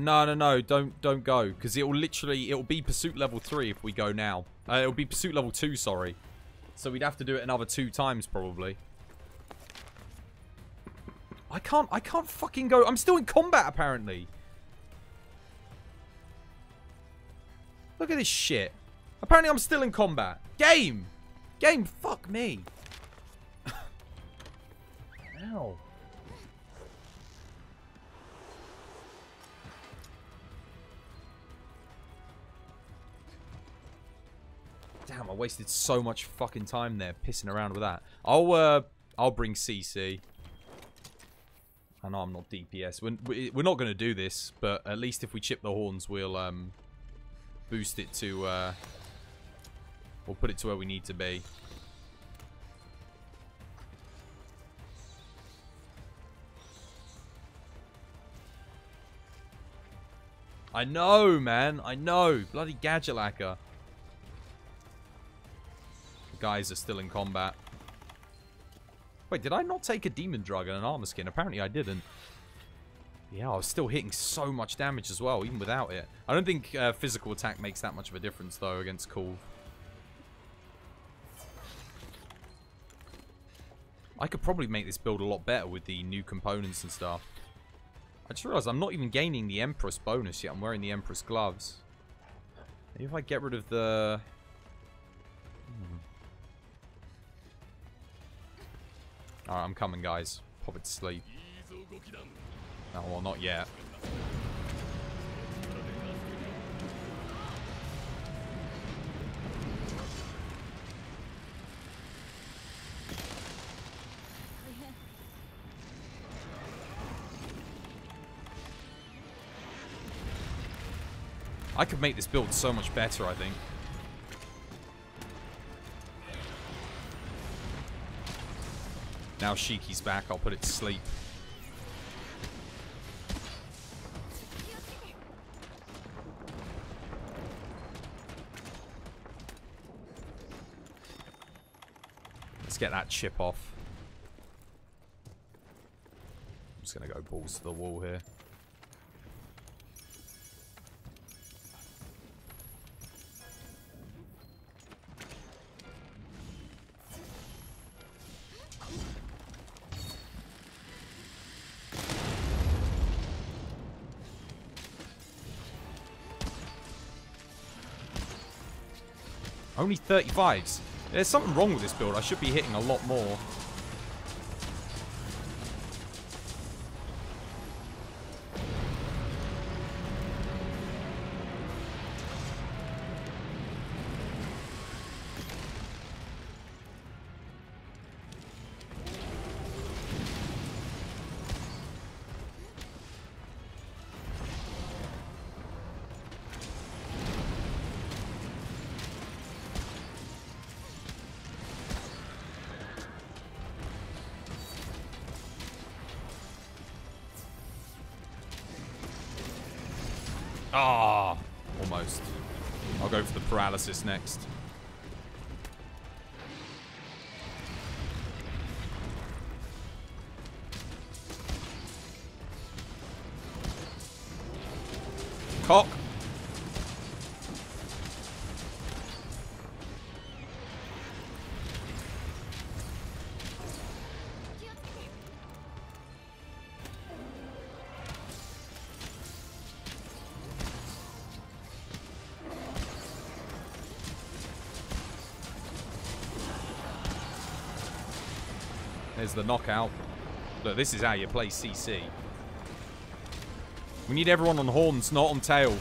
No, no, no, don't don't go because it will literally it will be pursuit level 3 if we go now. Uh, it will be pursuit level 2, sorry. So we'd have to do it another two times probably. I can't I can't fucking go. I'm still in combat apparently. Look at this shit. Apparently I'm still in combat. Game. Game, fuck me. *laughs* Ow. I wasted so much fucking time there pissing around with that. I'll uh I'll bring CC. I know I'm not DPS. We're, we- we're not going to do this, but at least if we chip the horns, we'll um boost it to uh we'll put it to where we need to be. I know, man. I know. Bloody gadget. Guys are still in combat. Wait, did I not take a demon drug and an armor skin? Apparently I didn't. Yeah, I was still hitting so much damage as well, even without it. I don't think uh, physical attack makes that much of a difference, though, against Kulve. I could probably make this build a lot better with the new components and stuff. I just realized I'm not even gaining the Empress bonus yet. I'm wearing the Empress gloves. Maybe if I get rid of the... Hmm. Alright, I'm coming, guys. Pop it to sleep. No, well, not yet. I could make this build so much better, I think. Now Shiki's back, I'll put it to sleep. Let's get that chip off. I'm just gonna go balls to the wall here. Only 35s. There's something wrong with this build. I should be hitting a lot more. The next. The knockout. Look, this is how you play CC. We need everyone on horns, not on tail,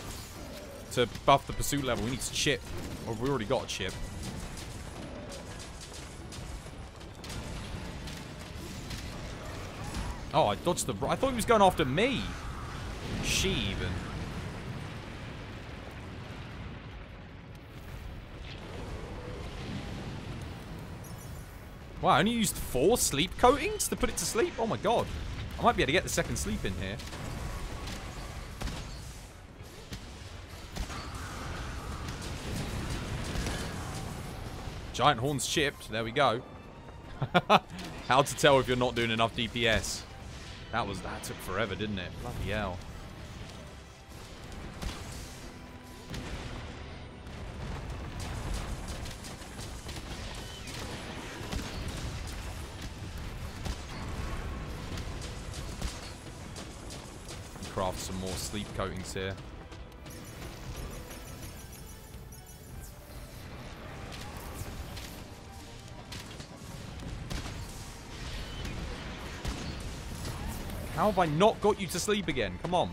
to buff the pursuit level. We need to chip. Or we already got a chip. Oh, I dodged the... I thought he was going after me. She even. Wow, I only used four sleep coatings to put it to sleep? Oh my god. I might be able to get the second sleep in here. Giant horns chipped. There we go. *laughs* How to tell if you're not doing enough DPS. That was that took forever, didn't it? Bloody hell. More sleep coatings here. How have I not got you to sleep again? Come on.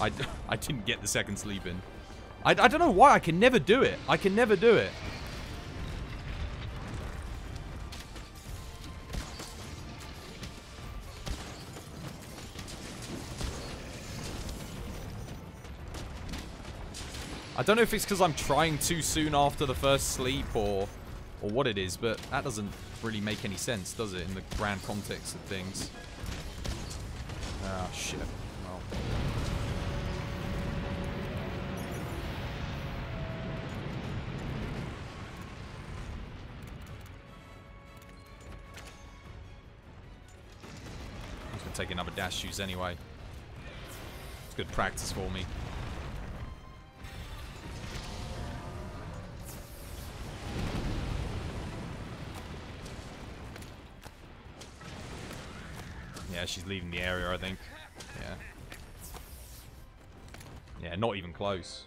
I, *laughs* I didn't get the second sleep in. I, I don't know why. I can never do it. I can never do it. I don't know if it's because I'm trying too soon after the first sleep or or what it is, but that doesn't really make any sense, does it, in the grand context of things? Ah, shit. Well. I'm going to take another dash juice anyway. It's good practice for me. She's leaving the area, I think. Yeah. Yeah, not even close.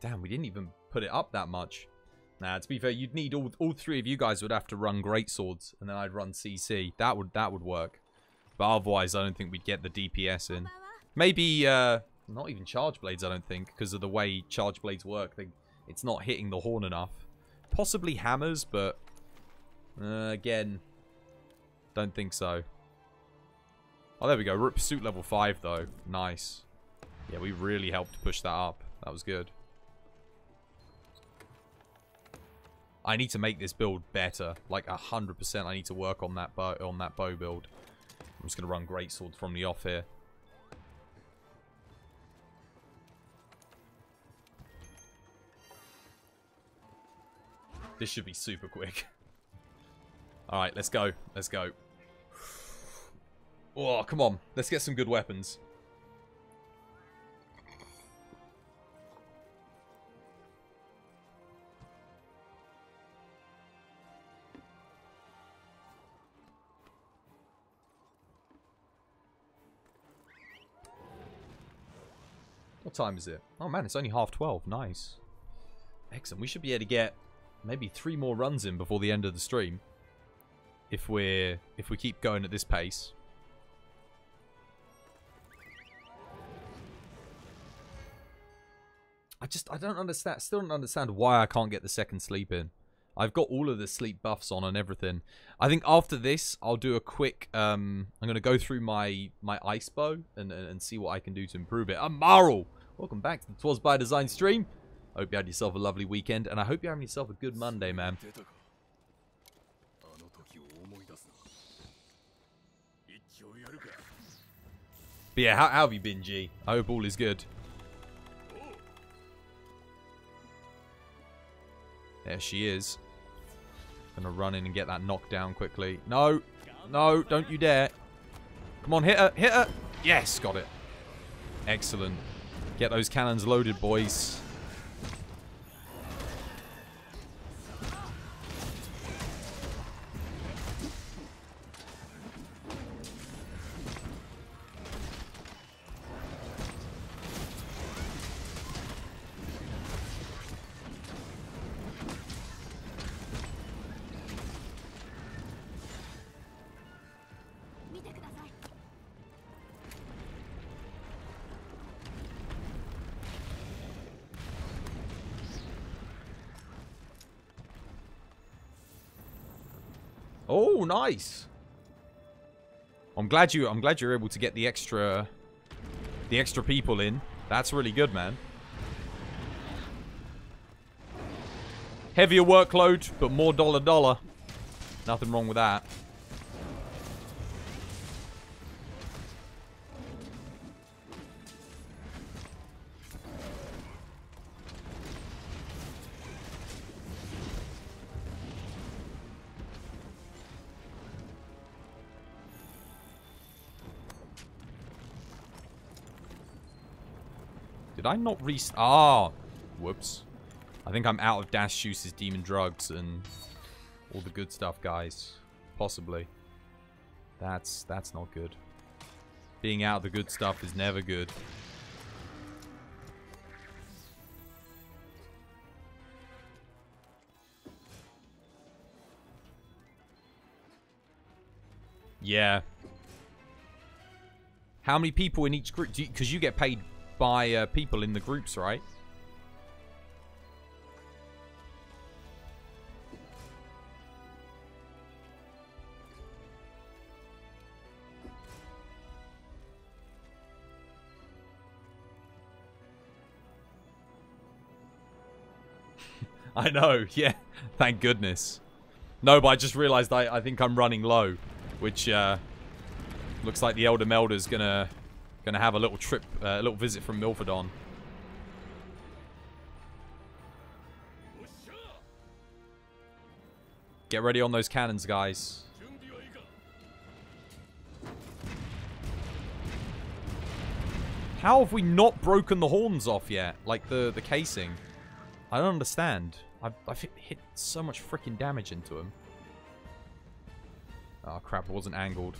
Damn, we didn't even put it up that much. Nah, to be fair, you'd need all all three of you guys would have to run great swords, and then I'd run CC. That would that would work. But otherwise, I don't think we'd get the DPS in. Maybe, uh, not even charge blades, I don't think, because of the way charge blades work. They, it's not hitting the horn enough. Possibly hammers, but uh, again, don't think so. Oh, there we go. We're pursuit level 5, though. Nice. Yeah, we really helped push that up. That was good. I need to make this build better. Like, 100% I need to work on that bow, on that bow build. I'm just going to run Greatsword from the off here. This should be super quick. *laughs* Alright, let's go. Let's go. *sighs* Oh, come on. Let's get some good weapons. Time is it? Oh man, it's only half 12. Nice. Excellent. We should be able to get maybe three more runs in before the end of the stream. If we're if we keep going at this pace. I just I don't understand still don't understand why I can't get the second sleep in. I've got all of the sleep buffs on and everything. I think after this, I'll do a quick. Um, I'm gonna go through my my ice bow and, and see what I can do to improve it. I'm Marl. Welcome back to the Twas by Design stream. I hope you had yourself a lovely weekend, and I hope you're having yourself a good Monday, man. But yeah, how, how have you been, G? I hope all is good. There she is. Gonna run in and get that knocked down quickly. No, no, don't you dare. Come on, hit her, hit her. Yes, got it. Excellent. Get those cannons loaded, boys. Nice. I'm glad you. I'm glad you're able to get the extra, the extra people in. That's really good, man. Heavier workload, but more dollar dollar. Nothing wrong with that. I not re... Ah! Whoops. I think I'm out of Dash Juice's Demon Drugs and all the good stuff, guys. Possibly. That's that's not good. Being out of the good stuff is never good. Yeah. How many people in each group? Because you, get paid by uh, people in the groups, right? *laughs* I know, *laughs* yeah. Thank goodness. No, but I just realized I, I think I'm running low, which uh, looks like the Elder Melder's gonna Going to have a little trip, uh, a little visit from Milfadon. Get ready on those cannons, guys. How have we not broken the horns off yet? Like, the, the casing. I don't understand. I've, I've hit, hit so much freaking damage into them. Oh, ah, crap. It wasn't angled.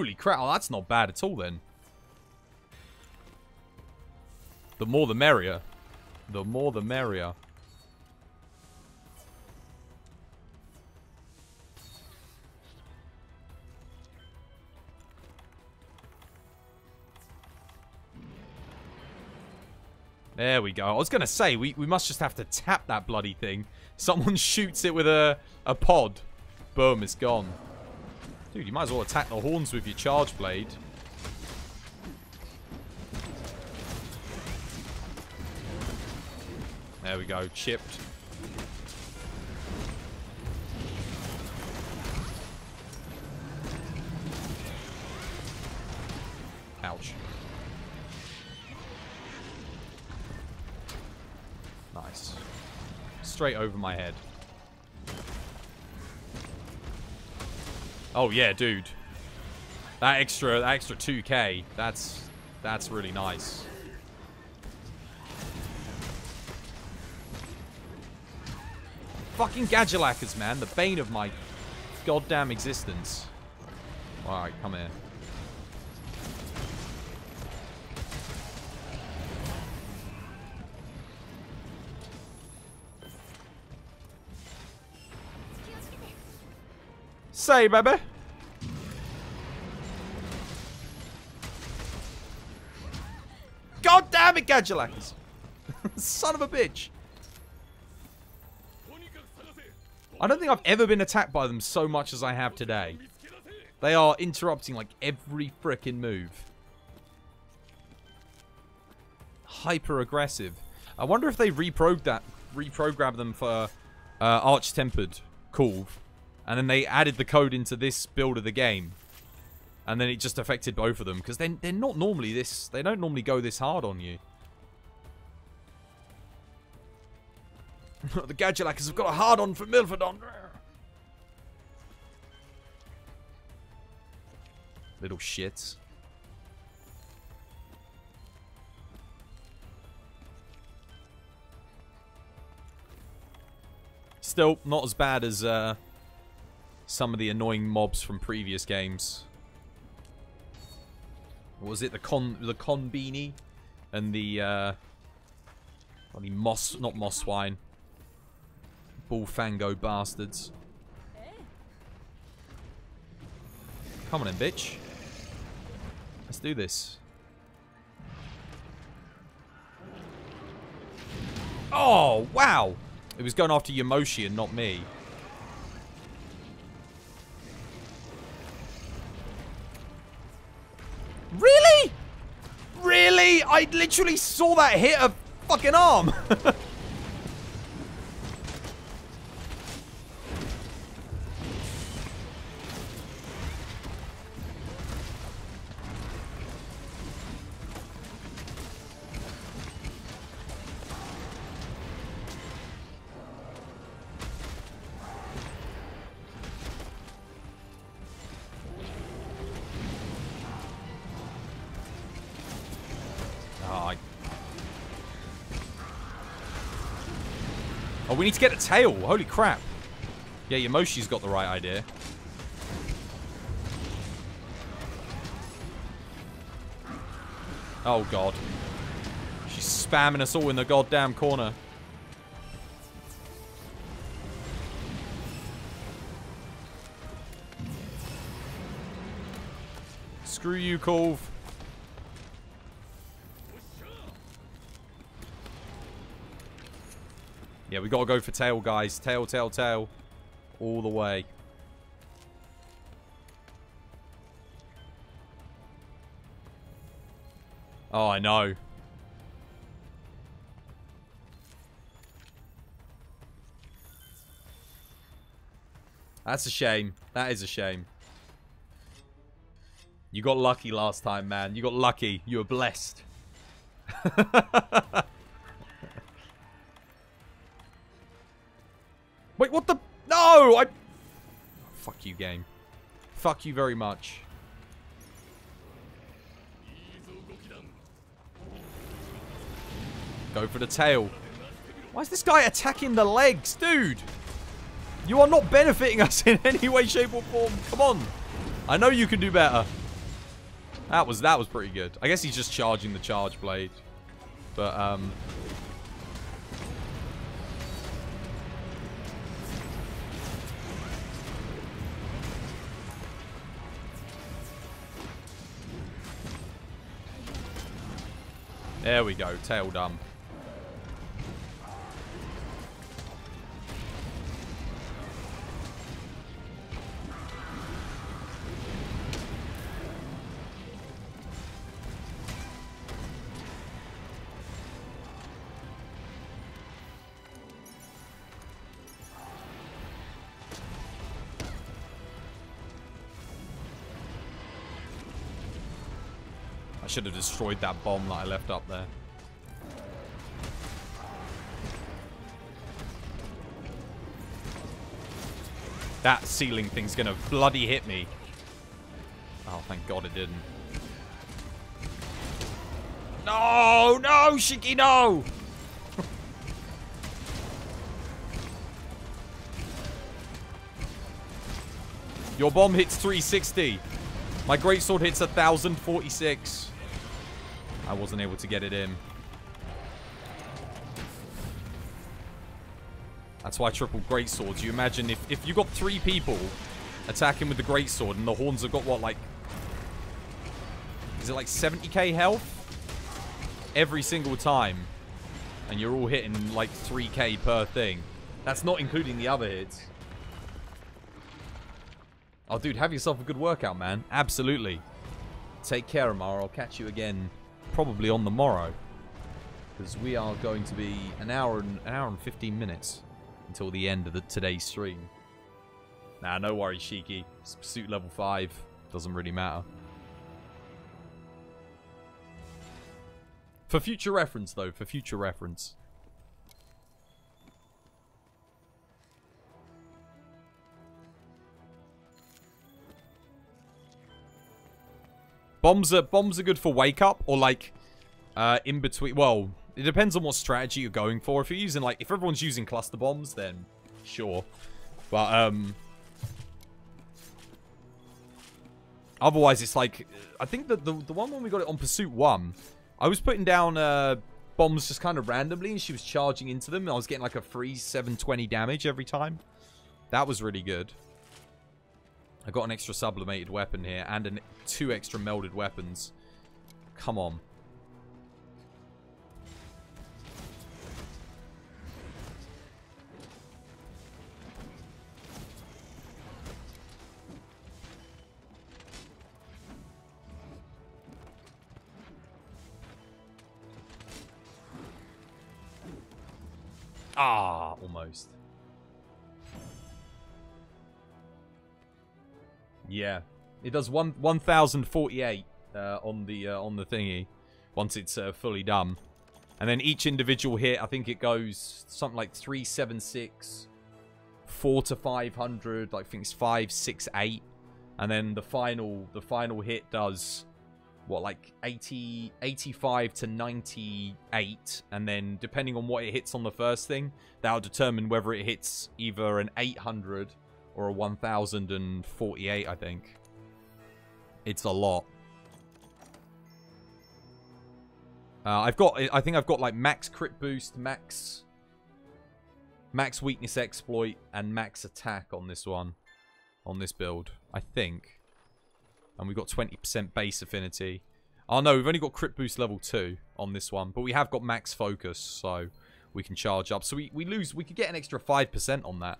Holy crap, oh, that's not bad at all then. The more the merrier. The more the merrier. There we go. I was going to say, we, we must just have to tap that bloody thing. Someone *laughs* shoots it with a, a pod. Boom, it's gone. Dude, you might as well attack the horns with your charge blade. There we go, chipped. Ouch. Nice. Straight over my head. Oh yeah, dude. That extra, that extra 2k, that's that's really nice. Fucking Gajalakas, man, the bane of my goddamn existence. Alright, come here. Say, baby. God damn it, Gajalakas. *laughs* Son of a bitch. I don't think I've ever been attacked by them so much as I have today. They are interrupting like every fricking move. Hyper aggressive. I wonder if they reprogrammed that, reprogrammed them for uh, Arch Tempered Kulve and then they added the code into this build of the game, and then it just affected both of them because they're they're not normally this. They don't normally go this hard on you. *laughs* the Gajalakas have got a hard on for Milford Milfadon. Little shits. Still, not as bad as uh, some of the annoying mobs from previous games. Was it? The con, the con beanie, and the uh, bloody moss, not moss swine, bullfango bastards. Come on in, bitch. Let's do this. Oh, wow. It was going after Yamoshi and not me. Really? Really? I literally saw that hit a fucking arm. *laughs* we need to get a tail. Holy crap. Yeah, Yamoshi's got the right idea. Oh, God. She's spamming us all in the goddamn corner. Screw you, Cove. We gotta go for tail, guys. Tail, tail, tail. All the way. Oh, I know. That's a shame. That is a shame. You got lucky last time, man. You got lucky. You were blessed. *laughs* Wait, what the? No, I... Fuck you, game. Fuck you very much. Go for the tail. Why is this guy attacking the legs? Dude! You are not benefiting *laughs* us in any way, shape, or form. Come on. I know you can do better. That was that was pretty good. I guess he's just charging the charge blade. But, um... There we go. Tail dump. Should have destroyed that bomb that I left up there. That ceiling thing's gonna bloody hit me. Oh, thank God it didn't. No, no, Shiki, no! *laughs* Your bomb hits 360. My greatsword hits 1046. I wasn't able to get it in. That's why triple greatswords. You imagine if, if you got three people attacking with the greatsword and the horns have got what, like... Is it like 70k health? Every single time. And you're all hitting like 3k per thing. That's not including the other hits. Oh, dude, have yourself a good workout, man. Absolutely. Take care, Amara. I'll catch you again probably on the morrow. Because we are going to be an hour and an hour and 15 minutes until the end of the today's stream. Nah, no worries, Shiki. It's pursuit level 5. Doesn't really matter. For future reference, though. For future reference. Bombs are bombs are good for wake up or like uh, in between. Well, it depends on what strategy you're going for. If you're using like if everyone's using cluster bombs, then sure. But um, otherwise it's like I think that the the one when we got it on pursuit one, I was putting down uh bombs just kind of randomly and she was charging into them. I was getting like a free 720 damage every time. That was really good. I got an extra sublimated weapon here and an, two extra melded weapons. Come on. Ah, almost. Yeah, it does one one thousand forty eight uh, on the uh, on the thingy once it's uh, fully done, and then each individual hit, I think it goes something like three seven six, four to five hundred. Like I think it's five six eight, and then the final the final hit does what like 80 85 to 98 and then depending on what it hits on the first thing that'll determine whether it hits either an 800 or a 1048 i think it's a lot uh, i've got i think i've got like max crit boost max max weakness exploit and max attack on this one on this build i think and we've got 20% base affinity. Oh no, we've only got crit boost level 2 on this one, but we have got max focus, so we can charge up. So we, we lose, we could get an extra 5% on that.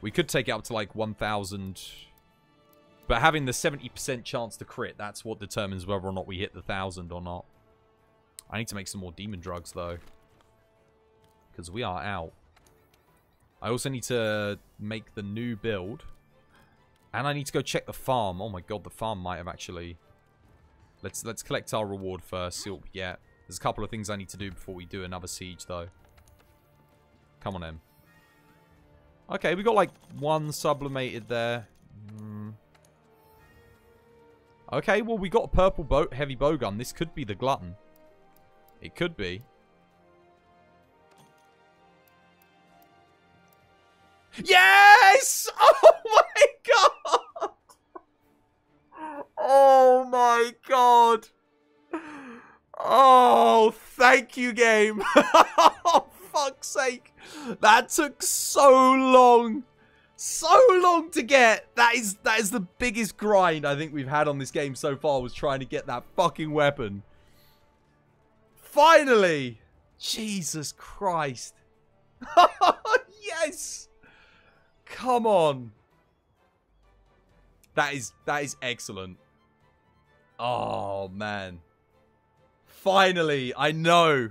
We could take it up to like 1,000, but having the 70% chance to crit, that's what determines whether or not we hit the 1,000 or not. I need to make some more demon drugs though, because we are out. I also need to make the new build. And I need to go check the farm. Oh my god, the farm might have actually... Let's let's collect our reward first, see what we get. There's a couple of things I need to do before we do another siege, though. Come on, Em. Okay, we got like one sublimated there. Mm. Okay, well, we got a purple boat, heavy bowgun. This could be the glutton. It could be. Yes! *laughs* Oh my god! Oh my god! Oh, thank you, game. *laughs* fuck's sake. That took so long. So long to get. That is that is the biggest grind I think we've had on this game so far was trying to get that fucking weapon. Finally! Jesus Christ. *laughs* yes! Come on. That is that is excellent. Oh man. Finally, I know.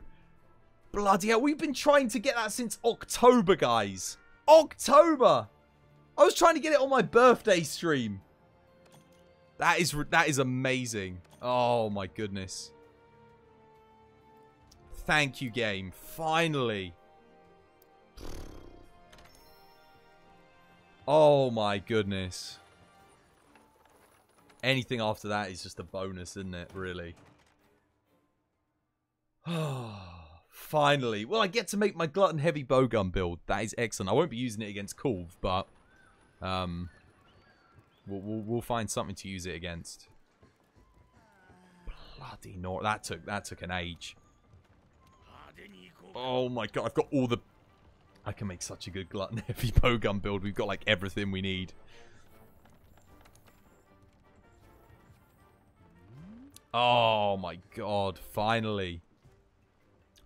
Bloody hell, we've been trying to get that since October, guys. October. I was trying to get it on my birthday stream. That is that is amazing. Oh my goodness. Thank you, game. Finally. Oh my goodness. Anything after that is just a bonus, isn't it, really? *sighs* Oh. Finally. Well, I get to make my glutton heavy bowgun build. That is excellent. I won't be using it against Kulve, but um, we'll, we'll, we'll, find something to use it against. Bloody nor that took that took an age. Oh my god, I've got all the I can make such a good glutton *laughs* heavy bowgun build. We've got like everything we need. Oh my god, finally.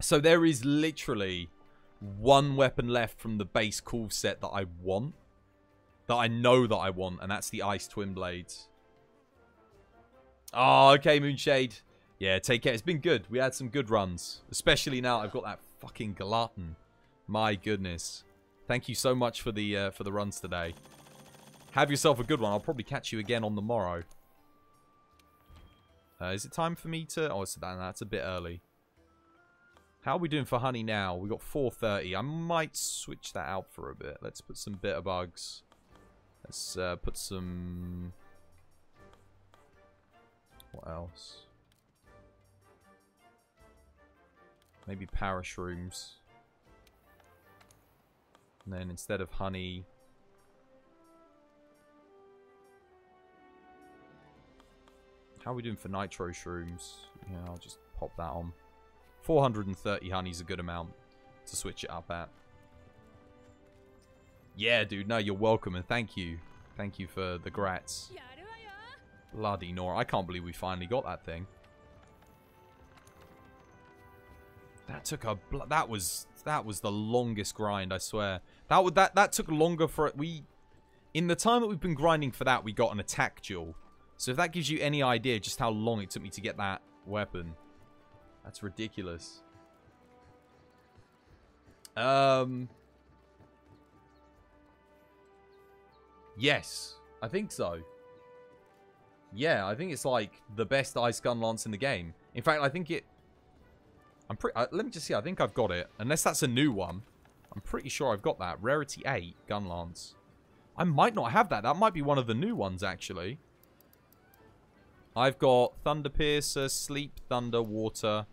So there is literally one weapon left from the base Kulve set that I want. That I know that I want, and that's the Ice Twin Blades. Oh, okay, Moonshade. Yeah, take care. It's been good. We had some good runs. Especially now I've got that fucking Gallatin. My goodness. Thank you so much for the uh, for the runs today. Have yourself a good one. I'll probably catch you again on the morrow. Uh, is it time for me to... Oh, it's, that's a bit early. How are we doing for honey now? We got 4.30. I might switch that out for a bit. Let's put some bitter bugs. Let's uh, put some... What else? Maybe parashrooms. And then instead of honey... How are we doing for nitro shrooms? Yeah, I'll just pop that on. 430 honey's a good amount to switch it up at. Yeah, dude. No, you're welcome and thank you. Thank you for the grats. Bloody Nora. I can't believe we finally got that thing. That took a... That was... That was the longest grind, I swear. That would that that took longer for it. We in the time that we've been grinding for that, we got an attack jewel. So if that gives you any idea just how long it took me to get that weapon, that's ridiculous. Um... Yes. I think so. Yeah, I think it's like the best ice gun lance in the game. In fact, I think it. I'm pretty. Uh, let me just see. I think I've got it. Unless that's a new one. I'm pretty sure I've got that. Rarity 8 gun lance. I might not have that. That might be one of the new ones, actually. I've got Thunder Piercer, Sleep, Thunder, Water.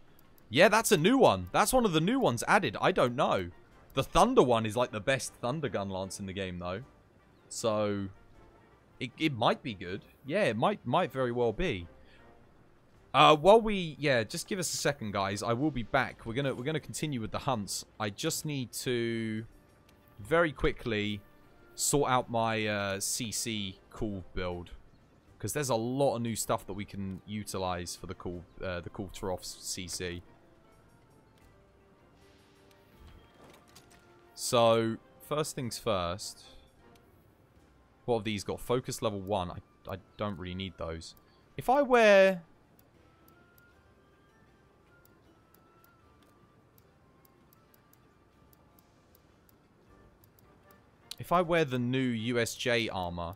Yeah, that's a new one. That's one of the new ones added. I don't know. The Thunder one is like the best Thunder gun lance in the game, though. So, it, it might be good. Yeah, it might might very well be. Uh, while we, yeah, just give us a second, guys. I will be back. We're gonna we're gonna continue with the hunts. I just need to very quickly sort out my uh, CC cool build because there's a lot of new stuff that we can utilize for the Kulve uh, the Kulve Taroth's CC. So first things first. What have these got? Focus level 1. I, I don't really need those. If I wear... If I wear the new USJ armor,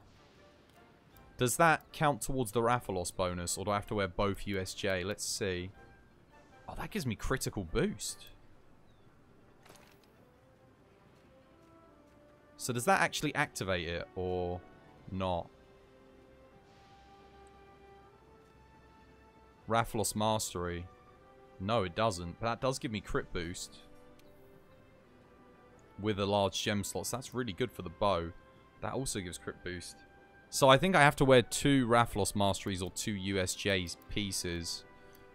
does that count towards the Rathalos bonus, or do I have to wear both USJ? Let's see. Oh, that gives me critical boost. So does that actually activate it or not? Rathalos Mastery. No, it doesn't. But that does give me crit boost. With a large gem slot. So that's really good for the bow. That also gives crit boost. So I think I have to wear two Rathalos Masteries or two USJ's pieces.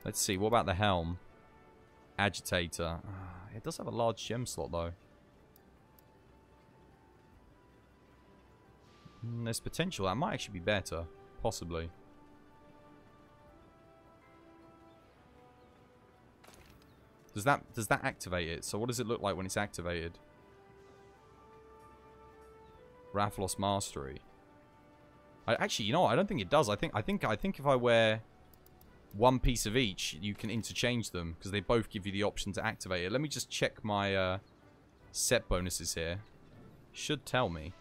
Let's see. What about the helm? Agitator. Ah, It does have a large gem slot though. Mm, There's potential. That might actually be better. Possibly. Does that does that activate it? So what does it look like when it's activated? Rathalos Mastery. I actually, you know what? I don't think it does. I think I think I think if I wear one piece of each, you can interchange them because they both give you the option to activate it. Let me just check my uh, set bonuses here. Should tell me.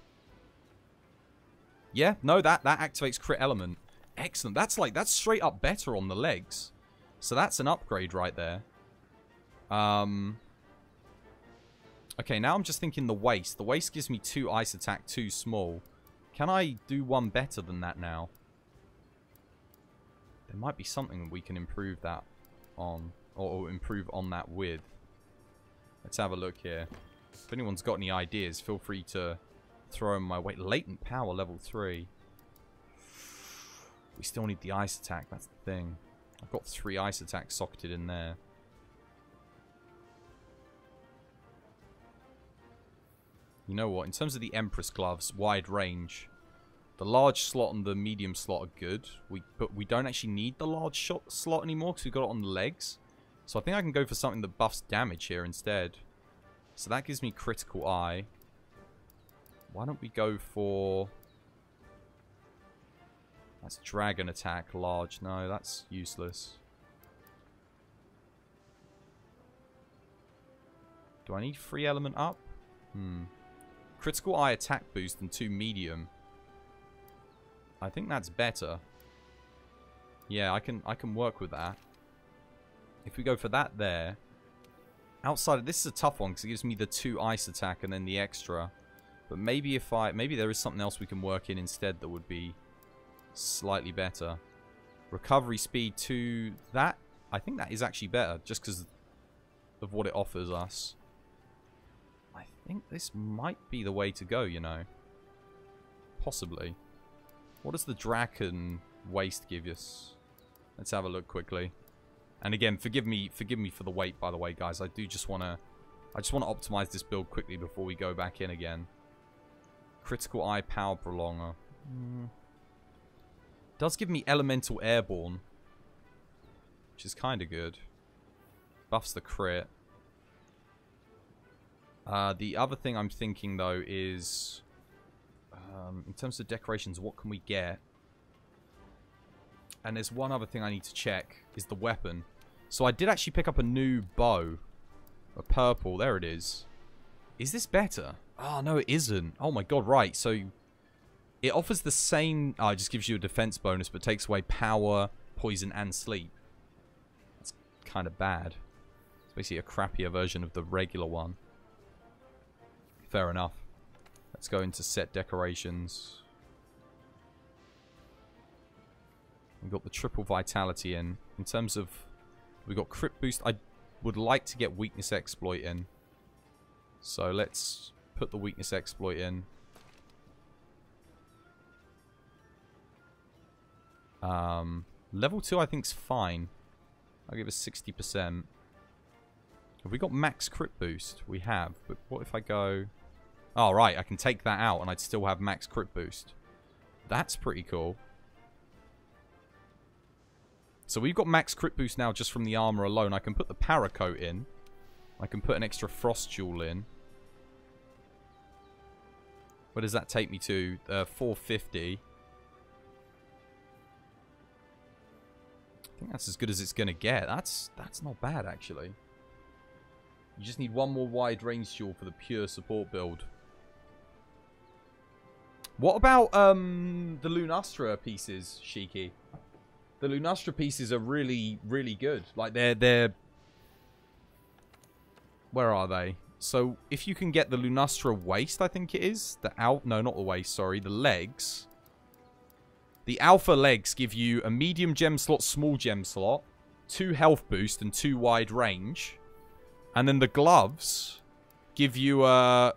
Yeah, no, that that activates crit element. Excellent. That's like that's straight up better on the legs. So that's an upgrade right there. Um. Okay, now I'm just thinking the waist. The waist gives me two ice attack, too small. Can I do one better than that now? There might be something we can improve that on, or, improve on that with. Let's have a look here. If anyone's got any ideas, feel free to throw them my way. Latent power level 3. We still need the ice attack. That's the thing. I've got three ice attacks socketed in there. You know what? In terms of the Empress gloves, wide range, the large slot and the medium slot are good. We but we don't actually need the large shot slot anymore because we got it on the legs. So I think I can go for something that buffs damage here instead. So that gives me critical eye. Why don't we go for... That's dragon attack, large. No, that's useless. Do I need free element up? Hmm. Critical eye attack boost and two medium. I think that's better. Yeah, I can I can work with that. If we go for that there. Outside of this is a tough one because it gives me the two ice attack and then the extra. But maybe if I maybe there is something else we can work in instead that would be slightly better. Recovery speed to that I think that is actually better just because of what it offers us. I think this might be the way to go, you know. Possibly. What does the Drachen waist give us? Let's have a look quickly. And again, forgive me, forgive me for the wait, by the way, guys. I do just want to, I just want to optimize this build quickly before we go back in again. Critical Eye Power Prolonger. Mm. Does give me Elemental Airborne. Which is kind of good. Buffs the crit. Uh, the other thing I'm thinking, though, is... Um, in terms of decorations, what can we get? And there's one other thing I need to check, is the weapon. So I did actually pick up a new bow. A purple, there it is. Is this better? Oh, no, it isn't. Oh my god, right. So it offers the same... Oh, it just gives you a defense bonus, but takes away power, poison, and sleep. That's kind of bad. It's basically a crappier version of the regular one. Fair enough. Let's go into set decorations. We've got the triple vitality in. In terms of... We've got crit boost. I would like to get weakness exploit in. So let's put the weakness exploit in. Um, level 2 I think is fine. I'll give us 60%. Have we got max crit boost? We have. But what if I go... Oh, right. I can take that out and I'd still have max crit boost. That's pretty cool. So we've got max crit boost now just from the armor alone. I can put the paracoat in. I can put an extra frost jewel in. Where does that take me to? Uh, 450. I think that's as good as it's going to get. That's that's not bad, actually. You just need one more wide range jewel for the pure support build. What about um, the Lunastra pieces, Shiki? The Lunastra pieces are really, really good. Like, they're... they're Where are they? So, if you can get the Lunastra waist, I think it is. The out... No, not the waist, sorry. The legs. The alpha legs give you a medium gem slot, small gem slot, two health boost, and two wide range. And then the gloves give you a,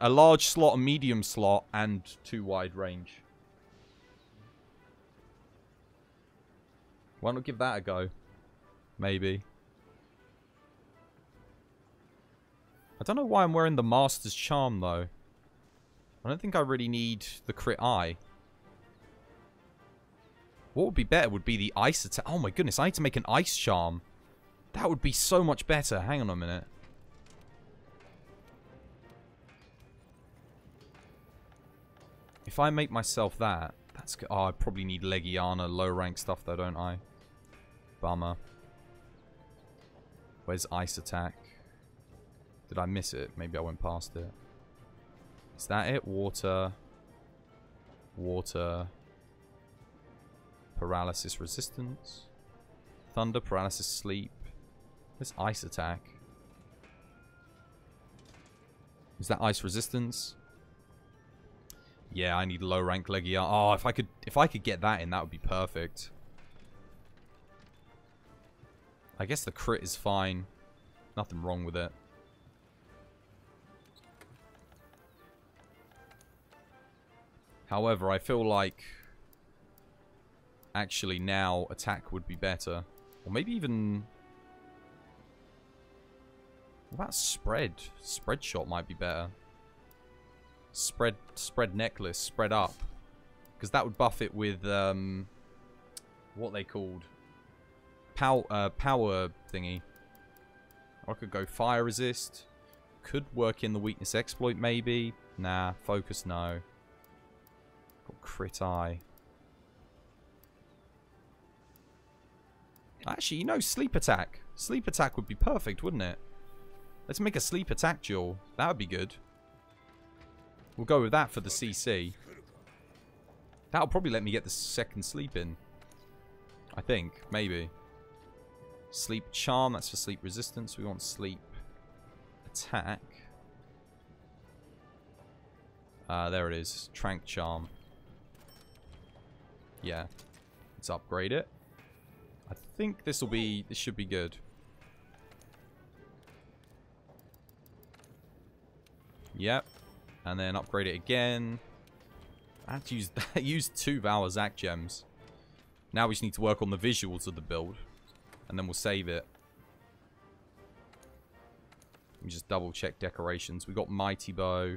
a large slot, a medium slot, and two wide range. Why not give that a go? Maybe. I don't know why I'm wearing the Master's Charm, though. I don't think I really need the crit eye. What would be better would be the ice attack. Oh my goodness, I need to make an ice charm. That would be so much better. Hang on a minute. If I make myself that, that's good. Oh, I probably need Legiana low rank stuff though, don't I? Bummer. Where's ice attack? Did I miss it? Maybe I went past it. Is that it? Water. Water. Paralysis resistance. Thunder, paralysis, sleep. There's ice attack. Is that ice resistance? Yeah, I need low rank Legia. Oh, if I could if I could get that in, that would be perfect. I guess the crit is fine. Nothing wrong with it. However, I feel like actually now attack would be better. Or maybe even... About spread? Spread shot might be better. Spread spread necklace, spread up. Because that would buff it with, um, what they called? Pow uh, power thingy. I could go fire resist. Could work in the weakness exploit, maybe. Nah, focus, no. Got crit eye. Actually, you know, sleep attack. Sleep attack would be perfect, wouldn't it? Let's make a sleep attack duel. That would be good. We'll go with that for the CC. That'll probably let me get the second sleep in. I think. Maybe. Sleep charm. That's for sleep resistance. We want sleep attack. Uh, there it is. Trank charm. Yeah. Let's upgrade it. I think this will be... This should be good. Yep. And then upgrade it again. I had to use, *laughs* I used two Vaal Hazak gems. Now we just need to work on the visuals of the build. And then we'll save it. Let me just double check decorations. We got Mighty Bow.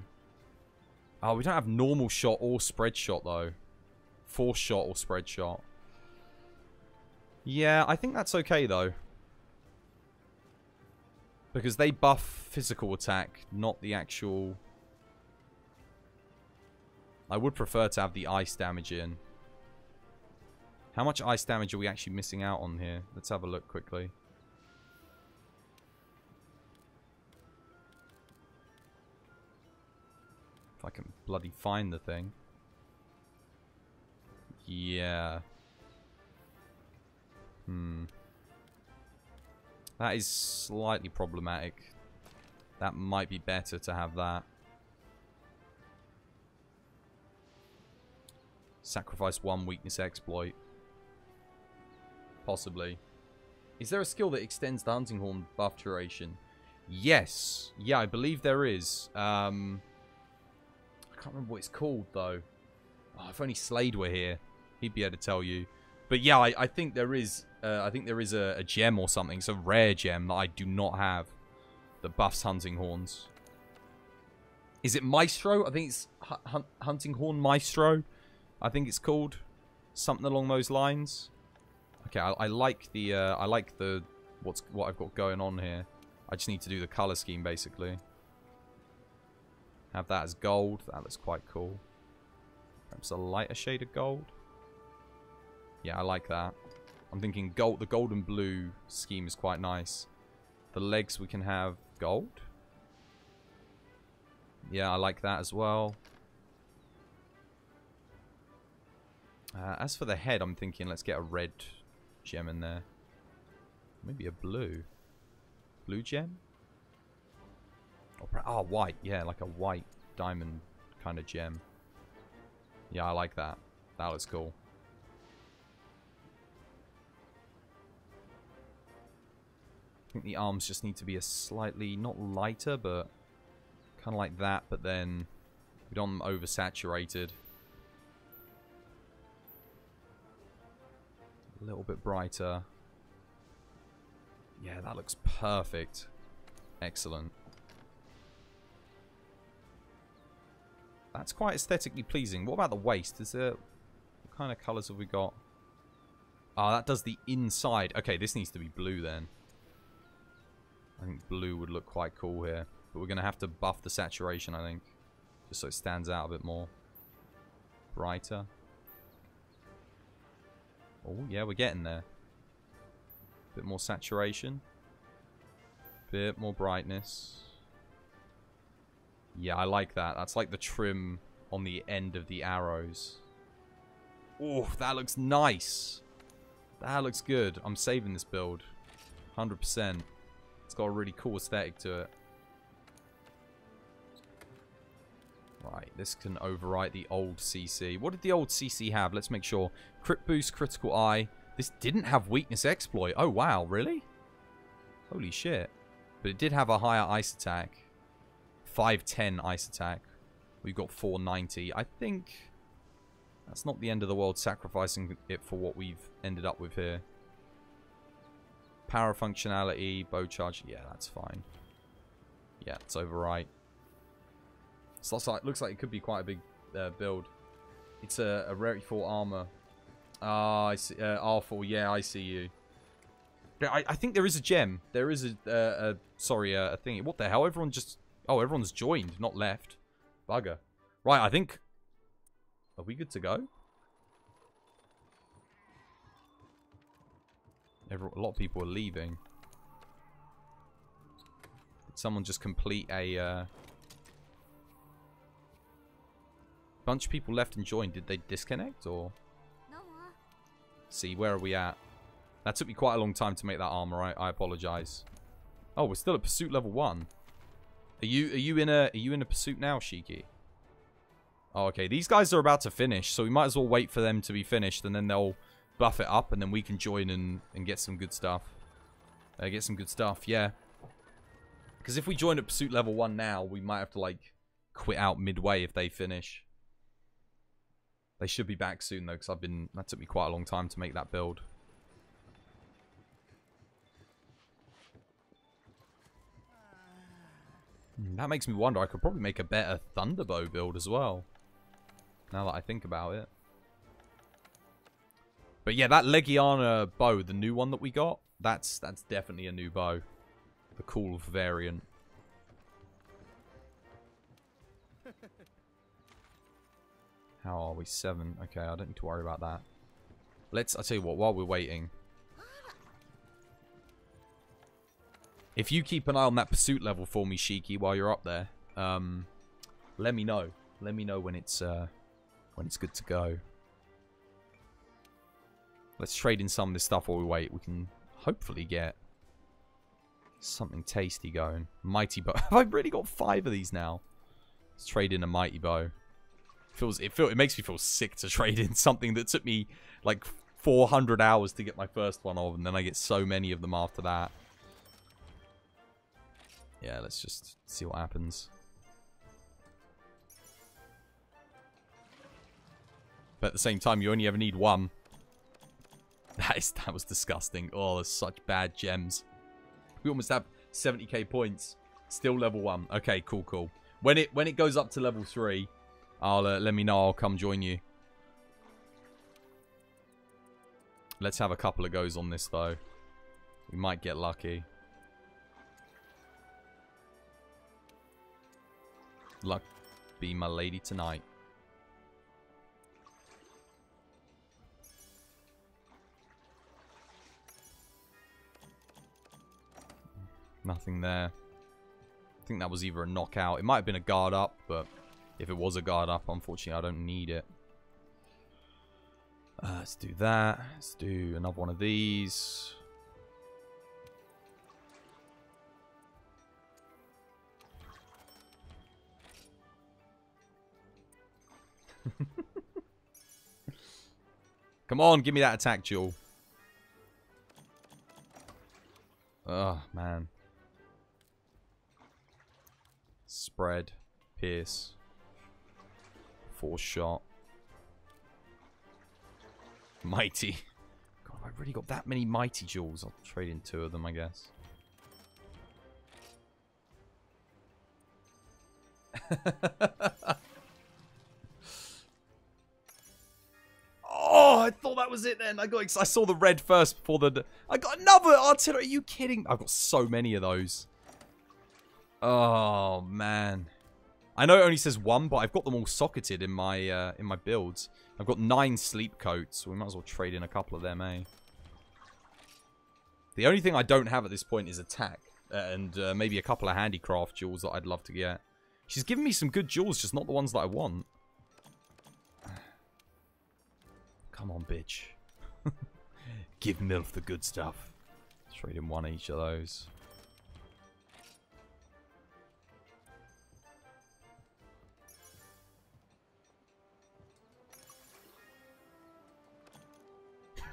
Oh, we don't have normal shot or spread shot though. Force shot or spread shot. Yeah, I think that's okay though. Because they buff physical attack, not the actual... I would prefer to have the ice damage in. How much ice damage are we actually missing out on here? Let's have a look quickly. If I can bloody find the thing. Yeah. Hmm. That is slightly problematic. That might be better to have that. Sacrifice one weakness exploit. Possibly. Is there a skill that extends the hunting horn buff duration? Yes. Yeah, I believe there is. Um, I can't remember what it's called, though. Oh, if only Slade were here. He'd be able to tell you. But yeah, I, I think there is. Uh, I think there is a, a gem or something. It's a rare gem that I do not have. That buffs hunting horns. Is it Maestro? I think it's H Hunting Horn Maestro. I think it's called something along those lines. Okay, I, I like the uh, I like the what's what I've got going on here. I just need to do the color scheme basically. Have that as gold. That looks quite cool. Perhaps a lighter shade of gold. Yeah, I like that. I'm thinking gold. The gold and blue scheme is quite nice. The legs we can have gold. Yeah, I like that as well. Uh, as for the head, I'm thinking let's get a red gem in there. Maybe a blue. Blue gem? Oh, white. Yeah, like a white diamond kind of gem. Yeah, I like that. That looks cool. I think the arms just need to be a slightly, not lighter, but kind of like that, but then we don't want them oversaturated. A little bit brighter. Yeah, that looks perfect. Excellent. That's quite aesthetically pleasing. What about the waist? Is there... What kind of colours have we got? Ah, oh, that does the inside. Okay, this needs to be blue then. I think blue would look quite cool here. But we're going to have to buff the saturation, I think. Just so it stands out a bit more. Brighter. Oh, yeah, we're getting there. Bit more saturation. Bit more brightness. Yeah, I like that. That's like the trim on the end of the arrows. Oh, that looks nice. That looks good. I'm saving this build. 100%. It's got a really cool aesthetic to it. Right, this can overwrite the old CC. What did the old CC have? Let's make sure. Crit boost, critical eye. This didn't have weakness exploit. Oh, wow. Really? Holy shit. But it did have a higher ice attack. 510 ice attack. We've got 490. I think... That's not the end of the world sacrificing it for what we've ended up with here. Power functionality, bow charge. Yeah, that's fine. Yeah, it's overwrite. So looks like, looks like it could be quite a big uh, build. It's a, a rarity 4 armor. Ah, I see. Uh, R4, yeah, I see you. I, I think there is a gem. There is a, uh, a sorry, uh, a thing. What the hell? Everyone just... Oh, everyone's joined, not left. Bugger. Right, I think... Are we good to go? Every, a lot of people are leaving. Did someone just complete a... Uh, bunch of people left and joined. Did they disconnect or... See, where are we at? That took me quite a long time to make that armor. I, I apologize. Oh, we're still at pursuit level one. Are you are you in a are you in a pursuit now, Shiki? Oh, okay. These guys are about to finish, so we might as well wait for them to be finished, and then they'll buff it up, and then we can join and and get some good stuff. Uh, get some good stuff, yeah. Because if we join at pursuit level one now, we might have to like quit out midway if they finish. They should be back soon though, because I've been that took me quite a long time to make that build. Hmm, That makes me wonder. I could probably make a better Thunderbow build as well. Now that I think about it. But yeah, that Legiana bow, the new one that we got, that's that's definitely a new bow. The cool variant. *laughs* How are we? Seven. Okay, I don't need to worry about that. Let's, I'll tell you what, while we're waiting. If you keep an eye on that pursuit level for me, Shiki, while you're up there, um, let me know. Let me know when it's, uh, when it's good to go. Let's trade in some of this stuff while we wait. We can hopefully get something tasty going. Mighty bow. *laughs* Have I really got five of these now? Let's trade in a mighty bow. Feels it feel it makes me feel sick to *laughs* trade in something that took me like 400 hours to get my first one of, and then I get so many of them after that. Yeah, let's just see what happens. But at the same time, you only ever need one. *laughs* That is that was disgusting. Oh, there's such bad gems. We almost have 70k points. Still level one. Okay, cool, cool. When it when it goes up to level three, I'll uh, let me know. I'll come join you. Let's have a couple of goes on this though. We might get lucky. Luck be my lady tonight. Nothing there. I think that was either a knockout. It might have been a guard up, but if it was a guard up, unfortunately, I don't need it. Uh, let's do that. Let's do another one of these. *laughs* Come on, give me that attack, Jewel. Oh, man. Spread. Pierce. Force shot. Mighty. God, I've really got that many mighty jewels. I'll trade in two of them, I guess. *laughs* oh, I thought that was it then. I got I saw the red first before the... I got another artillery. Are you kidding? I've got so many of those. Oh, man. I know it only says one, but I've got them all socketed in my uh, in my builds. I've got nine sleep coats, so we might as well trade in a couple of them, eh? The only thing I don't have at this point is attack, uh, and uh, maybe a couple of handicraft jewels that I'd love to get. She's given me some good jewels, just not the ones that I want. *sighs* Come on, bitch. *laughs* Give MILF the good stuff. Trade in one each of those.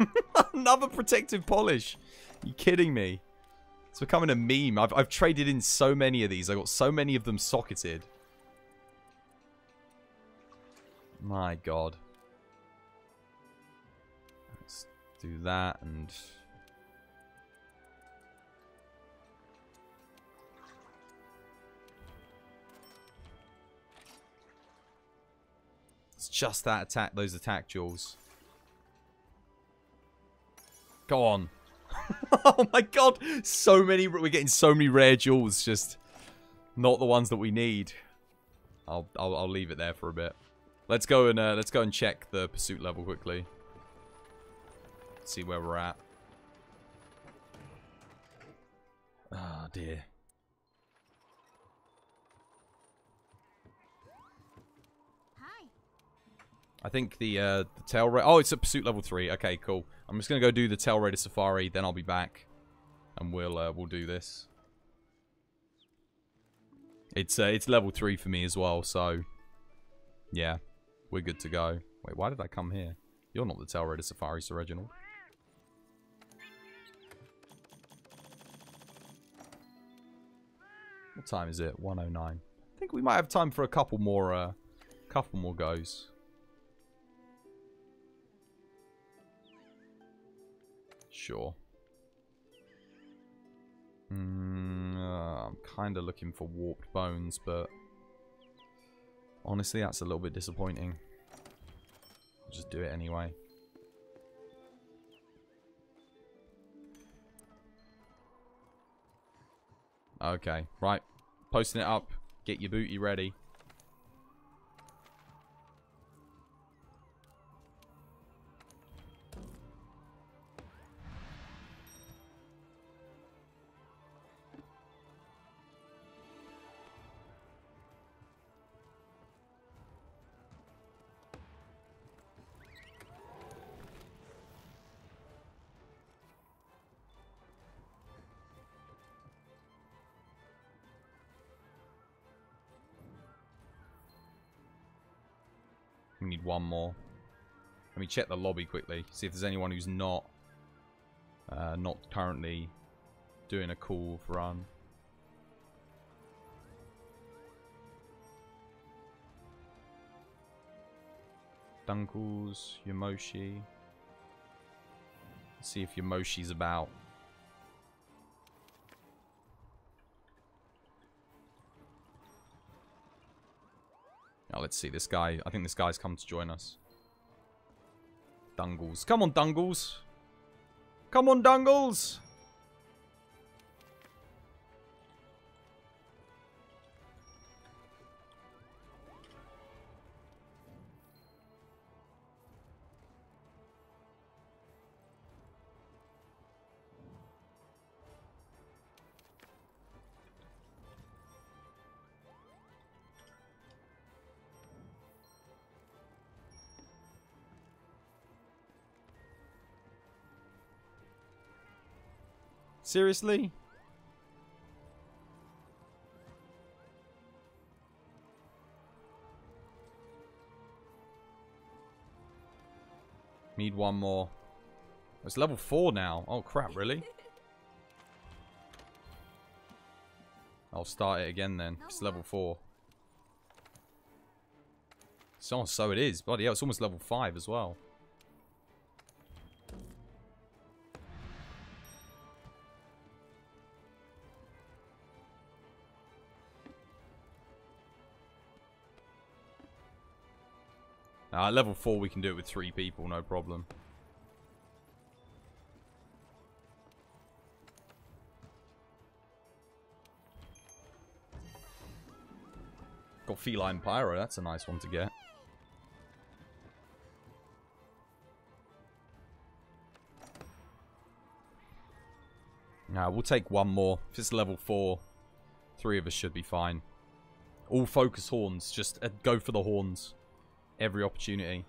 *laughs* Another protective polish. you kidding me? It's becoming a meme. I've, I've traded in so many of these. I got so many of them socketed. My god. Let's do that and... It's just that attack, those attack jewels. Go on. *laughs* oh my god, so many, we're getting so many rare jewels, just not the ones that we need. I'll, I'll, I'll leave it there for a bit. Let's go and uh, let's go and check the pursuit level quickly. See where we're at. Oh dear. Hi. I think the uh, the tail ra- Oh, it's at pursuit level three. Okay, cool. I'm just gonna go do the tail raider safari, then I'll be back, and we'll uh, we'll do this. It's uh, it's level three for me as well, so yeah, we're good to go. Wait, why did I come here? You're not the tail raider safari, Sir Reginald. What time is it? 109. I think we might have time for a couple more uh couple more goes. Sure. Mm, uh, I'm kind of looking for warped bones, but honestly, that's a little bit disappointing. I'll just do it anyway. Okay, right. Posting it up. Get your booty ready. One more. Let me check the lobby quickly. See if there's anyone who's not uh, not currently doing a cool run. Dunkles, Yamoshi. Let's see if Yamoshi's about. Now let's see this guy. I think this guy's come to join us. Dungles. Come on, Dungles. Come on, Dungles. Seriously? Need one more. It's level 4 now. Oh crap, really? I'll start it again then. It's level 4. So, so it is. Bloody hell, it's almost level 5 as well. Uh, level 4 we can do it with 3 people, no problem. Got Feline Pyro, that's a nice one to get. Now we'll take one more. If it's level 4, three of us should be fine. All focus horns, just uh, go for the horns every opportunity.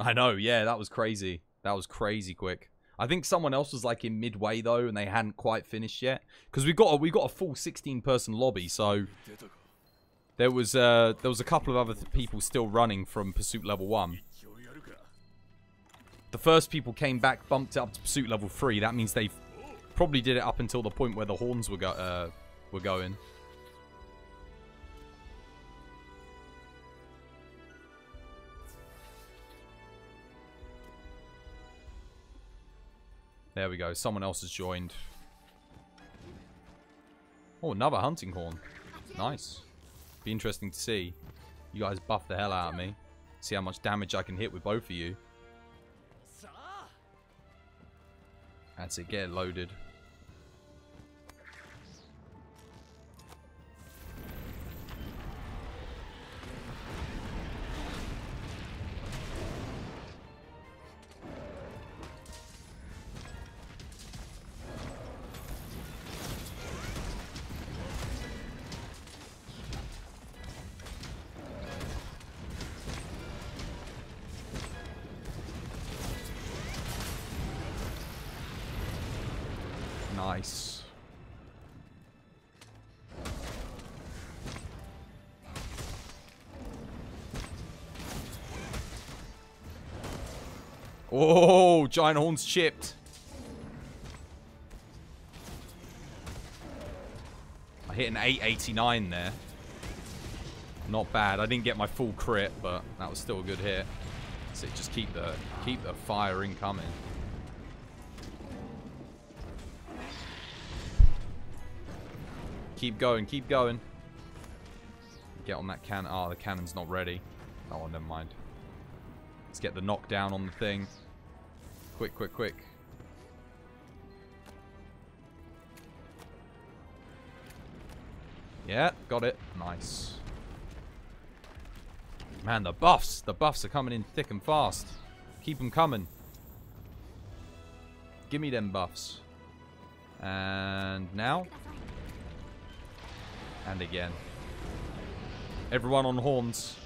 I know, yeah, that was crazy. That was crazy quick. I think someone else was like in midway though, and they hadn't quite finished yet. Because we got a, we got a full 16 person lobby, so there was uh, there was a couple of other people still running from pursuit level one. The first people came back, bumped it up to pursuit level 3. That means they've probably did it up until the point where the horns were go uh, were going. There we go. Someone else has joined. Oh, another hunting horn. Nice. Be interesting to see. You guys buff the hell out of me. See how much damage I can hit with both of you. That's it. Get loaded. Giant horns chipped. I hit an 889 there. Not bad. I didn't get my full crit, but that was still a good hit. So just keep the keep the fire incoming. Keep going, keep going. Get on that cannon. Oh, ah, the cannon's not ready. Oh, never mind. Let's get the knockdown on the thing. Quick, quick, quick. Yeah, got it. Nice. Man, the buffs. The buffs are coming in thick and fast. Keep them coming. Give me them buffs. And now? And again. Everyone on horns.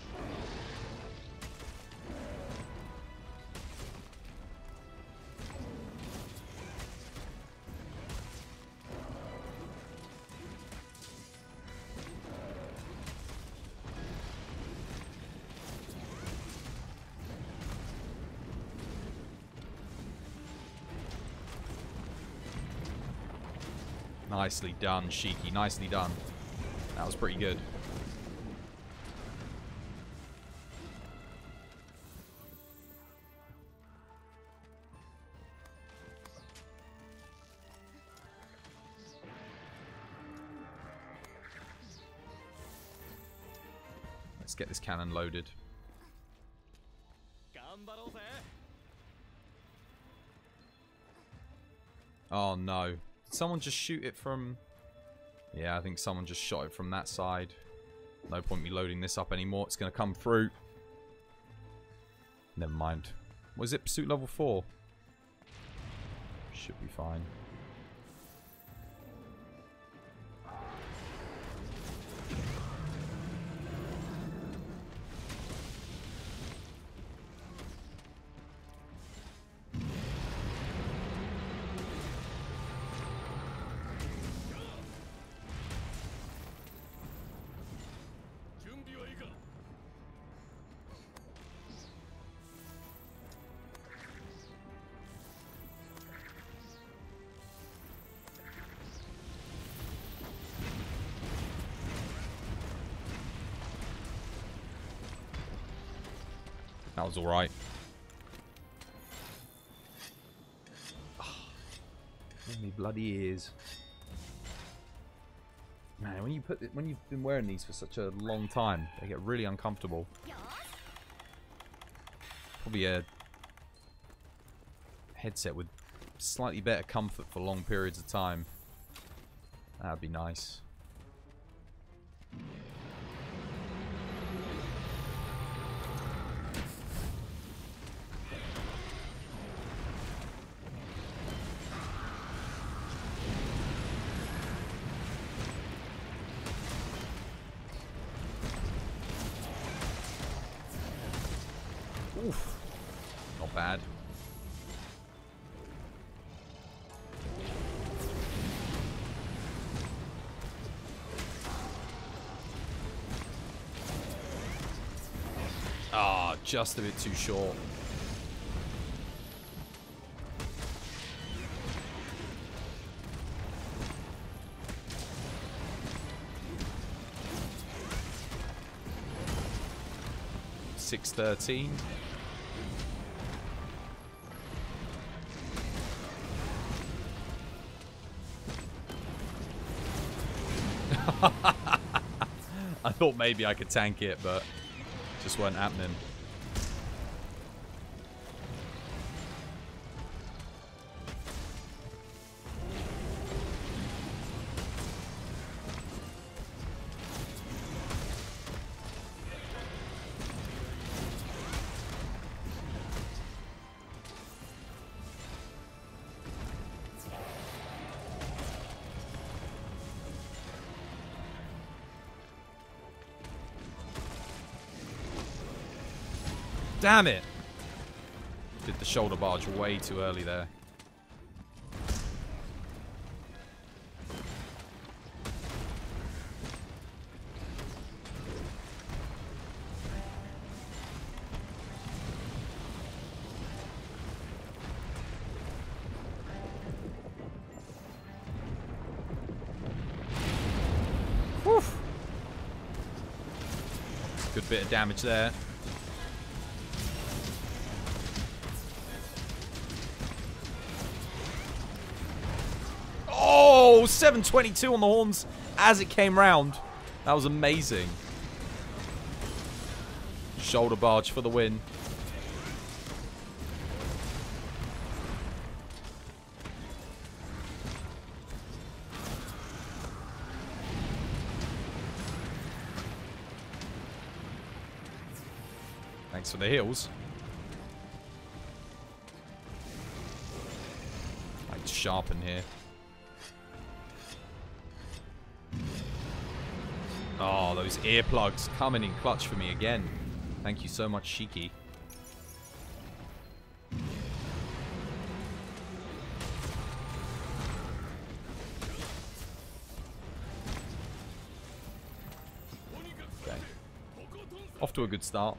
Nicely done, Shiki. Nicely done. That was pretty good. Let's get this cannon loaded. Someone just shoot it from... Yeah, I think someone just shot it from that side. No point me loading this up anymore. It's going to come through. Never mind. Was it pursuit level 4? Should be fine. Was alright. Oh, ah, me bloody ears. Man, when you put when you've been wearing these for such a long time, they get really uncomfortable. Probably a headset with slightly better comfort for long periods of time. That'd be nice. just a bit too short. Six thirteen. *laughs* I thought maybe I could tank it, but just weren't happening. Damn it! Did the shoulder barge way too early there. Whew. Good bit of damage there. 722 on the horns as it came round. That was amazing. Shoulder barge for the win. Thanks for the heals. Like sharpen here. Those earplugs coming in clutch for me again. Thank you so much, Shiki. Okay. Off to a good start.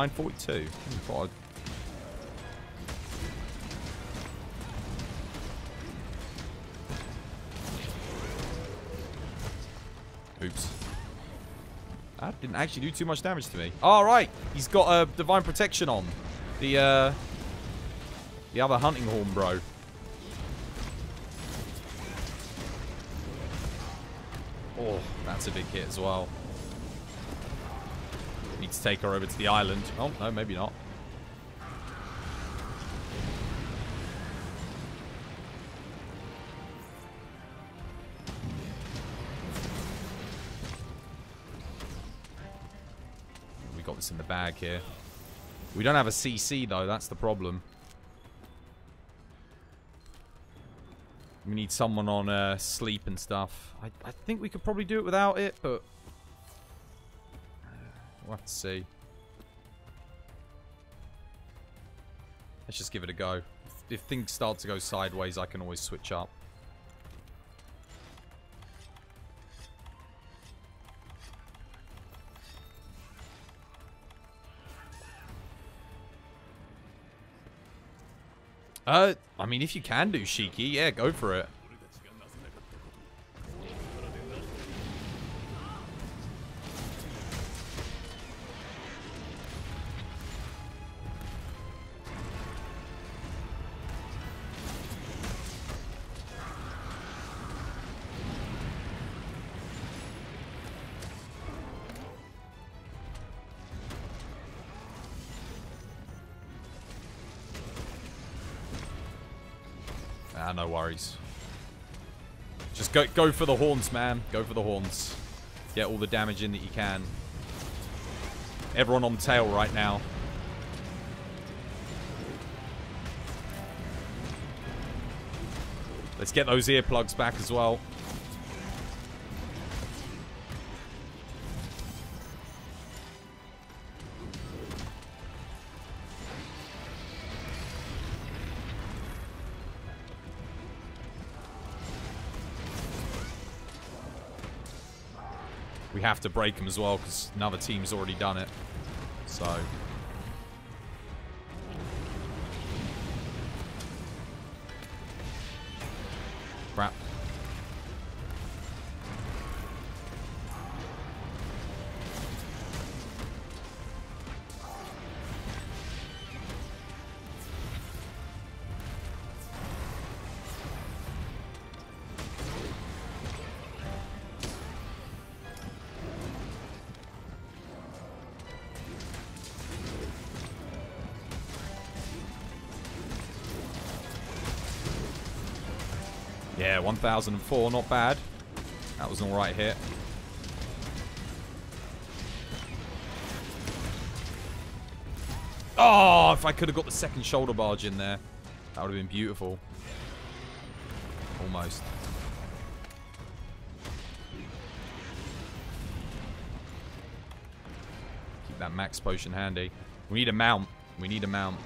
942. Hmm, Oops. That didn't actually do too much damage to me. All right, he's got a uh, divine protection on. The uh, the other hunting horn, bro. Oh, that's a big hit as well. To take her over to the island. Oh, no, maybe not. We got this in the bag here. We don't have a CC, though. That's the problem. We need someone on uh, sleep and stuff. I, I think we could probably do it without it, but... To see. Let's just give it a go. If, if things start to go sideways, I can always switch up. Uh, I mean, if you can do Shiki, yeah, go for it. Go go for the horns, man. Go for the horns. Get all the damage in that you can. Everyone on tail right now. Let's get those earplugs back as well. Have to break them as well because another team's already done it. So... 1004, not bad. That was an alright hit. Oh, if I could have got the second shoulder barge in there, that would have been beautiful. Almost. Keep that max potion handy. We need a mount. We need a mount.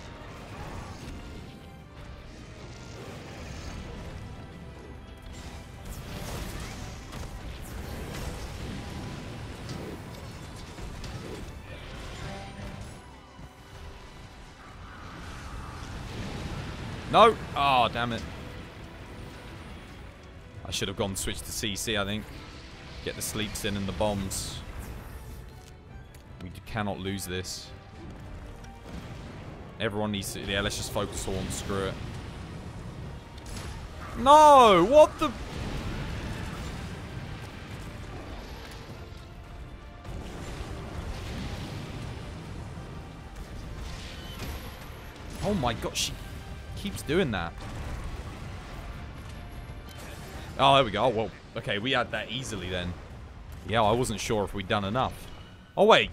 No! Oh, damn it. I should have gone switch to CC, I think. Get the sleeps in and the bombs. We cannot lose this. Everyone needs to... Yeah, let's just focus on. Screw it. No! What the... Oh my god, she keeps doing that. Oh, there we go. Oh, well, okay, we had that easily then. Yeah, I wasn't sure if we'd done enough. Oh, wait.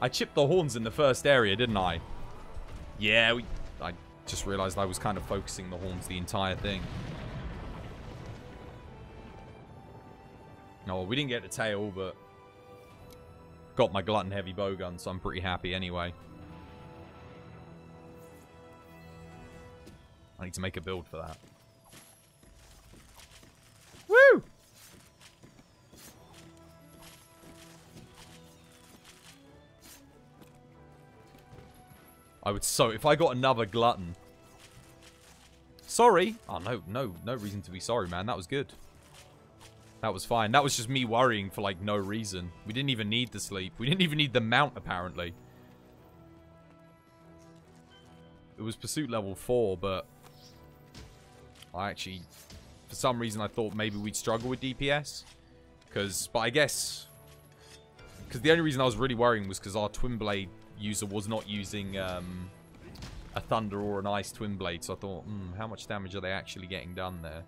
I chipped the horns in the first area, didn't I? Yeah, we, I just realized I was kind of focusing the horns the entire thing. No, well, we didn't get the tail, but got my glutton heavy bowgun, so I'm pretty happy anyway. I need to make a build for that. Woo! I would so if I got another glutton. Sorry. Oh no, no, no reason to be sorry, man. That was good. That was fine. That was just me worrying for like no reason. We didn't even need the sleep. We didn't even need the mount apparently. It was pursuit level 4, but I actually, for some reason, I thought maybe we'd struggle with DPS. Because, but I guess, because the only reason I was really worrying was because our Twin Blade user was not using um, a Thunder or an Ice Twin Blade. So I thought, hmm, how much damage are they actually getting done there?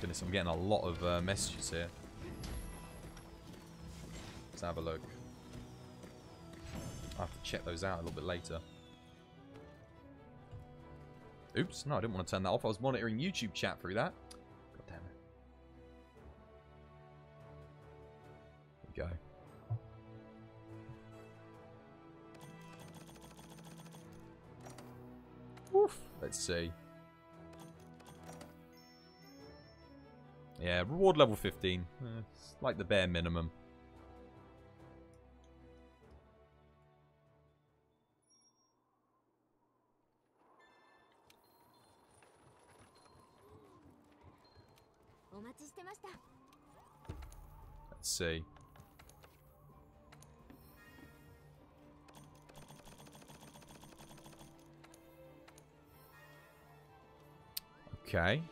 Goodness, I'm getting a lot of uh, messages here. Have a look. I'll have to check those out a little bit later. Oops, no, I didn't want to turn that off. I was monitoring YouTube chat through that. God damn it. There we go. Oof. Let's see. Yeah, reward level 15. Eh, it's like the bare minimum. Let's see. Okay.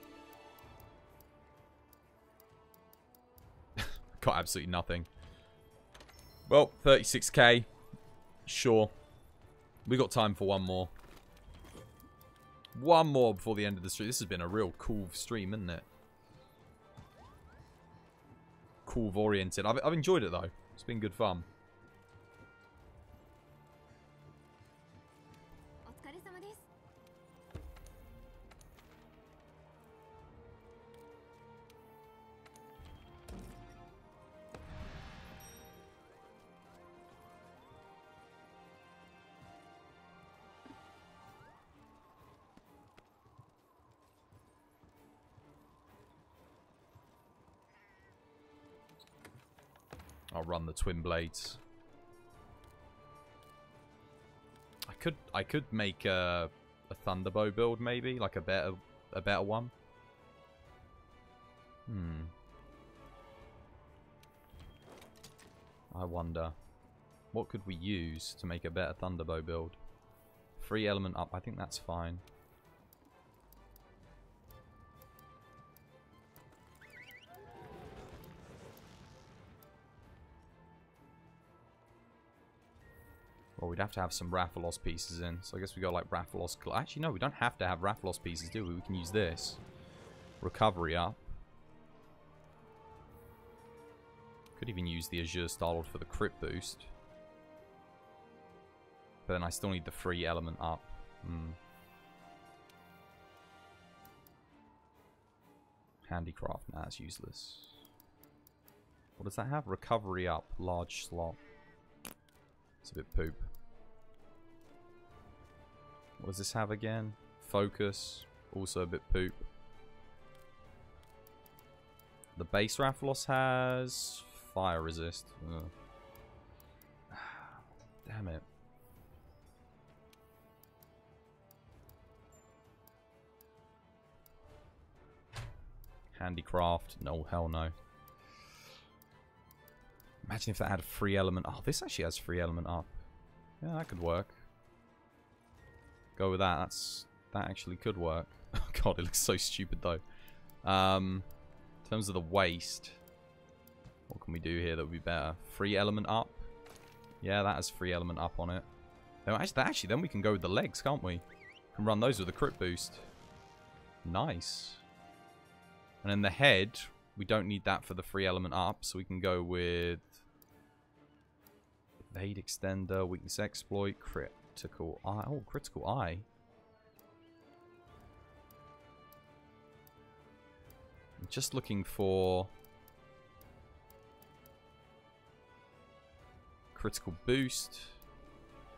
*laughs* Got absolutely nothing. Well, 36k. Sure. We got time for one more. One more before the end of the stream. This has been a real cool stream, isn't it? Cool oriented. I've, I've enjoyed it though. It's been good fun. The twin blades. I could I could make a a thunderbow build maybe, like a better a better one. Hmm. I wonder what could we use to make a better thunderbow build? Free element up, I think that's fine. Have to have some Rathalos pieces in. So I guess we go like Rathalos... Actually, no, we don't have to have Rathalos pieces, do we? We can use this. Recovery up. Could even use the Azure Starlord for the crit boost. But then I still need the free element up. Hmm. Handicraft, nah, it's useless. What does that have? Recovery up, large slot. It's a bit poop. What does this have again? Focus, also a bit poop. The base Rathalos has fire resist. Ugh. *sighs* Damn it. Handicraft. No, hell no. Imagine if that had a free element. Oh, this actually has free element up. Yeah, that could work. Go with that. That's that actually could work. *laughs* Oh god, it looks so stupid though. Um, in terms of the waist, what can we do here that would be better? Free element up. Yeah, that has free element up on it. No, actually, actually, then we can go with the legs, can't we? Can run those with a crit boost. Nice. And then the head, we don't need that for the free element up, so we can go with evade extender, weakness exploit, critical eye. Oh, critical eye. Just looking for critical boost.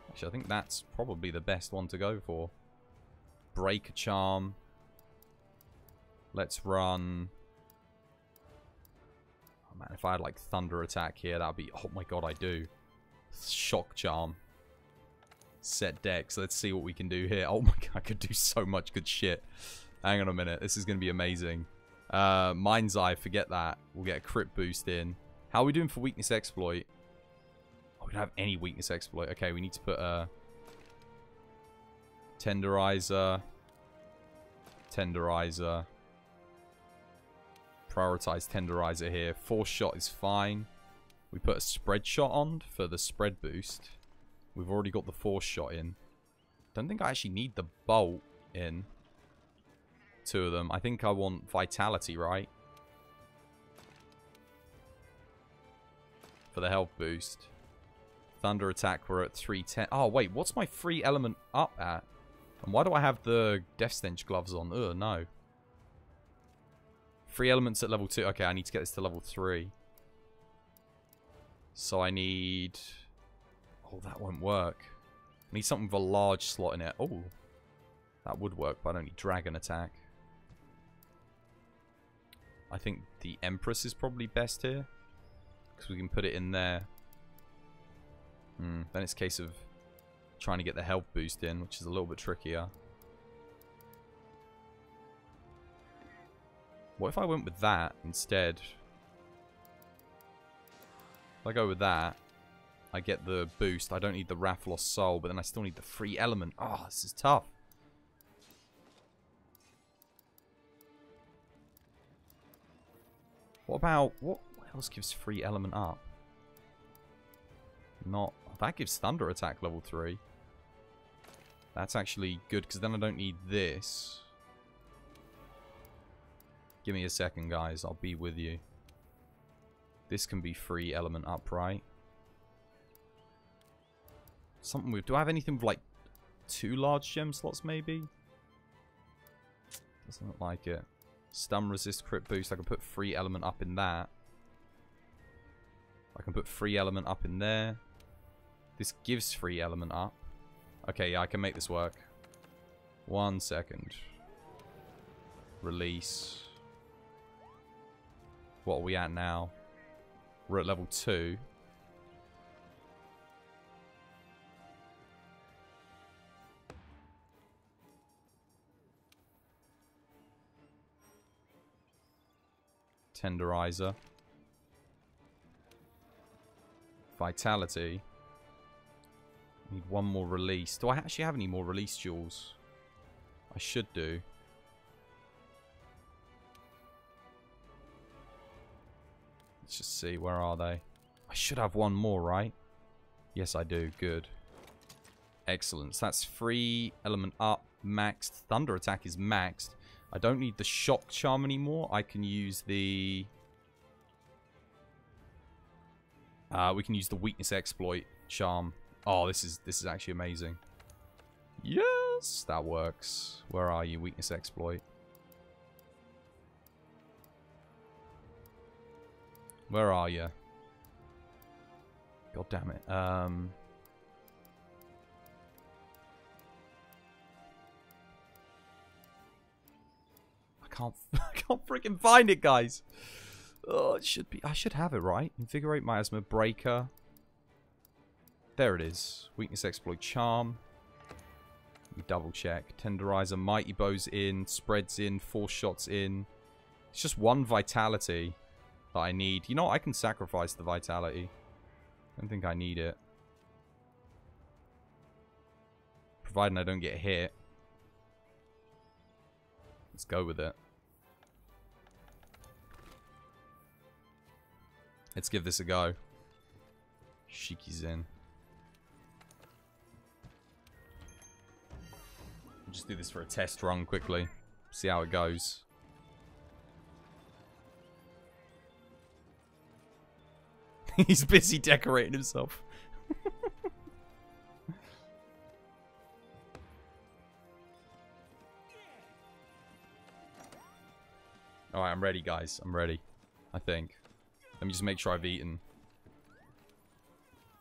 Actually, I think that's probably the best one to go for. Break a charm. Let's run. Oh man, if I had like thunder attack here, that'd be. Oh my god, I do. Shock charm. Set decks. Let's see what we can do here. *laughs* Oh my god, I could do so much good shit. Hang on a minute. This is going to be amazing. Uh, Mind's Eye, forget that. We'll get a crit boost in. How are we doing for weakness exploit? Oh, we don't have any weakness exploit. Okay, we need to put a tenderizer, tenderizer, prioritize tenderizer here. Force shot is fine. We put a spread shot on for the spread boost. We've already got the force shot in. Don't think I actually need the bolt in. Two of them. I think I want vitality, right? For the health boost. Thunder attack, we're at 310. Oh, wait, what's my free element up at? And why do I have the Death Stench gloves on? Ugh, no. Free elements at level 2. Okay, I need to get this to level 3. So I need... Oh, that won't work. I need something with a large slot in it. Oh, that would work, but I don't need Dragon Attack. I think the Empress is probably best here. Because we can put it in there. Hmm, then it's a case of trying to get the health boost in, which is a little bit trickier. What if I went with that instead? If I go with that, I get the boost. I don't need the Rathalos Soul, but then I still need the free element. Oh, this is tough. What about... What else gives free element up? Not... That gives Thunder Attack level 3. That's actually good, because then I don't need this. Give me a second, guys. I'll be with you. This can be free element upright. Something with... Do I have anything with, like, two large gem slots, maybe? Doesn't look like it. Stun resist crit boost. I can put free element up in that. I can put free element up in there. This gives free element up. Okay, yeah, I can make this work. One second. Release. What are we at now? We're at level 2. Tenderizer. Vitality. Need one more release. Do I actually have any more release jewels? I should do. Let's just see. Where are they? I should have one more, right? Yes, I do. Good. Excellent. So that's free element up, maxed. Thunder attack is maxed. I don't need the shock charm anymore. I can use the... Uh, we can use the weakness exploit charm. Oh, this is this is actually amazing. Yes, that works. Where are you, weakness exploit? Where are you? God damn it. Um... can't, *laughs* I can't freaking find it, guys. Oh, it should be. I should have it right. Invigorate miasma breaker. There it is. Weakness exploit charm. Double check. Tenderizer, mighty bows in, spreads in, Force shots in. It's just one vitality that I need. You know, what? I can sacrifice the vitality. I don't think I need it. Providing I don't get hit. Let's go with it. Let's give this a go. Shiki's in. We'll just do this for a test run quickly. See how it goes. *laughs* He's busy decorating himself. *laughs* Alright, I'm ready, guys. I'm ready. I think. Let me just make sure I've eaten.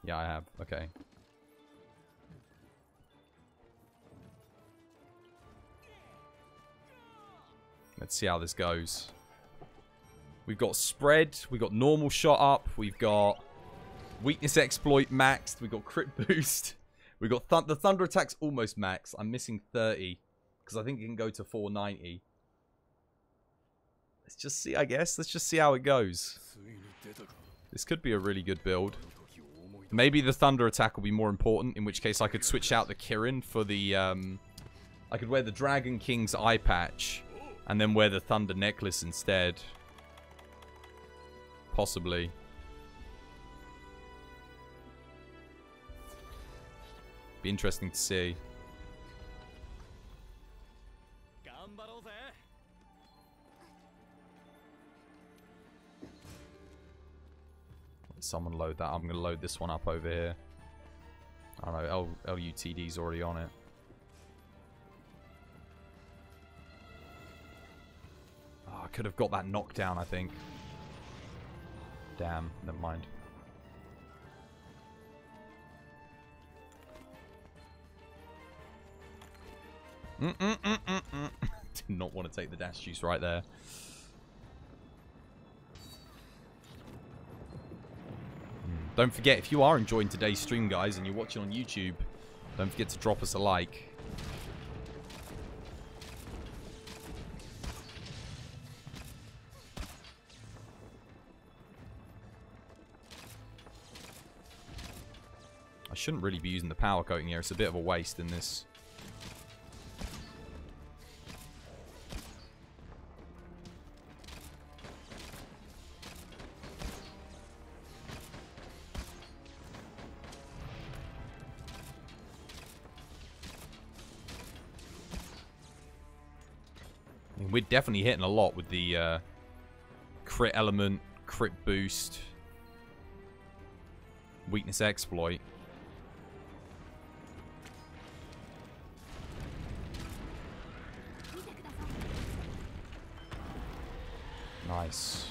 Yeah, I have. Okay. Let's see how this goes. We've got spread. We've got normal shot up. We've got weakness exploit maxed. We've got crit *laughs* boost. We've got th the thunder attack's almost max. I'm missing 30 because I think it can go to 490. Let's just see, I guess. Let's just see how it goes. This could be a really good build. Maybe the thunder attack will be more important, in which case I could switch out the Kirin for the... Um, I could wear the Dragon King's eye patch and then wear the thunder necklace instead. Possibly. Be interesting to see. Someone load that. I'm going to load this one up over here. I don't know. L LUTD's already on it. Oh, I could have got that knockdown, I think. Damn, never mind. Mm -mm -mm. Did not want to take the dash juice right there. Don't forget, if you are enjoying today's stream, guys, and you're watching on YouTube, don't forget to drop us a like. I shouldn't really be using the power coating here. It's a bit of a waste in this. We're definitely hitting a lot with the uh, crit element, crit boost, weakness exploit. Nice.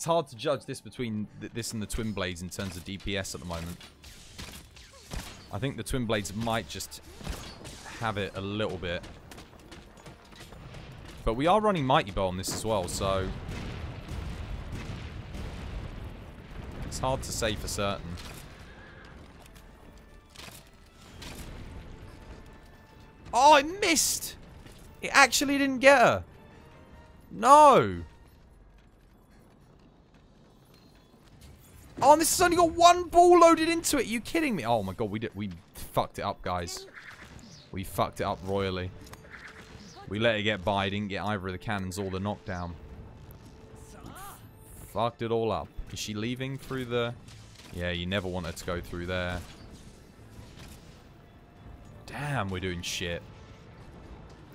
It's hard to judge this between th this and the Twin Blades in terms of DPS at the moment. I think the Twin Blades might just have it a little bit. But we are running Mighty Bow on this as well, so... It's hard to say for certain. Oh, I missed! It actually didn't get her. No! Oh, this has only got one ball loaded into it. Are you kidding me? Oh my god, we did we fucked it up, guys. We fucked it up royally. We let it get by, didn't get either of the cannons or the knockdown. Fucked it all up. Is she leaving through the... Yeah, you never want her to go through there. Damn, we're doing shit.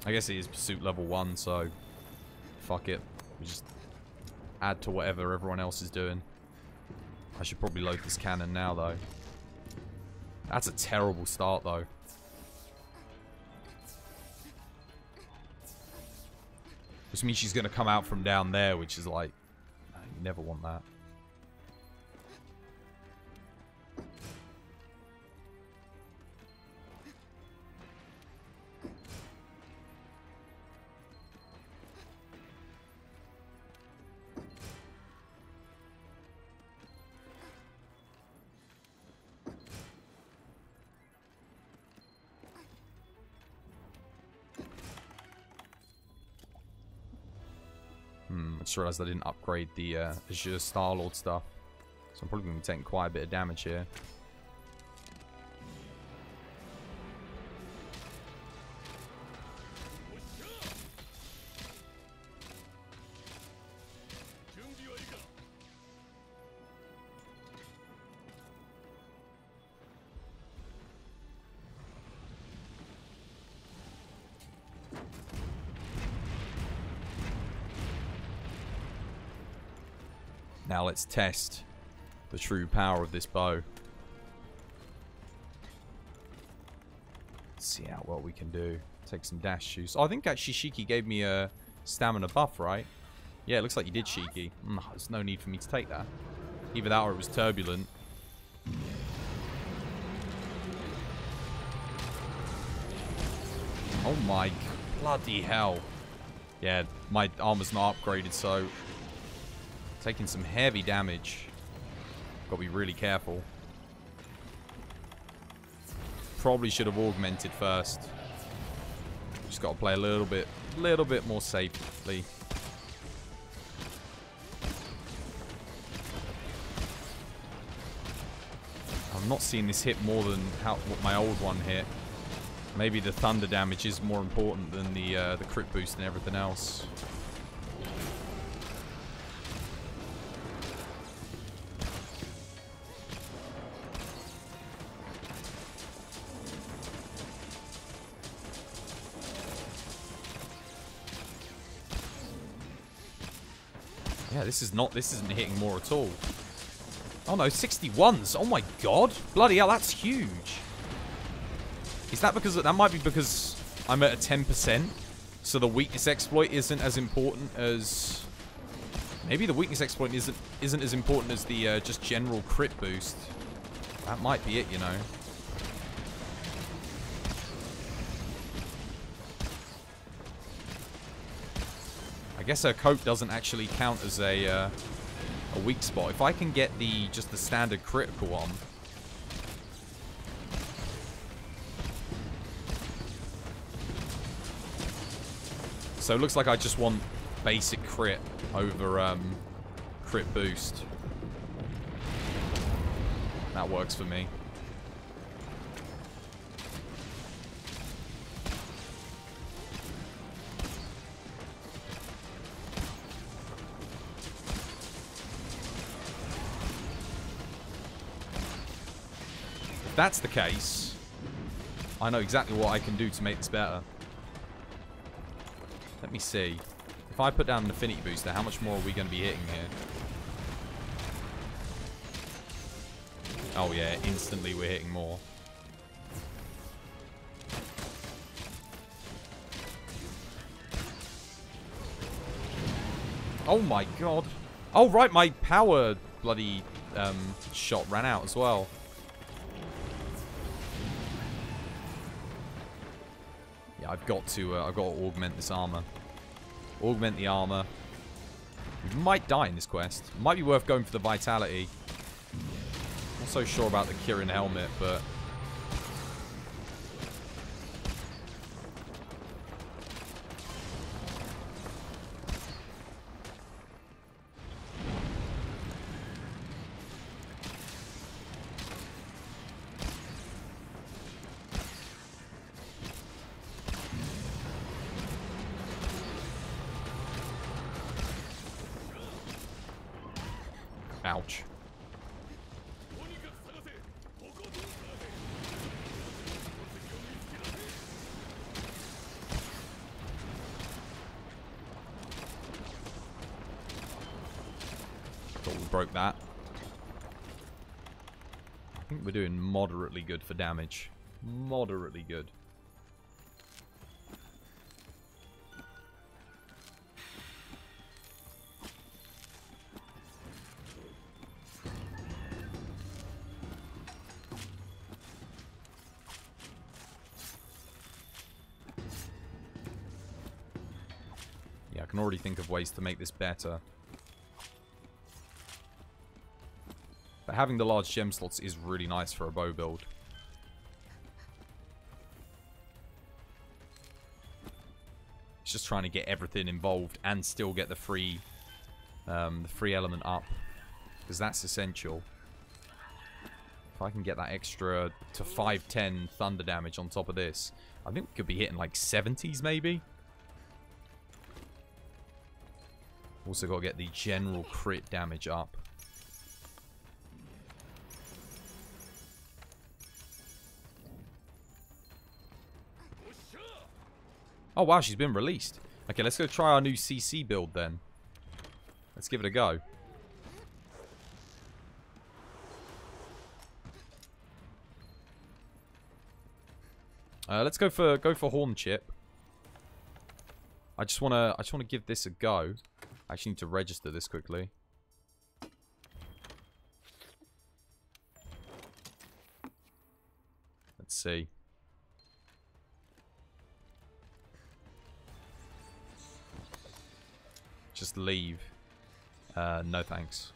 I guess it is pursuit level 1, so... Fuck it. We just add to whatever everyone else is doing. I should probably load this cannon now, though. That's a terrible start, though. Which means she's going to come out from down there, which is like... You never want that. Just realized I didn't upgrade the uh, Azure Starlord stuff. So I'm probably going to be taking quite a bit of damage here. Let's test the true power of this bow. Let's see how well we can do. Take some dash juice. Oh, I think actually Shiki gave me a stamina buff, right? Yeah, it looks like you did, Shiki. Mm, there's no need for me to take that. Either that or it was turbulent. Oh my bloody hell. Yeah, my armor's not upgraded, so Taking some heavy damage. Got to be really careful. Probably should have augmented first. Just got to play a little bit, little bit more safely. I'm not seeing this hit more than how what my old one hit. Maybe the thunder damage is more important than the uh, the crit boost and everything else. This is not, this isn't hitting more at all. Oh no, 61s. Oh my god. Bloody hell, that's huge. Is that because, that might be because I'm at a 10%. So the weakness exploit isn't as important as... Maybe the weakness exploit isn't isn't as important as the uh, just general crit boost. That might be it, you know. Guess her coat doesn't actually count as a uh, a weak spot. If I can get the just the standard critical one. So it looks like I just want basic crit over um, crit boost. That works for me. If that's the case, I know exactly what I can do to make this better. Let me see. If I put down an affinity booster, how much more are we going to be hitting here? Oh yeah, instantly we're hitting more. Oh my god. Oh right, my power bloody um, shot ran out as well. Got to. Uh, I've got to augment this armor. Augment the armor. We might die in this quest. Might be worth going for the vitality. Not so sure about the Kirin helmet, but for damage. Moderately good. Yeah, I can already think of ways to make this better. But having the large gem slots is really nice for a bow build. Just trying to get everything involved and still get the free, um, the free element up, because that's essential. If I can get that extra to 510 thunder damage on top of this, I think we could be hitting like 70s maybe. Also got to get the general crit damage up. Oh wow, she's been released. Okay, let's go try our new CC build then. Let's give it a go. Uh, let's go for go for horn chip. I just wanna I just wanna give this a go. I actually need to register this quickly. Let's see. Leave. Uh, no thanks.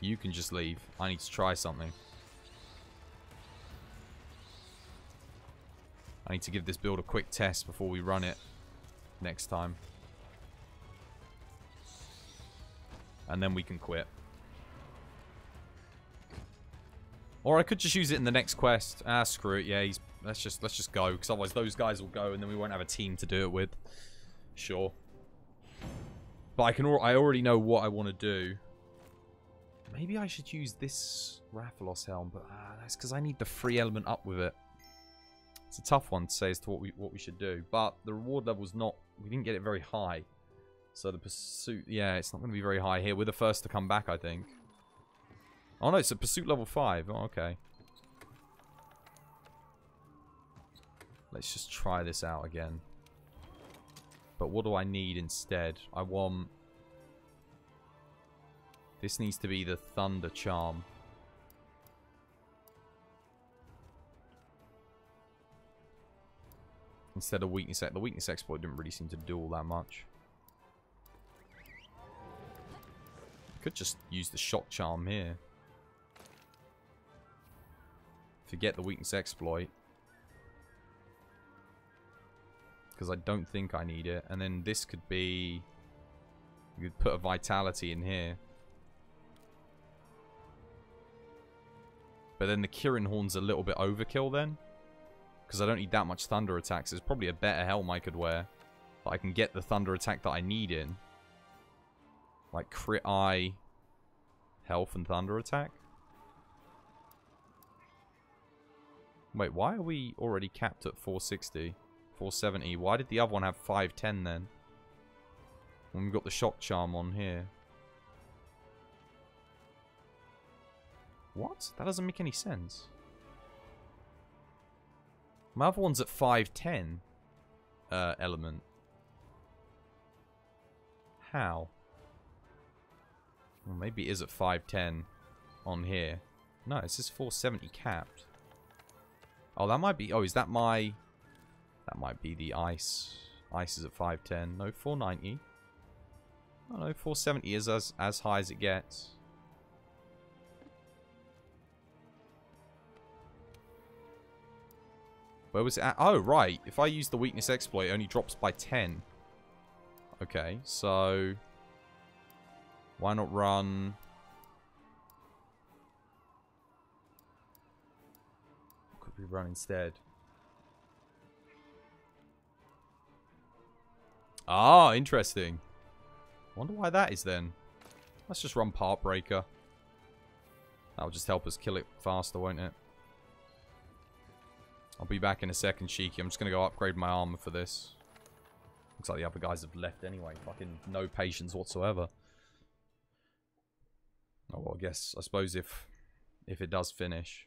You can just leave. I need to try something. I need to give this build a quick test before we run it next time. And then we can quit. Or I could just use it in the next quest. Ah, screw it. Yeah, he's. Let's just let's just go, because otherwise those guys will go, and then we won't have a team to do it with. Sure. But I can. I already know what I want to do. Maybe I should use this Rathalos helm, but ah, that's because I need the free element up with it. It's a tough one to say as to what we what we should do, but the reward level's not. We didn't get it very high, so the pursuit. Yeah, it's not going to be very high here. We're the first to come back, I think. Oh no, it's a pursuit level five. Oh, okay. Let's just try this out again. But what do I need instead? I want... This needs to be the Thunder Charm. Instead of Weakness... The Weakness Exploit didn't really seem to do all that much. Could just use the Shock Charm here. Forget the Weakness Exploit. Because I don't think I need it. And then this could be... You could put a vitality in here. But then the Kirin Horn's a little bit overkill then. Because I don't need that much thunder attacks. There's probably a better helm I could wear. But I can get the thunder attack that I need in. Like crit eye, health and thunder attack. Wait, why are we already capped at 460? 470? Why did the other one have 510 then? When we've got the shock charm on here. What? That doesn't make any sense. My other one's at 510 uh, element. How? Well, maybe it is at 510 on here. No, it says 470 capped. Oh, that might be... Oh, is that my... That might be the ice. Ice is at 510. No, 490. Oh, no, 470 is as, as high as it gets. Where was it at? Oh, right. If I use the weakness exploit, it only drops by 10. Okay, so... Why not run... Could we run instead? Ah, interesting. wonder why that is then. Let's just run Part Breaker. That'll just help us kill it faster, won't it? I'll be back in a second, Shiki. I'm just going to go upgrade my armor for this. Looks like the other guys have left anyway. Fucking no patience whatsoever. Oh, well, I guess, I suppose if, if it does finish.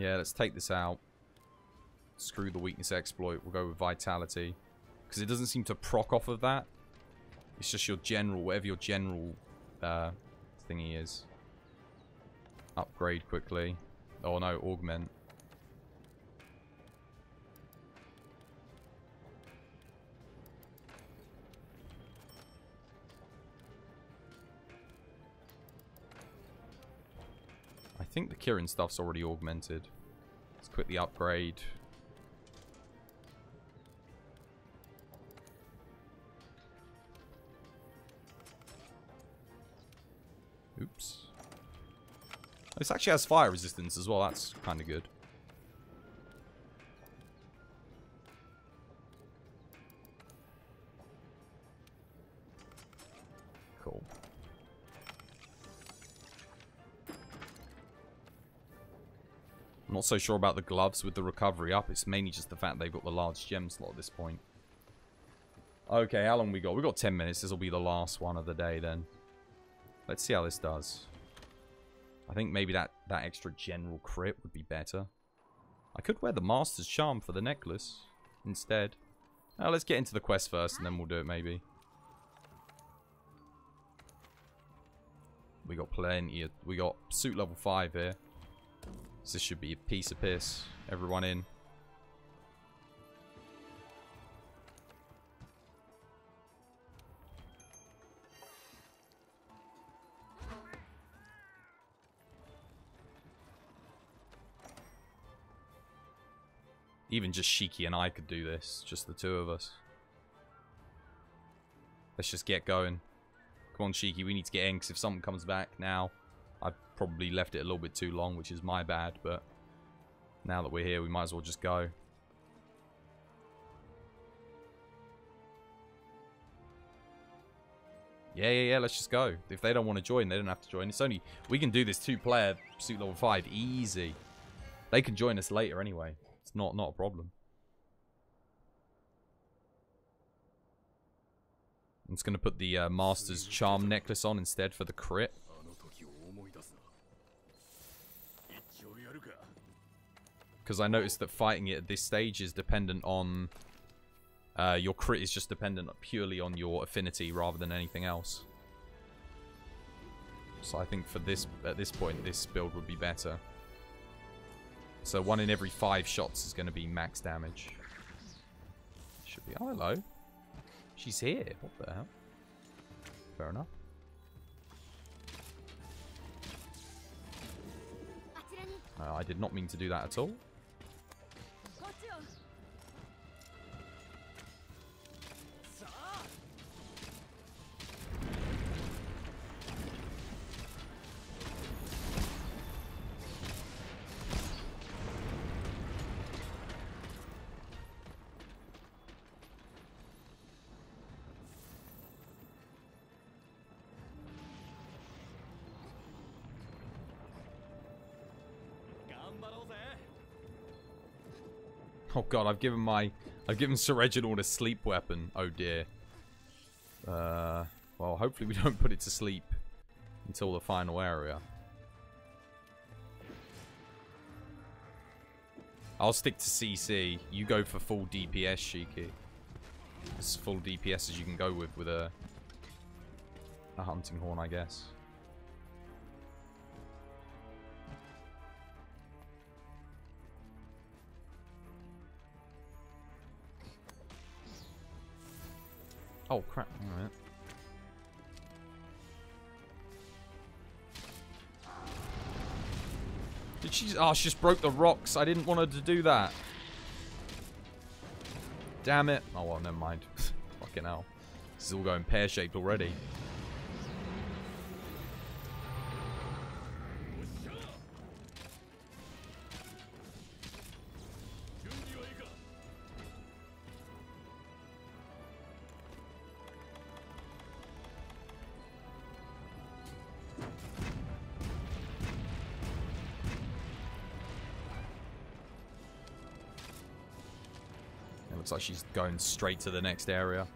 Yeah, let's take this out. Screw the weakness exploit. We'll go with vitality. Because it doesn't seem to proc off of that. It's just your general, whatever your general uh, thingy is. Upgrade quickly. Oh no, augment. Think the Kirin stuff's already augmented. Let's quickly upgrade. Oops. This actually has fire resistance as well. That's kind of good. I'm not so sure about the gloves with the recovery up. It's mainly just the fact they've got the large gem slot at this point. Okay, how long we got? we got 10 minutes. This will be the last one of the day then. Let's see how this does. I think maybe that, that extra general crit would be better. I could wear the Master's Charm for the necklace instead. Now let's get into the quest first and then we'll do it maybe. We got plenty of... We got suit level 5 here. So this should be a piece of piss. Everyone in. Even just Shiki and I could do this. Just the two of us. Let's just get going. Come on, Shiki. We need to get in, because if something comes back now... Probably left it a little bit too long, which is my bad, but... Now that we're here, we might as well just go. Yeah, yeah, yeah, let's just go. If they don't want to join, they don't have to join. It's only... We can do this two-player suit level 5 easy. They can join us later anyway. It's not not a problem. I'm just going to put the uh, Master's Charm necklace on instead for the crit. Because I noticed that fighting it at this stage is dependent on... Uh, your crit is just dependent purely on your affinity rather than anything else. So I think for this, at this point, this build would be better. So one in every five shots is going to be max damage. Should be. Oh, hello. She's here. What the hell? Fair enough. Uh, I did not mean to do that at all. God, I've given my... I've given Sir Reginald a sleep weapon. Oh dear. Uh, well, hopefully we *laughs* don't put it to sleep until the final area. I'll stick to CC. You go for full DPS, Shiki. As full DPS as you can go with with a a hunting horn, I guess. Oh crap! All right. Did she? Oh, she just broke the rocks. I didn't want her to do that. Damn it. Oh well, never mind. *laughs* Fucking hell. This is all going pear-shaped already. Looks like she's going straight to the next area.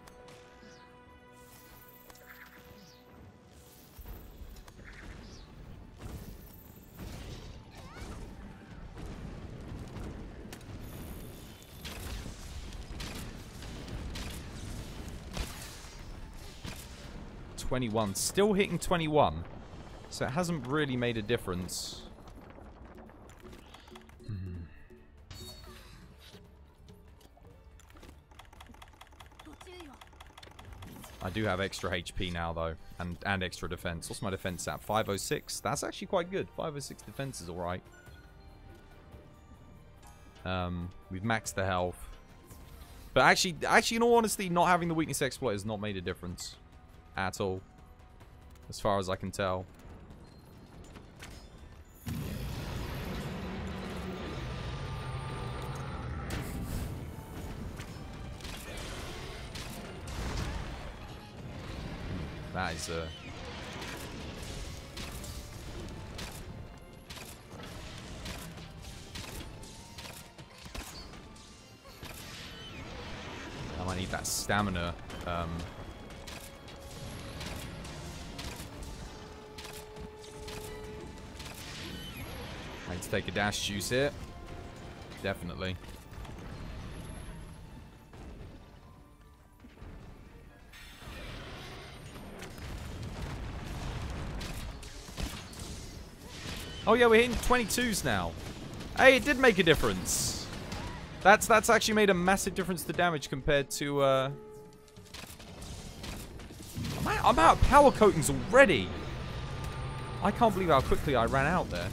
Twenty-one, still hitting twenty-one, so it hasn't really made a difference. Do have extra HP now, though, and, and extra defense. What's my defense at? 506? That's actually quite good. 506 defense is alright. Um, we've maxed the health. But actually, actually, in all honesty, not having the weakness exploit has not made a difference. At all. As far as I can tell. Is a... I might need that stamina. Um, I need to take a dash juice here. Definitely. Oh yeah, we're hitting 22s now. Hey, it did make a difference. That's that's actually made a massive difference to damage compared to. Uh... I'm out, I'm out of power coatings already. I can't believe how quickly I ran out there.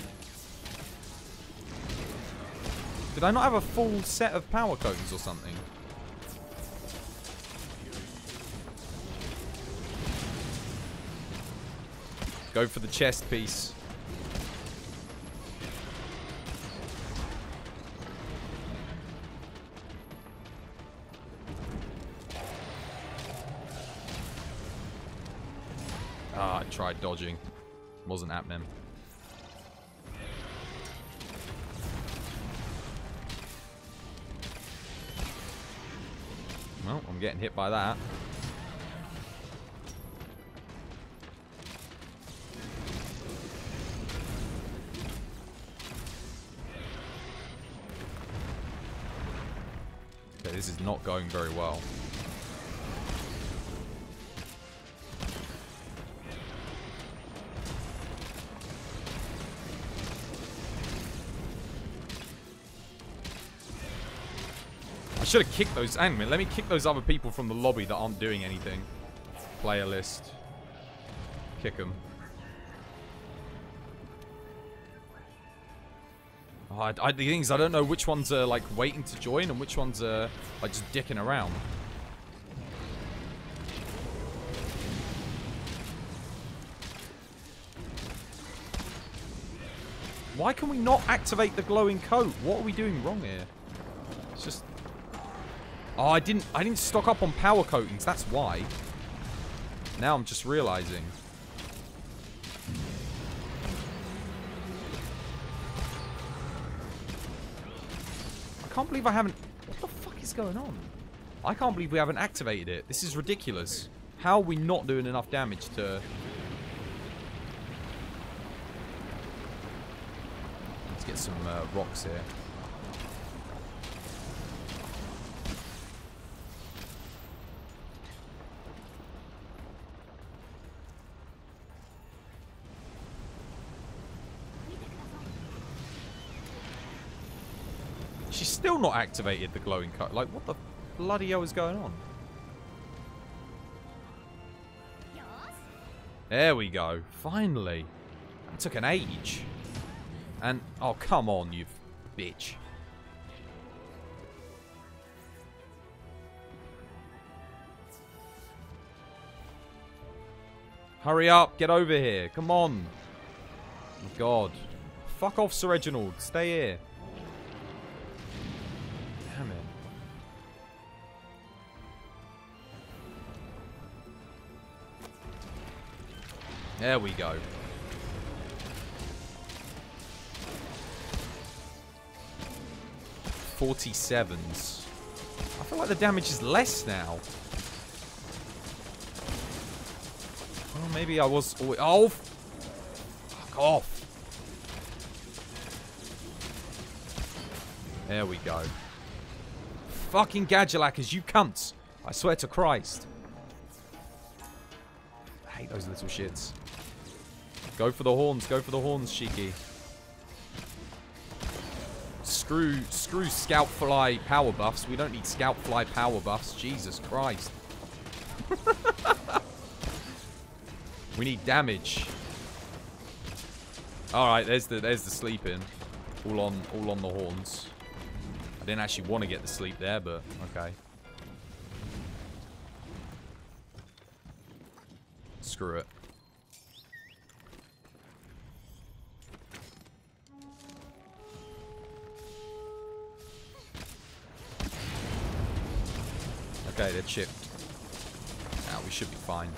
Did I not have a full set of power coatings or something? Go for the chest piece. Dodging. Wasn't at happening. Well, I'm getting hit by that. Okay, this is not going very well. Should have kicked those. Hang on let me kick those other people from the lobby that aren't doing anything. Player list. Kick them. Oh, I, I, the thing is, I don't know which ones are like waiting to join and which ones are like just dicking around. Why can we not activate the glowing coat? What are we doing wrong here? Oh, I didn't I didn't stock up on power coatings. That's why. Now I'm just realizing. I can't believe I haven't... What the fuck is going on? I can't believe we haven't activated it. This is ridiculous. How are we not doing enough damage to... Let's get some uh, rocks here. She's still not activated the glowing cut. Like, what the bloody hell is going on? There we go. Finally. It took an age. And, oh, come on, you bitch. Hurry up, get over here. Come on. God. Fuck off, Sir Reginald. Stay here. There we go. Forty-sevens. I feel like the damage is less now. Well, maybe I was. Oh, fuck off. There we go. Fucking Gajalakas, you cunts! I swear to Christ. I hate those little shits. Go for the horns, go for the horns, Shiki. Screw, screw Scout Fly power buffs. We don't need Scout Fly power buffs. Jesus Christ. *laughs* we need damage. All right, there's the there's the sleep in, All on all on the horns. I didn't actually want to get the sleep there, but okay. Screw it. They're chipped. Now we should be fine.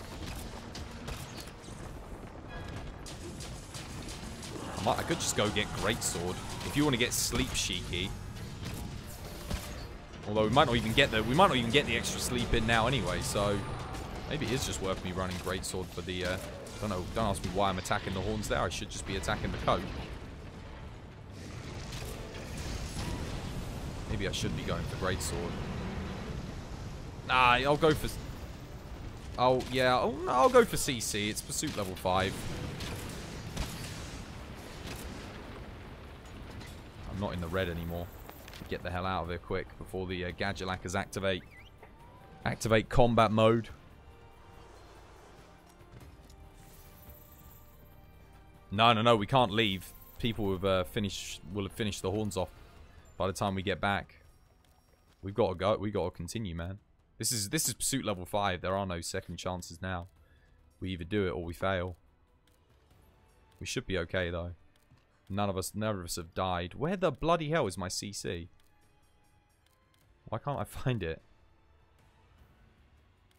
I, might, I could just go get Greatsword. If you want to get Sleep Shiki. Although we might not even get the we might not even get the extra sleep in now anyway, so maybe it is just worth me running Greatsword for the uh don't know, don't ask me why I'm attacking the horns there, I should just be attacking the coat. Maybe I should be going for Greatsword. Nah, I'll go for Oh yeah, I'll go for CC. It's pursuit level 5. I'm not in the red anymore. Get the hell out of here quick before the uh, Gajalakas activate. Activate combat mode. No, no, no, we can't leave. People have uh, finished will have finished the horns off by the time we get back. We've got to go. We've got to continue, man. This is this is pursuit level five. There are no second chances now. We either do it or we fail. We should be okay though. None of us, none of us have died. Where the bloody hell is my CC? Why can't I *laughs* find it?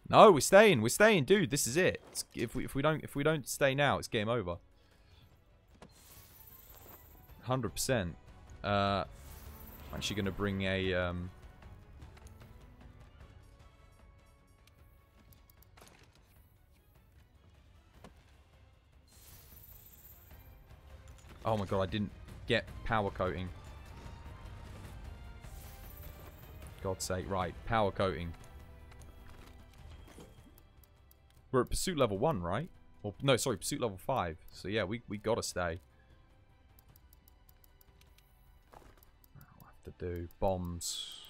No, we're staying. We're staying, dude. This is it. It's, if we if we don't if we don't stay now, it's game over. Hundred percent. Uh, I'm actually gonna bring a um. Oh my god, I didn't get power coating. God's sake, right, power coating. We're at pursuit level 1, right? Or no, sorry, pursuit level 5. So yeah, we we got to stay. I'll have to do bombs.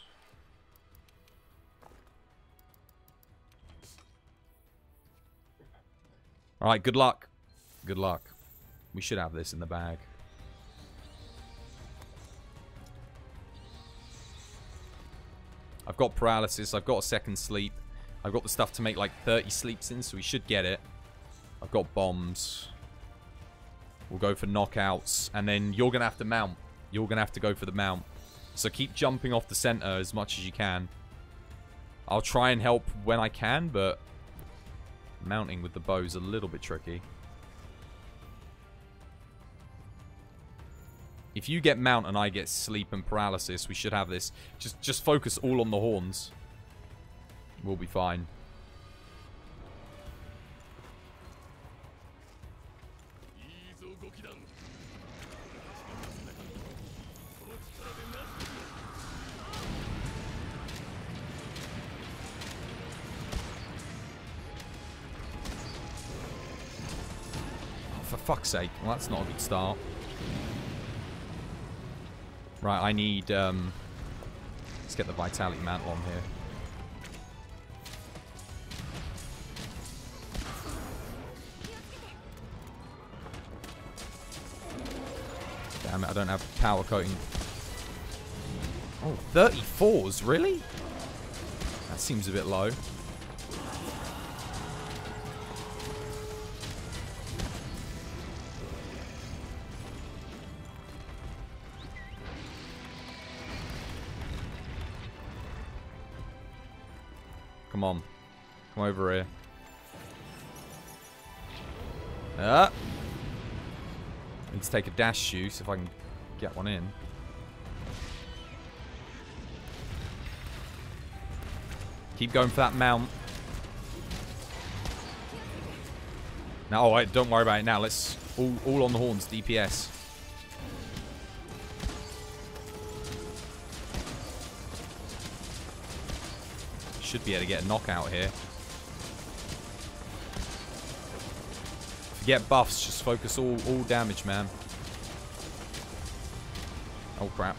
Alright, good luck. Good luck. We should have this in the bag. I've got paralysis. I've got a second sleep. I've got the stuff to make like 30 sleeps in, so we should get it. I've got bombs. We'll go for knockouts. And then you're going to have to mount. You're going to have to go for the mount. So keep jumping off the center as much as you can. I'll try and help when I can, but mounting with the bow is a little bit tricky. If you get mount and I get sleep and paralysis, we should have this. Just just focus all on the horns. We'll be fine. Oh, for fuck's sake. Well, that's not a good start. Right, I need, um... Let's get the Vitality Mantle on here. Damn it, I don't have power coating. Oh, 34s? Really? That seems a bit low. Come on. Come over here. Ah! Need to take a dash see if I can get one in. Keep going for that mount. Now, oh, don't worry about it now. Let's all, all on the horns, DPS. Should be able to get a knockout here. Forget buffs, just focus all, all damage, man. Oh, crap.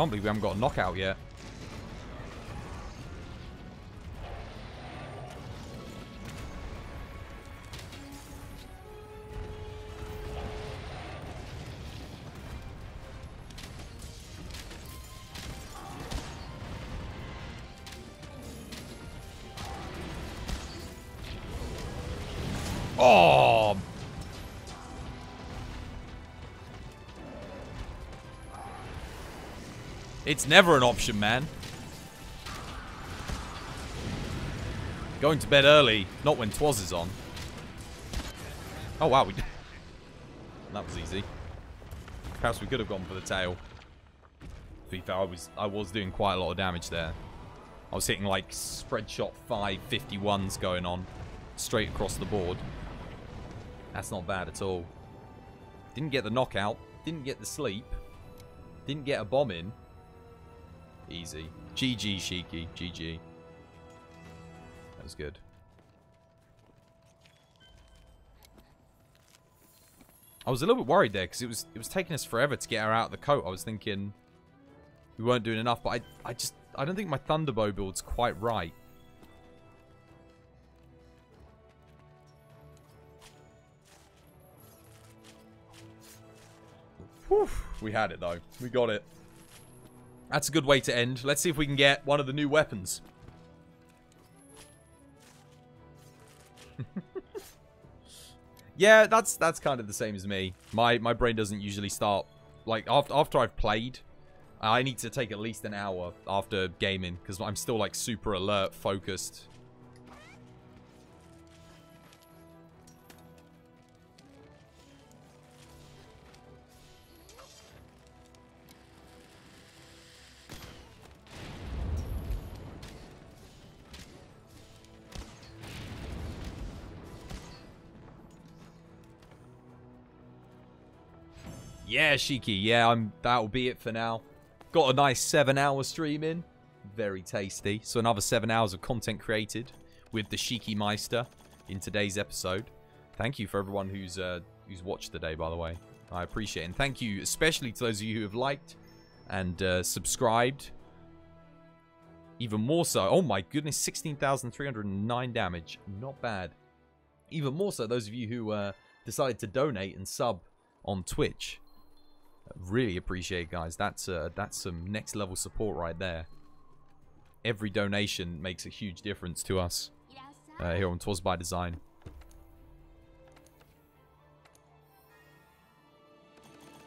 Can't believe we haven't got a knockout yet. It's never an option, man. Going to bed early, not when Twas is on. Oh, wow. We *laughs* that was easy. Perhaps we could have gone for the tail. To be fair, I was, I was doing quite a lot of damage there. I was hitting like spread shot 551s going on. Straight across the board. That's not bad at all. Didn't get the knockout. Didn't get the sleep. Didn't get a bomb in. Easy. GG, Shiki. GG. That was good. I was a little bit worried there because it was it was taking us forever to get her out of the coat. I was thinking we weren't doing enough, but I I just I don't think my Thunderbow build's quite right. Whew, we had it though. We got it. That's a good way to end. Let's see if we can get one of the new weapons. *laughs* yeah, that's that's kind of the same as me. My my brain doesn't usually start like after after I've played. I need to take at least an hour after gaming because I'm still like super alert, focused. Yeah, Shiki. Yeah, I'm. That'll be it for now. Got a nice seven-hour stream in. Very tasty. So another seven hours of content created with the Shiki Meister in today's episode. Thank you for everyone who's uh, who's watched today, by the way. I appreciate it. And thank you especially to those of you who have liked and uh, subscribed. Even more so. Oh my goodness, 16,309 damage. Not bad. Even more so, those of you who uh, decided to donate and sub on Twitch. Really appreciate, guys. That's uh, that's some next level support right there. Every donation makes a huge difference to us uh, here on Twas by Design.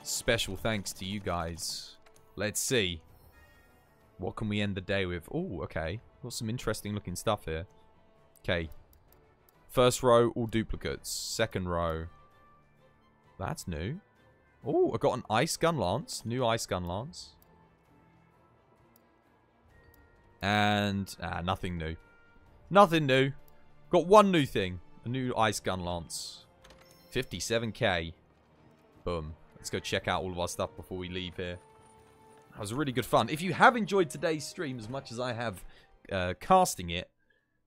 Special thanks to you guys. Let's see. What can we end the day with? Oh, okay. Got some interesting looking stuff here. Okay. First row, all duplicates. Second row. That's new. Oh, I got an ice gun lance. New ice gun lance. And, ah, nothing new. Nothing new. Got one new thing. A new ice gun lance. 57k. Boom. Let's go check out all of our stuff before we leave here. That was really good fun. If you have enjoyed today's stream as much as I have uh, casting it,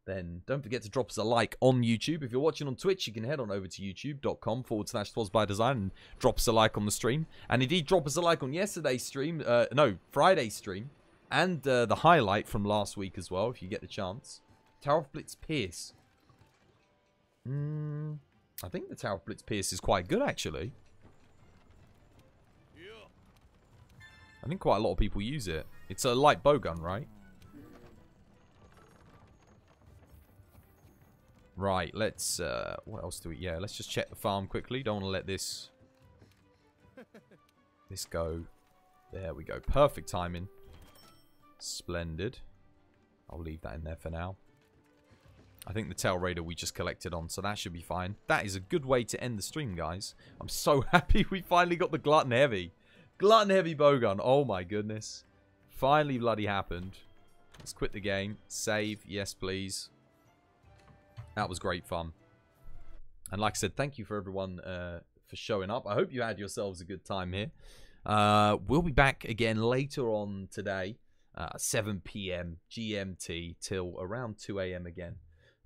then don't forget to drop us a like on YouTube. If you're watching on Twitch, you can head on over to youtube.com forward slash Twas by Design and drop us a like on the stream. And indeed, drop us a like on yesterday's stream, uh, no, Friday's stream, and uh, the highlight from last week as well, if you get the chance. Tower of Blitz Pierce. Mm, I think the Tower of Blitz Pierce is quite good, actually. I think quite a lot of people use it. It's a light bowgun, right? Right, let's, uh, what else do we, yeah, let's just check the farm quickly. Don't want to let this, *laughs* this go. There we go. Perfect timing. Splendid. I'll leave that in there for now. I think the Tail Raider we just collected on, so that should be fine. That is a good way to end the stream, guys. I'm so *laughs* happy we finally got the Glutton Heavy. Glutton Heavy Bowgun. Oh my goodness. Finally bloody happened. Let's quit the game. Save. Yes, please. That was great fun. And like I said, thank you for everyone uh, for showing up. I hope you had yourselves a good time here. Uh, we'll be back again later on today, uh, 7 p.m. GMT till around 2 a.m. again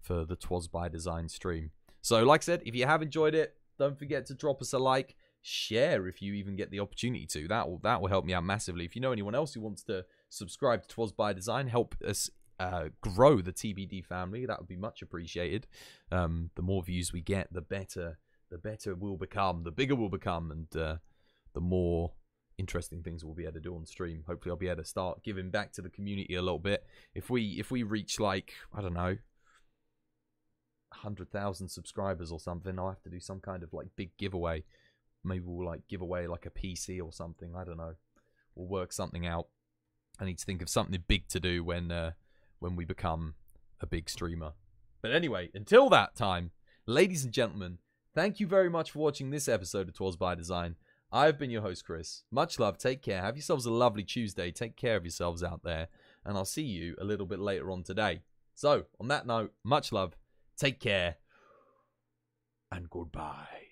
for the Twas by Design stream. So, like I said, if you have enjoyed it, don't forget to drop us a like, share if you even get the opportunity to. That will that will help me out massively. If you know anyone else who wants to subscribe to Twas by Design, help us uh, grow the TBD family, that would be much appreciated. Um, the more views we get, the better the better we'll become, the bigger we'll become, and uh, the more interesting things we'll be able to do on stream. Hopefully, I'll be able to start giving back to the community a little bit. If we if we reach like I don't know. 100,000 subscribers or something, I'll have to do some kind of like big giveaway. Maybe we'll like give away like a PC or something. I don't know. We'll work something out. I need to think of something big to do when uh, when we become a big streamer. But anyway, until that time, ladies and gentlemen, thank you very much for watching this episode of Twas by Design. I've been your host, Chris. Much love. Take care. Have yourselves a lovely Tuesday. Take care of yourselves out there. And I'll see you a little bit later on today. So, on that note, much love. Take care. And goodbye.